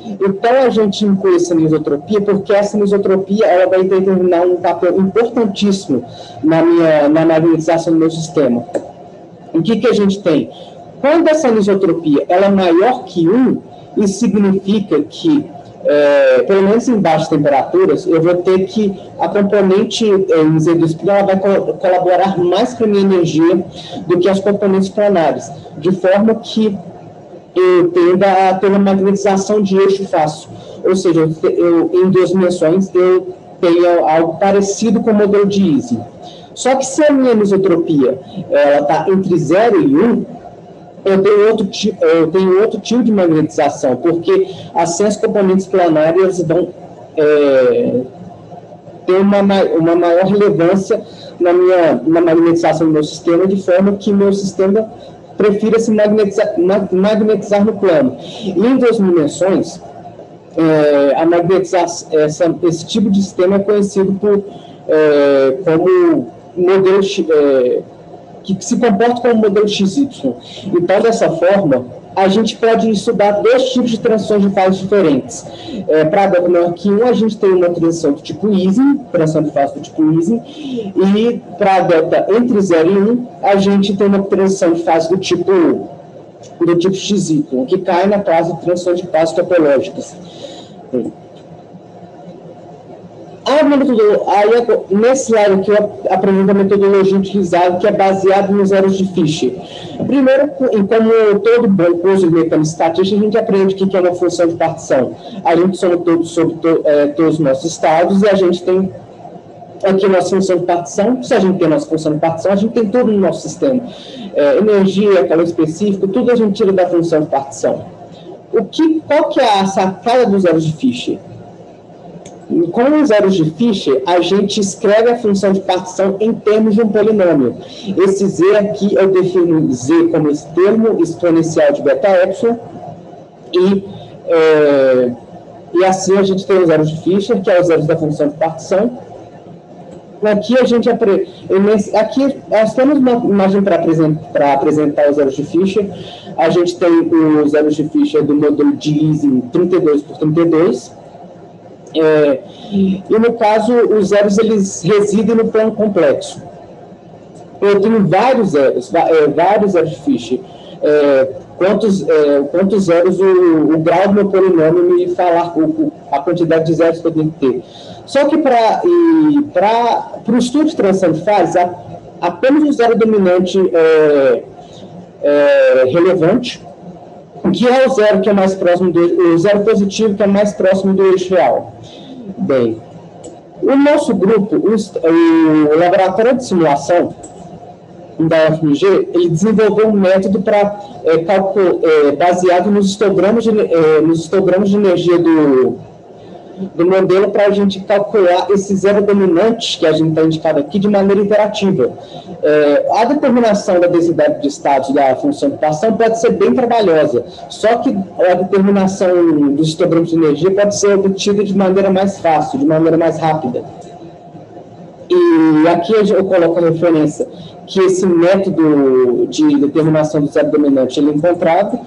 Então, a gente inclui essa anisotropia porque essa anisotropia ela vai determinar um papel importantíssimo na, minha, na magnetização do meu sistema. O que, que a gente tem? Quando essa anisotropia ela é maior que 1, isso significa que, é, pelo menos em baixas temperaturas, eu vou ter que a componente é, em Z do spin ela vai colaborar mais com a minha energia do que as componentes planares, de forma que eu tenda a ter uma magnetização de eixo fácil. Ou seja, eu, eu, em duas dimensões eu tenho algo parecido com o modelo de Easy. Só que se a minha anisotropia está entre 0 e 1, um, eu tenho outro, eu tenho outro tipo de magnetização, porque as componentes planárias vão é, ter uma, uma maior relevância na minha na magnetização do meu sistema, de forma que meu sistema prefira se magnetizar, magnetizar no plano. E em duas dimensões, é, a magnetização, essa, esse tipo de sistema é conhecido por, é, como modelo é, que se comporta como modelo XY. Então, dessa forma, a gente pode estudar dois tipos de transições de fase diferentes. É, para a maior que 1, a gente tem uma transição do tipo Ising, transição de fase do tipo Ising, e para a delta entre 0 e 1, a gente tem uma transição de fase do tipo do tipo XY, que cai na classe de transições de fase topológicas. A metodologia, nesse slide aqui eu apresento a metodologia utilizada, que é baseada nos zeros de Fischer. Primeiro, como todo bom curso de mecânica estatística, a gente aprende o que é uma função de partição. A gente soma todos sobre to, é, todos os nossos estados e a gente tem aqui a nossa função de partição. Se a gente tem a nossa função de partição, a gente tem tudo no nosso sistema. É, energia, calor específico, tudo a gente tira da função de partição. O que, qual que é a sacada dos zeros de Fischer? Com os zeros de Fischer, a gente escreve a função de partição em termos de um polinômio. Esse z aqui eu defino z como esse termo exponencial de beta epsilon e, é, e assim a gente tem os zeros de Fischer, que é os zeros da função de partição. Aqui a gente aprende, aqui nós temos uma imagem para apresentar, apresentar os zeros de Fischer. A gente tem os zeros de Fischer do modelo de Ising 32 por 32 é, e no caso, os zeros eles residem no plano complexo. Eu tenho vários zeros, é, vários zeros de Fischer. É, quantos, é, quantos zeros o, o, grau do meu polinômio me falar o, a quantidade de zeros que eu tenho que ter. Só que para o estudo de transição de fase, apenas o zero dominante é, é relevante, que é o zero que é mais próximo do o zero positivo que é mais próximo do eixo real. Bem, o nosso grupo, o, o laboratório de simulação da UFMG, ele desenvolveu um método para é, é, baseado nos histogramas de, é, nos histogramas de energia do do modelo para a gente calcular esse zero dominante que a gente está indicado aqui de maneira interativa. É, a determinação da densidade de estados da função de passão pode ser bem trabalhosa, só que a determinação dos histogramas de energia pode ser obtida de maneira mais fácil, de maneira mais rápida. E aqui eu coloco a referência que esse método de determinação do zero dominante ele é encontrado,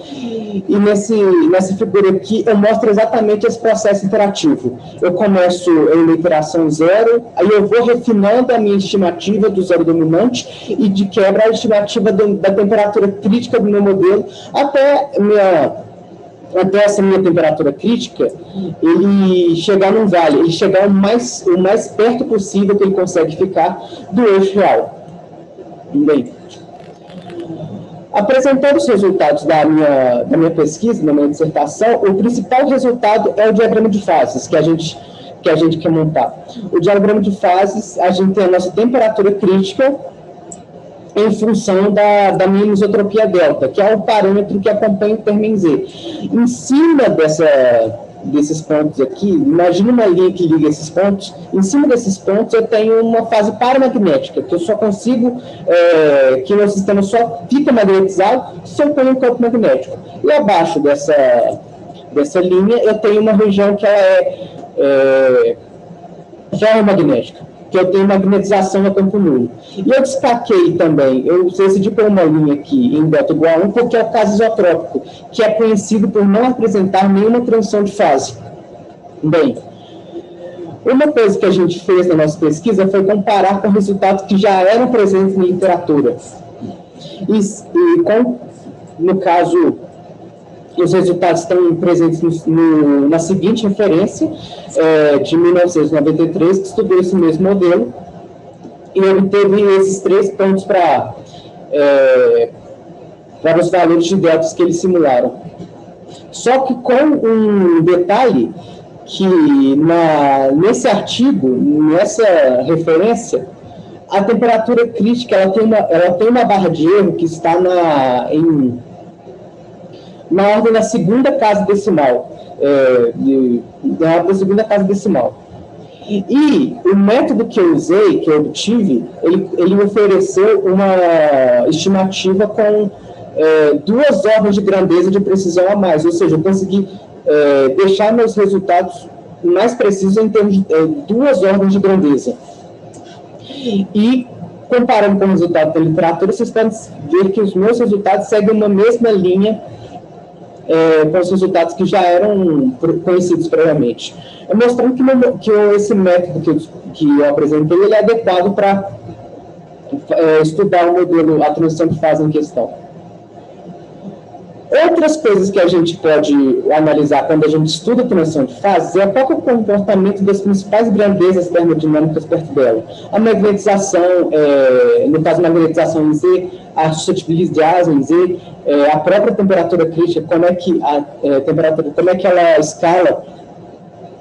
e nesse, nessa figura aqui eu mostro exatamente esse processo interativo. Eu começo em uma iteração zero, aí eu vou refinando a minha estimativa do zero dominante e de quebra a estimativa do, da temperatura crítica do meu modelo até minha até essa minha temperatura crítica, ele chegar num vale, ele chegar o mais, o mais perto possível que ele consegue ficar do eixo real. Bem, apresentando os resultados da minha, da minha pesquisa, da minha dissertação, o principal resultado é o diagrama de fases que a gente, que a gente quer montar. O diagrama de fases, a gente tem a nossa temperatura crítica, em função da, da minha isotropia delta, que é o parâmetro que acompanha o termo Z. Em cima dessa, desses pontos aqui, imagina uma linha que liga esses pontos, em cima desses pontos eu tenho uma fase paramagnética, que eu só consigo, é, que o meu sistema só fica magnetizado se eu ponho um campo magnético. E abaixo dessa, dessa linha eu tenho uma região que ela é, é ferromagnética que eu tenho magnetização no campo nulo. E eu destaquei também, eu decidi pôr uma linha aqui em delta igual a 1, porque é o caso isotrópico, que é conhecido por não apresentar nenhuma transição de fase. Bem, uma coisa que a gente fez na nossa pesquisa foi comparar com resultados que já eram presentes na literatura. E, e com, no caso, os resultados estão presentes no, no, na seguinte referência, é, de 1993, que estudou esse mesmo modelo e obteve esses três pontos para é, para os valores de deltas que eles simularam. Só que com um detalhe que na, nesse artigo, nessa referência, a temperatura crítica ela tem, uma, ela tem uma barra de erro que está na, em na ordem da segunda casa decimal, é, de, na ordem da segunda casa decimal. E o método que eu usei, que eu obtive, ele, ele me ofereceu uma estimativa com é, duas ordens de grandeza de precisão a mais, ou seja, eu consegui é, deixar meus resultados mais precisos em termos de é, duas ordens de grandeza. E comparando com o resultado da literatura, vocês podem ver que os meus resultados seguem uma mesma linha é, com os resultados que já eram conhecidos previamente. É mostrando que, que esse método que eu, que eu apresentei ele é adequado para é, estudar o modelo, a transição de fase em questão. Outras coisas que a gente pode analisar quando a gente estuda a transição de fase é qual é o comportamento das principais grandezas termodinâmicas perto dela. A magnetização, é, no caso magnetização em Z, a suscetibilidade em Z, é, a própria temperatura crítica, como é que a é, temperatura, como é que ela escala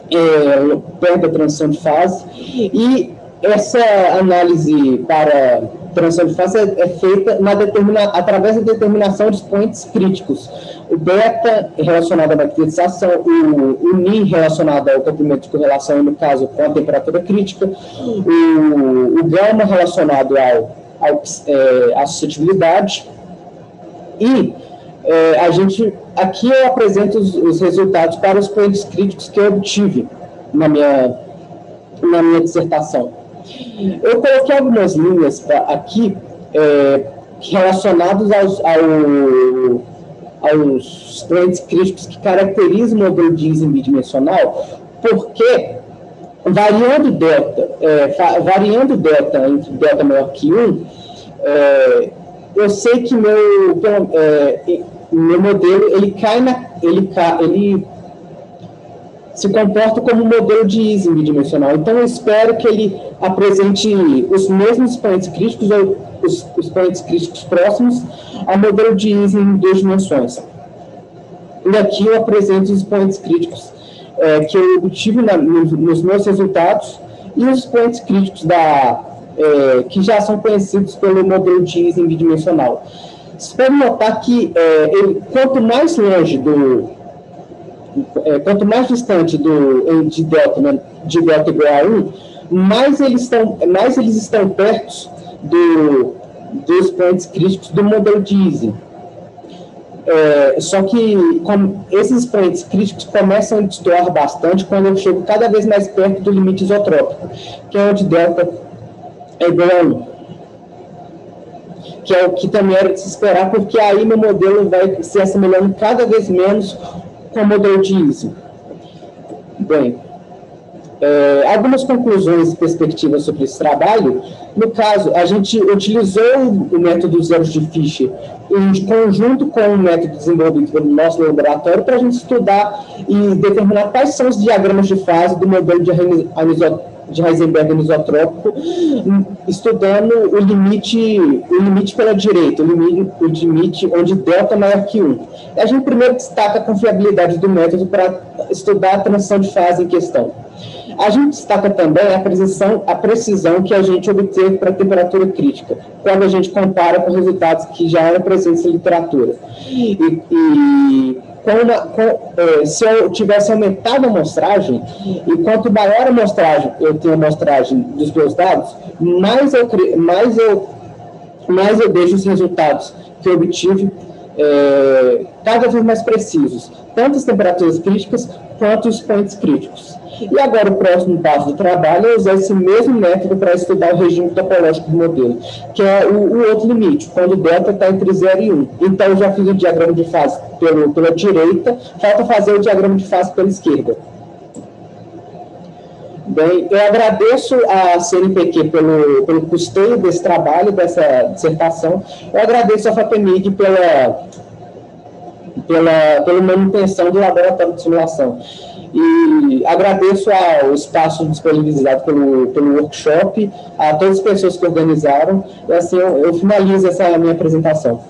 é, perto da transição de fase. E essa análise para transição de fase é, é feita na determina, através da determinação de pontos críticos. O beta relacionado à magnetização, o, o NIM relacionado ao comprimento de correlação, no caso, com a temperatura crítica, o, o gama relacionado ao, ao é, à suscetibilidade, e é, a gente, aqui eu apresento os, os resultados para os pontos críticos que eu obtive na minha, na minha dissertação. Eu coloquei algumas linhas pra, aqui é, relacionadas aos, ao, aos pontos críticos que caracterizam o modelo de bidimensional, porque variando delta, é, variando delta entre delta maior que 1, é, eu sei que meu, é, meu modelo ele cai na, ele, ele se comporta como um modelo de Ising bidimensional. Então, eu espero que ele apresente os mesmos expoentes críticos ou os expoentes críticos próximos ao modelo de Ising em duas dimensões. E aqui eu apresento os expoentes críticos é, que eu obtive na, nos, nos, meus resultados e os expoentes críticos da, é, que já são conhecidos pelo modelo de Ising bidimensional. Vocês podem notar que é, ele, quanto mais longe do, é, quanto mais distante do, de delta, né, de delta igual a 1, mais eles estão, mais eles estão perto do, dos pontos críticos do modelo de Ising. É, só que esses pontos críticos começam a destoar bastante quando eu chego cada vez mais perto do limite isotrópico, que é onde delta é igual a 1 que é o que também era de se esperar, porque aí meu modelo vai se assemelhando cada vez menos com o modelo de ISO. Bem, é, algumas conclusões e perspectivas sobre esse trabalho. No caso, a gente utilizou o método zero de Fischer em conjunto com o método desenvolvido pelo nosso laboratório para a gente estudar e determinar quais são os diagramas de fase do modelo de anisotrópico de Heisenberg anisotrópico, estudando o limite, o limite pela direita, o limite, o limite onde delta é maior que 1. A gente primeiro destaca a confiabilidade do método para estudar a transição de fase em questão. A gente destaca também a precisão, a precisão que a gente obteve para a temperatura crítica, quando a gente compara com resultados que já eram presentes na literatura. E, e com, é, se eu tivesse aumentado a amostragem, e quanto maior a amostragem eu tenho a amostragem dos meus dados, mais eu, mais eu, mais eu deixo os resultados que eu obtive é, cada vez mais precisos, tanto as temperaturas críticas quanto os pontos críticos. E agora o próximo passo do trabalho é usar esse mesmo método para estudar o regime topológico do modelo, que é o, o outro limite, quando o delta está entre 0 e 1. Um. Então já fiz o diagrama de fase pelo, pela direita, falta fazer o diagrama de fase pela esquerda. Bem, eu agradeço a CNPq pelo, pelo custeio desse trabalho, dessa dissertação. Eu agradeço a FAPEMIG pela, pela, pela manutenção do laboratório de simulação. E agradeço ao espaço disponibilizado pelo, pelo workshop, a todas as pessoas que organizaram. E assim eu, eu finalizo essa minha apresentação.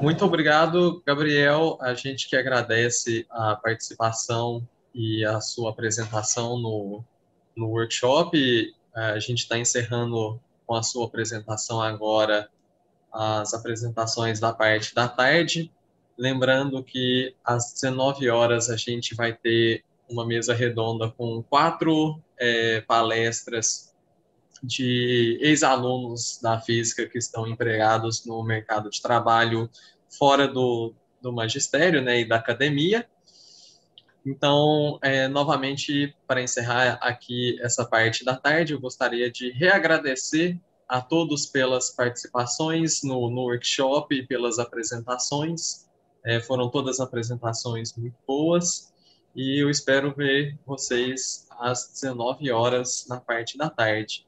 Muito obrigado, Gabriel. A gente que agradece a participação e a sua apresentação no, no workshop. A gente está encerrando com a sua apresentação agora as apresentações da parte da tarde. Lembrando que às 19 horas a gente vai ter uma mesa redonda com quatro é, palestras de ex-alunos da física que estão empregados no mercado de trabalho fora do, do magistério né, e da academia. Então, é, novamente, para encerrar aqui essa parte da tarde, eu gostaria de reagradecer a todos pelas participações no, no workshop e pelas apresentações. É, foram todas apresentações muito boas e eu espero ver vocês às 19 horas na parte da tarde.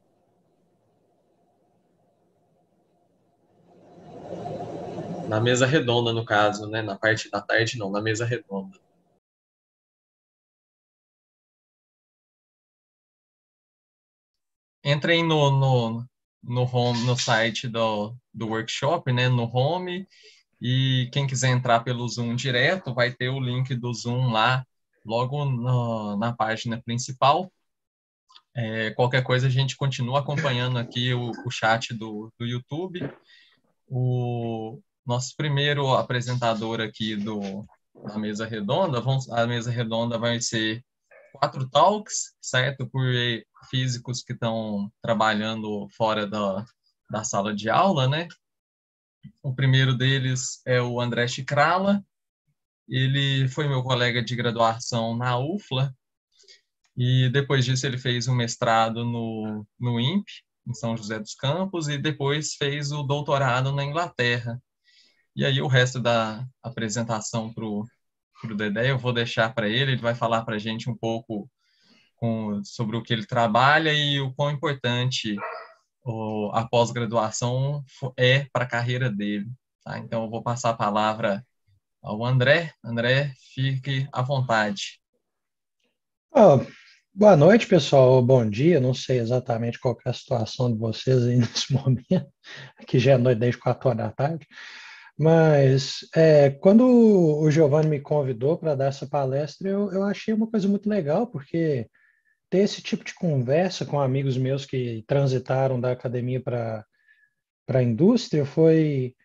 Na mesa redonda, no caso, né? Na parte da tarde, não, na mesa redonda. Entrem no, no, no, home, no site do, do workshop, né? No home e quem quiser entrar pelo Zoom direto, vai ter o link do Zoom lá, logo no, na página principal. É, qualquer coisa, a gente continua acompanhando aqui o, o chat do, do YouTube. O nosso primeiro apresentador aqui do, da mesa redonda, vamos, a mesa redonda vai ser quatro talks, certo? Por físicos que estão trabalhando fora da, da sala de aula, né? O primeiro deles é o André Chicrala. Ele foi meu colega de graduação na UFLA e depois disso ele fez um mestrado no, no INPE, em São José dos Campos, e depois fez o doutorado na Inglaterra. E aí o resto da apresentação para o Dedé eu vou deixar para ele, ele vai falar para a gente um pouco com, sobre o que ele trabalha e o quão importante a pós-graduação é para a carreira dele. Tá? Então, eu vou passar a palavra ao André. André, fique à vontade. Oh, boa noite, pessoal. Bom dia. Não sei exatamente qual é a situação de vocês aí nesse momento, que já é noite desde quatro horas da tarde. Mas é, quando o Giovanni me convidou para dar essa palestra, eu, eu achei uma coisa muito legal, porque ter esse tipo de conversa com amigos meus que transitaram da academia para a indústria foi,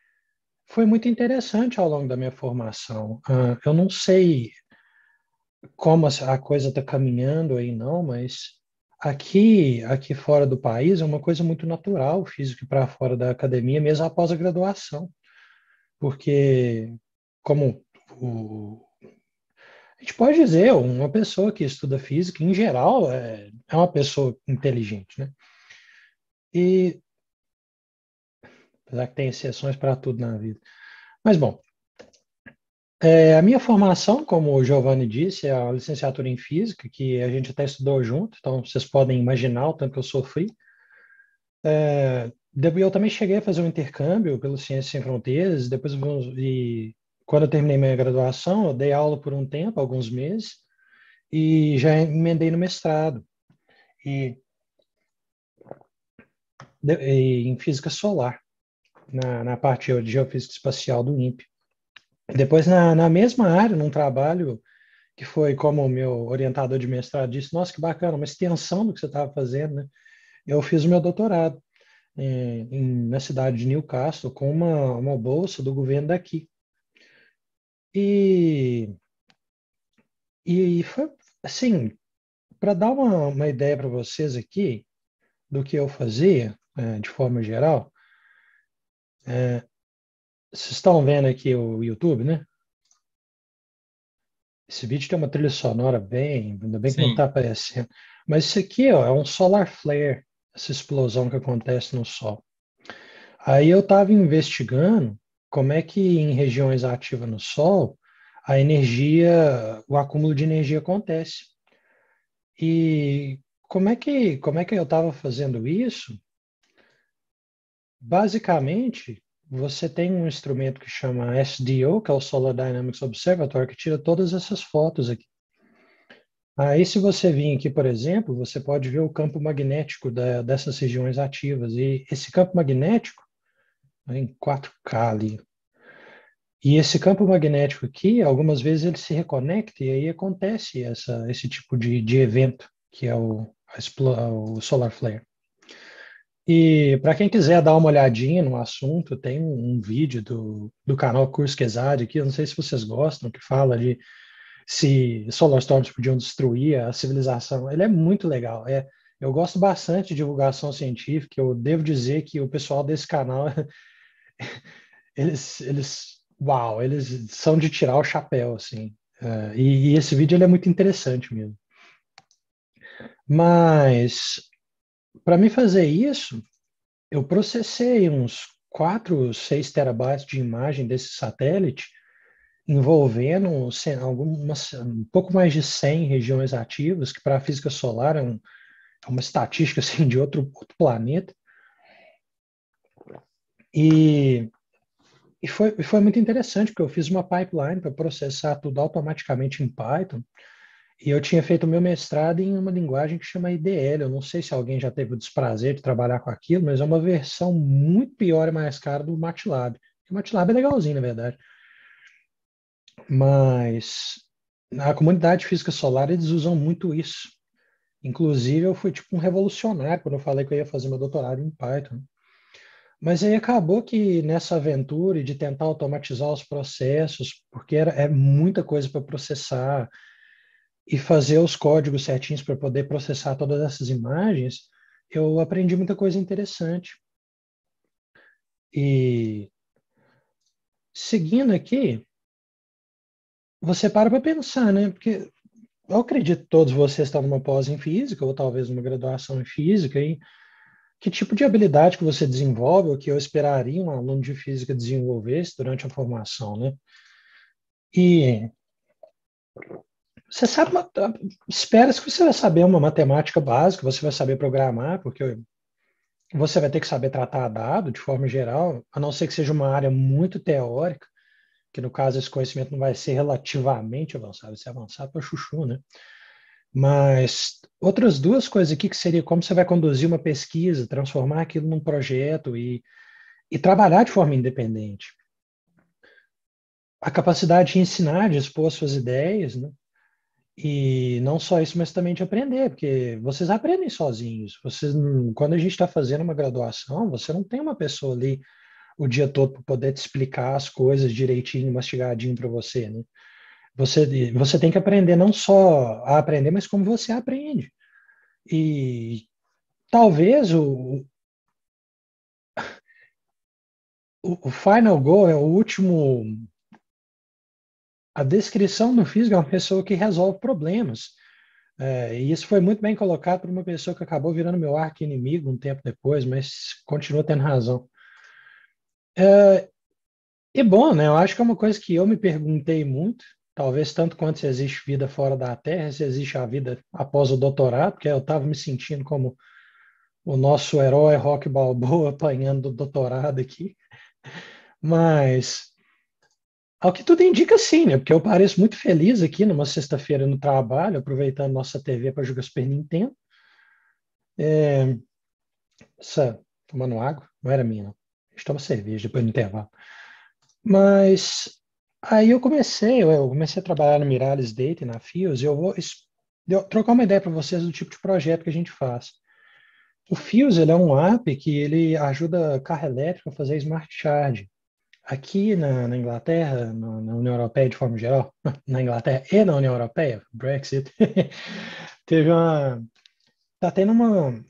foi muito interessante ao longo da minha formação. Uh, eu não sei como a coisa está caminhando aí, não, mas aqui, aqui fora do país é uma coisa muito natural, físico para fora da academia, mesmo após a graduação. Porque, como o, a gente pode dizer, uma pessoa que estuda física, em geral, é, é uma pessoa inteligente, né? E, apesar que tem exceções para tudo na vida. Mas, bom, É, a minha formação, como o Giovanni disse, é a licenciatura em Física, que a gente até estudou junto, então vocês podem imaginar o tanto que eu sofri. É, eu também cheguei a fazer um intercâmbio pelo Ciências Sem Fronteiras, depois e quando eu terminei minha graduação, eu dei aula por um tempo, alguns meses, e já emendei no mestrado. E, e em Física Solar, na, na parte de Geofísica Espacial do INPE. Depois, na, na mesma área, num trabalho que foi como o meu orientador de mestrado disse, nossa, que bacana, uma extensão do que você estava fazendo, né? Eu fiz o meu doutorado em, em, na cidade de Newcastle com uma, uma bolsa do governo daqui. E, e foi assim, para dar uma, uma ideia para vocês aqui do que eu fazia, é, de forma geral, é, vocês estão vendo aqui o YouTube, né? Esse vídeo tem uma trilha sonora bem, ainda bem que Sim. não está aparecendo. Mas isso aqui ó, é um solar flare, essa explosão que acontece no Sol. Aí eu estava investigando como é que em regiões ativas no Sol a energia, o acúmulo de energia acontece. E como é que como é que eu estava fazendo isso? Basicamente, você tem um instrumento que chama SDO, que é o Solar Dynamics Observatory, que tira todas essas fotos aqui. Aí, se você vir aqui, por exemplo, você pode ver o campo magnético da, dessas regiões ativas. E esse campo magnético, em 4K ali, e esse campo magnético aqui, algumas vezes ele se reconecta e aí acontece essa, esse tipo de, de evento, que é o, o solar flare. E para quem quiser dar uma olhadinha no assunto, tem um, um vídeo do, do canal Curso Quesad aqui, eu não sei se vocês gostam, que fala de se solar storms podiam destruir a civilização. Ele é muito legal. É, eu gosto bastante de divulgação científica. Eu devo dizer que o pessoal desse canal, eles, eles, uau, eles são de tirar o chapéu, assim. Uh, e, e, esse vídeo ele é muito interessante mesmo. Mas para me fazer isso, eu processei uns 4, 6 terabytes de imagem desse satélite, envolvendo algumas, um pouco mais de 100 regiões ativas, que para a física solar é, um, é, uma estatística assim, de outro, outro planeta. E, e foi, foi muito interessante, porque eu fiz uma pipeline para processar tudo automaticamente em Python, e eu tinha feito meu mestrado em uma linguagem que chama IDL. Eu não sei se alguém já teve o desprazer de trabalhar com aquilo, mas é uma versão muito pior e mais cara do MATLAB. O MATLAB é legalzinho, na verdade. Mas na comunidade física solar eles usam muito isso. Inclusive, eu fui tipo um revolucionário quando eu falei que eu ia fazer meu doutorado em Python. Mas aí acabou que nessa aventura de tentar automatizar os processos, porque era, é muita coisa para processar, e fazer os códigos certinhos para poder processar todas essas imagens, eu aprendi muita coisa interessante. E seguindo aqui, você para para pensar, né? Porque eu acredito que todos vocês estão numa pós em física, ou talvez numa graduação em física, e que tipo de habilidade que você desenvolve, ou que eu esperaria um aluno de física desenvolvesse durante a formação, né? E você sabe, espera-se que você vai saber uma matemática básica, você vai saber programar, porque você vai ter que saber tratar dado de forma geral, a não ser que seja uma área muito teórica, que no caso esse conhecimento não vai ser relativamente avançado, vai ser avançado para chuchu, né? Mas outras duas coisas aqui que seria como você vai conduzir uma pesquisa, transformar aquilo num projeto e, e trabalhar de forma independente. A capacidade de ensinar, de expor suas ideias, né? E não só isso, mas também de aprender, porque vocês aprendem sozinhos. Vocês, quando a gente está fazendo uma graduação, você não tem uma pessoa ali o dia todo para poder te explicar as coisas direitinho, mastigadinho para você, né? Você, você tem que aprender não só a aprender, mas como você aprende. E talvez o, o, o final goal é o último a descrição do físico é uma pessoa que resolve problemas. É, e isso foi muito bem colocado por uma pessoa que acabou virando meu arco inimigo um tempo depois, mas continua tendo razão. É, E bom, né? Eu acho que é uma coisa que eu me perguntei muito, talvez tanto quanto se existe vida fora da Terra, se existe a vida após o doutorado, porque eu estava me sentindo como o nosso herói Rock Balboa apanhando o doutorado aqui. Mas, ao que tudo indica, sim, né? Porque eu pareço muito feliz aqui numa sexta-feira no trabalho, aproveitando nossa TV para jogar Super Nintendo. É, essa, tomando água, não era minha, não. A gente toma cerveja depois do intervalo. Mas aí eu comecei, eu comecei a trabalhar no Mirales Data, na Fios, e eu vou eu, trocar uma ideia para vocês do tipo de projeto que a gente faz. O Fios ele é um app que ele ajuda carro elétrico a fazer smart charge. Aqui na, na Inglaterra, na, na, União Europeia de forma geral, na Inglaterra e na União Europeia, Brexit, teve uma, tá tendo uma,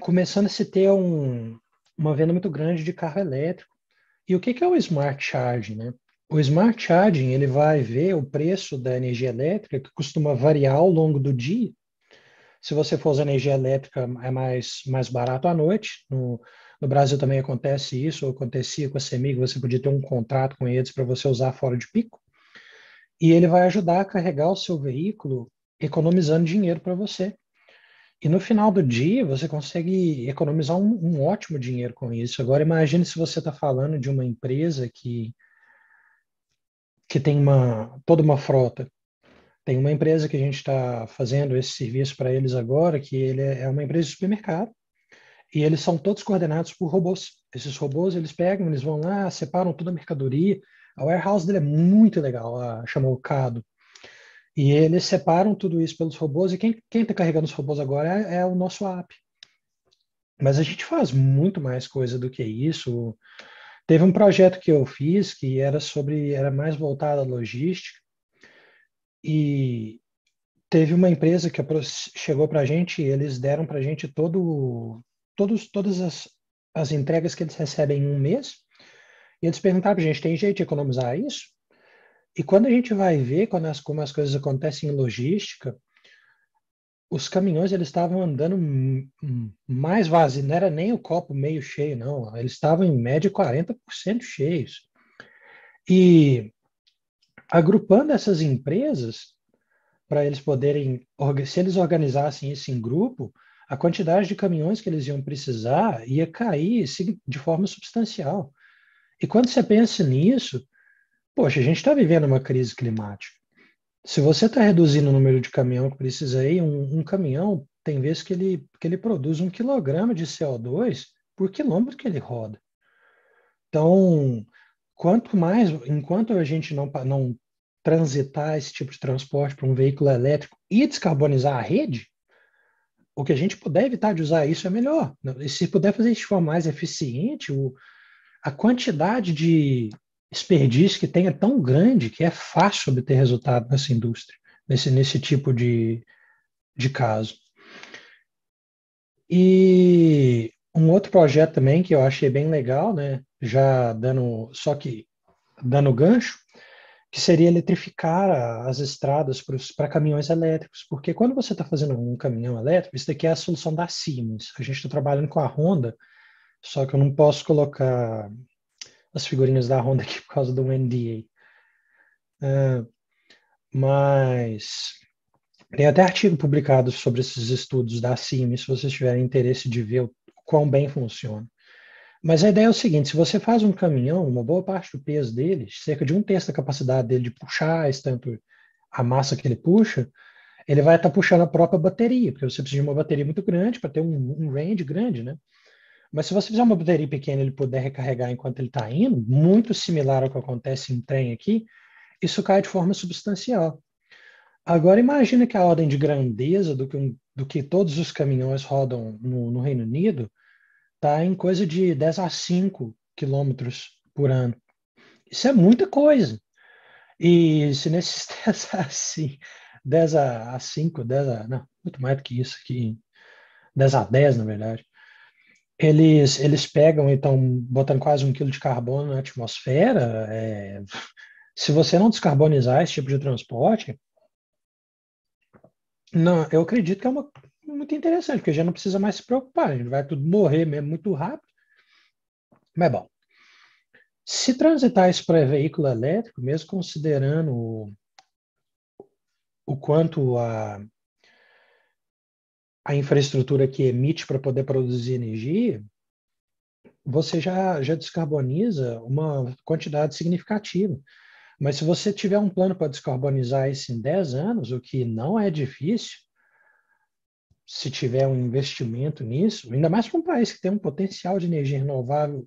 começando a se ter um, uma venda muito grande de carro elétrico e o que, que é o smart charging, né? O smart charging ele vai ver o preço da energia elétrica que costuma variar ao longo do dia. Se você for usar energia elétrica, é mais, mais barato à noite. No, no Brasil também acontece isso, ou acontecia com a CEMIG, você podia ter um contrato com eles para você usar fora de pico. E ele vai ajudar a carregar o seu veículo economizando dinheiro para você. E no final do dia, você consegue economizar um, um ótimo dinheiro com isso. Agora, imagine se você está falando de uma empresa que, que tem uma, toda uma frota. Tem uma empresa que a gente está fazendo esse serviço para eles agora, que ele é, é uma empresa de supermercado, e eles são todos coordenados por robôs. Esses robôs, eles pegam, eles vão lá, separam toda a mercadoria. A warehouse dele é muito legal, a, chamou o CADO. E eles separam tudo isso pelos robôs, e quem está carregando os robôs agora é, é, o nosso app. Mas a gente faz muito mais coisa do que isso. Teve um projeto que eu fiz que era sobre, era mais voltado à logística, e teve uma empresa que chegou para a gente, eles deram para a gente todo, todos, todas as, as entregas que eles recebem em um mês, e eles perguntaram para a gente, tem jeito de economizar isso? E quando a gente vai ver quando as, como as coisas acontecem em logística, os caminhões eles estavam andando mais vazios, não era nem o copo meio cheio, não. Eles estavam em média 40% cheios. E agrupando essas empresas, para eles poderem, se eles organizassem isso em grupo, a quantidade de caminhões que eles iam precisar ia cair de forma substancial. E quando você pensa nisso, Poxa, a gente está vivendo uma crise climática. Se você está reduzindo o número de caminhão que precisa ir, um, um, caminhão tem vezes que ele, que ele produz um quilograma de CO2 por quilômetro que ele roda. Então, quanto mais, enquanto a gente não, não transitar esse tipo de transporte para um veículo elétrico e descarbonizar a rede, o que a gente puder evitar de usar isso é melhor. E se puder fazer isso de forma mais eficiente, o, a quantidade de desperdício que tem é tão grande que é fácil obter resultado nessa indústria, nesse, nesse tipo de, de caso. E um outro projeto também que eu achei bem legal, né, já dando, só que dando gancho, que seria eletrificar as estradas para caminhões elétricos, porque quando você está fazendo um caminhão elétrico, isso daqui é a solução da Siemens. A gente está trabalhando com a Honda, só que eu não posso colocar as figurinhas da Honda aqui por causa do NDA. Uh, mas tem até artigo publicado sobre esses estudos da CIMI, se vocês tiverem interesse de ver o quão bem funciona. Mas a ideia é o seguinte: se você faz um caminhão, uma boa parte do peso dele, cerca de um terço da capacidade dele de puxar tanto a massa que ele puxa, ele vai estar puxando a própria bateria, porque você precisa de uma bateria muito grande para ter um, um range grande, né? Mas se você fizer uma bateria pequena e ele puder recarregar enquanto ele está indo, muito similar ao que acontece em trem aqui, isso cai de forma substancial. Agora imagine que a ordem de grandeza do que, um, do que todos os caminhões rodam no, no Reino Unido está em coisa de 10 a 5 quilômetros por ano. Isso é muita coisa. E se nesses 10 a, assim, 10 a 5, 10 a, não, muito mais do que isso aqui, 10 a 10, na verdade, eles, eles pegam e estão botando quase um quilo de carbono na atmosfera. É, se você não descarbonizar esse tipo de transporte, não, eu acredito que é uma, muito interessante, porque já não precisa mais se preocupar, a gente vai tudo morrer mesmo muito rápido. Mas bom. Se transitar isso para veículo elétrico, mesmo considerando o, o quanto a, a infraestrutura que emite para poder produzir energia, você já, já descarboniza uma quantidade significativa. Mas se você tiver um plano para descarbonizar isso em 10 anos, o que não é difícil, se tiver um investimento nisso, ainda mais para um país que tem um potencial de energia renovável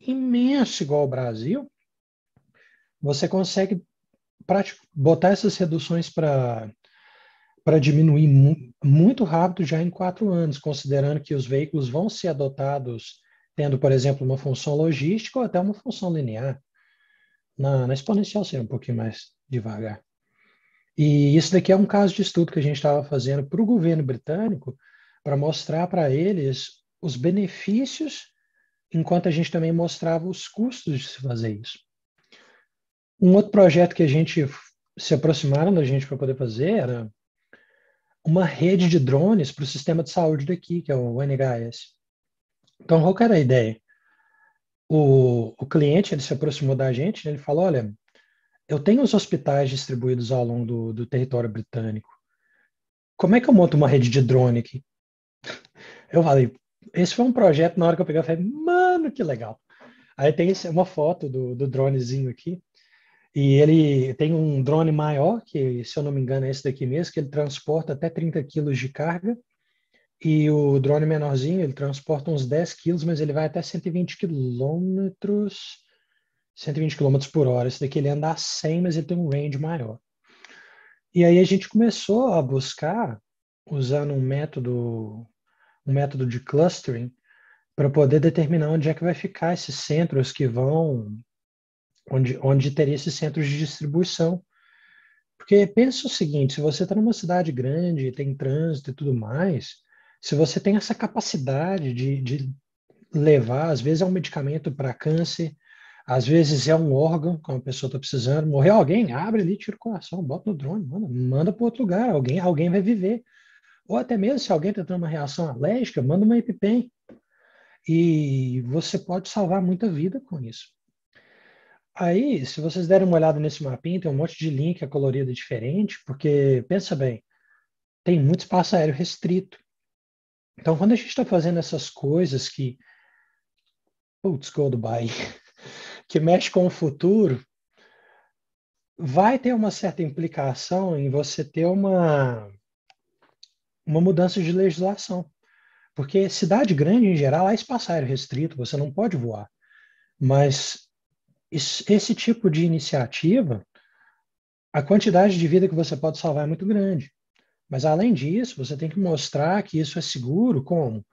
imenso igual ao Brasil, você consegue botar essas reduções para para diminuir mu muito rápido já em quatro anos, considerando que os veículos vão ser adotados tendo, por exemplo, uma função logística ou até uma função linear. Na, na exponencial seria um pouquinho mais devagar. E isso daqui é um caso de estudo que a gente estava fazendo para o governo britânico para mostrar para eles os benefícios, enquanto a gente também mostrava os custos de se fazer isso. Um outro projeto que a gente se aproximaram da gente para poder fazer era uma rede de drones para o sistema de saúde daqui, que é o NHS. Então, qual era a ideia? O, o cliente ele se aproximou da gente, né, ele falou, olha, eu tenho os hospitais distribuídos ao longo do, do território britânico. Como é que eu monto uma rede de drone aqui? Eu falei, esse foi um projeto, na hora que eu peguei, eu falei, mano, que legal. Aí tem uma foto do, do dronezinho aqui. E ele tem um drone maior, que se eu não me engano é esse daqui mesmo, que ele transporta até 30 quilos de carga. E o drone menorzinho, ele transporta uns 10 quilos, mas ele vai até 120 quilômetros, 120 quilômetros por hora. Esse daqui ele anda a 100, mas ele tem um range maior. E aí a gente começou a buscar, usando um método, um método de clustering, para poder determinar onde é que vai ficar esses centros que vão onde, onde teria esses centros de distribuição. Porque pensa o seguinte, se você está numa cidade grande, tem trânsito e tudo mais, se você tem essa capacidade de, de levar, às vezes é um medicamento para câncer, às vezes é um órgão que uma pessoa está precisando, morreu alguém, abre ali, tira o coração, bota no drone, manda, manda para outro lugar, alguém, alguém vai viver. Ou até mesmo se alguém está tendo uma reação alérgica, manda uma EpiPen. E você pode salvar muita vida com isso. Aí, se vocês derem uma olhada nesse mapinha, tem um monte de link colorido diferente, porque, pensa bem, tem muito espaço aéreo restrito. Então, quando a gente está fazendo essas coisas que, putz, go Dubai, que mexe com o futuro, vai ter uma certa implicação em você ter uma, uma mudança de legislação. Porque cidade grande, em geral, há espaço aéreo restrito, você não pode voar. Mas esse tipo de iniciativa, a quantidade de vida que você pode salvar é muito grande. Mas, além disso, você tem que mostrar que isso é seguro como?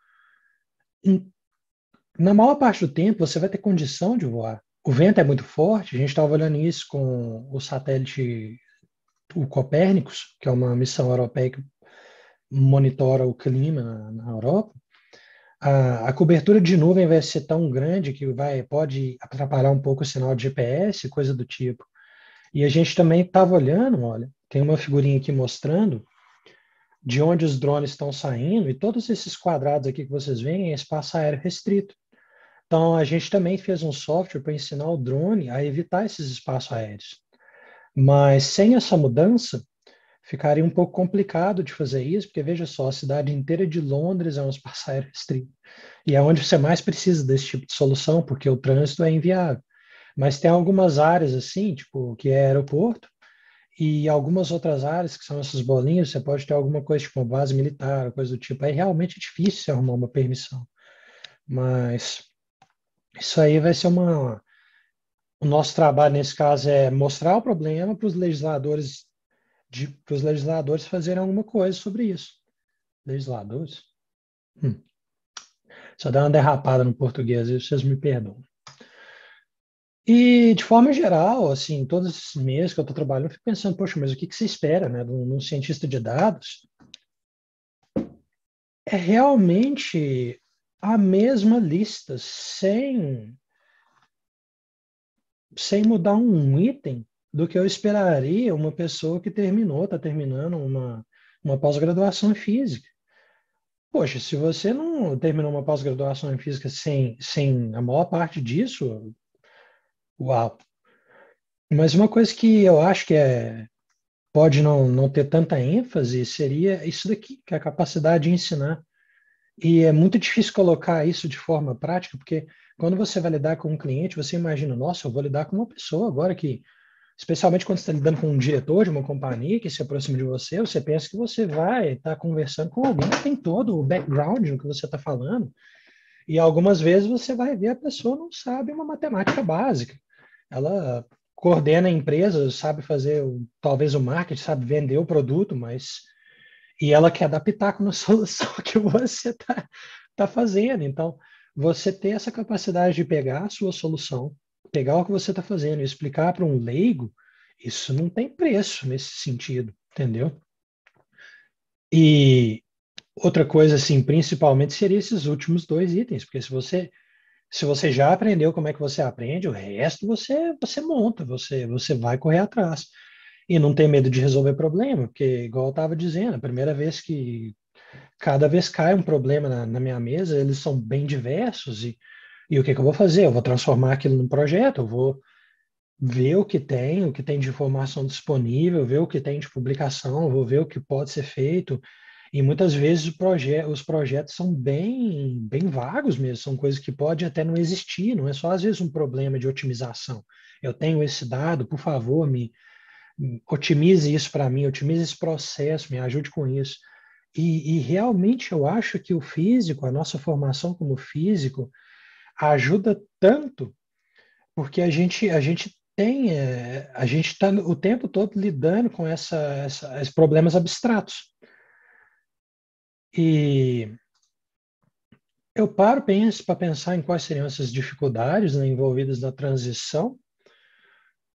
na maior parte do tempo, você vai ter condição de voar. O vento é muito forte, a gente estava olhando isso com o satélite, o Copérnicos, que é uma missão europeia que monitora o clima na, na Europa a, a, cobertura de nuvem vai ser tão grande que vai pode atrapalhar um pouco o sinal de GPS, coisa do tipo. E a gente também estava olhando, olha, tem uma figurinha aqui mostrando de onde os drones estão saindo, e todos esses quadrados aqui que vocês veem é espaço aéreo restrito. Então, a gente também fez um software para ensinar o drone a evitar esses espaços aéreos. Mas sem essa mudança, ficaria um pouco complicado de fazer isso, porque veja só, a cidade inteira de Londres é um espaço aéreo restrito. E é onde você mais precisa desse tipo de solução, porque o trânsito é inviável. Mas tem algumas áreas assim, tipo, que é aeroporto, e algumas outras áreas, que são essas bolinhas, você pode ter alguma coisa tipo uma base militar, coisa do tipo. Aí realmente é difícil você arrumar uma permissão. Mas isso aí vai ser uma. O nosso trabalho nesse caso é mostrar o problema para os legisladores para os legisladores fazerem alguma coisa sobre isso. Legisladores? Hum. Só dá uma derrapada no português, vocês me perdoam. E, de forma geral, assim, todos esses meses que eu estou trabalhando, eu fico pensando, poxa, mas o que, que você espera né, de um, cientista de dados? É realmente a mesma lista, sem, sem mudar um item do que eu esperaria uma pessoa que terminou, está terminando uma, uma pós-graduação em física. Poxa, se você não terminou uma pós-graduação em física sem, sem a maior parte disso, Uau! Mas uma coisa que eu acho que é, pode não, não ter tanta ênfase seria isso daqui, que é a capacidade de ensinar. E é muito difícil colocar isso de forma prática, porque quando você vai lidar com um cliente, você imagina, nossa, eu vou lidar com uma pessoa agora que, especialmente quando você está lidando com um diretor de uma companhia que se aproxima de você, você pensa que você vai estar tá conversando com alguém que tem todo o background no que você está falando. E algumas vezes você vai ver a pessoa não sabe uma matemática básica. Ela coordena a empresa, sabe fazer talvez o marketing, sabe vender o produto, mas e ela quer dar pitaco na solução que você está tá fazendo. Então, você ter essa capacidade de pegar a sua solução, pegar o que você está fazendo e explicar para um leigo, isso não tem preço nesse sentido, entendeu? E outra coisa, assim, principalmente seria esses últimos dois itens, porque se você se você já aprendeu como é que você aprende, o resto você você monta, você você vai correr atrás e não ter medo de resolver problema, porque igual eu estava dizendo, a primeira vez que cada vez cai um problema na, na minha mesa, eles são bem diversos e, e o que, que eu vou fazer? Eu vou transformar aquilo num projeto, eu vou ver o que tem, o que tem de informação disponível, ver o que tem de publicação, vou ver o que pode ser feito. E muitas vezes proje os projetos são bem, bem vagos mesmo, são coisas que pode até não existir, não é só às vezes um problema de otimização. Eu tenho esse dado, por favor, me otimize isso para mim, otimize esse processo, me ajude com isso. E, e, realmente eu acho que o físico, a nossa formação como físico, ajuda tanto, porque a gente, a gente tem, é, a gente está o tempo todo lidando com essa, essa, esses problemas abstratos. E eu paro para pensar em quais seriam essas dificuldades né, envolvidas na transição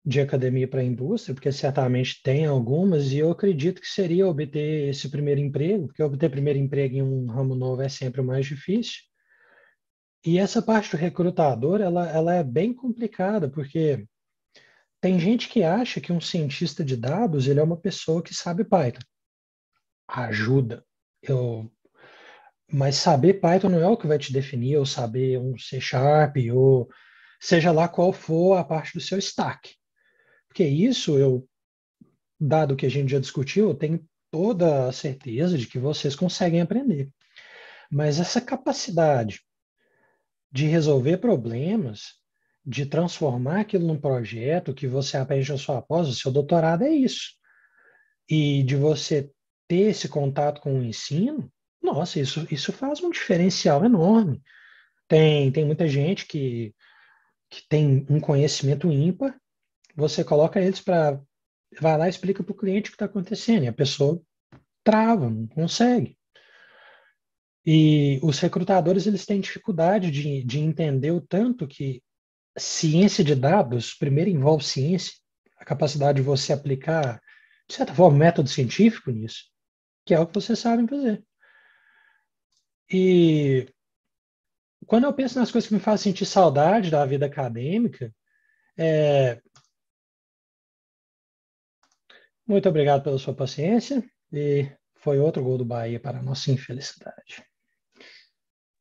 de academia para indústria, porque certamente tem algumas, e eu acredito que seria obter esse primeiro emprego, porque obter primeiro emprego em um ramo novo é sempre o mais difícil. E essa parte do recrutador, ela, ela é bem complicada, porque tem gente que acha que um cientista de dados, ele é uma pessoa que sabe Python. Ajuda. Eu... Mas saber Python não é o que vai te definir, ou saber um C Sharp, ou seja lá qual for a parte do seu stack. Porque isso, eu, dado que a gente já discutiu, eu tenho toda a certeza de que vocês conseguem aprender. Mas essa capacidade de resolver problemas, de transformar aquilo num projeto que você aprende na sua pós, o seu doutorado é isso. E de você ter esse contato com o ensino, nossa, isso, isso faz um diferencial enorme. Tem, tem muita gente que, que tem um conhecimento ímpar você coloca eles para. Vai lá e explica para o cliente o que está acontecendo, e a pessoa trava, não consegue. E os recrutadores eles têm dificuldade de, de entender o tanto que ciência de dados, primeiro envolve ciência, a capacidade de você aplicar, de certa forma, método científico nisso, que é o que vocês sabem fazer. E quando eu penso nas coisas que me fazem sentir saudade da vida acadêmica, é, muito obrigado pela sua paciência e foi outro gol do Bahia para a nossa infelicidade.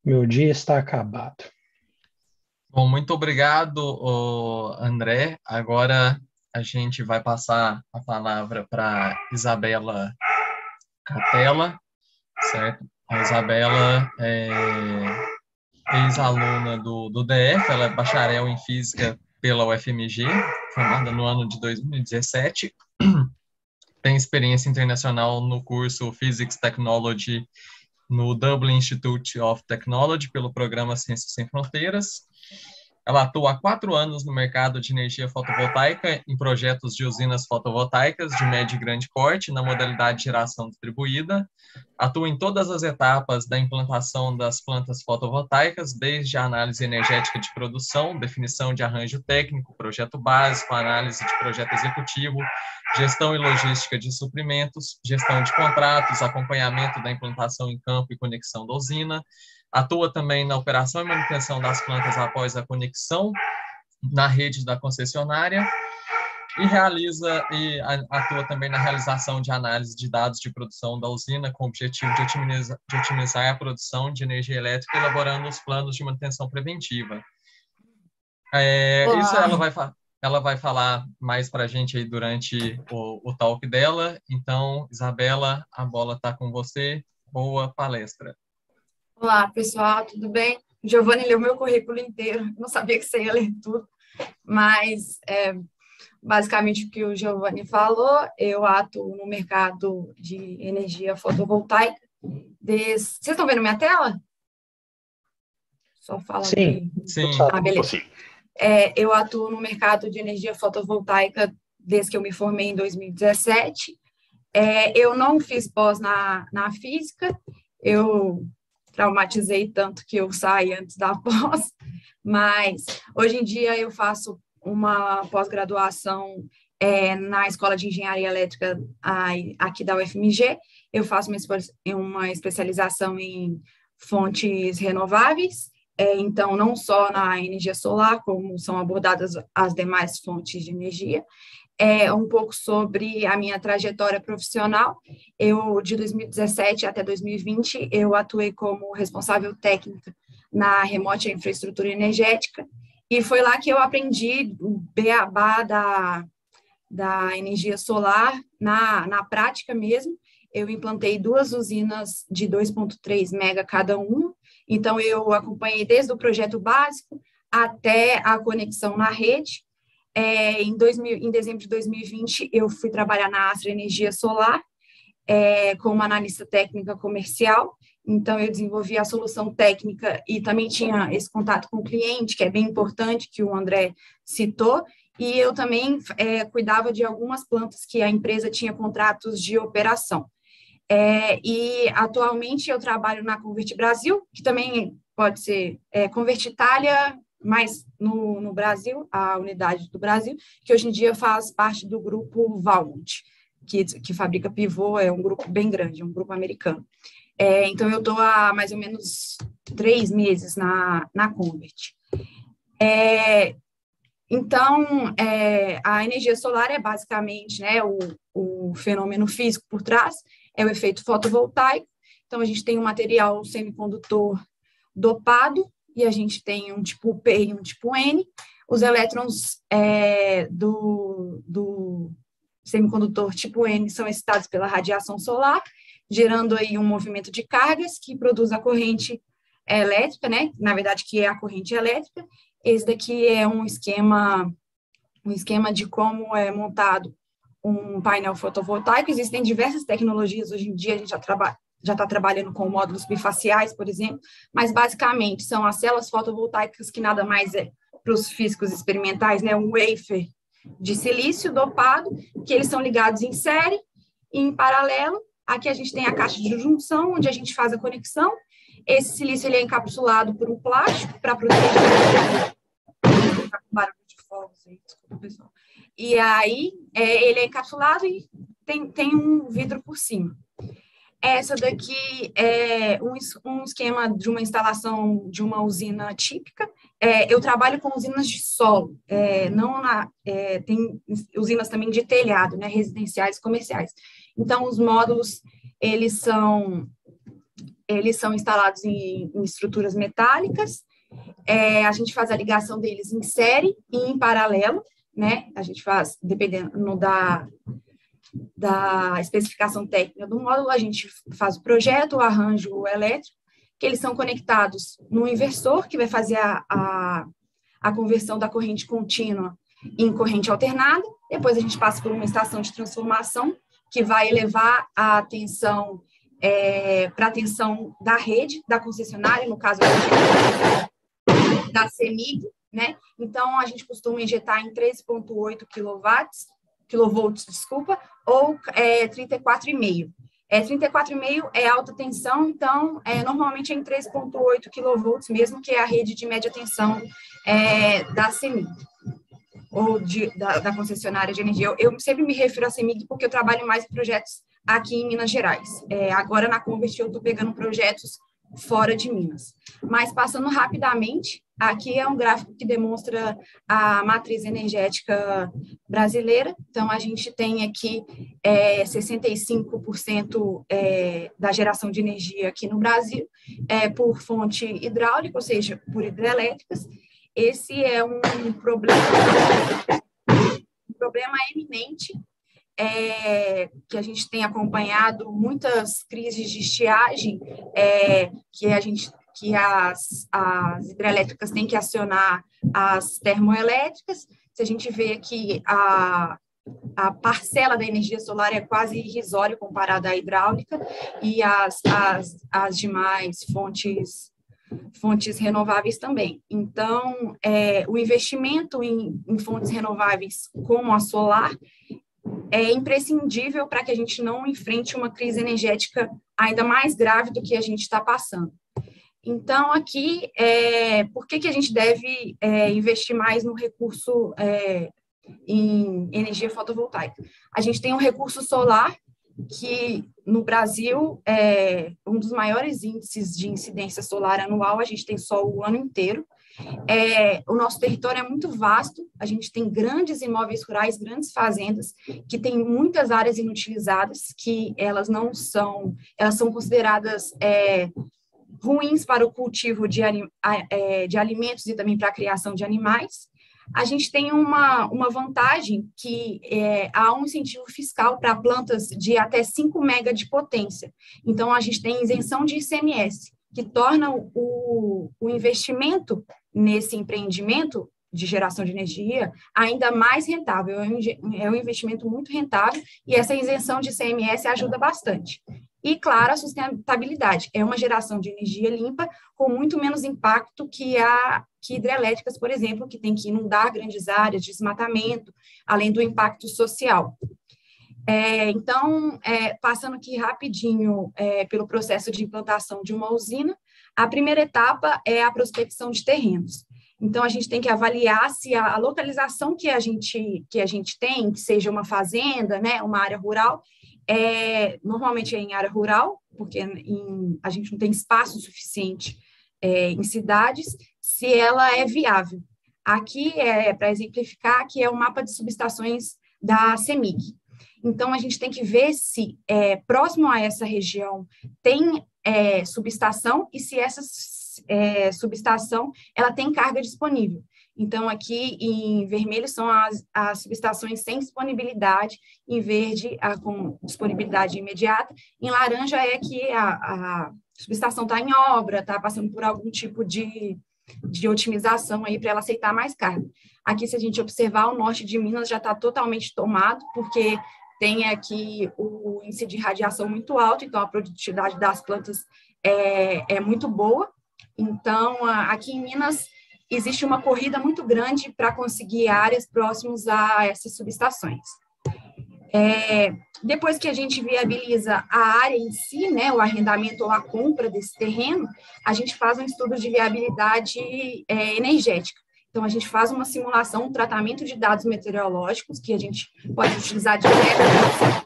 Meu dia está acabado. Bom, muito obrigado, André. Agora a gente vai passar a palavra para Isabela Catela, certo? A Isabela é ex-aluna do, do DF, ela é bacharel em Física pela UFMG, formada no ano de 2017 tem experiência internacional no curso Physics Technology no Dublin Institute of Technology pelo programa Ciências Sem Fronteiras. Ela atua há quatro anos no mercado de energia fotovoltaica em projetos de usinas fotovoltaicas de médio e grande porte na modalidade de geração distribuída. Atua em todas as etapas da implantação das plantas fotovoltaicas, desde a análise energética de produção, definição de arranjo técnico, projeto básico, análise de projeto executivo, gestão e logística de suprimentos, gestão de contratos, acompanhamento da implantação em campo e conexão da usina, Atua também na operação e manutenção das plantas após a conexão na rede da concessionária e realiza e atua também na realização de análise de dados de produção da usina com o objetivo de otimizar, de otimizar a produção de energia elétrica, elaborando os planos de manutenção preventiva. É, isso ela vai, ela vai falar mais para a gente aí durante o, o talk dela. Então, Isabela, a bola está com você. Boa palestra. Olá, pessoal, tudo bem? Giovanni leu meu currículo inteiro, não sabia que você ia ler tudo, mas é, basicamente o que o Giovanni falou, eu atuo no mercado de energia fotovoltaica. Des... Vocês estão vendo minha tela? Só fala. Sim, sim. Ah, beleza. É, eu atuo no mercado de energia fotovoltaica desde que eu me formei em 2017. É, eu não fiz pós na, na física, eu traumatizei tanto que eu saí antes da pós, mas hoje em dia eu faço uma pós-graduação é, na Escola de Engenharia Elétrica aqui da UFMG, eu faço uma, especialização em fontes renováveis, é, então, não só na energia solar, como são abordadas as demais fontes de energia. É, um pouco sobre a minha trajetória profissional. Eu, de 2017 até 2020, eu atuei como responsável técnica na Remote Infraestrutura Energética, e foi lá que eu aprendi o beabá da, da energia solar na, na prática mesmo. Eu implantei duas usinas de 2,3 mega cada uma, então, eu acompanhei desde o projeto básico até a conexão na rede. É, em, 2000, em dezembro de 2020, eu fui trabalhar na Astra Energia Solar é, como analista técnica comercial. Então, eu desenvolvi a solução técnica e também tinha esse contato com o cliente, que é bem importante, que o André citou. E eu também é, cuidava de algumas plantas que a empresa tinha contratos de operação. É, e atualmente eu trabalho na Convert Brasil, que também pode ser é, Convert Itália, mas no, no Brasil, a unidade do Brasil, que hoje em dia faz parte do grupo Valmont, que, que fabrica pivô, é um grupo bem grande, um grupo americano. É, então, eu estou há mais ou menos três meses na, na Convert. É, então, é, a energia solar é basicamente né, o, o fenômeno físico por trás, é o efeito fotovoltaico. Então, a gente tem um material semicondutor dopado, e a gente tem um tipo P e um tipo N. Os elétrons é, do, do semicondutor tipo N são excitados pela radiação solar, gerando aí um movimento de cargas que produz a corrente elétrica, né? Na verdade, que é a corrente elétrica. Esse daqui é um esquema, um esquema de como é montado um painel fotovoltaico. Existem diversas tecnologias hoje em dia, a gente já trabalha já está trabalhando com módulos bifaciais, por exemplo, mas basicamente são as células fotovoltaicas que nada mais é para os físicos experimentais, né, um wafer de silício dopado, que eles são ligados em série e em paralelo. Aqui a gente tem a caixa de junção, onde a gente faz a conexão. Esse silício ele é encapsulado por um plástico para proteger. Tá barulho de aí, pessoal. E aí é, ele é encapsulado e tem, tem um vidro por cima. Essa daqui é um, um esquema de uma instalação de uma usina típica. É, eu trabalho com usinas de solo, é, não na, é, tem usinas também de telhado, né, residenciais comerciais. Então, os módulos, eles são, eles são instalados em, em estruturas metálicas, é, a gente faz a ligação deles em série e em paralelo, né? A gente faz, dependendo da, da especificação técnica do módulo, a gente faz o projeto, o arranjo elétrico, que eles são conectados no inversor, que vai fazer a, a, a conversão da corrente contínua em corrente alternada. Depois a gente passa por uma estação de transformação, que vai elevar a tensão é, para a tensão da rede, da concessionária, no caso da CEMIG, né? Então, a gente costuma injetar em 13,8 kW, kilovolts, desculpa, ou é, 34,5. É, 34,5 é alta tensão, então, é, normalmente é em 3,8 kV, mesmo que é a rede de média tensão é, da CEMIG, ou de, da, da, concessionária de energia. Eu, eu, sempre me refiro à CEMIG porque eu trabalho mais projetos aqui em Minas Gerais. É, agora, na Convert, eu estou pegando projetos fora de Minas. Mas, passando rapidamente, Aqui é um gráfico que demonstra a matriz energética brasileira. Então, a gente tem aqui é, 65% é, da geração de energia aqui no Brasil é, por fonte hidráulica, ou seja, por hidrelétricas, esse é um problema, um problema eminente é, que a gente tem acompanhado muitas crises de estiagem é, que a gente que as, as hidrelétricas têm que acionar as termoelétricas. Se a gente vê que a, a parcela da energia solar é quase irrisória comparada à hidráulica e as, as, as demais fontes fontes renováveis também. Então, é, o investimento em, em fontes renováveis como a solar é imprescindível para que a gente não enfrente uma crise energética ainda mais grave do que a gente está passando. Então, aqui, é, por que, que a gente deve é, investir mais no recurso é, em energia fotovoltaica? A gente tem um recurso solar que no Brasil é um dos maiores índices de incidência solar anual, a gente tem sol o ano inteiro. É, o nosso território é muito vasto, a gente tem grandes imóveis rurais, grandes fazendas, que têm muitas áreas inutilizadas, que elas não são, elas são consideradas é, ruins para o cultivo de, é, de alimentos e também para a criação de animais. A gente tem uma, uma vantagem que é, há um incentivo fiscal para plantas de até 5 mega de potência. Então, a gente tem isenção de ICMS, que torna o, o investimento nesse empreendimento de geração de energia ainda mais rentável. É um investimento muito rentável e essa isenção de ICMS ajuda bastante. E, claro, a sustentabilidade. É uma geração de energia limpa com muito menos impacto que a que hidrelétricas, por exemplo, que tem que inundar grandes áreas de desmatamento, além do impacto social. É, então, é, passando aqui rapidinho é, pelo processo de implantação de uma usina, a primeira etapa é a prospecção de terrenos. Então, a gente tem que avaliar se a, a localização que a gente, que a gente tem, que seja uma fazenda, né, uma área rural, é, normalmente é em área rural, porque em, a gente não tem espaço suficiente é, em cidades, se ela é viável. Aqui, é, para exemplificar, aqui é o mapa de subestações da CEMIG. Então, a gente tem que ver se é, próximo a essa região tem é, subestação e se essa é, subestação ela tem carga disponível. Então, aqui em vermelho são as, as subestações sem disponibilidade, em verde, a, com disponibilidade imediata, em laranja é que a, a subestação está em obra, está passando por algum tipo de, de otimização aí para ela aceitar mais carga. Aqui, se a gente observar, o norte de Minas já está totalmente tomado, porque tem aqui o índice de radiação muito alto, então a produtividade das plantas é, é muito boa. Então, aqui em Minas, existe uma corrida muito grande para conseguir áreas próximas a essas subestações. É, depois que a gente viabiliza a área em si, né, o arrendamento ou a compra desse terreno, a gente faz um estudo de viabilidade é, energética. Então, a gente faz uma simulação, um tratamento de dados meteorológicos, que a gente pode utilizar diversas,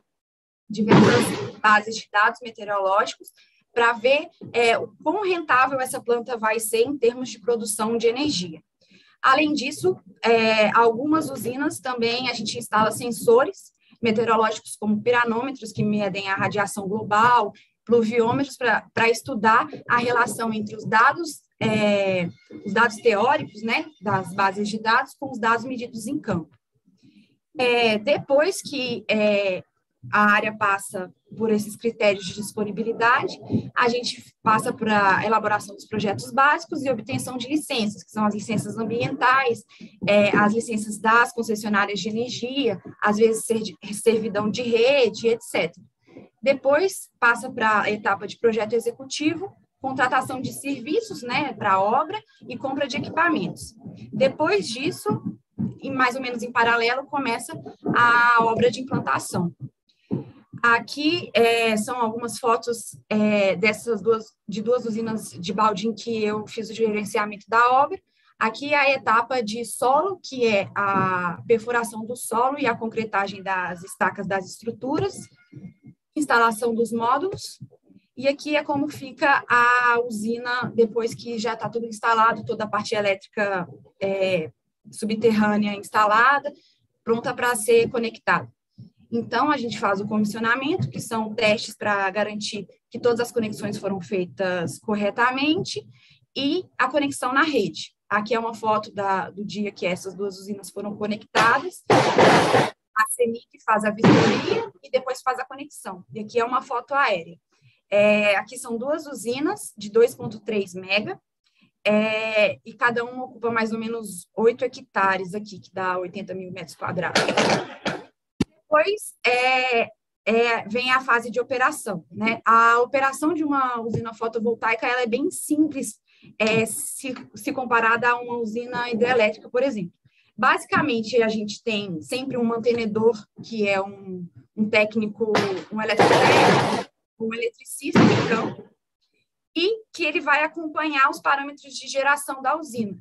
diversas bases de dados meteorológicos, para ver é, o quão rentável essa planta vai ser em termos de produção de energia. Além disso, é, algumas usinas também a gente instala sensores meteorológicos como piranômetros que medem a radiação global, pluviômetros para estudar a relação entre os dados é, os dados teóricos, né, das bases de dados com os dados medidos em campo. É, depois que é, a área passa por esses critérios de disponibilidade, a gente passa para a elaboração dos projetos básicos e obtenção de licenças, que são as licenças ambientais, é, as licenças das concessionárias de energia, às vezes servidão de rede, etc. Depois passa para a etapa de projeto executivo, contratação de serviços né, para obra e compra de equipamentos. Depois disso, e mais ou menos em paralelo, começa a obra de implantação. Aqui é, são algumas fotos é, dessas duas, de duas usinas de balde em que eu fiz o gerenciamento da obra. Aqui é a etapa de solo, que é a perfuração do solo e a concretagem das estacas das estruturas, instalação dos módulos, e aqui é como fica a usina depois que já está tudo instalado, toda a parte elétrica é, subterrânea instalada, pronta para ser conectada. Então, a gente faz o comissionamento, que são testes para garantir que todas as conexões foram feitas corretamente, e a conexão na rede. Aqui é uma foto da, do dia que essas duas usinas foram conectadas. A CEMIG faz a vistoria e depois faz a conexão. E aqui é uma foto aérea. É, aqui são duas usinas de 2,3 mega, é, e cada uma ocupa mais ou menos 8 hectares aqui, que dá 80 mil metros quadrados. Depois é, é, vem a fase de operação. Né? A operação de uma usina fotovoltaica ela é bem simples é, se, se comparada a uma usina hidrelétrica, por exemplo. Basicamente, a gente tem sempre um mantenedor, que é um, um técnico, um eletrotécnico, um eletricista e que ele vai acompanhar os parâmetros de geração da usina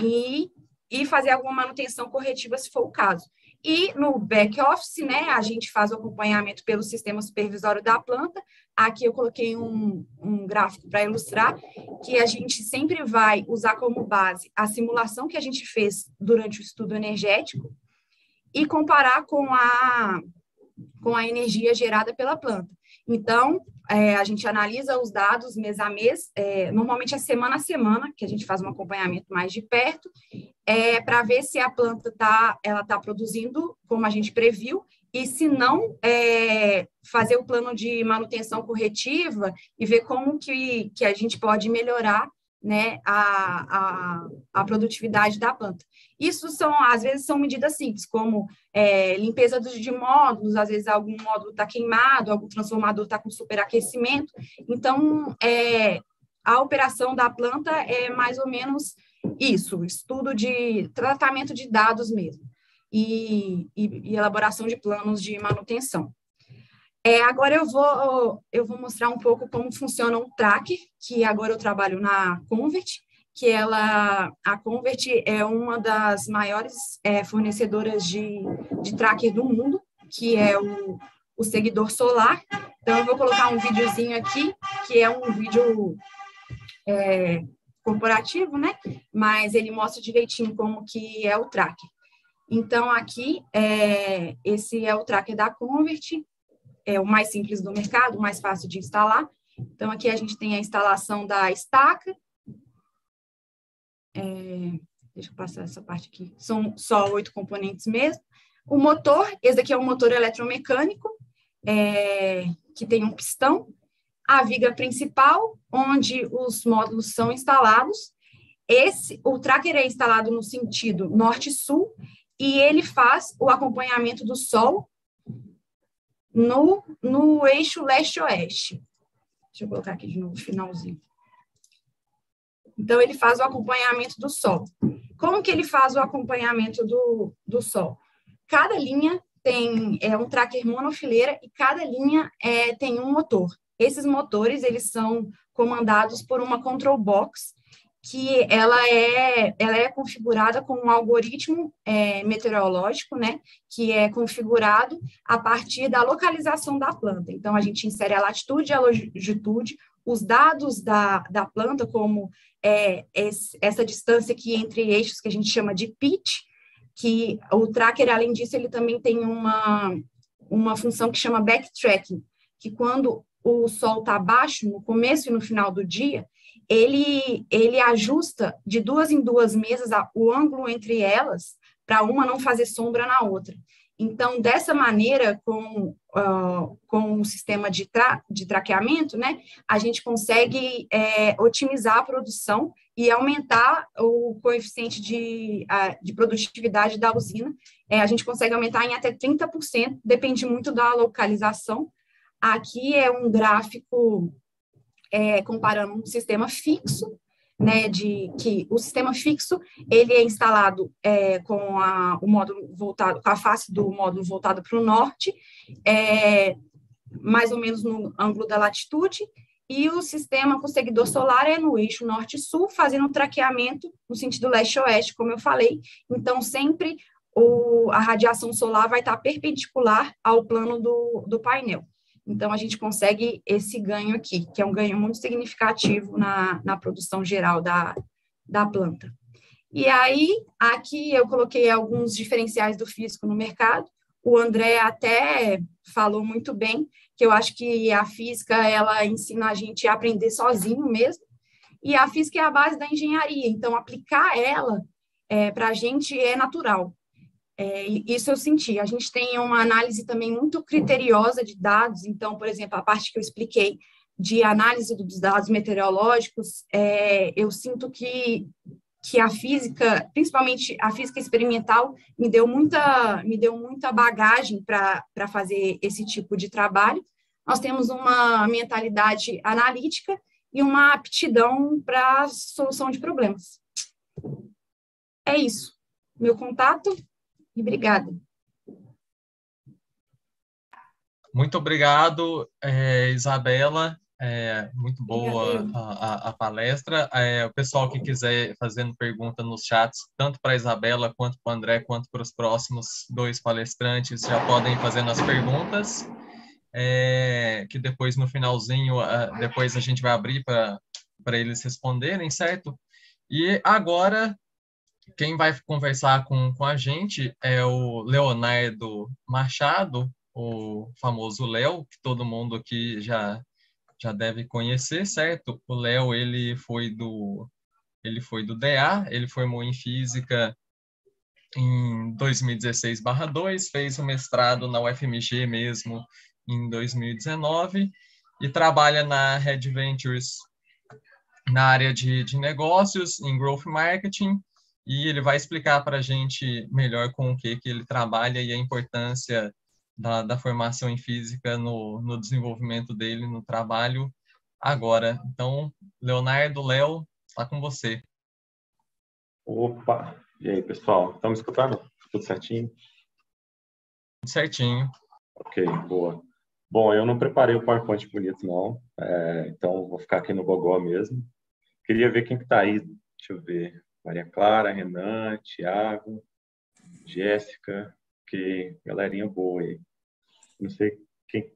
e, e fazer alguma manutenção corretiva, se for o caso. E no back-office, né, a gente faz o acompanhamento pelo sistema supervisório da planta. Aqui eu coloquei um, um gráfico para ilustrar que a gente sempre vai usar como base a simulação que a gente fez durante o estudo energético e comparar com a, com a energia gerada pela planta. Então, é, a gente analisa os dados mês a mês, é, normalmente é semana a semana, que a gente faz um acompanhamento mais de perto, é, para ver se a planta está ela tá produzindo como a gente previu, e se não, é, fazer o plano de manutenção corretiva e ver como que, que a gente pode melhorar né, a, a, a, produtividade da planta. Isso são, às vezes, são medidas simples, como é, limpeza de módulos, às vezes algum módulo está queimado, algum transformador está com superaquecimento. Então, é, a operação da planta é mais ou menos isso, estudo de tratamento de dados mesmo, e, e, e elaboração de planos de manutenção. É, agora eu vou, eu vou mostrar um pouco como funciona um tracker, que agora eu trabalho na Convert, que ela, a Convert é uma das maiores é, fornecedoras de, de tracker do mundo, que é o, o seguidor solar. Então, eu vou colocar um videozinho aqui, que é um vídeo é, corporativo, né? Mas ele mostra direitinho como que é o tracker. Então, aqui, é, esse é o tracker da Convert, é o mais simples do mercado, o mais fácil de instalar. Então, aqui a gente tem a instalação da estaca. É, deixa eu passar essa parte aqui. São só oito componentes mesmo. O motor, esse aqui é um motor eletromecânico, é, que tem um pistão. A viga principal, onde os módulos são instalados. Esse, o tracker é instalado no sentido norte-sul e ele faz o acompanhamento do sol no, no eixo leste-oeste. Deixa eu colocar aqui de novo, finalzinho. Então, ele faz o acompanhamento do Sol. Como que ele faz o acompanhamento do, do Sol? Cada linha tem é, um tracker monofileira e cada linha é, tem um motor. Esses motores, eles são comandados por uma control box, que ela é, ela é configurada com um algoritmo é, meteorológico, né, que é configurado a partir da localização da planta. Então, a gente insere a latitude e a longitude, os dados da, da planta, como é, esse, essa distância aqui entre eixos, que a gente chama de pitch, que o tracker, além disso, ele também tem uma, uma função que chama backtracking, que quando o sol está baixo, no começo e no final do dia, ele, ele ajusta de duas em duas mesas o ângulo entre elas para uma não fazer sombra na outra. Então, dessa maneira, com, uh, com o sistema de, tra de traqueamento, né, a gente consegue é, otimizar a produção e aumentar o coeficiente de, uh, de produtividade da usina. É, a gente consegue aumentar em até 30%, depende muito da localização. Aqui é um gráfico é, comparando um sistema fixo, né, de que o sistema fixo ele é instalado é, com a, o módulo voltado, com a face do módulo voltado para o norte, é, mais ou menos no ângulo da latitude, e o sistema com seguidor solar é no eixo norte-sul, fazendo um traqueamento no sentido leste-oeste, como eu falei. Então, sempre o, a radiação solar vai estar perpendicular ao plano do, do painel. Então, a gente consegue esse ganho aqui, que é um ganho muito significativo na, na produção geral da, da planta. E aí, aqui eu coloquei alguns diferenciais do físico no mercado. O André até falou muito bem, que eu acho que a física, ela ensina a gente a aprender sozinho mesmo. e a física é a base da engenharia, então aplicar ela é, para a gente é natural. É, isso eu senti. A gente tem uma análise também muito criteriosa de dados, então, por exemplo, a parte que eu expliquei de análise dos dados meteorológicos, é, eu sinto que, que a física, principalmente a física experimental, me deu muita, me deu muita bagagem para fazer esse tipo de trabalho. Nós temos uma mentalidade analítica e uma aptidão para solução de problemas. É isso. Meu contato e obrigada. Muito obrigado, é, Isabela. É, muito boa a, a, a, palestra. É, o pessoal que quiser fazendo pergunta nos chats, tanto para a Isabela, quanto para o André, quanto para os próximos dois palestrantes, já podem ir fazendo as perguntas. É, que depois, no finalzinho, depois a gente vai abrir para eles responderem, certo? E agora quem vai conversar com, com a gente é o Leonardo Machado, o famoso Léo, que todo mundo aqui já, já deve conhecer, certo? O Léo, ele foi do ele foi do DA, ele formou em física em 2016/2, fez o mestrado na UFMG mesmo em 2019 e trabalha na Red Ventures na área de, de negócios, em growth marketing e ele vai explicar para a gente melhor com o que, que ele trabalha e a importância da, da formação em física no, no desenvolvimento dele no trabalho agora. Então, Leonardo, Léo, está com você. Opa! E aí, pessoal? Estão me escutando? Tudo certinho? Tudo certinho. Ok, boa. Bom, eu não preparei o PowerPoint bonito, não. É, então, vou ficar aqui no Gogó mesmo. Queria ver quem que está aí. Deixa eu ver. Maria Clara, Renan, Tiago, Jéssica, que galerinha boa aí. Não sei quem,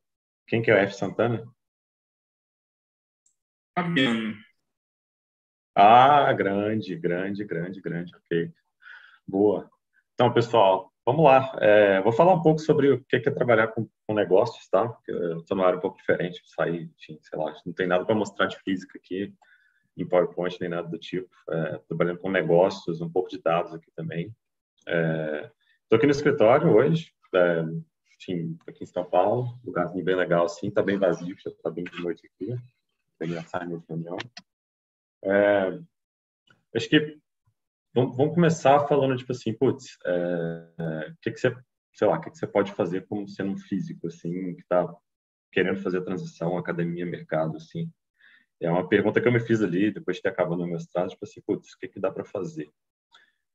quem que é o F. Santana? Fabiano. Ah, grande, grande, grande, grande, ok. Boa. Então, pessoal, vamos lá. É, vou falar um pouco sobre o que é trabalhar com, com negócios, tá? Porque eu estou numa área um pouco diferente, sair, enfim, sei lá, não tem nada para mostrar de física aqui em PowerPoint nem nada do tipo. É, trabalhando com negócios, um pouco de dados aqui também. Estou é, aqui no escritório hoje, é, enfim, aqui em São Paulo, lugarzinho bem legal assim, está bem vazio, já está bem de noite aqui. Peguei a sair de reunião. É, acho que vamos, vamos, começar falando, tipo assim, putz, o que, que você, sei lá, o que, você pode fazer como sendo um físico, assim, que está querendo fazer a transição academia, mercado, assim. É uma pergunta que eu me fiz ali, depois de ter acabado meu mestrado, tipo assim, putz, o que, que dá para fazer?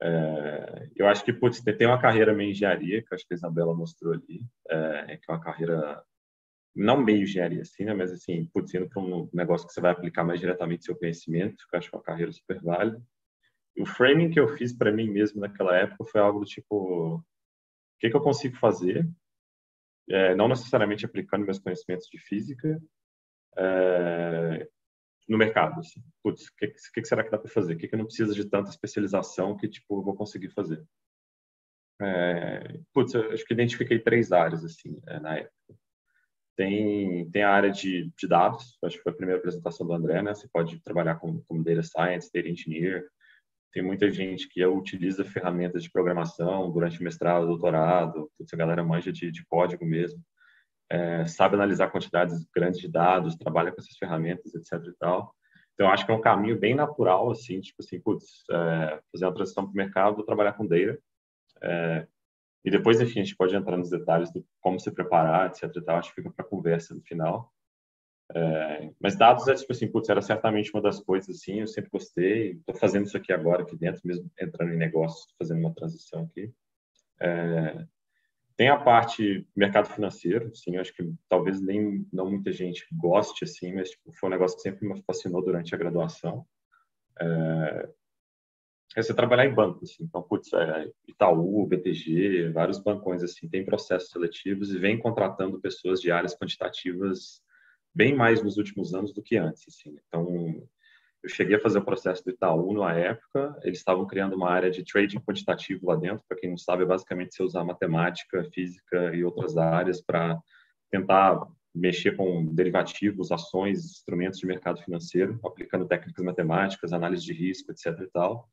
É, eu acho que, putz, tem uma carreira meio engenharia, que acho que a Isabela mostrou ali, é, que é uma carreira, não meio engenharia, assim, né, mas assim, putz, indo para um negócio que você vai aplicar mais diretamente seu conhecimento, que eu acho que é uma carreira super válida. O framing que eu fiz para mim mesmo naquela época foi algo do tipo, o que, que eu consigo fazer, é, não necessariamente aplicando meus conhecimentos de física, é, no mercado. Assim. Putz, o que, que, será que dá para fazer? O que, que não precisa de tanta especialização que tipo eu vou conseguir fazer? É, putz, eu acho que identifiquei três áreas assim é, na época. Tem, tem a área de, de dados, acho que foi a primeira apresentação do André, né? Você pode trabalhar com, com data science, data engineer. Tem muita gente que utiliza ferramentas de programação durante mestrado, doutorado. Putz, a galera manja de, de código mesmo é, sabe analisar quantidades grandes de dados, trabalha com essas ferramentas, etc. e tal. Então, acho que é um caminho bem natural, assim, tipo assim, putz, é, fazer uma transição para o mercado, trabalhar com data. É, e depois, enfim, a gente pode entrar nos detalhes de como se preparar, etc. e tal. Acho que fica para conversa no final. É, mas dados é tipo assim, putz, era certamente uma das coisas assim, eu sempre gostei. Estou fazendo isso aqui agora, aqui dentro, mesmo entrando em negócios, fazendo uma transição aqui. É, tem a parte mercado financeiro, sim, acho que talvez nem não muita gente goste assim, mas tipo, foi um negócio que sempre me fascinou durante a graduação. É, é você trabalhar em banco, assim, então, putz, é, Itaú, BTG, vários bancões assim, tem processos seletivos e vem contratando pessoas de áreas quantitativas bem mais nos últimos anos do que antes, assim. Então, eu cheguei a fazer o processo do Itaú na época, eles estavam criando uma área de trading quantitativo lá dentro, para quem não sabe, é basicamente você usar matemática, física e outras áreas para tentar mexer com derivativos, ações, instrumentos de mercado financeiro, aplicando técnicas matemáticas, análise de risco, etc. e tal.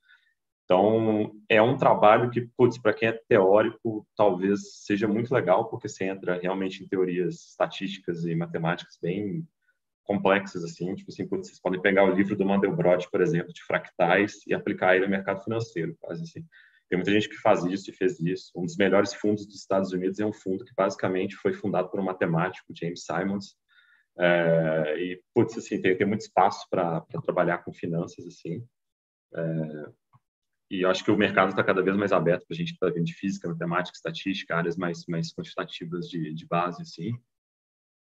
Então, é um trabalho que, putz, para quem é teórico, talvez seja muito legal, porque você entra realmente em teorias estatísticas e matemáticas bem complexas, assim, tipo assim, vocês podem pegar o livro do Mandelbrot, por exemplo, de fractais, e aplicar ele no mercado financeiro, quase assim. Tem muita gente que faz isso e fez isso. Um dos melhores fundos dos Estados Unidos é um fundo que basicamente foi fundado por um matemático, James Simons. É, e, putz, assim, tem, tem muito espaço para trabalhar com finanças, assim. É, e acho que o mercado está cada vez mais aberto para a gente que está de física, matemática, estatística, áreas mais, mais quantitativas de, de base, assim.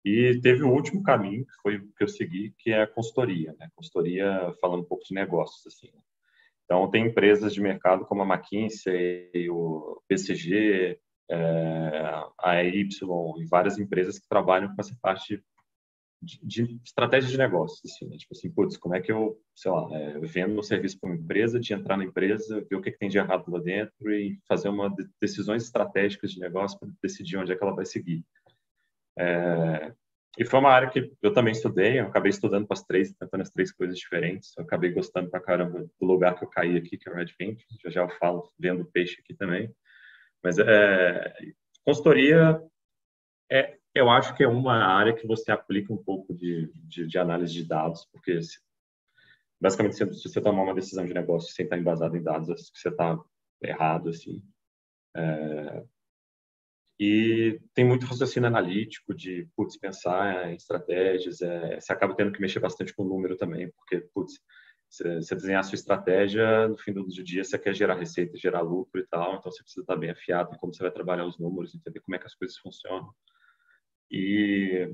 E teve o último caminho, que foi o que eu segui, que é a consultoria, né? Consultoria falando um pouco de negócios, assim. Então, tem empresas de mercado como a McKinsey, o PCG, é, a Y e várias empresas que trabalham com essa parte de, de estratégia de negócio, assim, né? tipo assim, putz, como é que eu, sei lá, é, vendo um serviço para uma empresa, de entrar na empresa, ver o que, que tem de errado lá dentro e fazer uma de, decisões estratégicas de negócio para decidir onde é que ela vai seguir. É, e foi uma área que eu também estudei, eu acabei estudando para as três, tentando as três coisas diferentes. Eu acabei gostando pra caramba do lugar que eu caí aqui, que é o Red Ventures. Já já eu falo vendo peixe aqui também. Mas é, consultoria, é, eu acho que é uma área que você aplica um pouco de, de, de análise de dados, porque basicamente se, você tomar uma decisão de negócio sem estar embasado em dados, acho que você está errado, assim. É, e tem muito raciocínio analítico de, putz, pensar em estratégias. É, você acaba tendo que mexer bastante com o número também, porque, putz, você desenhar a sua estratégia, no fim do dia você quer gerar receita, gerar lucro e tal, então você precisa estar bem afiado em como você vai trabalhar os números, entender como é que as coisas funcionam. E,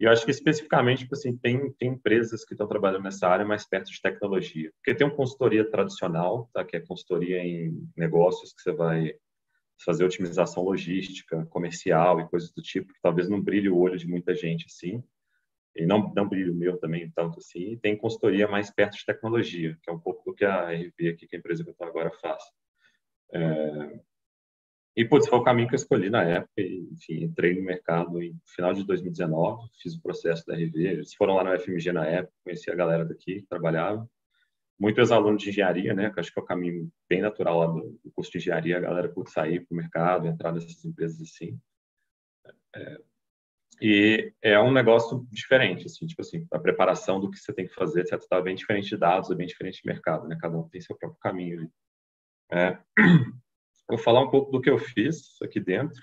e eu acho que especificamente, tipo assim, tem, tem empresas que estão trabalhando nessa área mais perto de tecnologia. Porque tem uma consultoria tradicional, tá, que é consultoria em negócios, que você vai fazer otimização logística, comercial e coisas do tipo, que talvez não brilhe o olho de muita gente assim, e não, não brilha o meu também tanto assim, e tem consultoria mais perto de tecnologia, que é um pouco do que a RV aqui, que é a empresa que eu estou agora faz. É... E, putz, foi o caminho que eu escolhi na época, enfim, entrei no mercado em final de 2019, fiz o processo da RV, eles foram lá na FMG na época, conheci a galera daqui que trabalhava, muitos alunos de engenharia, né, que acho que é o caminho bem natural lá do, curso de engenharia, a galera curte sair para o mercado, entrar nessas empresas assim. É, e é um negócio diferente, assim, tipo assim, a preparação do que você tem que fazer, etc, tá bem diferente de dados, é bem diferente de mercado, né, cada um tem seu próprio caminho ali. É, vou falar um pouco do que eu fiz aqui dentro,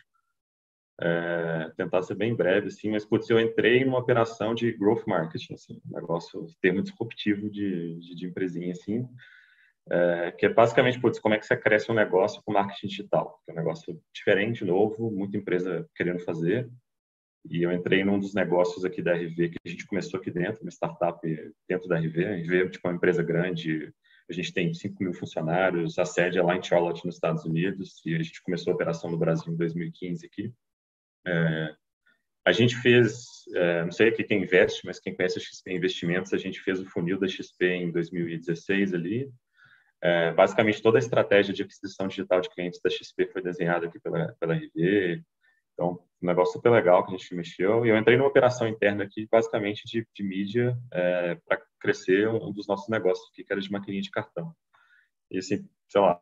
é, tentar ser bem breve, assim, mas, putz, eu entrei numa operação de growth marketing, assim, um negócio, termo disruptivo de, de, de empresinha, assim, é, que é basicamente, putz, como é que você cresce um negócio com marketing digital, que é um negócio diferente, novo, muita empresa querendo fazer, e eu entrei num dos negócios aqui da RV, que a gente começou aqui dentro, uma startup dentro da RV, a RV é tipo uma empresa grande, a gente tem 5 mil funcionários, a sede é lá em Charlotte, nos Estados Unidos, e a gente começou a operação no Brasil em 2015 aqui. É, a gente fez, é, não sei aqui quem investe, mas quem conhece a XP Investimentos, a gente fez o funil da XP em 2016 ali. É, basicamente, toda a estratégia de aquisição digital de clientes da XP foi desenhada aqui pela, pela RV. Então, um negócio super legal que a gente mexeu. E eu entrei numa operação interna aqui, basicamente, de, de mídia é, para crescer um dos nossos negócios que era de maquininha de cartão. E, assim, sei lá,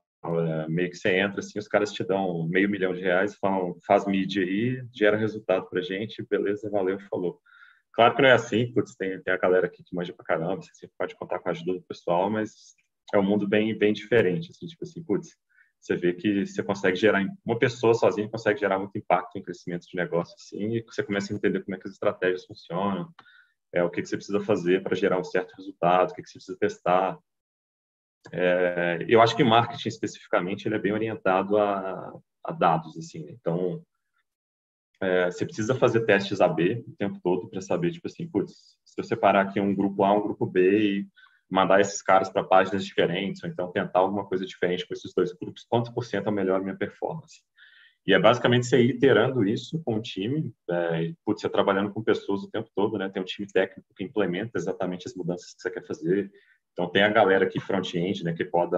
meio que você entra assim, os caras te dão meio milhão de reais, falam, faz mídia aí, gera resultado pra gente, beleza, valeu, falou. Claro que não é assim, putz, tem, tem a galera aqui que manja pra caramba, você pode contar com a ajuda do pessoal, mas é um mundo bem, bem diferente, assim, tipo assim, putz, você vê que você consegue gerar, uma pessoa sozinha consegue gerar muito impacto em crescimento de negócio, assim, e você começa a entender como é que as estratégias funcionam, é, o que, que você precisa fazer para gerar um certo resultado, o que, que você precisa testar, é, eu acho que marketing especificamente ele é bem orientado a, a dados, assim. Né? Então, é, você precisa fazer testes A/B o tempo todo para saber, tipo assim, putz, se eu separar aqui um grupo A, um grupo B e mandar esses caras para páginas diferentes, ou então tentar alguma coisa diferente com esses dois grupos, quantos por cento melhor minha performance? E é basicamente você ir iterando isso com o time, é, putz, você trabalhando com pessoas o tempo todo, né? Tem um time técnico que implementa exatamente as mudanças que você quer fazer, então, tem a galera aqui front-end, né, que poda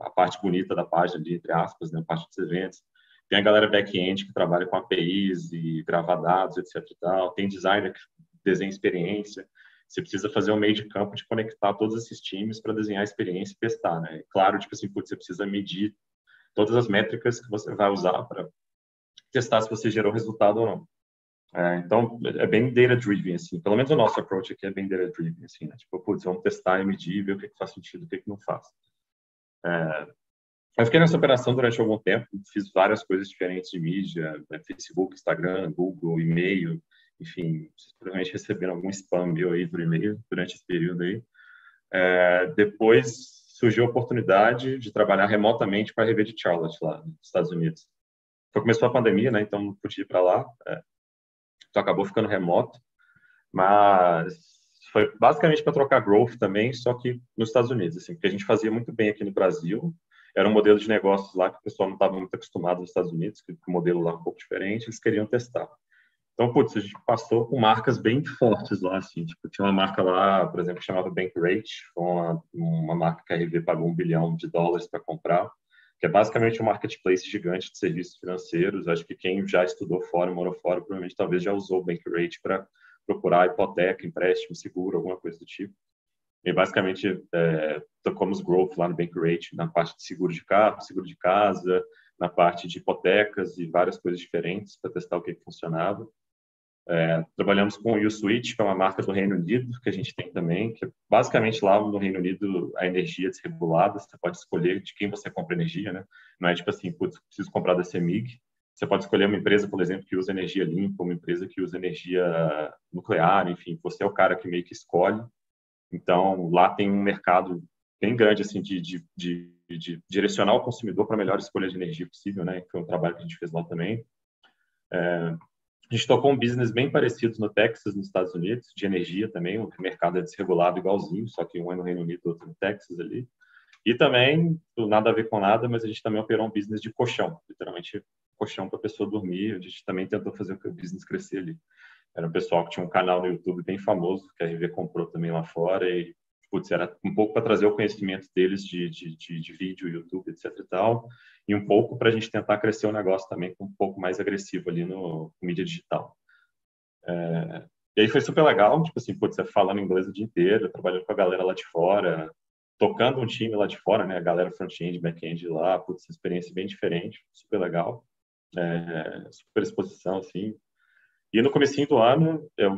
a parte bonita da página ali, entre aspas, né, a parte dos eventos. tem a galera back-end que trabalha com APIs e gravar dados, etc. E tal. Tem designer que desenha experiência. Você precisa fazer um meio de campo de conectar todos esses times para desenhar a experiência e testar, né? Claro, tipo assim, putz, você precisa medir todas as métricas que você vai usar para testar se você gerou resultado ou não. É, então, é bem data-driven, assim. Pelo menos o nosso approach aqui é bem data-driven, assim, né? Tipo, putz, vamos testar e medir, ver o que, que faz sentido, o que, que não faz. É, eu fiquei nessa operação durante algum tempo, fiz várias coisas diferentes de mídia, né? Facebook, Instagram, Google, e-mail, enfim, provavelmente receberam algum spam meu aí por e-mail durante esse período aí. É, depois surgiu a oportunidade de trabalhar remotamente para a RV de Charlotte, lá nos Estados Unidos. Então, começou a pandemia, né, então não podia ir para lá, é, então acabou ficando remoto, mas foi basicamente para trocar growth também, só que nos Estados Unidos, assim, porque a gente fazia muito bem aqui no Brasil, era um modelo de negócios lá que o pessoal não estava muito acostumado nos Estados Unidos, que o modelo lá é um pouco diferente, eles queriam testar. Então, putz, a gente passou com marcas bem fortes lá, assim, tipo, tinha uma marca lá, por exemplo, que chamava Bankrate, uma, uma marca que a RV pagou um bilhão de dólares para comprar, que é basicamente um marketplace gigante de serviços financeiros. Acho que quem já estudou fora, morou fora, provavelmente talvez já usou o Bankrate para procurar hipoteca, empréstimo, seguro, alguma coisa do tipo. E basicamente é, tocamos growth lá no Bankrate, na parte de seguro de carro, seguro de casa, na parte de hipotecas e várias coisas diferentes para testar o que, que funcionava. É, trabalhamos com o USwitch, que é uma marca do Reino Unido, que a gente tem também, que é basicamente lá no Reino Unido a energia é desregulada, você pode escolher de quem você compra energia, né? Não é tipo assim, putz, preciso comprar da CEMIG. Você pode escolher uma empresa, por exemplo, que usa energia limpa, uma empresa que usa energia nuclear, enfim, você é o cara que meio que escolhe. Então, lá tem um mercado bem grande, assim, de, de, de, de direcionar o consumidor para a melhor escolha de energia possível, né? Que foi um trabalho que a gente fez lá também. É, a gente tocou um business bem parecido no Texas, nos Estados Unidos, de energia também, o mercado é desregulado igualzinho, só que um é no Reino Unido, outro no Texas ali. E também, nada a ver com nada, mas a gente também operou um business de colchão, literalmente colchão para a pessoa dormir. A gente também tentou fazer o business crescer ali. Era um pessoal que tinha um canal no YouTube bem famoso, que a RV comprou também lá fora, e putz, era um pouco para trazer o conhecimento deles de, de, de, de, vídeo, YouTube, etc e tal, e um pouco para a gente tentar crescer o negócio também um pouco mais agressivo ali no, mídia digital. É, e aí foi super legal, tipo assim, putz, falando inglês o dia inteiro, trabalhando com a galera lá de fora, tocando um time lá de fora, né, a galera front-end, back-end lá, putz, experiência bem diferente, super legal, é, super exposição, assim, e no começo do ano, eu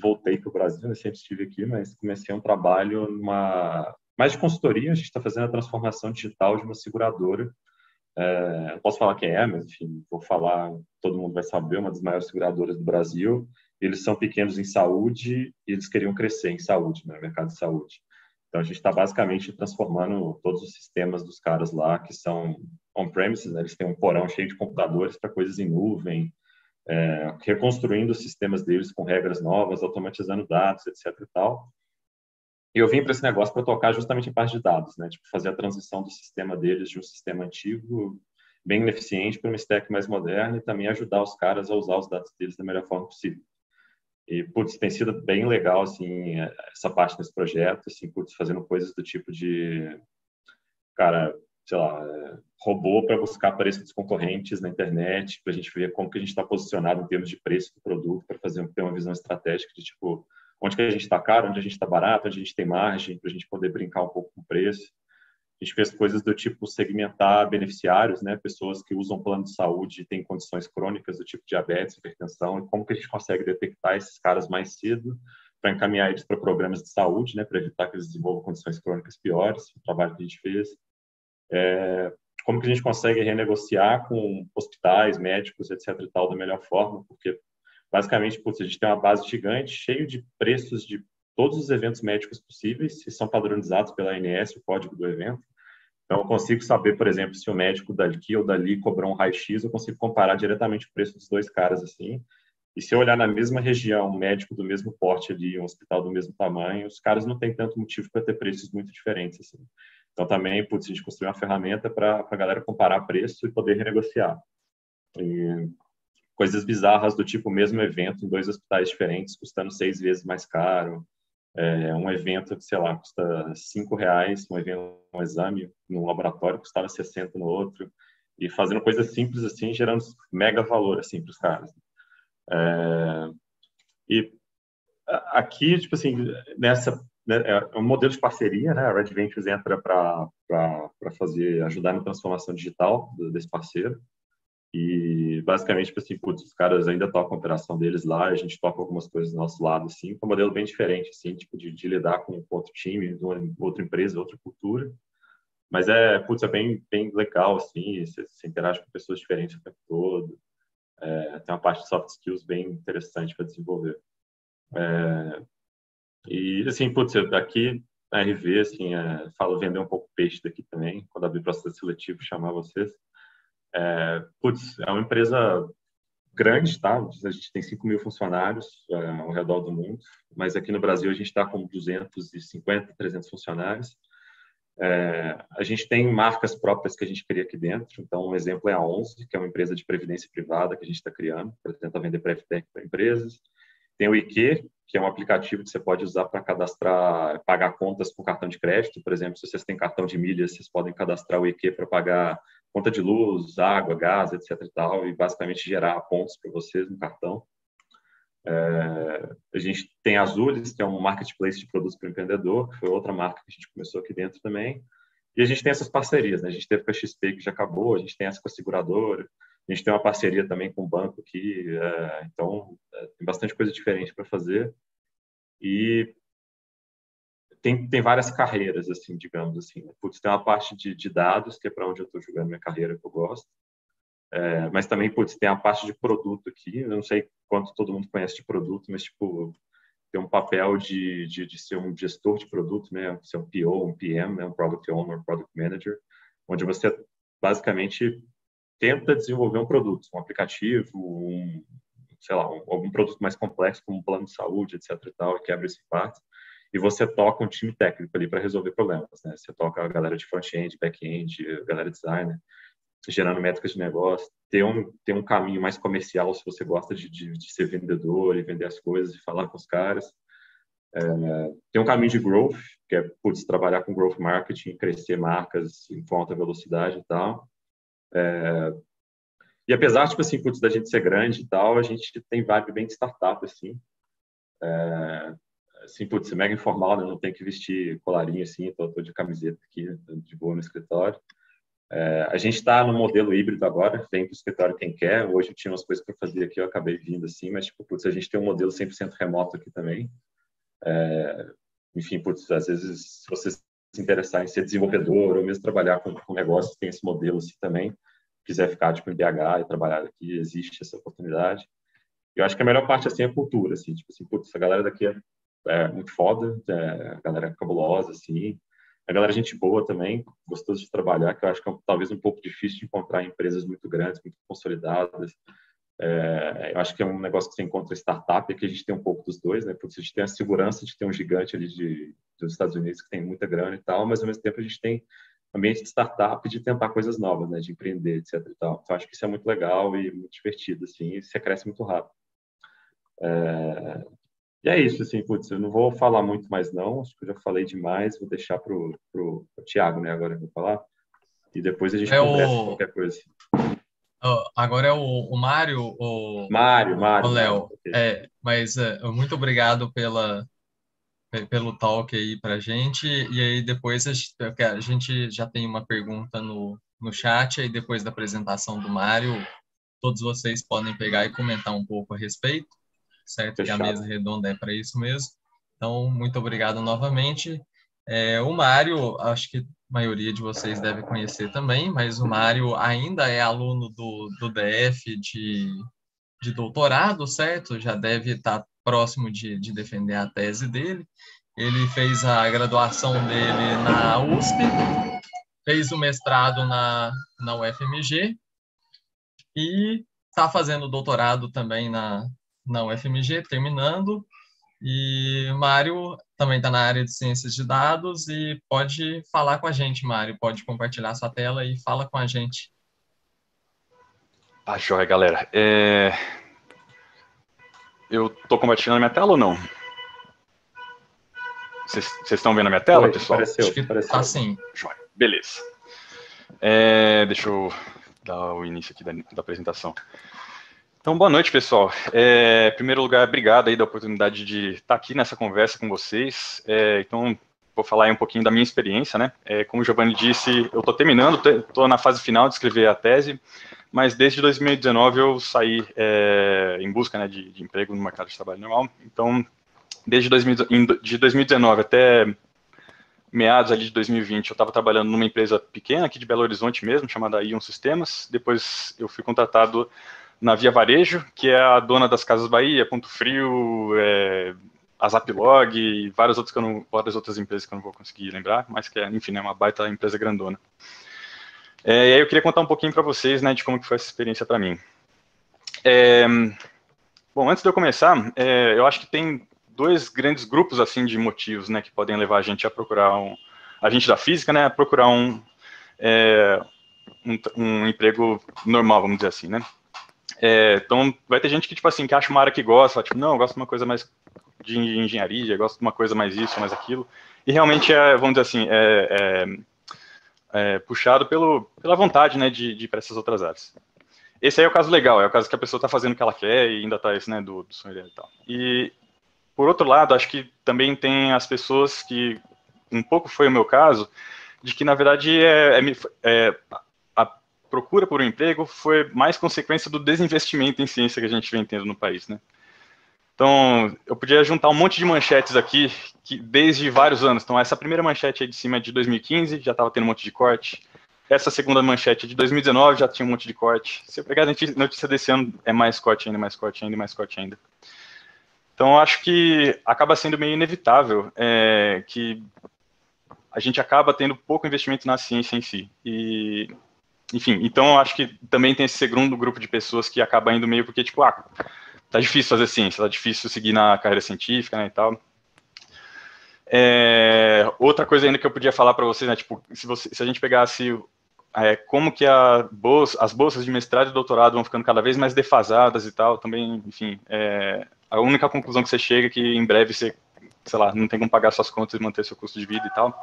voltei para o Brasil, né? sempre estive aqui, mas comecei um trabalho numa mais de consultoria. A gente está fazendo a transformação digital de uma seguradora. É, não posso falar quem é, mas enfim, vou falar, todo mundo vai saber, uma das maiores seguradoras do Brasil. Eles são pequenos em saúde e eles queriam crescer em saúde, né, mercado de saúde. Então, a gente está basicamente transformando todos os sistemas dos caras lá, que são on-premises, né? eles têm um porão cheio de computadores para coisas em nuvem, é, reconstruindo os sistemas deles com regras novas, automatizando dados, etc. e tal. E eu vim para esse negócio para tocar justamente em parte de dados, né? Tipo, fazer a transição do sistema deles de um sistema antigo, bem ineficiente, para uma stack mais moderna e também ajudar os caras a usar os dados deles da melhor forma possível. E, putz, tem sido bem legal, assim, essa parte desse projeto, assim, putz, fazendo coisas do tipo de, cara, sei lá, é, robô para buscar preço dos concorrentes na internet, para a gente ver como que a gente está posicionado em termos de preço do produto, para fazer ter uma visão estratégica de tipo onde que a gente está caro, onde a gente está barato, onde a gente tem margem, para a gente poder brincar um pouco com o preço. A gente fez coisas do tipo segmentar beneficiários, né, pessoas que usam plano de saúde e têm condições crônicas do tipo diabetes, hipertensão, e como que a gente consegue detectar esses caras mais cedo para encaminhar eles para programas de saúde, né, para evitar que eles desenvolvam condições crônicas piores, o trabalho que a gente fez. É, como que a gente consegue renegociar com hospitais, médicos, etc. e tal, da melhor forma, porque basicamente, putz, a gente tem uma base gigante, cheio de preços de todos os eventos médicos possíveis, que são padronizados pela ANS, o código do evento. Então, eu consigo saber, por exemplo, se o médico daqui ou dali cobrou um raio-x, eu consigo comparar diretamente o preço dos dois caras, assim. E se eu olhar na mesma região, um médico do mesmo porte ali, um hospital do mesmo tamanho, os caras não têm tanto motivo para ter preços muito diferentes, assim. Então, também, putz, a gente construiu uma ferramenta para a galera comparar preço e poder renegociar. E coisas bizarras do tipo, mesmo evento em dois hospitais diferentes, custando seis vezes mais caro. É, um evento que, sei lá, custa cinco reais, um, evento, um exame no laboratório custava 60 no outro. e fazendo coisas simples assim, gerando mega valor assim para os caras. É, e aqui, tipo assim, nessa né, é um modelo de parceria, né? A Red Ventures entra para fazer, ajudar na transformação digital desse parceiro. E basicamente, tipo assim, putz, os caras ainda tocam a operação deles lá, a gente toca algumas coisas do nosso lado, assim, com um modelo bem diferente, assim, tipo, de, de lidar com outro time, outra empresa, outra cultura. Mas é, putz, é bem, bem legal, assim, você, você interage com pessoas diferentes o tempo todo. É, tem uma parte de soft skills bem interessante para desenvolver. É, e, assim, putz, aqui na RV, assim, é, falo vender um pouco peixe daqui também, quando abrir processo seletivo, chamar vocês. É, putz, é uma empresa grande, tá? A gente tem 5 mil funcionários é, ao redor do mundo, mas aqui no Brasil a gente está com 250, 300 funcionários. É, a gente tem marcas próprias que a gente cria aqui dentro. Então, um exemplo é a 11, que é uma empresa de previdência privada que a gente está criando para tentar vender PrevTech para empresas. Tem o IQ, que é um aplicativo que você pode usar para cadastrar, pagar contas com cartão de crédito. Por exemplo, se vocês têm cartão de milhas, vocês podem cadastrar o IQ para pagar conta de luz, água, gás, etc. e tal, e basicamente gerar pontos para vocês no cartão. É, a gente tem Azules, que é um marketplace de produtos para o empreendedor, que foi outra marca que a gente começou aqui dentro também. E a gente tem essas parcerias, né? A gente teve com a XP, que já acabou, a gente tem essa com a seguradora, a gente tem uma parceria também com o banco aqui, é, então é, tem bastante coisa diferente para fazer. E tem, tem várias carreiras, assim, digamos assim. Putz, tem uma parte de, de dados, que é para onde eu estou jogando minha carreira, que eu gosto. É, mas também, putz, tem a parte de produto aqui. Eu não sei quanto todo mundo conhece de produto, mas, tipo, tem um papel de, de, de ser um gestor de produto, né? Ser um PO, um PM, né? um Product Owner, Product Manager, onde você basicamente tenta desenvolver um produto, um aplicativo, um, sei lá, um, algum produto mais complexo, como um plano de saúde, etc e tal, e quebra esse parte, e você toca um time técnico ali para resolver problemas, né? Você toca a galera de front-end, back-end, galera de designer, gerando métricas de negócio, ter um, ter um caminho mais comercial se você gosta de, de, de ser vendedor e vender as coisas e falar com os caras. É, tem um caminho de growth, que é putz, trabalhar com growth marketing, crescer marcas em alta velocidade e tal. É, e apesar, tipo assim, putz, da gente ser grande e tal, a gente tem vibe bem de startup, assim. É, assim, putz, mega informal, né? Não tem que vestir colarinho, assim, tô, tô de camiseta aqui, de boa no escritório. É, a gente está no modelo híbrido agora, vem para o escritório quem quer. Hoje eu tinha umas coisas para fazer aqui, eu acabei vindo assim, mas, tipo, putz, a gente tem um modelo 100% remoto aqui também. É, enfim, putz, às vezes, se você se interessar em ser desenvolvedor ou mesmo trabalhar com, com negócios, tem esse modelo assim também. Quiser ficar, tipo, em BH e trabalhar aqui, existe essa oportunidade. Eu acho que a melhor parte, assim, é a cultura, assim, tipo assim, putz, a galera daqui é, é muito foda, é, a galera é cabulosa, assim, a galera é gente boa também, gostoso de trabalhar, que eu acho que é talvez um pouco difícil de encontrar em empresas muito grandes, muito consolidadas. É, eu acho que é um negócio que você encontra startup, é que a gente tem um pouco dos dois, né? Porque a gente tem a segurança de ter um gigante ali de, dos Estados Unidos que tem muita grana e tal, mas ao mesmo tempo a gente tem ambiente de startup de tentar coisas novas, né? De empreender, etc. E tal. Então acho que isso é muito legal e muito divertido, assim, e você cresce muito rápido. É, e é isso, assim, putz, eu não vou falar muito mais não, acho que eu já falei demais, vou deixar pro, pro, pro Tiago, né, agora eu vou falar, e depois a gente é conversa o... qualquer coisa. Agora é o, o Mário, o Mário, Mário. O Léo. É, mas é, muito obrigado pela, pelo talk aí pra gente, e aí depois a gente, a gente já tem uma pergunta no, no chat, aí depois da apresentação do Mário, todos vocês podem pegar e comentar um pouco a respeito certo? Fechado. Que a mesa redonda é para isso mesmo. Então, muito obrigado novamente. É, o Mário, acho que maioria de vocês deve conhecer também, mas o Mário ainda é aluno do, do DF de, de doutorado, certo? Já deve estar próximo de, de defender a tese dele. Ele fez a graduação dele na USP, fez o mestrado na, na UFMG e está fazendo doutorado também na, na UFMG, terminando. E Mário também está na área de ciências de dados e pode falar com a gente, Mário. Pode compartilhar sua tela e fala com a gente. Ah, joia, galera. É... Eu estou compartilhando a minha tela ou não? Vocês estão vendo a minha tela, Oi, pessoal? Apareceu, Acho que apareceu. Tá sim. Joia. Beleza. É... Deixa eu dar o início aqui da, da apresentação. Então, boa noite, pessoal. É, em primeiro lugar, obrigado aí da oportunidade de estar aqui nessa conversa com vocês. É, então, vou falar aí um pouquinho da minha experiência, né? É, como o Giovanni disse, eu estou terminando, estou na fase final de escrever a tese, mas desde 2019 eu saí é, em busca né, de, de, emprego no mercado de trabalho normal. Então, desde 2000, de 2019 até meados ali de 2020, eu estava trabalhando numa empresa pequena aqui de Belo Horizonte mesmo, chamada Ion Sistemas. Depois eu fui contratado na Via Varejo, que é a dona das Casas Bahia, Ponto Frio, é, a Zaplog e várias outras, não, várias outras empresas que eu não vou conseguir lembrar, mas que, é, enfim, é uma baita empresa grandona. É, e aí eu queria contar um pouquinho para vocês, né, de como que foi essa experiência para mim. É, bom, antes de eu começar, é, eu acho que tem dois grandes grupos, assim, de motivos, né, que podem levar a gente a procurar um, a gente da física, né, a procurar um, é, um, um emprego normal, vamos dizer assim, né. É, então, vai ter gente que, tipo assim, que acha uma área que gosta, tipo, não, eu gosto de uma coisa mais de engenharia, gosto de uma coisa mais isso, mais aquilo. E realmente é, vamos dizer assim, é, é, é puxado pelo, pela vontade, né, de, de ir para essas outras áreas. Esse aí é o caso legal, é o caso que a pessoa está fazendo o que ela quer e ainda está esse, né, do, do sonho dela e tal. E, por outro lado, acho que também tem as pessoas que, um pouco foi o meu caso, de que, na verdade, é, é, é procura por um emprego foi mais consequência do desinvestimento em ciência que a gente vem tendo no país, né? Então, eu podia juntar um monte de manchetes aqui, que desde vários anos. Então, essa primeira manchete aí de cima é de 2015, já estava tendo um monte de corte. Essa segunda manchete é de 2019, já tinha um monte de corte. Se eu pegar a notícia desse ano, é mais corte ainda, mais corte ainda, mais corte ainda. Então, acho que acaba sendo meio inevitável é, que a gente acaba tendo pouco investimento na ciência em si. E enfim, então acho que também tem esse segundo grupo de pessoas que acaba indo meio porque, tipo, ah, tá difícil fazer ciência, tá difícil seguir na carreira científica, né, e tal. É, outra coisa ainda que eu podia falar para vocês, né, tipo, se, você, se a gente pegasse é, como que bolsa, as bolsas de mestrado e doutorado vão ficando cada vez mais defasadas e tal, também, enfim, é, a única conclusão que você chega é que em breve você, sei lá, não tem como pagar suas contas e manter seu custo de vida e tal.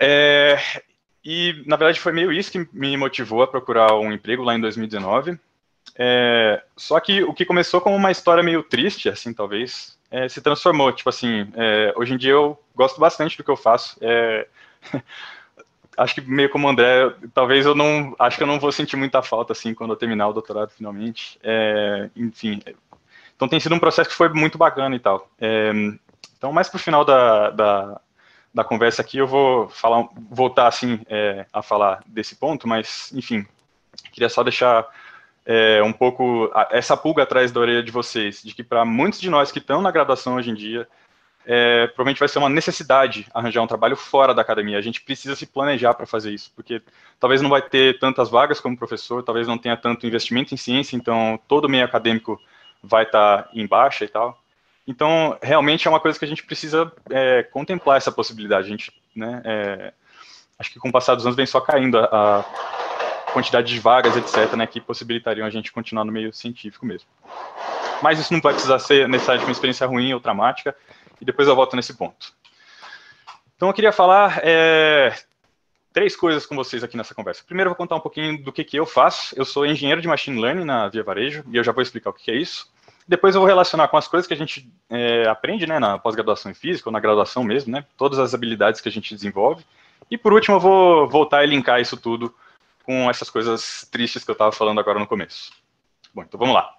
É, e, na verdade, foi meio isso que me motivou a procurar um emprego lá em 2019. É, só que o que começou como uma história meio triste, assim, talvez, é, se transformou. Tipo assim, é, hoje em dia eu gosto bastante do que eu faço. É, acho que meio como o André, talvez eu não, acho que eu não vou sentir muita falta, assim, quando eu terminar o doutorado finalmente. É, enfim, então tem sido um processo que foi muito bacana e tal. É, então, mais pro final da, da da conversa aqui, eu vou falar, voltar assim é, a falar desse ponto, mas enfim, queria só deixar é, um pouco essa pulga atrás da orelha de vocês, de que para muitos de nós que estão na graduação hoje em dia, é, provavelmente vai ser uma necessidade arranjar um trabalho fora da academia. A gente precisa se planejar para fazer isso, porque talvez não vai ter tantas vagas como professor, talvez não tenha tanto investimento em ciência, então todo meio acadêmico vai estar tá em baixa e tal. Então, realmente é uma coisa que a gente precisa é, contemplar essa possibilidade. A gente, né, é, acho que com o passar dos anos vem só caindo a, a quantidade de vagas, etc., né, que possibilitariam a gente continuar no meio científico mesmo. Mas isso não vai precisar ser necessariamente uma experiência ruim ou traumática, e depois eu volto nesse ponto. Então, eu queria falar é, três coisas com vocês aqui nessa conversa. Primeiro, eu vou contar um pouquinho do que, que eu faço. Eu sou engenheiro de Machine Learning na Via Varejo, e eu já vou explicar o que, que é isso. Depois eu vou relacionar com as coisas que a gente é, aprende, né, na pós-graduação em física, ou na graduação mesmo, né, todas as habilidades que a gente desenvolve. E por último eu vou voltar e linkar isso tudo com essas coisas tristes que eu estava falando agora no começo. Bom, então vamos lá.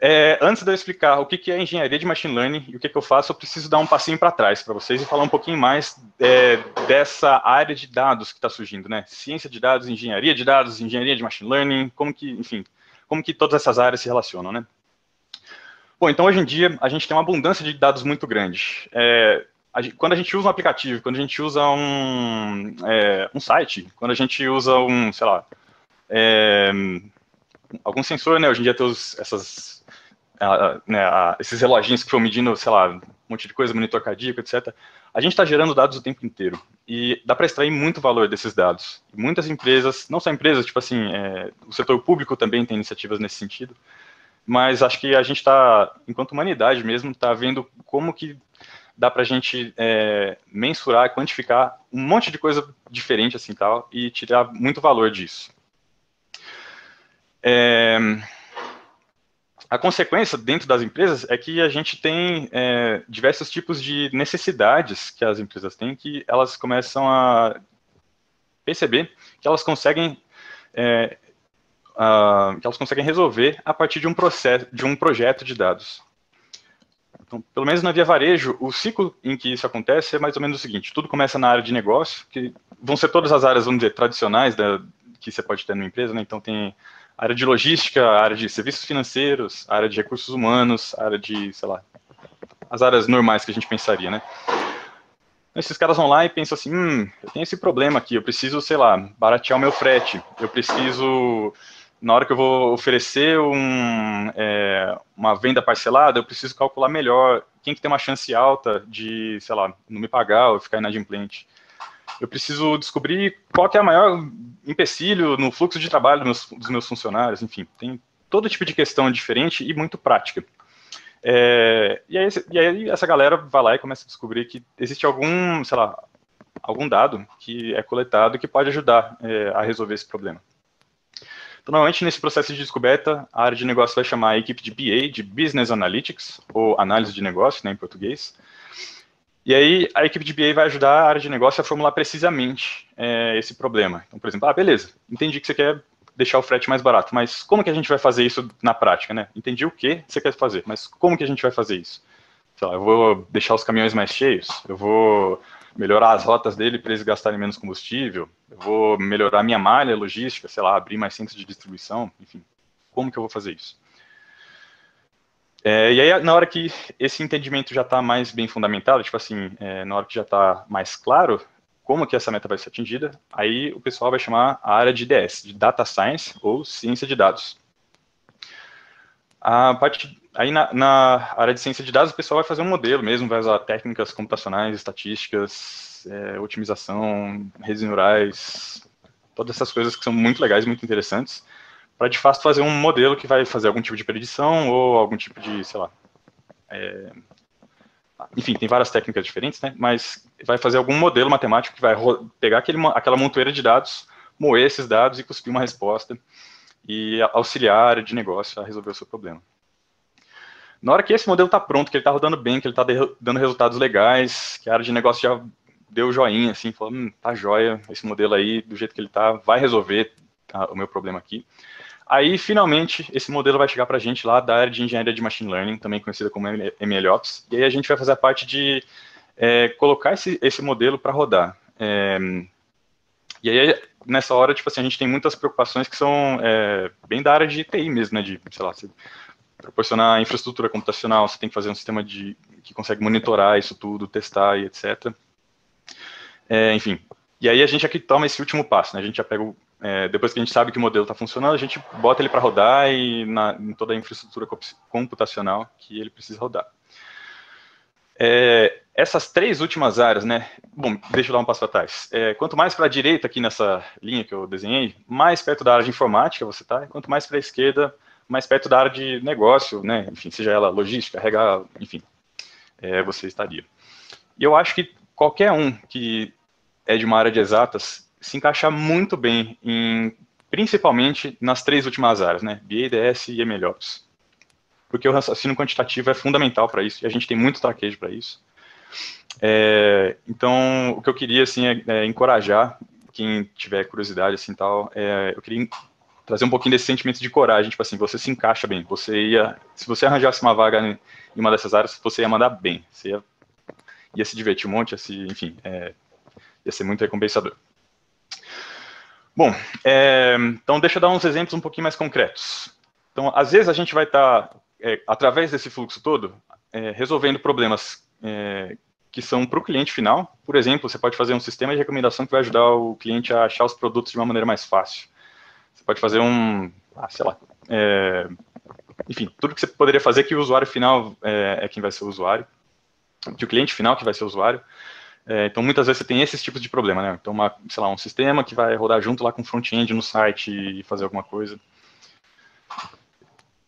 É, antes de eu explicar o que é engenharia de machine learning e o que, que eu faço, eu preciso dar um passinho para trás para vocês e falar um pouquinho mais é, dessa área de dados que está surgindo, né? Ciência de dados, engenharia de dados, engenharia de machine learning, como que, enfim, como que todas essas áreas se relacionam, né? Bom, então hoje em dia a gente tem uma abundância de dados muito grande. É, a gente, quando a gente usa um aplicativo, quando a gente usa um, é, um site, quando a gente usa um, sei lá, é, algum sensor, né? Hoje em dia tem os, essas, né, esses reloginhos que vão medindo, sei lá, um monte de coisa, monitor cardíaco, etc. A gente está gerando dados o tempo inteiro e dá para extrair muito valor desses dados. Muitas empresas, não só empresas, tipo assim, é, o setor público também tem iniciativas nesse sentido mas acho que a gente está, enquanto humanidade mesmo, está vendo como que dá para a gente é, mensurar, quantificar um monte de coisa diferente assim tal e tirar muito valor disso. É, a consequência dentro das empresas é que a gente tem é, diversos tipos de necessidades que as empresas têm que elas começam a perceber que elas conseguem é, uh, que elas conseguem resolver a partir de um processo, de um projeto de dados. Então, pelo menos na Via Varejo, o ciclo em que isso acontece é mais ou menos o seguinte: tudo começa na área de negócio, que vão ser todas as áreas, vamos dizer, tradicionais da, que você pode ter numa empresa, né? Então tem área de logística, área de serviços financeiros, área de recursos humanos, área de, sei lá, as áreas normais que a gente pensaria, né? Esses caras vão lá e pensam assim, hum, eu tenho esse problema aqui, eu preciso, sei lá, baratear o meu frete, eu preciso na hora que eu vou oferecer um, é, uma venda parcelada, eu preciso calcular melhor quem que tem uma chance alta de, sei lá, não me pagar ou ficar inadimplente. Eu preciso descobrir qual é o maior empecilho no fluxo de trabalho dos meus, dos meus funcionários, enfim, tem todo tipo de questão diferente e muito prática. É, e, aí, e, aí, essa galera vai lá e começa a descobrir que existe algum, sei lá, algum dado que é coletado que pode ajudar é, a resolver esse problema. Então, normalmente, nesse processo de descoberta, a área de negócio vai chamar a equipe de BA, de Business Analytics, ou análise de negócio, né, em português. E aí, a equipe de BA vai ajudar a área de negócio a formular precisamente é, esse problema. Então, por exemplo, ah, beleza, entendi que você quer deixar o frete mais barato, mas como que a gente vai fazer isso na prática, né? Entendi o que você quer fazer, mas como que a gente vai fazer isso? Sei lá, eu vou deixar os caminhões mais cheios, eu vou melhorar as rotas dele para eles gastarem menos combustível, eu vou melhorar minha malha logística, sei lá, abrir mais centros de distribuição, enfim, como que eu vou fazer isso? É, e aí, na hora que esse entendimento já está mais bem fundamentado, tipo assim, é, na hora que já está mais claro como que essa meta vai ser atingida, aí o pessoal vai chamar a área de DS, de Data Science ou Ciência de Dados. A parte Aí na, na, área de ciência de dados, o pessoal vai fazer um modelo mesmo, vai usar técnicas computacionais, estatísticas, é, otimização, redes neurais, todas essas coisas que são muito legais, muito interessantes, para de fato fazer um modelo que vai fazer algum tipo de predição ou algum tipo de, sei lá, é, enfim, tem várias técnicas diferentes, né? Mas vai fazer algum modelo matemático que vai pegar aquele, aquela montoeira de dados, moer esses dados e cuspir uma resposta e auxiliar a área de negócio a resolver o seu problema. Na hora que esse modelo está pronto, que ele está rodando bem, que ele está dando resultados legais, que a área de negócio já deu joinha, assim, falou, hum, tá joia, esse modelo aí, do jeito que ele está, vai resolver tá, o meu problema aqui. Aí, finalmente, esse modelo vai chegar para a gente lá da área de engenharia de machine learning, também conhecida como MLOps, e aí a gente vai fazer a parte de é, colocar esse, esse modelo para rodar. É, e aí, nessa hora, tipo assim, a gente tem muitas preocupações que são é, bem da área de TI mesmo, né, de, sei lá, proporcionar infraestrutura computacional, você tem que fazer um sistema de, que consegue monitorar isso tudo, testar e etc. É, enfim, e aí a gente aqui toma esse último passo, né? A gente já pega, o, é, depois que a gente sabe que o modelo está funcionando, a gente bota ele para rodar e na, em toda a infraestrutura computacional que ele precisa rodar. É, essas três últimas áreas, né? Bom, deixa eu dar um passo atrás. É, quanto mais para a direita aqui nessa linha que eu desenhei, mais perto da área de informática você está. Quanto mais para a esquerda, mais perto da área de negócio, né? Enfim, seja ela logística, regar, enfim, é, você estaria. E eu acho que qualquer um que é de uma área de exatas se encaixa muito bem em, principalmente nas três últimas áreas, né? BADS e MLOps. Porque o raciocínio quantitativo é fundamental para isso, e a gente tem muito traquejo para isso. É, então, o que eu queria, assim, é, é, encorajar quem tiver curiosidade, assim, tal, é, eu queria trazer um pouquinho desse sentimento de coragem, tipo assim, você se encaixa bem, você ia, se você arranjasse uma vaga em uma dessas áreas, você ia mandar bem, você ia, ia se divertir um monte, ia se, enfim, é, ia ser muito recompensador. Bom, é, então deixa eu dar uns exemplos um pouquinho mais concretos. Então, às vezes a gente vai estar, tá, é, através desse fluxo todo, é, resolvendo problemas é, que são para o cliente final. Por exemplo, você pode fazer um sistema de recomendação que vai ajudar o cliente a achar os produtos de uma maneira mais fácil pode fazer um, ah, sei lá, é, enfim, tudo que você poderia fazer que o usuário final é, é, quem vai ser o usuário, que o cliente final que vai ser o usuário. É, então, muitas vezes você tem esses tipos de problema, né? Então, uma, sei lá, um sistema que vai rodar junto lá com o front-end no site e fazer alguma coisa.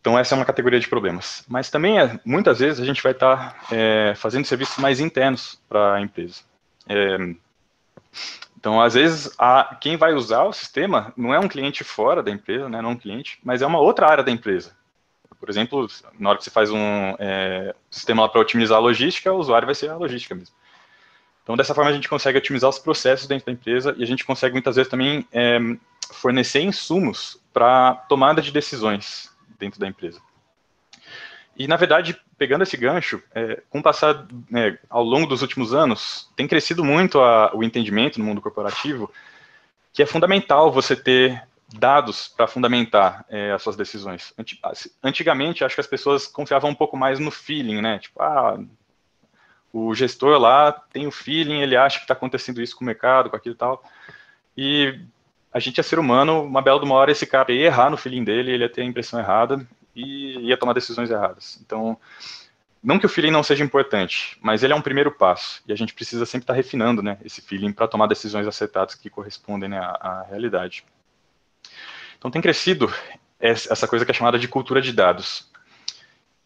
Então, essa é uma categoria de problemas. Mas também, é, muitas vezes, a gente vai estar tá, é, fazendo serviços mais internos para a empresa. É, Então, às vezes, a, quem vai usar o sistema não é um cliente fora da empresa, né, não um cliente, mas é uma outra área da empresa. Por exemplo, na hora que você faz um é, sistema para otimizar a logística, o usuário vai ser a logística mesmo. Então, dessa forma, a gente consegue otimizar os processos dentro da empresa e a gente consegue, muitas vezes, também é, fornecer insumos para tomada de decisões dentro da empresa. E, na verdade, pegando esse gancho, é, com o passar né, ao longo dos últimos anos, tem crescido muito a, o entendimento no mundo corporativo que é fundamental você ter dados para fundamentar é, as suas decisões. Antigamente, acho que as pessoas confiavam um pouco mais no feeling, né? Tipo, ah, o gestor lá tem o feeling, ele acha que está acontecendo isso com o mercado, com aquilo e tal. E a gente é ser humano, uma bela de uma hora esse cara ia errar no feeling dele, ele ia ter a impressão errada, e ia tomar decisões erradas. Então, não que o feeling não seja importante, mas ele é um primeiro passo e a gente precisa sempre estar refinando, né, esse feeling para tomar decisões acertadas que correspondem né, à, à, realidade. Então, tem crescido essa coisa que é chamada de cultura de dados.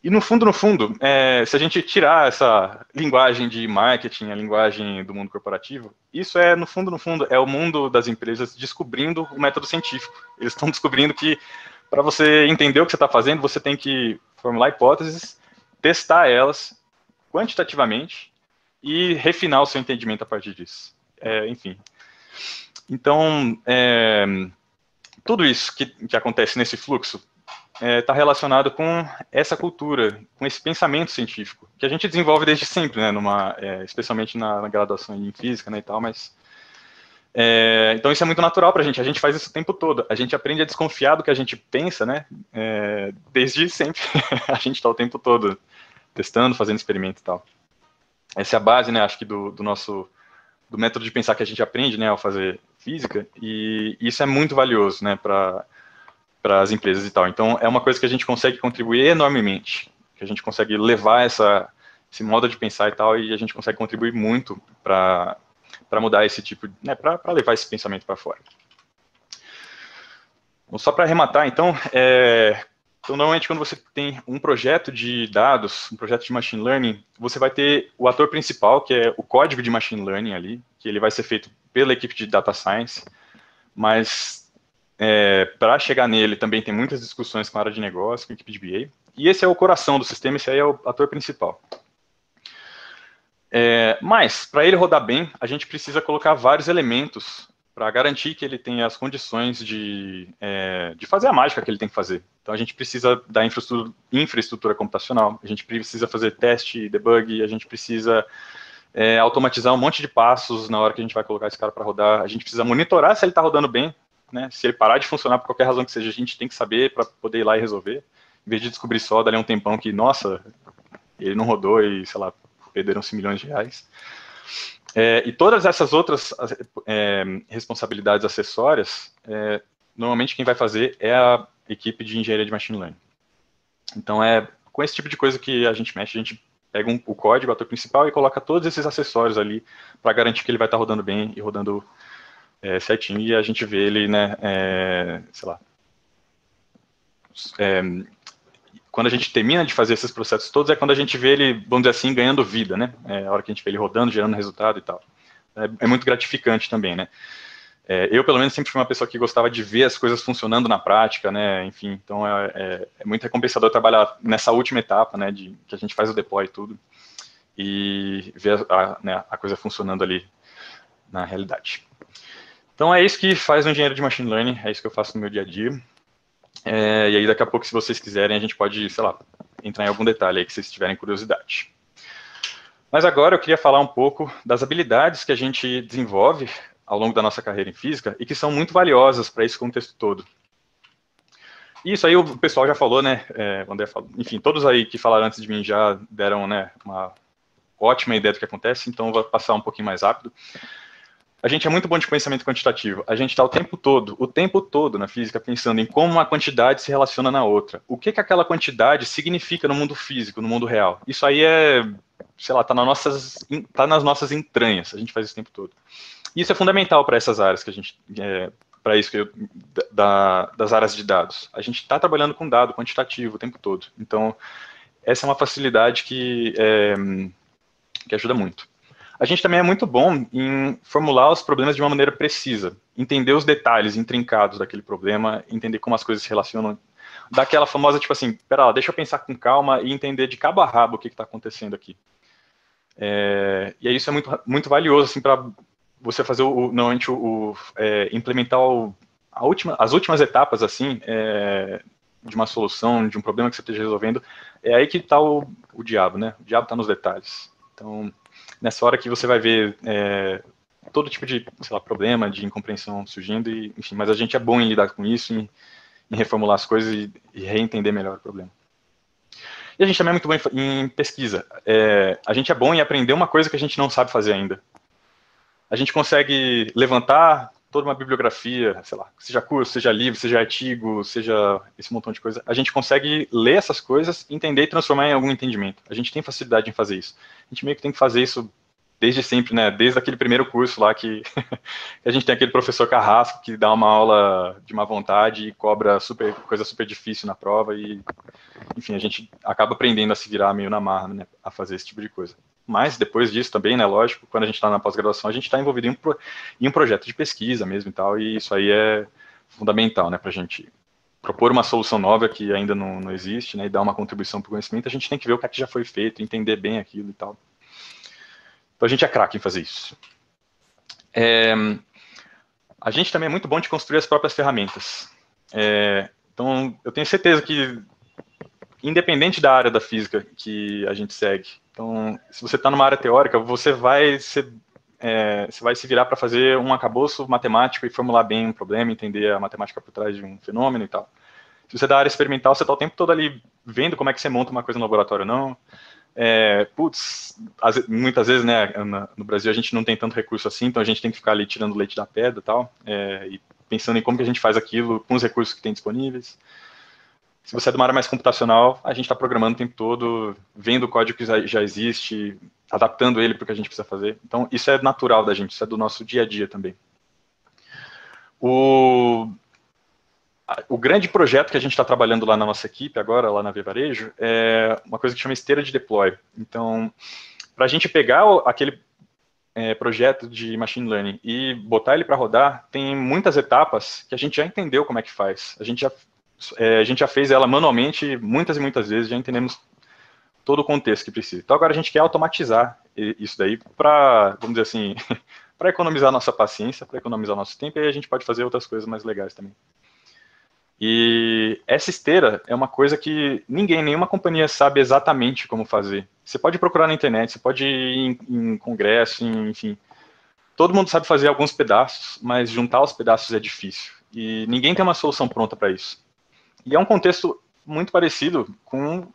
E no fundo, no fundo, é, se a gente tirar essa linguagem de marketing, a linguagem do mundo corporativo, isso é, no fundo, no fundo, é o mundo das empresas descobrindo o método científico. Eles estão descobrindo que para você entender o que você está fazendo, você tem que formular hipóteses, testar elas quantitativamente e refinar o seu entendimento a partir disso. É, enfim. Então, é, tudo isso que, que acontece nesse fluxo está é, tá relacionado com essa cultura, com esse pensamento científico, que a gente desenvolve desde sempre, né, numa, é, especialmente na, na, graduação em física né, e tal, mas é, então isso é muito natural para a gente, a gente faz isso o tempo todo, a gente aprende a desconfiar do que a gente pensa, né, é, desde sempre, a gente está o tempo todo testando, fazendo experimento e tal. Essa é a base, né, acho que do, do nosso, do método de pensar que a gente aprende, né, ao fazer física, e isso é muito valioso, né, para para as empresas e tal. Então, é uma coisa que a gente consegue contribuir enormemente, que a gente consegue levar essa, esse modo de pensar e tal, e a gente consegue contribuir muito para mudar esse tipo, né, para levar esse pensamento para fora. Bom, só para arrematar, então, é, então, normalmente quando você tem um projeto de dados, um projeto de machine learning, você vai ter o ator principal, que é o código de machine learning ali, que ele vai ser feito pela equipe de data science, mas é, para chegar nele também tem muitas discussões com a área de negócio, com a equipe de BA, e esse é o coração do sistema, esse aí é o ator principal. É, mas, para ele rodar bem, a gente precisa colocar vários elementos para garantir que ele tenha as condições de, é, de fazer a mágica que ele tem que fazer. Então, a gente precisa da infraestrutura, infraestrutura computacional, a gente precisa fazer teste, debug, a gente precisa é, automatizar um monte de passos na hora que a gente vai colocar esse cara para rodar, a gente precisa monitorar se ele está rodando bem, né? se ele parar de funcionar por qualquer razão que seja, a gente tem que saber para poder ir lá e resolver, em vez de descobrir só dali um tempão que, nossa, ele não rodou e, sei lá, perderam-se milhões de reais. É, e todas essas outras é, responsabilidades acessórias, é, normalmente quem vai fazer é a equipe de engenharia de machine learning. Então é com esse tipo de coisa que a gente mexe, a gente pega um, o código, o ator principal, e coloca todos esses acessórios ali para garantir que ele vai estar tá rodando bem e rodando é, certinho, e a gente vê ele, né, é, sei lá, é, quando a gente termina de fazer esses processos todos, é quando a gente vê ele, vamos dizer assim, ganhando vida, né? É a hora que a gente vê ele rodando, gerando resultado e tal. É, é muito gratificante também, né? É, eu, pelo menos, sempre fui uma pessoa que gostava de ver as coisas funcionando na prática, né? Enfim, então é, é, muito recompensador trabalhar nessa última etapa, né? De que a gente faz o deploy e tudo e ver a, a, né, a coisa funcionando ali na realidade. Então é isso que faz um engenheiro de machine learning, é isso que eu faço no meu dia a dia. É, e aí, daqui a pouco, se vocês quiserem, a gente pode, sei lá, entrar em algum detalhe aí que vocês tiverem curiosidade. Mas agora eu queria falar um pouco das habilidades que a gente desenvolve ao longo da nossa carreira em física e que são muito valiosas para esse contexto todo. Isso aí o pessoal já falou, né? É, falou, enfim, todos aí que falaram antes de mim já deram né, uma ótima ideia do que acontece, então vou passar um pouquinho mais rápido. A gente é muito bom de conhecimento quantitativo. A gente está o tempo todo, o tempo todo na física, pensando em como uma quantidade se relaciona na outra. O que, que aquela quantidade significa no mundo físico, no mundo real. Isso aí é, sei lá, está nas nossas, tá nas nossas entranhas. A gente faz isso o tempo todo. Isso é fundamental para essas áreas que a gente, é, para isso que eu, da, das áreas de dados. A gente está trabalhando com dado quantitativo o tempo todo. Então, essa é uma facilidade que, é, que ajuda muito. A gente também é muito bom em formular os problemas de uma maneira precisa, entender os detalhes intrincados daquele problema, entender como as coisas se relacionam, daquela famosa, tipo assim, pera lá, deixa eu pensar com calma e entender de cabo a rabo o que está acontecendo aqui. É, e isso é muito, muito valioso, assim, para você fazer, o, normalmente, o, o é, implementar o, última, as últimas etapas, assim, é, de uma solução, de um problema que você esteja resolvendo, é aí que está o, o diabo, né? O diabo está nos detalhes. Então, nessa hora que você vai ver é, todo tipo de, lá, problema, de incompreensão surgindo, e, enfim, mas a gente é bom em lidar com isso, em, em reformular as coisas e, e, reentender melhor o problema. E a gente também é muito bom em, em pesquisa. É, a gente é bom em aprender uma coisa que a gente não sabe fazer ainda. A gente consegue levantar toda uma bibliografia, sei lá, seja curso, seja livro, seja artigo, seja esse montão de coisa, a gente consegue ler essas coisas, entender e transformar em algum entendimento. A gente tem facilidade em fazer isso. A gente meio que tem que fazer isso desde sempre, né? Desde aquele primeiro curso lá que, a gente tem aquele professor carrasco que dá uma aula de má vontade e cobra super, coisa super difícil na prova e, enfim, a gente acaba aprendendo a se virar meio na marra, né? A fazer esse tipo de coisa. Mas depois disso também, né, lógico, quando a gente está na pós-graduação, a gente está envolvido em um, em um projeto de pesquisa mesmo e tal, e isso aí é fundamental, né, para a gente propor uma solução nova que ainda não, não existe, né, e dar uma contribuição para o conhecimento, a gente tem que ver o que, é que já foi feito, entender bem aquilo e tal. Então a gente é craque em fazer isso. É, a gente também é muito bom de construir as próprias ferramentas. É, então eu tenho certeza que, independente da área da física que a gente segue, então, se você está numa área teórica, você vai se, é, você vai se virar para fazer um acabouço matemático e formular bem um problema, entender a matemática por trás de um fenômeno e tal. Se você é da área experimental, você está o tempo todo ali vendo como é que você monta uma coisa no laboratório ou não. É, putz, muitas vezes, né, no Brasil a gente não tem tanto recurso assim, então a gente tem que ficar ali tirando leite da pedra e tal, é, e pensando em como que a gente faz aquilo com os recursos que tem disponíveis. Se você é de uma área mais computacional, a gente está programando o tempo todo, vendo o código que já existe, adaptando ele para o que a gente precisa fazer. Então, isso é natural da gente, isso é do nosso dia a dia também. O, o grande projeto que a gente está trabalhando lá na nossa equipe agora, lá na Vivarejo, é uma coisa que chama esteira de deploy. Então, para a gente pegar aquele é, projeto de machine learning e botar ele para rodar, tem muitas etapas que a gente já entendeu como é que faz. A gente já é, a gente já fez ela manualmente muitas e muitas vezes, já entendemos todo o contexto que precisa. Então agora a gente quer automatizar isso daí para, vamos dizer assim, para economizar nossa paciência, para economizar nosso tempo, e aí a gente pode fazer outras coisas mais legais também. E essa esteira é uma coisa que ninguém, nenhuma companhia sabe exatamente como fazer. Você pode procurar na internet, você pode ir em, em congresso, em, enfim. Todo mundo sabe fazer alguns pedaços, mas juntar os pedaços é difícil. E ninguém tem uma solução pronta para isso. E é um contexto muito parecido com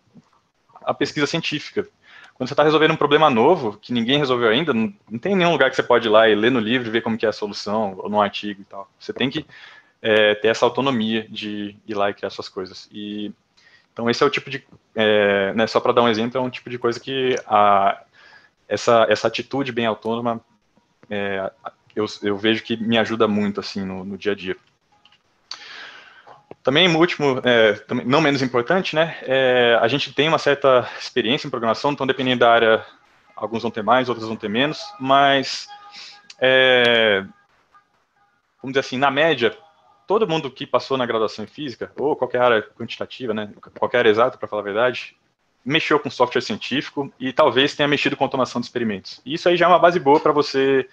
a pesquisa científica. Quando você está resolvendo um problema novo, que ninguém resolveu ainda, não, não, tem nenhum lugar que você pode ir lá e ler no livro e ver como que é a solução, ou no artigo e tal. Você tem que é, ter essa autonomia de ir lá e criar suas coisas. E, então esse é o tipo de, é, né, só para dar um exemplo, é um tipo de coisa que a, essa, essa atitude bem autônoma, é, eu, eu vejo que me ajuda muito assim no, no dia a dia. Também, último, é, não menos importante, né, é, a gente tem uma certa experiência em programação, então dependendo da área, alguns vão ter mais, outros vão ter menos, mas, é, vamos dizer assim, na média, todo mundo que passou na graduação em física, ou qualquer área quantitativa, né, qualquer área exata, para falar a verdade, mexeu com software científico e talvez tenha mexido com automação de experimentos. E isso aí já é uma base boa para você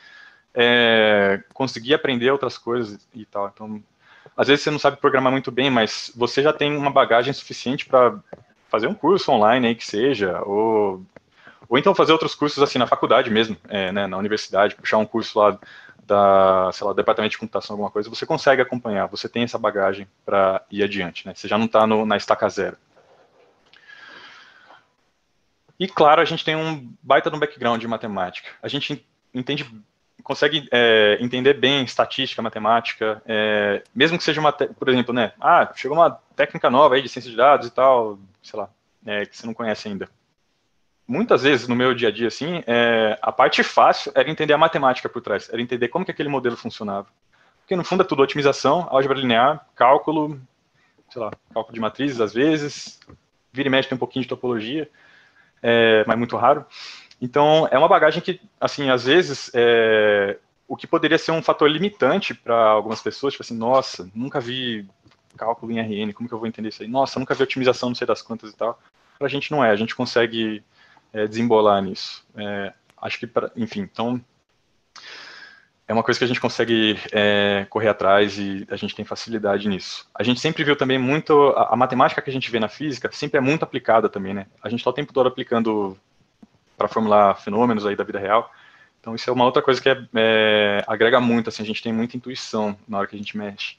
é, conseguir aprender outras coisas e tal. Então, às vezes você não sabe programar muito bem, mas você já tem uma bagagem suficiente para fazer um curso online aí que seja, ou, ou então fazer outros cursos assim na faculdade mesmo, é, né, na universidade, puxar um curso lá da, sei lá, departamento de computação, alguma coisa, você consegue acompanhar, você tem essa bagagem para ir adiante, né? Você já não está na estaca zero. E claro, a gente tem um baita de um background de matemática. A gente entende consegue é, entender bem estatística, matemática, é, mesmo que seja uma, por exemplo, né, ah, chegou uma técnica nova aí de ciência de dados e tal, sei lá, é, que você não conhece ainda. Muitas vezes no meu dia a dia, assim, é, a parte fácil era entender a matemática por trás, era entender como que aquele modelo funcionava. Porque no fundo é tudo otimização, álgebra linear, cálculo, sei lá, cálculo de matrizes às vezes, vira e mexe tem um pouquinho de topologia, é, mas muito raro. Então, é uma bagagem que, assim, às vezes, é, o que poderia ser um fator limitante para algumas pessoas, tipo assim, nossa, nunca vi cálculo em RN, como que eu vou entender isso aí? Nossa, nunca vi otimização, não sei das quantas e tal. Para a gente não é, a gente consegue é, desembolar nisso. É, acho que, pra, enfim, então é uma coisa que a gente consegue é, correr atrás e a gente tem facilidade nisso. A gente sempre viu também muito, a, a, matemática que a gente vê na física sempre é muito aplicada também, né? A gente está o tempo todo aplicando para formular fenômenos aí da vida real. Então isso é uma outra coisa que é, é, agrega muito, assim, a gente tem muita intuição na hora que a gente mexe,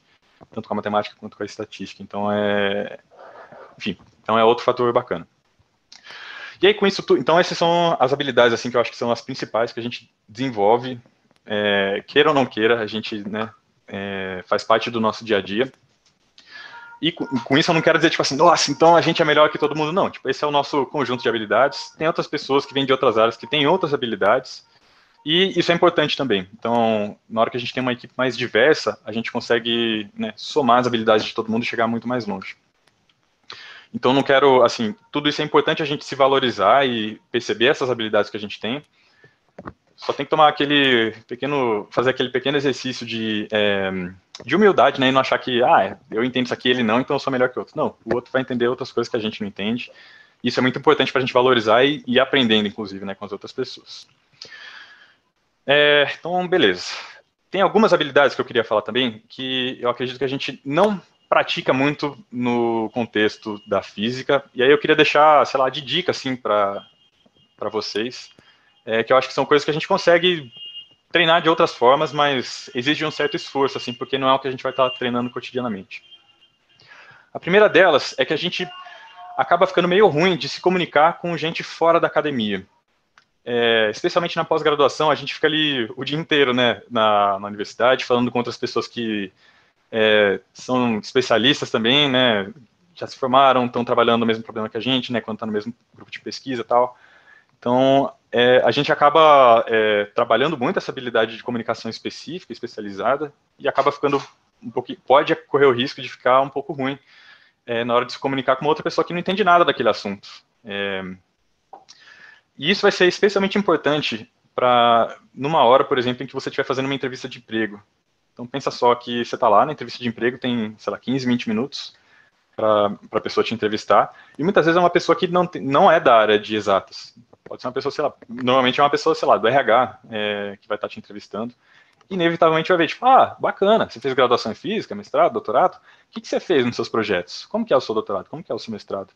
tanto com a matemática quanto com a estatística. Então é, enfim, então é outro fator bacana. E aí com isso, então essas são as habilidades assim que eu acho que são as principais que a gente desenvolve é, queira ou não queira, a gente né, é, faz parte do nosso dia a dia. E com, isso eu não quero dizer, tipo assim, nossa, então a gente é melhor que todo mundo. Não, tipo, esse é o nosso conjunto de habilidades. Tem outras pessoas que vêm de outras áreas que têm outras habilidades. E isso é importante também. Então, na hora que a gente tem uma equipe mais diversa, a gente consegue né, somar as habilidades de todo mundo e chegar muito mais longe. Então, não quero, assim, tudo isso é importante a gente se valorizar e perceber essas habilidades que a gente tem, só tem que tomar aquele pequeno, fazer aquele pequeno exercício de, é, de humildade, né, e não achar que, ah, eu entendo isso aqui, ele não, então eu sou melhor que o outro. Não, o outro vai entender outras coisas que a gente não entende. Isso é muito importante para a gente valorizar e ir aprendendo, inclusive, né, com as outras pessoas. É, então, beleza. Tem algumas habilidades que eu queria falar também, que eu acredito que a gente não pratica muito no contexto da física, e aí eu queria deixar, sei lá, de dica, assim, para vocês, é, que eu acho que são coisas que a gente consegue treinar de outras formas, mas exige um certo esforço, assim, porque não é o que a gente vai estar treinando cotidianamente. A primeira delas é que a gente acaba ficando meio ruim de se comunicar com gente fora da academia. É, especialmente na pós-graduação, a gente fica ali o dia inteiro, né, na, na universidade, falando com outras pessoas que é, são especialistas também, né, já se formaram, estão trabalhando no mesmo problema que a gente, né, quando está no mesmo grupo de pesquisa e tal. Então, é, a gente acaba é, trabalhando muito essa habilidade de comunicação específica, especializada, e acaba ficando um pouquinho, pode correr o risco de ficar um pouco ruim é, na hora de se comunicar com outra pessoa que não entende nada daquele assunto. É, e isso vai ser especialmente importante para, numa hora, por exemplo, em que você estiver fazendo uma entrevista de emprego. Então, pensa só que você está lá na entrevista de emprego, tem, sei lá, 15, 20 minutos para a pessoa te entrevistar, e muitas vezes é uma pessoa que não, não é da área de exatas. Pode ser uma pessoa, sei lá, normalmente é uma pessoa, sei lá, do RH é, que vai estar te entrevistando. Inevitavelmente vai ver, tipo, ah, bacana, você fez graduação em física, mestrado, doutorado, o que, que você fez nos seus projetos? Como que é o seu doutorado? Como que é o seu mestrado?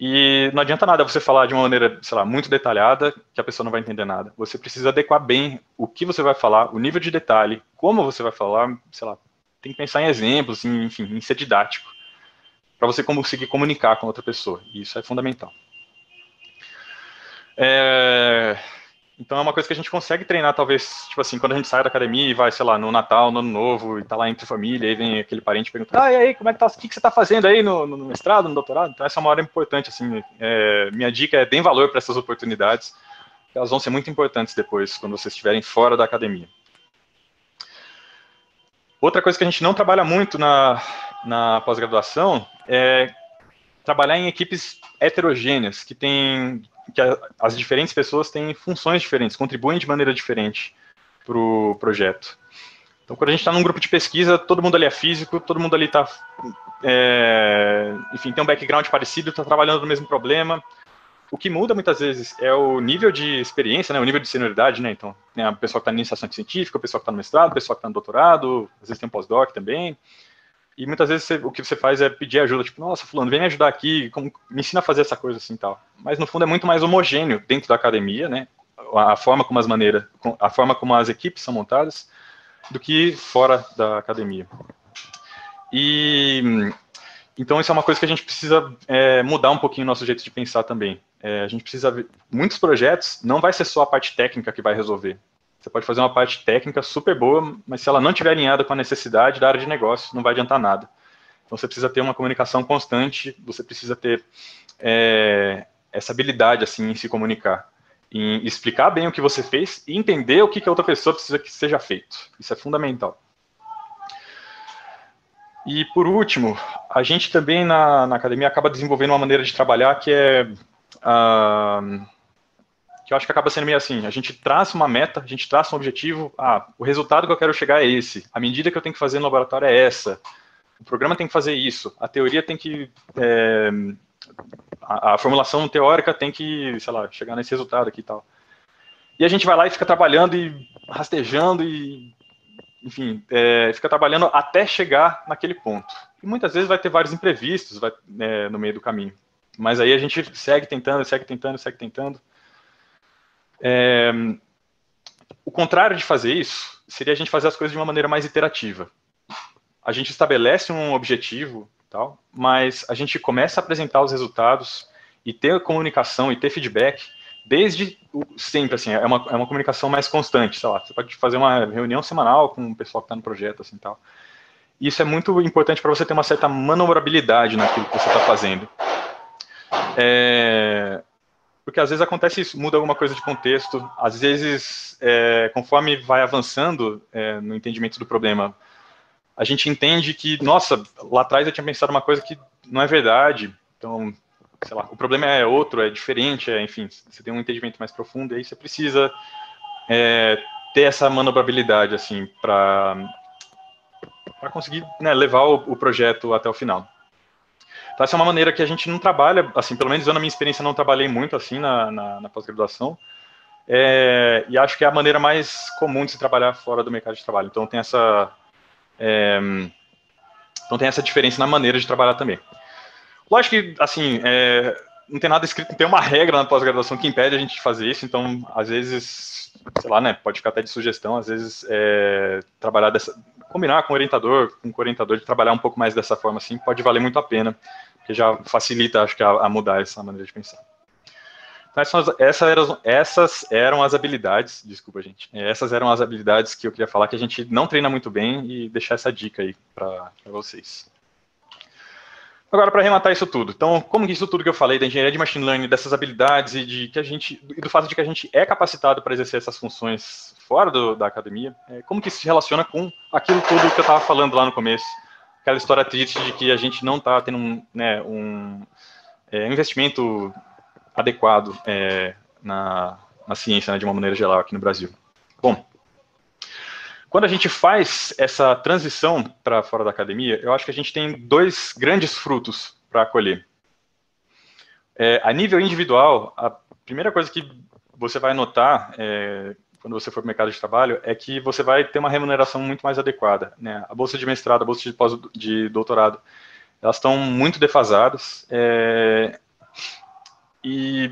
E não adianta nada você falar de uma maneira, sei lá, muito detalhada, que a pessoa não vai entender nada. Você precisa adequar bem o que você vai falar, o nível de detalhe, como você vai falar, sei lá, tem que pensar em exemplos, em, enfim, em ser didático, para você conseguir comunicar com outra pessoa. E isso é fundamental. É, então é uma coisa que a gente consegue treinar, talvez, tipo assim, quando a gente sai da academia e vai, sei lá, no Natal, no Ano Novo, e tá lá entre família, aí vem aquele parente perguntar, ah, e aí, como é que tá, o que, que você tá fazendo aí no, no mestrado, no doutorado? Então essa é uma hora importante, assim, é, minha dica é deem valor para essas oportunidades, elas vão ser muito importantes depois, quando vocês estiverem fora da academia. Outra coisa que a gente não trabalha muito na, na pós-graduação é trabalhar em equipes heterogêneas, que tem que a, as diferentes pessoas têm funções diferentes, contribuem de maneira diferente para o projeto. Então, quando a gente está num grupo de pesquisa, todo mundo ali é físico, todo mundo ali está, é, enfim, tem um background parecido, está trabalhando no mesmo problema. O que muda muitas vezes é o nível de experiência, né, o nível de senioridade, né, então, tem a pessoa que está na iniciação científica, a pessoa que está no mestrado, a pessoa que está no doutorado, às vezes tem um pós-doc também, e muitas vezes você, o que você faz é pedir ajuda, tipo, nossa, fulano, vem me ajudar aqui, como, me ensina a fazer essa coisa assim tal. Mas no fundo é muito mais homogêneo dentro da academia, né? A forma como as maneiras, a forma como as equipes são montadas, do que fora da academia. E então isso é uma coisa que a gente precisa é, mudar um pouquinho o nosso jeito de pensar também. É, a gente precisa ver, muitos projetos não vai ser só a parte técnica que vai resolver. Você pode fazer uma parte técnica super boa, mas se ela não estiver alinhada com a necessidade da área de negócio, não vai adiantar nada. Então você precisa ter uma comunicação constante, você precisa ter é, essa habilidade assim em se comunicar, em explicar bem o que você fez e entender o que, que a outra pessoa precisa que seja feito. Isso é fundamental. E por último, a gente também na, na academia acaba desenvolvendo uma maneira de trabalhar que é uh, que eu acho que acaba sendo meio assim, a gente traça uma meta, a gente traça um objetivo, ah, o resultado que eu quero chegar é esse, a medida que eu tenho que fazer no laboratório é essa, o programa tem que fazer isso, a teoria tem que, é, a, a, formulação teórica tem que, sei lá, chegar nesse resultado aqui e tal. E a gente vai lá e fica trabalhando e rastejando e, enfim, é, fica trabalhando até chegar naquele ponto. E muitas vezes vai ter vários imprevistos vai, é, no meio do caminho. Mas aí a gente segue tentando, segue tentando, segue tentando. É, o contrário de fazer isso seria a gente fazer as coisas de uma maneira mais iterativa. A gente estabelece um objetivo, tal, mas a gente começa a apresentar os resultados e ter comunicação e ter feedback desde sempre, assim, é uma, é uma comunicação mais constante, sei lá, você pode fazer uma reunião semanal com o pessoal que está no projeto, assim, tal. Isso é muito importante para você ter uma certa manobrabilidade naquilo que você está fazendo. É, porque às vezes acontece isso, muda alguma coisa de contexto, às vezes, é, conforme vai avançando é, no entendimento do problema, a gente entende que, nossa, lá atrás eu tinha pensado uma coisa que não é verdade, então, sei lá, o problema é outro, é diferente, é, enfim, você tem um entendimento mais profundo, e aí você precisa é, ter essa manobrabilidade, assim, para conseguir né, levar o, o projeto até o final. Então, essa é uma maneira que a gente não trabalha, assim, pelo menos eu, na minha experiência, não trabalhei muito assim na, na, na pós-graduação. É, e acho que é a maneira mais comum de se trabalhar fora do mercado de trabalho. Então, tem essa, é, então, tem essa diferença na maneira de trabalhar também. Lógico que, assim, é, não tem nada escrito, não tem uma regra na pós-graduação que impede a gente de fazer isso, então, às vezes, sei lá, né, pode ficar até de sugestão, às vezes, é, trabalhar dessa, combinar com o orientador, com o orientador de trabalhar um pouco mais dessa forma, assim, pode valer muito a pena que já facilita, acho que, a, a mudar essa maneira de pensar. Então, essas, eram, essas eram as habilidades, desculpa, gente, é, essas eram as habilidades que eu queria falar que a gente não treina muito bem e deixar essa dica aí para vocês. Agora, para arrematar isso tudo, então, como que isso tudo que eu falei da engenharia de machine learning, dessas habilidades e de que a gente e do fato de que a gente é capacitado para exercer essas funções fora do, da academia, é, como que isso se relaciona com aquilo tudo que eu estava falando lá no começo, aquela história triste de que a gente não está tendo um, né, um é, investimento adequado é, na, na ciência, né, de uma maneira geral, aqui no Brasil. Bom, quando a gente faz essa transição para fora da academia, eu acho que a gente tem dois grandes frutos para colher. É, a nível individual, a primeira coisa que você vai notar é, quando você for para o mercado de trabalho, é que você vai ter uma remuneração muito mais adequada. Né? A bolsa de mestrado, a bolsa de, pós, de doutorado, elas estão muito defasadas. É, e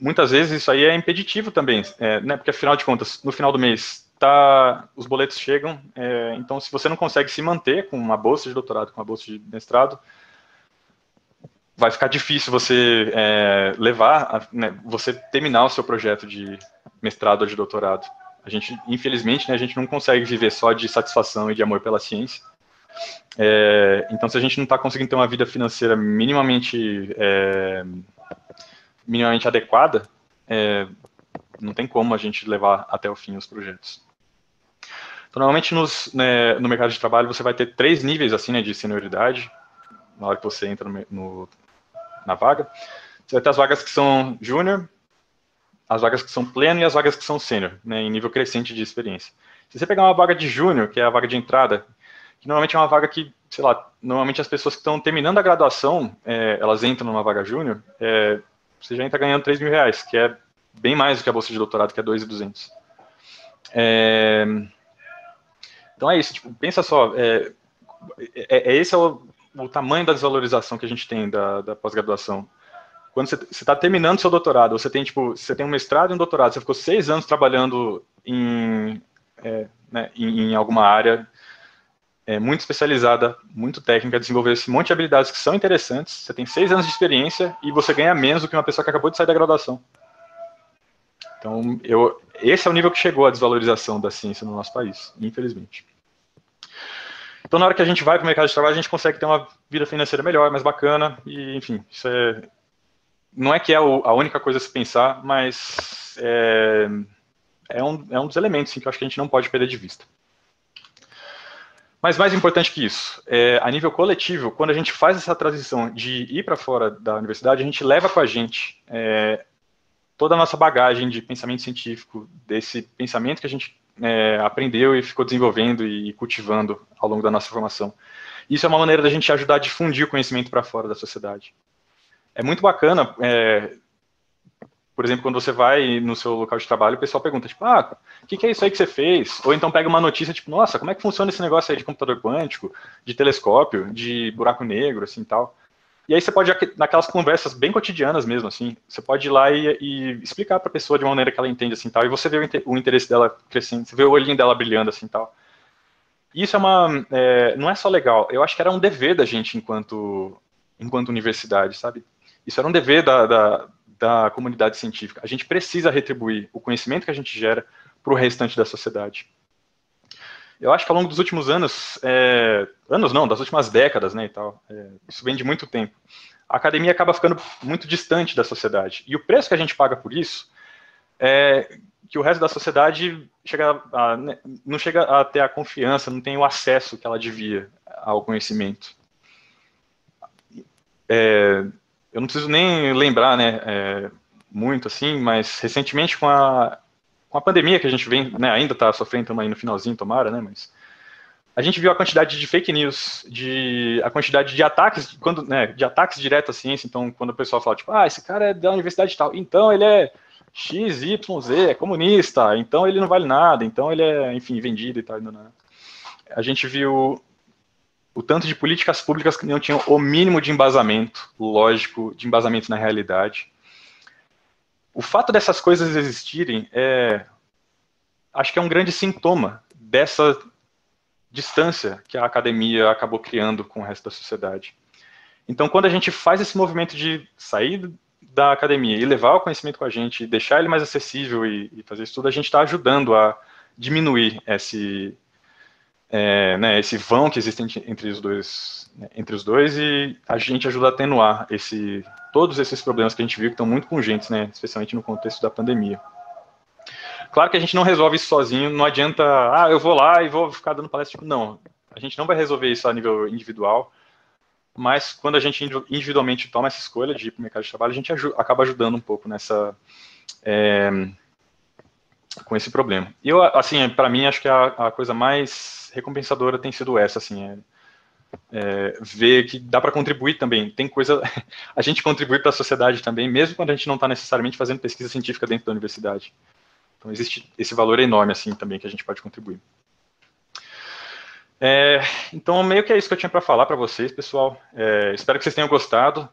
muitas vezes isso aí é impeditivo também, é, né? porque afinal de contas, no final do mês, tá, os boletos chegam, é, então se você não consegue se manter com uma bolsa de doutorado, com uma bolsa de mestrado, vai ficar difícil você é, levar, né, você terminar o seu projeto de mestrado ou de doutorado. A gente, infelizmente, né, a gente não consegue viver só de satisfação e de amor pela ciência. É, então, se a gente não está conseguindo ter uma vida financeira minimamente, é, minimamente adequada, é, não tem como a gente levar até o fim os projetos. Então, normalmente nos, né, no mercado de trabalho você vai ter três níveis assim, né, de senioridade na hora que você entra no, no, na vaga. Você vai ter as vagas que são júnior, as vagas que são pleno e as vagas que são sênior, né, em nível crescente de experiência. Se você pegar uma vaga de júnior, que é a vaga de entrada, que normalmente é uma vaga que, sei lá, normalmente as pessoas que estão terminando a graduação, é, elas entram numa vaga júnior, é, você já entra ganhando 3 mil reais, que é bem mais do que a bolsa de doutorado, que é 2.200. É, então é isso, tipo, pensa só, é, é, é esse é o, o, tamanho da desvalorização que a gente tem da, da pós-graduação quando você está terminando seu doutorado, você tem tipo, você tem um mestrado e um doutorado, você ficou seis anos trabalhando em, é, né, em, em, alguma área é, muito especializada, muito técnica, desenvolver esse monte de habilidades que são interessantes. Você tem seis anos de experiência e você ganha menos do que uma pessoa que acabou de sair da graduação. Então, eu, esse é o nível que chegou a desvalorização da ciência no nosso país, infelizmente. Então, na hora que a gente vai para o mercado de trabalho, a gente consegue ter uma vida financeira melhor, mais bacana, e, enfim, isso é, não é que é a única coisa a se pensar, mas é, é, um, é um dos elementos assim, que eu acho que a gente não pode perder de vista. Mas mais importante que isso, é, a nível coletivo, quando a gente faz essa transição de ir para fora da universidade, a gente leva com a gente é, toda a nossa bagagem de pensamento científico, desse pensamento que a gente é, aprendeu e ficou desenvolvendo e cultivando ao longo da nossa formação. Isso é uma maneira da gente ajudar a difundir o conhecimento para fora da sociedade. É muito bacana, é, por exemplo, quando você vai no seu local de trabalho, o pessoal pergunta, tipo, ah, o que, que, é isso aí que você fez? Ou então pega uma notícia, tipo, nossa, como é que funciona esse negócio aí de computador quântico, de telescópio, de buraco negro, assim, tal. E aí você pode, naquelas conversas bem cotidianas mesmo, assim, você pode ir lá e, e explicar para a pessoa de uma maneira que ela entende, assim, tal, e você vê o, interesse dela crescendo, você vê o olhinho dela brilhando, assim, tal. Isso é uma, é, não é só legal, eu acho que era um dever da gente enquanto, enquanto universidade, sabe? Isso era um dever da, da, da comunidade científica. A gente precisa retribuir o conhecimento que a gente gera para o restante da sociedade. Eu acho que ao longo dos últimos anos, é, anos não, das últimas décadas, né, e tal, é, isso vem de muito tempo, a academia acaba ficando muito distante da sociedade. E o preço que a gente paga por isso é que o resto da sociedade chega a, né, não chega a ter a confiança, não tem o acesso que ela devia ao conhecimento. É, eu não preciso nem lembrar, né, é, muito assim, mas recentemente com a com a pandemia que a gente vem, né, ainda está sofrendo também no finalzinho, tomara, né, mas a gente viu a quantidade de fake news, de a quantidade de ataques, quando, né, de ataques direto à ciência. Então, quando o pessoal fala, tipo, ah, esse cara é da universidade tal, então ele é X, Y, Z, é comunista, então ele não vale nada, então ele é, enfim, vendido e tal. A gente viu o tanto de políticas públicas que não tinham o mínimo de embasamento lógico, de embasamento na realidade o fato dessas coisas existirem é, acho que é um grande sintoma dessa distância que a academia acabou criando com o resto da sociedade. Então, quando a gente faz esse movimento de sair da academia e levar o conhecimento com a gente, deixar ele mais acessível e, e fazer isso tudo, a gente está ajudando a diminuir esse, é, né, esse vão que existe entre os dois, né, entre os dois e a gente ajuda a atenuar esse, todos esses problemas que a gente viu que estão muito pungentes, né, especialmente no contexto da pandemia. Claro que a gente não resolve isso sozinho, não adianta, ah, eu vou lá e vou ficar dando palestra, tipo, não, a gente não vai resolver isso a nível individual, mas quando a gente individualmente toma essa escolha de ir para o mercado de trabalho, a gente acaba ajudando um pouco nessa, é, com esse problema. E eu, assim, para mim, acho que a, a coisa mais recompensadora tem sido essa, assim, é, é, ver que dá para contribuir também. Tem coisa, a gente contribui para a sociedade também, mesmo quando a gente não está necessariamente fazendo pesquisa científica dentro da universidade. Então existe esse valor enorme assim também que a gente pode contribuir. É, então meio que é isso que eu tinha para falar para vocês, pessoal. É, espero que vocês tenham gostado.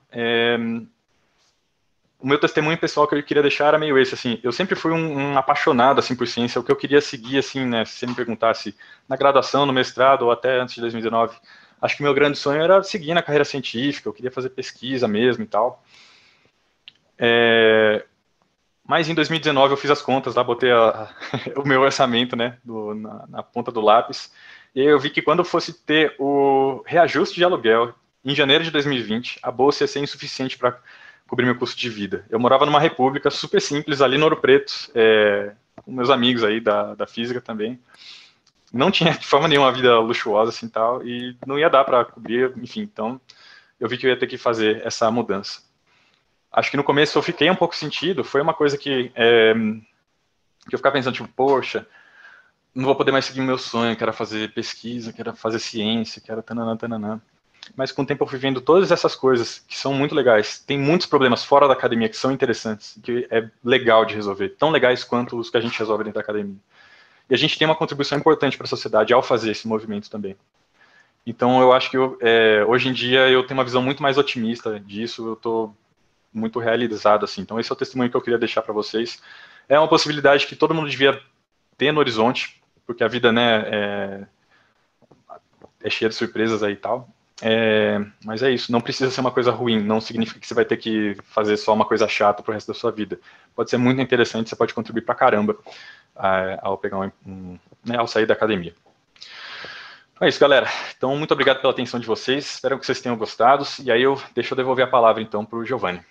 O meu testemunho pessoal que eu queria deixar era meio esse, assim, eu sempre fui um, um, apaixonado, assim, por ciência, o que eu queria seguir, assim, né, se você me perguntasse, na graduação, no mestrado, ou até antes de 2019, acho que meu grande sonho era seguir na carreira científica, eu queria fazer pesquisa mesmo e tal. É, mas em 2019 eu fiz as contas lá, botei a, o meu orçamento, né, do, na, na ponta do lápis, e eu vi que quando eu fosse ter o reajuste de aluguel, em janeiro de 2020, a bolsa ia ser insuficiente para cobrir meu custo de vida. Eu morava numa república super simples, ali no Ouro Preto, é, com meus amigos aí da, da física também. Não tinha de forma nenhuma uma vida luxuosa assim tal, e não ia dar para cobrir, enfim, então eu vi que eu ia ter que fazer essa mudança. Acho que no começo eu fiquei um pouco sentido, foi uma coisa que, é, que eu ficava pensando, tipo, poxa, não vou poder mais seguir meu sonho, que era fazer pesquisa, que era fazer ciência, que era tananã, tananã mas com o tempo eu fui vendo todas essas coisas que são muito legais. Tem muitos problemas fora da academia que são interessantes, que é legal de resolver, tão legais quanto os que a gente resolve dentro da academia. E a gente tem uma contribuição importante para a sociedade ao fazer esse movimento também. Então eu acho que eu, é, hoje em dia eu tenho uma visão muito mais otimista disso, eu estou muito realizado assim. Então esse é o testemunho que eu queria deixar para vocês. É uma possibilidade que todo mundo devia ter no horizonte, porque a vida né, é, é cheia de surpresas aí e tal. É, mas é isso, não precisa ser uma coisa ruim, não significa que você vai ter que fazer só uma coisa chata pro resto da sua vida. Pode ser muito interessante, você pode contribuir pra caramba é, ao pegar um, um né, ao sair da academia. Então é isso, galera. Então, muito obrigado pela atenção de vocês. Espero que vocês tenham gostado. E aí eu deixo eu devolver a palavra então para o Giovanni.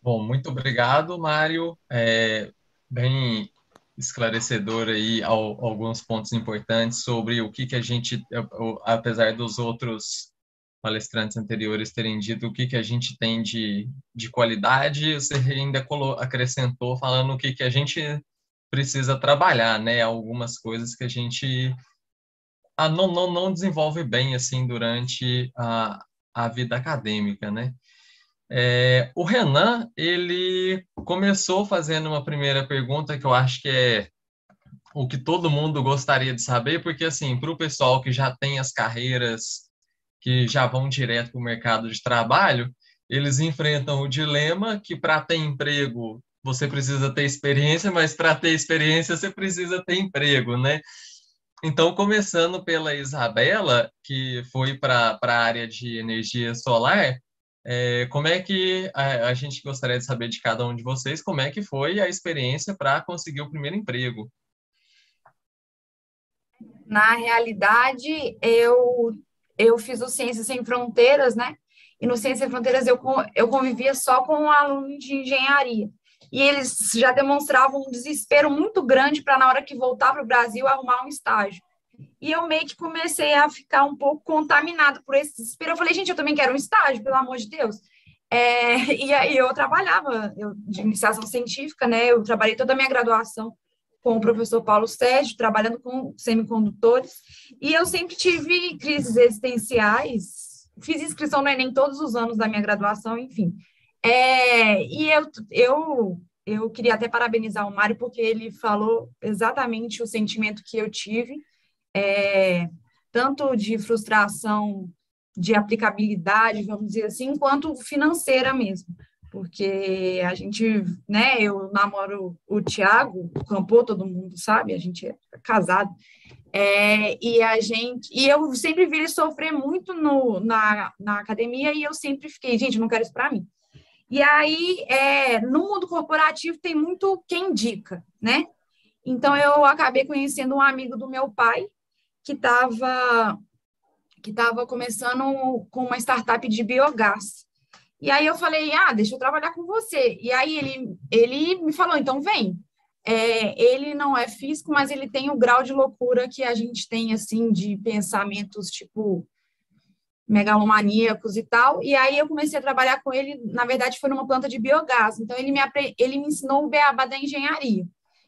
Bom, muito obrigado, Mário. É, bem esclarecedor aí ao, alguns pontos importantes sobre o que, que a gente, apesar dos outros palestrantes anteriores terem dito o que, que a gente tem de, de qualidade, você ainda acrescentou falando o que, que a gente precisa trabalhar, né? Algumas coisas que a gente ah, não, não, não desenvolve bem assim durante a, a vida acadêmica, né? É, o Renan, ele começou fazendo uma primeira pergunta que eu acho que é o que todo mundo gostaria de saber, porque assim, para o pessoal que já tem as carreiras que já vão direto para o mercado de trabalho, eles enfrentam o dilema que para ter emprego você precisa ter experiência, mas para ter experiência você precisa ter emprego, né? Então, começando pela Isabela, que foi para a área de energia solar, é, como é que a, a, gente gostaria de saber de cada um de vocês como é que foi a experiência para conseguir o primeiro emprego? Na realidade, eu eu fiz o Ciências Sem Fronteiras, né? E no Ciências Sem Fronteiras eu, eu convivia só com um aluno de engenharia. E eles já demonstravam um desespero muito grande para, na hora que voltar para o Brasil, arrumar um estágio. E eu meio que comecei a ficar um pouco contaminado por esse desespero. Eu falei, gente, eu também quero um estágio, pelo amor de Deus. É, e aí eu trabalhava eu, de iniciação científica, né? Eu trabalhei toda a minha graduação com o professor Paulo Sérgio, trabalhando com semicondutores, e eu sempre tive crises existenciais, fiz inscrição no Enem todos os anos da minha graduação, enfim. É, e eu, eu, eu queria até parabenizar o Mário, porque ele falou exatamente o sentimento que eu tive, é, tanto de frustração de aplicabilidade, vamos dizer assim, quanto financeira mesmo porque a gente, né, eu namoro o Tiago, o Campô, todo mundo sabe, a gente é casado, é, e a gente, e eu sempre vi ele sofrer muito no, na, na academia, e eu sempre fiquei, gente, não quero isso para mim. E aí, é, no mundo corporativo, tem muito quem indica, né? Então, eu acabei conhecendo um amigo do meu pai, que estava que estava começando com uma startup de biogás. E aí eu falei, ah, deixa eu trabalhar com você. E aí ele, ele me falou, então vem. É, ele não é físico, mas ele tem o grau de loucura que a gente tem, assim, de pensamentos, tipo, megalomaníacos e tal. E aí eu comecei a trabalhar com ele, na verdade, foi numa planta de biogás. Então, ele me, ele me ensinou o beabá da engenharia.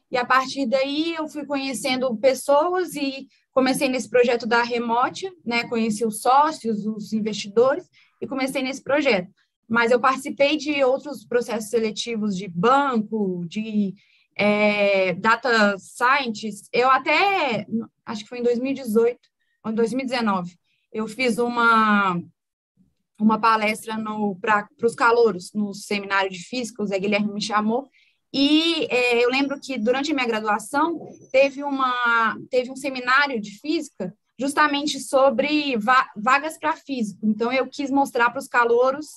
E a partir daí eu fui conhecendo pessoas e comecei nesse projeto da Remote, né? Conheci os sócios, os investidores e comecei nesse projeto mas eu participei de outros processos seletivos de banco, de é, data scientists. Eu até, acho que foi em 2018 ou em 2019, eu fiz uma, uma palestra para os calouros no seminário de física, o Zé Guilherme me chamou, e é, eu lembro que durante a minha graduação teve, uma, teve um seminário de física justamente sobre va vagas para físico. Então, eu quis mostrar para os calouros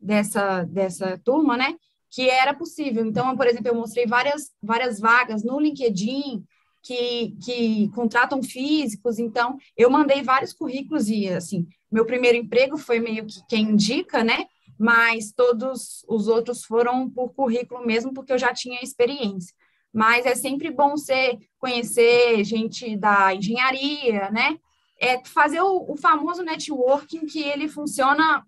dessa, dessa turma, né? Que era possível. Então, por exemplo, eu mostrei várias, várias vagas no LinkedIn que, que contratam físicos. Então, eu mandei vários currículos e, assim, meu primeiro emprego foi meio que quem indica, né? Mas todos os outros foram por currículo mesmo, porque eu já tinha experiência. Mas é sempre bom você conhecer gente da engenharia, né? É fazer o, o famoso networking que ele funciona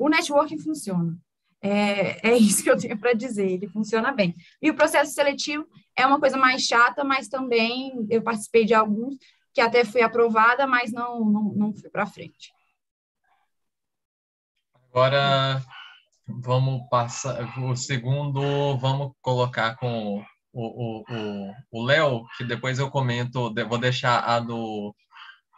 o networking funciona. É, é isso que eu tenho para dizer, ele funciona bem. E o processo seletivo é uma coisa mais chata, mas também eu participei de alguns que até fui aprovada, mas não, não, não fui para frente. Agora vamos passar o segundo, vamos colocar com o Léo, que depois eu comento, vou deixar a do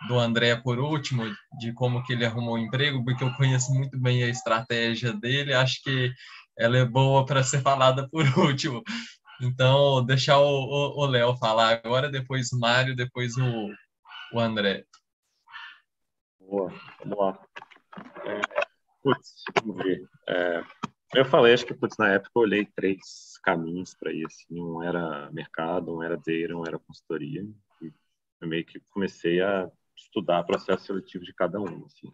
do André por último, de como que ele arrumou o emprego, porque eu conheço muito bem a estratégia dele, acho que ela é boa para ser falada por último. Então, deixar o Léo falar agora, depois o Mário, depois o, o André. Boa, vamos lá. É, putz, vamos ver. É, eu falei, acho que putz, na época eu olhei três caminhos para ir, assim, um era mercado, um era data, um era consultoria. E eu meio que comecei a estudar processo seletivo de cada um. Assim.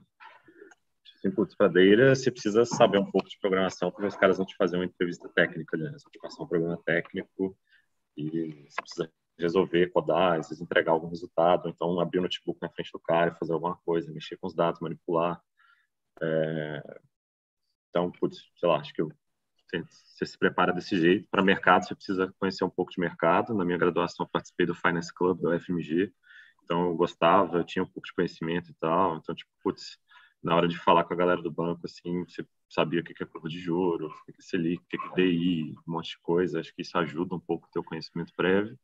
Assim, putz, para Deira, você precisa saber um pouco de programação, porque os caras vão te fazer uma entrevista técnica, né? Te passar um programa técnico e você precisa resolver, codar, às vezes entregar algum resultado, então abrir o notebook na frente do cara fazer alguma coisa, mexer com os dados, manipular. É, então, putz, sei lá, acho que eu, você se prepara desse jeito. Para mercado, você precisa conhecer um pouco de mercado. Na minha graduação, participei do Finance Club da UFMG, então eu gostava, eu tinha um pouco de conhecimento e tal. Então, tipo, putz, na hora de falar com a galera do banco, assim, você sabia o que é curva de juros, o que é Selic, o que é DI, um monte de coisa. Acho que isso ajuda um pouco o teu conhecimento prévio.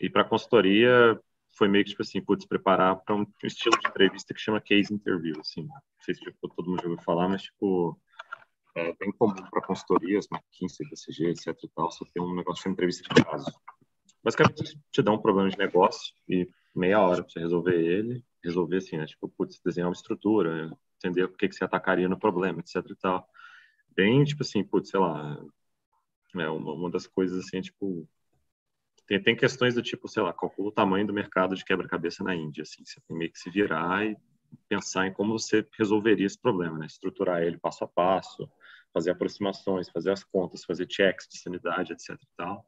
E para consultoria, foi meio que, tipo assim, putz, preparar para um, estilo de entrevista que chama case interview, assim. Não sei se tipo, todo mundo já ouviu falar, mas, tipo, é bem comum para consultorias, McKinsey, BCG, etc e tal, você tem um negócio de entrevista de caso. Basicamente, te dá um problema de negócio e meia hora para você resolver ele, resolver assim, né? Tipo, putz, desenhar uma estrutura, entender o que, que você atacaria no problema, etc e tal. Bem, tipo assim, putz, sei lá, é uma, uma das coisas assim, é, tipo, tem, tem questões do tipo, sei lá, calcula o tamanho do mercado de quebra-cabeça na Índia, assim, você tem meio que se virar e pensar em como você resolveria esse problema, né? Estruturar ele passo a passo, fazer aproximações, fazer as contas, fazer checks de sanidade, etc e tal.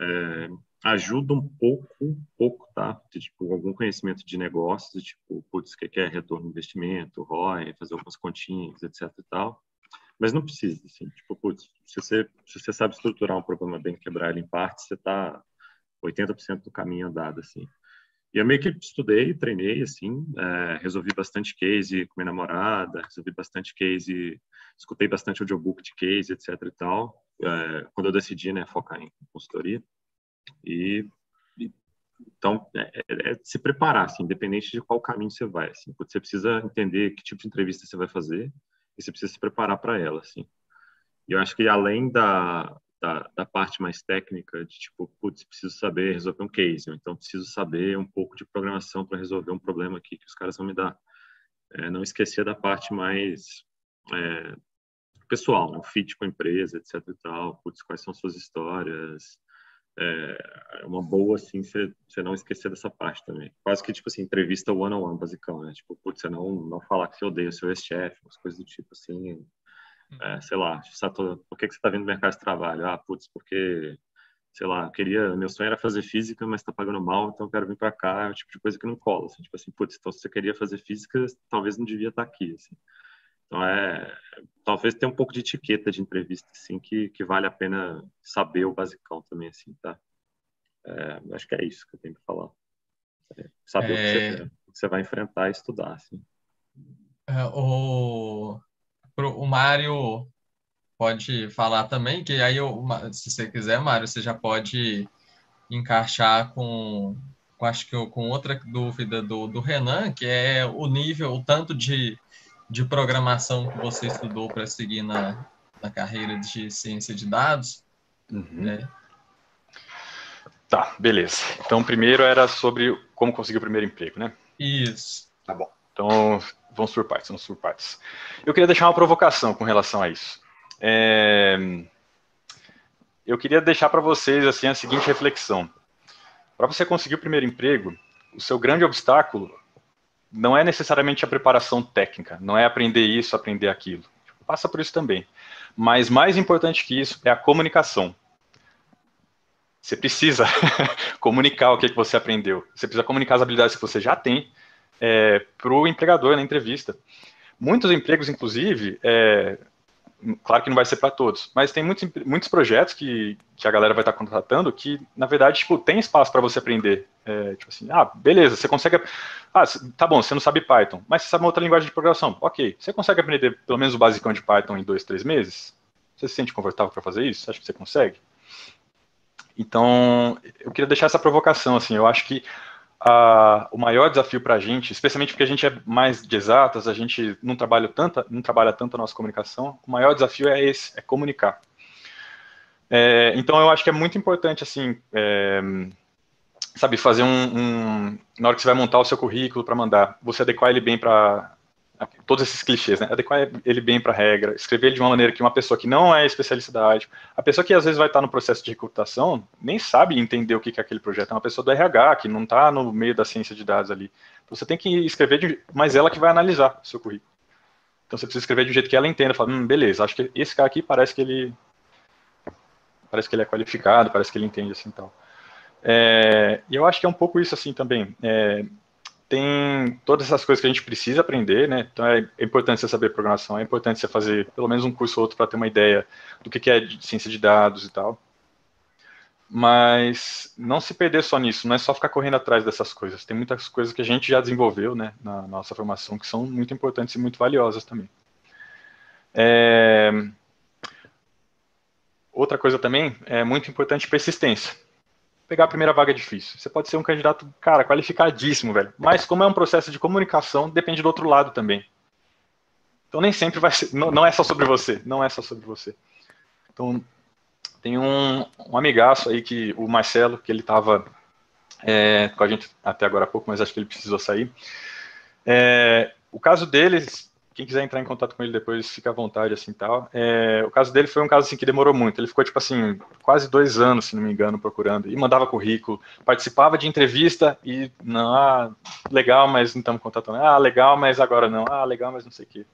É, ajuda um pouco, um pouco, tá? De, tipo, algum conhecimento de negócios, tipo, putz, o que é retorno de investimento, ROI, fazer algumas continhas, etc e tal. Mas não precisa, assim, tipo, putz, se você, se você sabe estruturar um problema bem, quebrar ele em partes, você tá 80% do caminho andado, assim. E eu meio que estudei, treinei, assim, é, resolvi bastante case com minha namorada, resolvi bastante case, escutei bastante audiobook de case, etc e tal, é, quando eu decidi, né, focar em consultoria. E, e então, é, é, é, se preparar, assim, independente de qual caminho você vai, assim, você precisa entender que tipo de entrevista você vai fazer e você precisa se preparar para ela, assim. E eu acho que além da, da, da, parte mais técnica, de tipo, putz, preciso saber resolver um case, então preciso saber um pouco de programação para resolver um problema aqui que os caras vão me dar. É, não esquecer da parte mais é, pessoal, né? o fit com a empresa, etc e tal, putz, quais são suas histórias, é, é uma boa, assim, você, não esquecer dessa parte também. Quase que, tipo assim, entrevista one-on-one, -on -one, basicão, né? Tipo, putz, você não, não falar que você odeia o seu ex-chefe, umas coisas do tipo, assim, é, sei lá, por que, que você está vindo no mercado de trabalho? Ah, putz, porque, sei lá, queria, meu sonho era fazer física, mas está pagando mal, então eu quero vir para cá, é o tipo de coisa que não cola, assim, tipo assim, putz, então se você queria fazer física, talvez não devia estar tá aqui, assim. Então, é, talvez tenha um pouco de etiqueta de entrevista, assim, que, que vale a pena saber o basicão também, assim, tá? É, acho que é isso que eu tenho que falar. É, saber é... o, que você, o, que você, vai enfrentar e estudar, assim. É, o o Mário pode falar também, que aí, eu, se você quiser, Mário, você já pode encaixar com, com acho que com outra dúvida do, do Renan, que é o nível, o tanto de, de programação que você estudou para seguir na, na carreira de ciência de dados. Uhum. Né? Tá, beleza. Então, primeiro era sobre como conseguir o primeiro emprego, né? Isso. Tá bom. Então, vamos por partes, vamos por partes. Eu queria deixar uma provocação com relação a isso. É... Eu queria deixar para vocês assim a seguinte reflexão: para você conseguir o primeiro emprego, o seu grande obstáculo não é necessariamente a preparação técnica, não é aprender isso, aprender aquilo. Passa por isso também. Mas mais importante que isso é a comunicação. Você precisa comunicar o que, que você aprendeu. Você precisa comunicar as habilidades que você já tem é, para o empregador na entrevista. Muitos empregos, inclusive, é, claro que não vai ser para todos, mas tem muitos, muitos projetos que, que a galera vai estar tá contratando que, na verdade, tipo, tem espaço para você aprender. É, tipo assim, ah, beleza, você consegue. Ah, tá bom, você não sabe Python, mas você sabe uma outra linguagem de programação. Ok, você consegue aprender pelo menos o basicão de Python em dois, três meses? Você se sente confortável para fazer isso? Acho que você consegue? Então, eu queria deixar essa provocação, assim, eu acho que a, o maior desafio para a gente, especialmente porque a gente é mais de exatas, a gente não trabalha tanto, não trabalha tanto a nossa comunicação, o maior desafio é esse, é comunicar. É, então eu acho que é muito importante assim, é, sabe, fazer um, um, na hora que você vai montar o seu currículo para mandar, você adequar ele bem para todos esses clichês, né? Adequar ele bem para a regra, escrever ele de uma maneira que uma pessoa que não é especialista da área, a pessoa que às vezes vai estar no processo de recrutação, nem sabe entender o que é aquele projeto, é uma pessoa do RH, que não está no meio da ciência de dados ali. Então, você tem que escrever, de, mas ela que vai analisar o seu currículo. Então você precisa escrever de jeito que ela entenda, fala, hum, beleza, acho que esse cara aqui parece que ele parece que ele é qualificado, parece que ele entende assim tal. É, e eu acho que é um pouco isso assim também. É, tem todas essas coisas que a gente precisa aprender, né? Então é, importante você saber programação, é importante você fazer pelo menos um curso ou outro para ter uma ideia do que, é ciência de dados e tal. Mas não se perder só nisso, não é só ficar correndo atrás dessas coisas. Tem muitas coisas que a gente já desenvolveu, né, na nossa formação, que são muito importantes e muito valiosas também. É... Outra coisa também é muito importante persistência pegar a primeira vaga é difícil. Você pode ser um candidato, cara, qualificadíssimo, velho. Mas como é um processo de comunicação, depende do outro lado também. Então nem sempre vai ser, não, não é só sobre você, não é só sobre você. Então tem um, um amigaço aí que o Marcelo, que ele estava é, com a gente até agora há pouco, mas acho que ele precisou sair. É, o caso deles quem quiser entrar em contato com ele depois, fica à vontade, assim, tal. É, o caso dele foi um caso, assim, que demorou muito. Ele ficou, tipo assim, quase dois anos, se não me engano, procurando. E mandava currículo, participava de entrevista e, não, ah, legal, mas não estamos contatando. Ah, legal, mas agora não. Ah, legal, mas não sei o quê.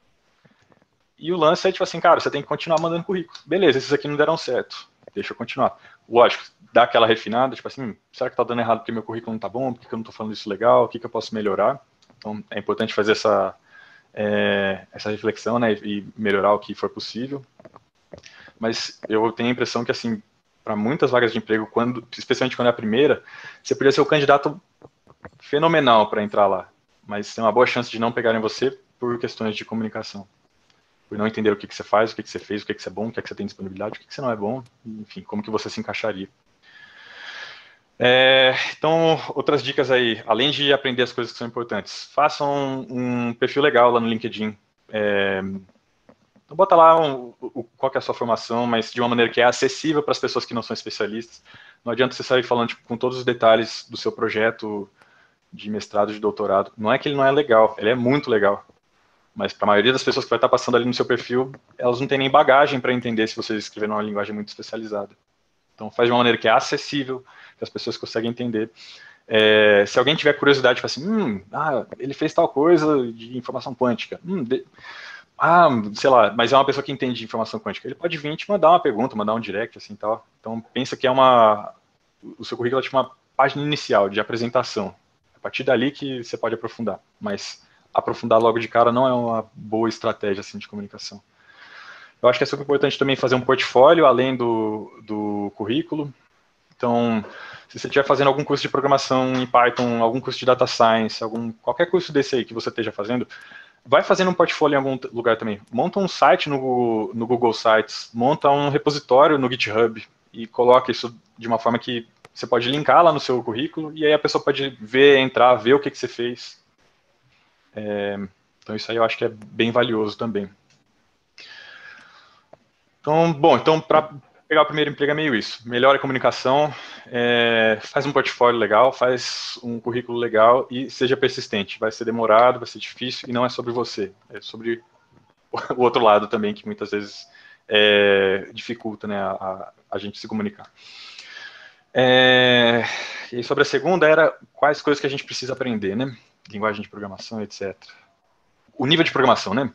E o lance é, tipo assim, cara, você tem que continuar mandando currículo. Beleza, esses aqui não deram certo. Deixa eu continuar. Lógico, dá aquela refinada, tipo assim, será que tá dando errado porque meu currículo não tá bom? Por que eu não tô falando isso legal? O que, que eu posso melhorar? Então, é importante fazer essa é, essa reflexão, né, e melhorar o que for possível. Mas eu tenho a impressão que, assim, para muitas vagas de emprego, quando, especialmente quando é a primeira, você poderia ser o candidato fenomenal para entrar lá, mas tem uma boa chance de não pegarem você por questões de comunicação. Por não entender o que, que você faz, o que, que você fez, o que, que você é bom, o que, que você tem disponibilidade, o que, que você não é bom, enfim, como que você se encaixaria. É, então, outras dicas aí, além de aprender as coisas que são importantes, façam um, perfil legal lá no LinkedIn. É, não bota lá um, um, qual é a sua formação, mas de uma maneira que é acessível para as pessoas que não são especialistas. Não adianta você sair falando tipo, com todos os detalhes do seu projeto de mestrado, de doutorado. Não é que ele não é legal, ele é muito legal. Mas para a maioria das pessoas que vai estar passando ali no seu perfil, elas não têm nem bagagem para entender se você escrever numa linguagem muito especializada. Então faz de uma maneira que é acessível, que as pessoas conseguem entender. É, se alguém tiver curiosidade, fala assim, hum, ah, ele fez tal coisa de informação quântica. Hum, de, ah, sei lá, mas é uma pessoa que entende de informação quântica. Ele pode vir te mandar uma pergunta, mandar um direct, assim, tal. Então, pensa que é uma... O seu currículo é tipo uma página inicial de apresentação. A partir dali que você pode aprofundar. Mas aprofundar logo de cara não é uma boa estratégia, assim, de comunicação. Eu acho que é super importante também fazer um portfólio além do, do currículo. Então, se você estiver fazendo algum curso de programação em Python, algum curso de data science, algum qualquer curso desse aí que você esteja fazendo, vai fazendo um portfólio em algum lugar também. Monta um site no, no Google Sites, monta um repositório no GitHub e coloca isso de uma forma que você pode linkar lá no seu currículo e aí a pessoa pode ver, entrar, ver o que, que você fez. É, então isso aí eu acho que é bem valioso também. Então, bom, então para pegar o primeiro emprego é meio isso. Melhora a comunicação, é, faz um portfólio legal, faz um currículo legal e seja persistente. Vai ser demorado, vai ser difícil e não é sobre você, é sobre o outro lado também, que muitas vezes é, dificulta né, a, a, gente se comunicar. É, e sobre a segunda era quais coisas que a gente precisa aprender, né? Linguagem de programação, etc. O nível de programação, né?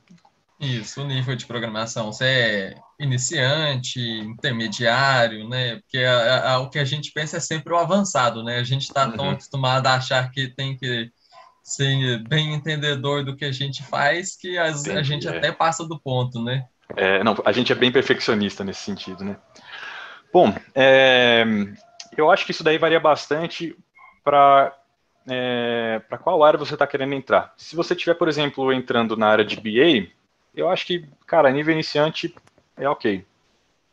Isso, o nível de programação. Você é iniciante, intermediário, né? Porque a, a, o que a gente pensa é sempre o avançado, né? A gente está uhum. tão acostumado a achar que tem que ser bem entendedor do que a gente faz que as, a gente é. até passa do ponto, né? É, não, a gente é bem perfeccionista nesse sentido, né? Bom, é, eu acho que isso daí varia bastante para é, para qual área você está querendo entrar. Se você estiver, por exemplo, entrando na área de BA, eu acho que, cara, nível iniciante é ok.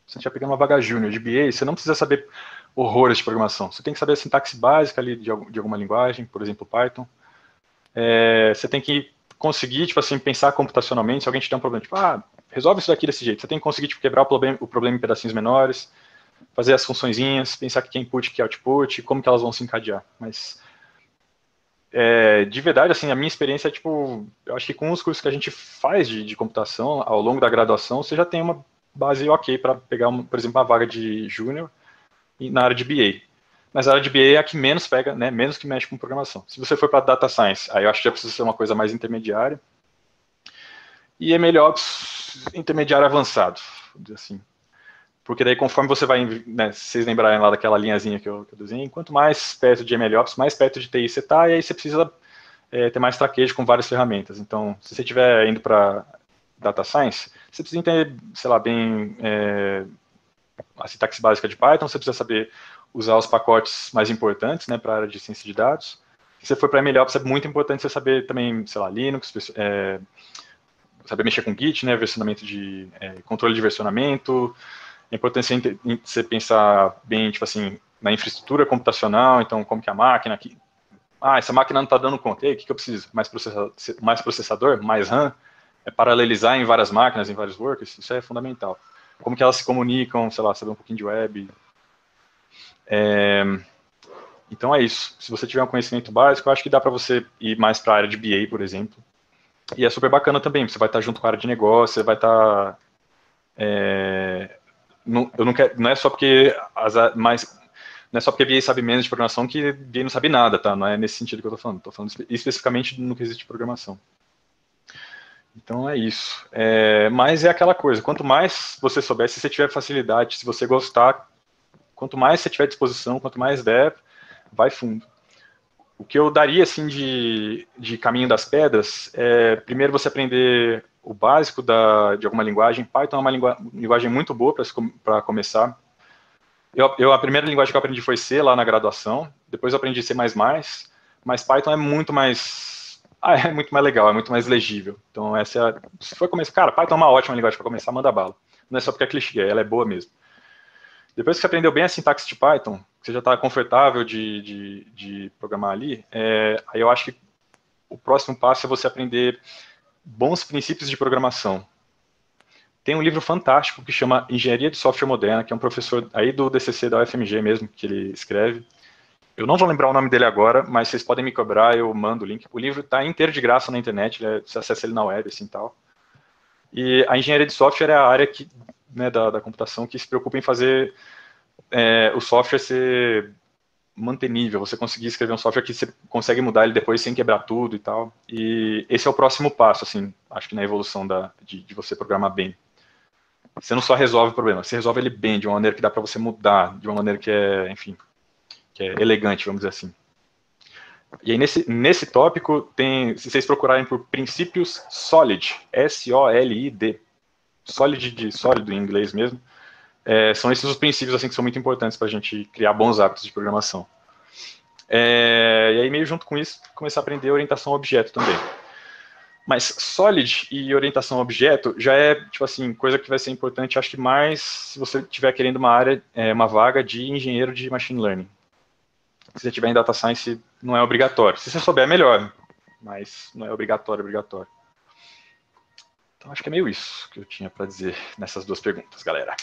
Você estiver pegando uma vaga júnior de BA, você não precisa saber horrores de programação. Você tem que saber a sintaxe básica ali de, de alguma linguagem, por exemplo, Python. É, você tem que conseguir, tipo assim, pensar computacionalmente. Se alguém te der um problema, tipo, ah, resolve isso daqui desse jeito. Você tem que conseguir tipo, quebrar o problema, o problema em pedacinhos menores, fazer as funçõezinhas, pensar que é input, que é output, como que elas vão se encadear. Mas é, de verdade, assim, a minha experiência é, tipo, eu acho que com os cursos que a gente faz de, de computação ao longo da graduação, você já tem uma base ok para pegar, por exemplo, uma vaga de júnior na área de BA. Mas a área de BA é a que menos pega, né, menos que mexe com programação. Se você for para data science, aí eu acho que já precisa ser uma coisa mais intermediária. E é melhor intermediário avançado, assim. Porque daí conforme você vai, né, vocês lembrarem lá daquela linhazinha que eu, que eu desenhei, quanto mais perto de MLOps, mais perto de TI você está, e aí você precisa é, ter mais traquejo com várias ferramentas. Então, se você estiver indo para Data Science, você precisa entender, sei lá, bem é, a sintaxe básica de Python, você precisa saber usar os pacotes mais importantes né, para a área de ciência de dados. Se você for para MLOps, é muito importante você saber também, sei lá, Linux, é, saber mexer com Git, né, versionamento de é, controle de versionamento, é importante você pensar bem, tipo assim, na infraestrutura computacional, então como que a máquina aqui, ah, essa máquina não está dando conta, e aí, o que, que eu preciso? Mais processador, mais processador, mais RAM, é paralelizar em várias máquinas, em vários workers, isso é fundamental. Como que elas se comunicam, sei lá, saber um pouquinho de web. É, então é isso. Se você tiver um conhecimento básico, eu acho que dá para você ir mais para a área de BA, por exemplo. E é super bacana também, você vai estar junto com a área de negócio, você vai estar é, não, eu não, quero, não é só porque as, mais, não é só porque BA sabe menos de programação que BA não sabe nada, tá? Não é nesse sentido que eu estou falando. Estou falando especificamente no que existe programação. Então é isso. É, mas é aquela coisa, quanto mais você souber, se você tiver facilidade, se você gostar, quanto mais você tiver disposição, quanto mais der, vai fundo. O que eu daria assim de, de caminho das pedras é primeiro você aprender o básico da, de alguma linguagem. Python é uma lingu linguagem muito boa para começar. Eu, eu, a primeira linguagem que eu aprendi foi C, lá na graduação. Depois eu aprendi C++, mas Python é muito mais... Ah, é muito mais legal, é muito mais legível. Então, essa é a, se for começar... Cara, Python é uma ótima linguagem para começar, manda bala. Não é só porque é clichê, ela é boa mesmo. Depois que você aprendeu bem a sintaxe de Python, você já está confortável de, de, de, programar ali, é, aí eu acho que o próximo passo é você aprender bons princípios de programação. Tem um livro fantástico que chama Engenharia de Software Moderna, que é um professor aí do DCC da UFMG mesmo, que ele escreve. Eu não vou lembrar o nome dele agora, mas vocês podem me cobrar, eu mando o link. O livro está inteiro de graça na internet, é, você acessa ele na web, assim, tal. E a engenharia de software é a área que, né, da, da computação que se preocupa em fazer é, o software ser mantenível, você conseguir escrever um software que você consegue mudar ele depois sem quebrar tudo e tal. E esse é o próximo passo, assim, acho que na evolução da, de, de você programar bem. Você não só resolve o problema, você resolve ele bem, de uma maneira que dá para você mudar, de uma maneira que é, enfim, que é elegante, vamos dizer assim. E aí, nesse, nesse tópico, tem, se vocês procurarem por princípios SOLID, S-O-L-I-D, SOLID de sólido em inglês mesmo, é, são esses os princípios assim que são muito importantes para a gente criar bons hábitos de programação. É, e aí, meio junto com isso, começar a aprender orientação a objeto também. Mas Solid e orientação a objeto já é, tipo assim, coisa que vai ser importante, acho que mais se você estiver querendo uma área, é, uma vaga de engenheiro de machine learning. Se você estiver em data science, não é obrigatório. Se você souber, é melhor, mas não é obrigatório, obrigatório. Então, acho que é meio isso que eu tinha para dizer nessas duas perguntas, galera.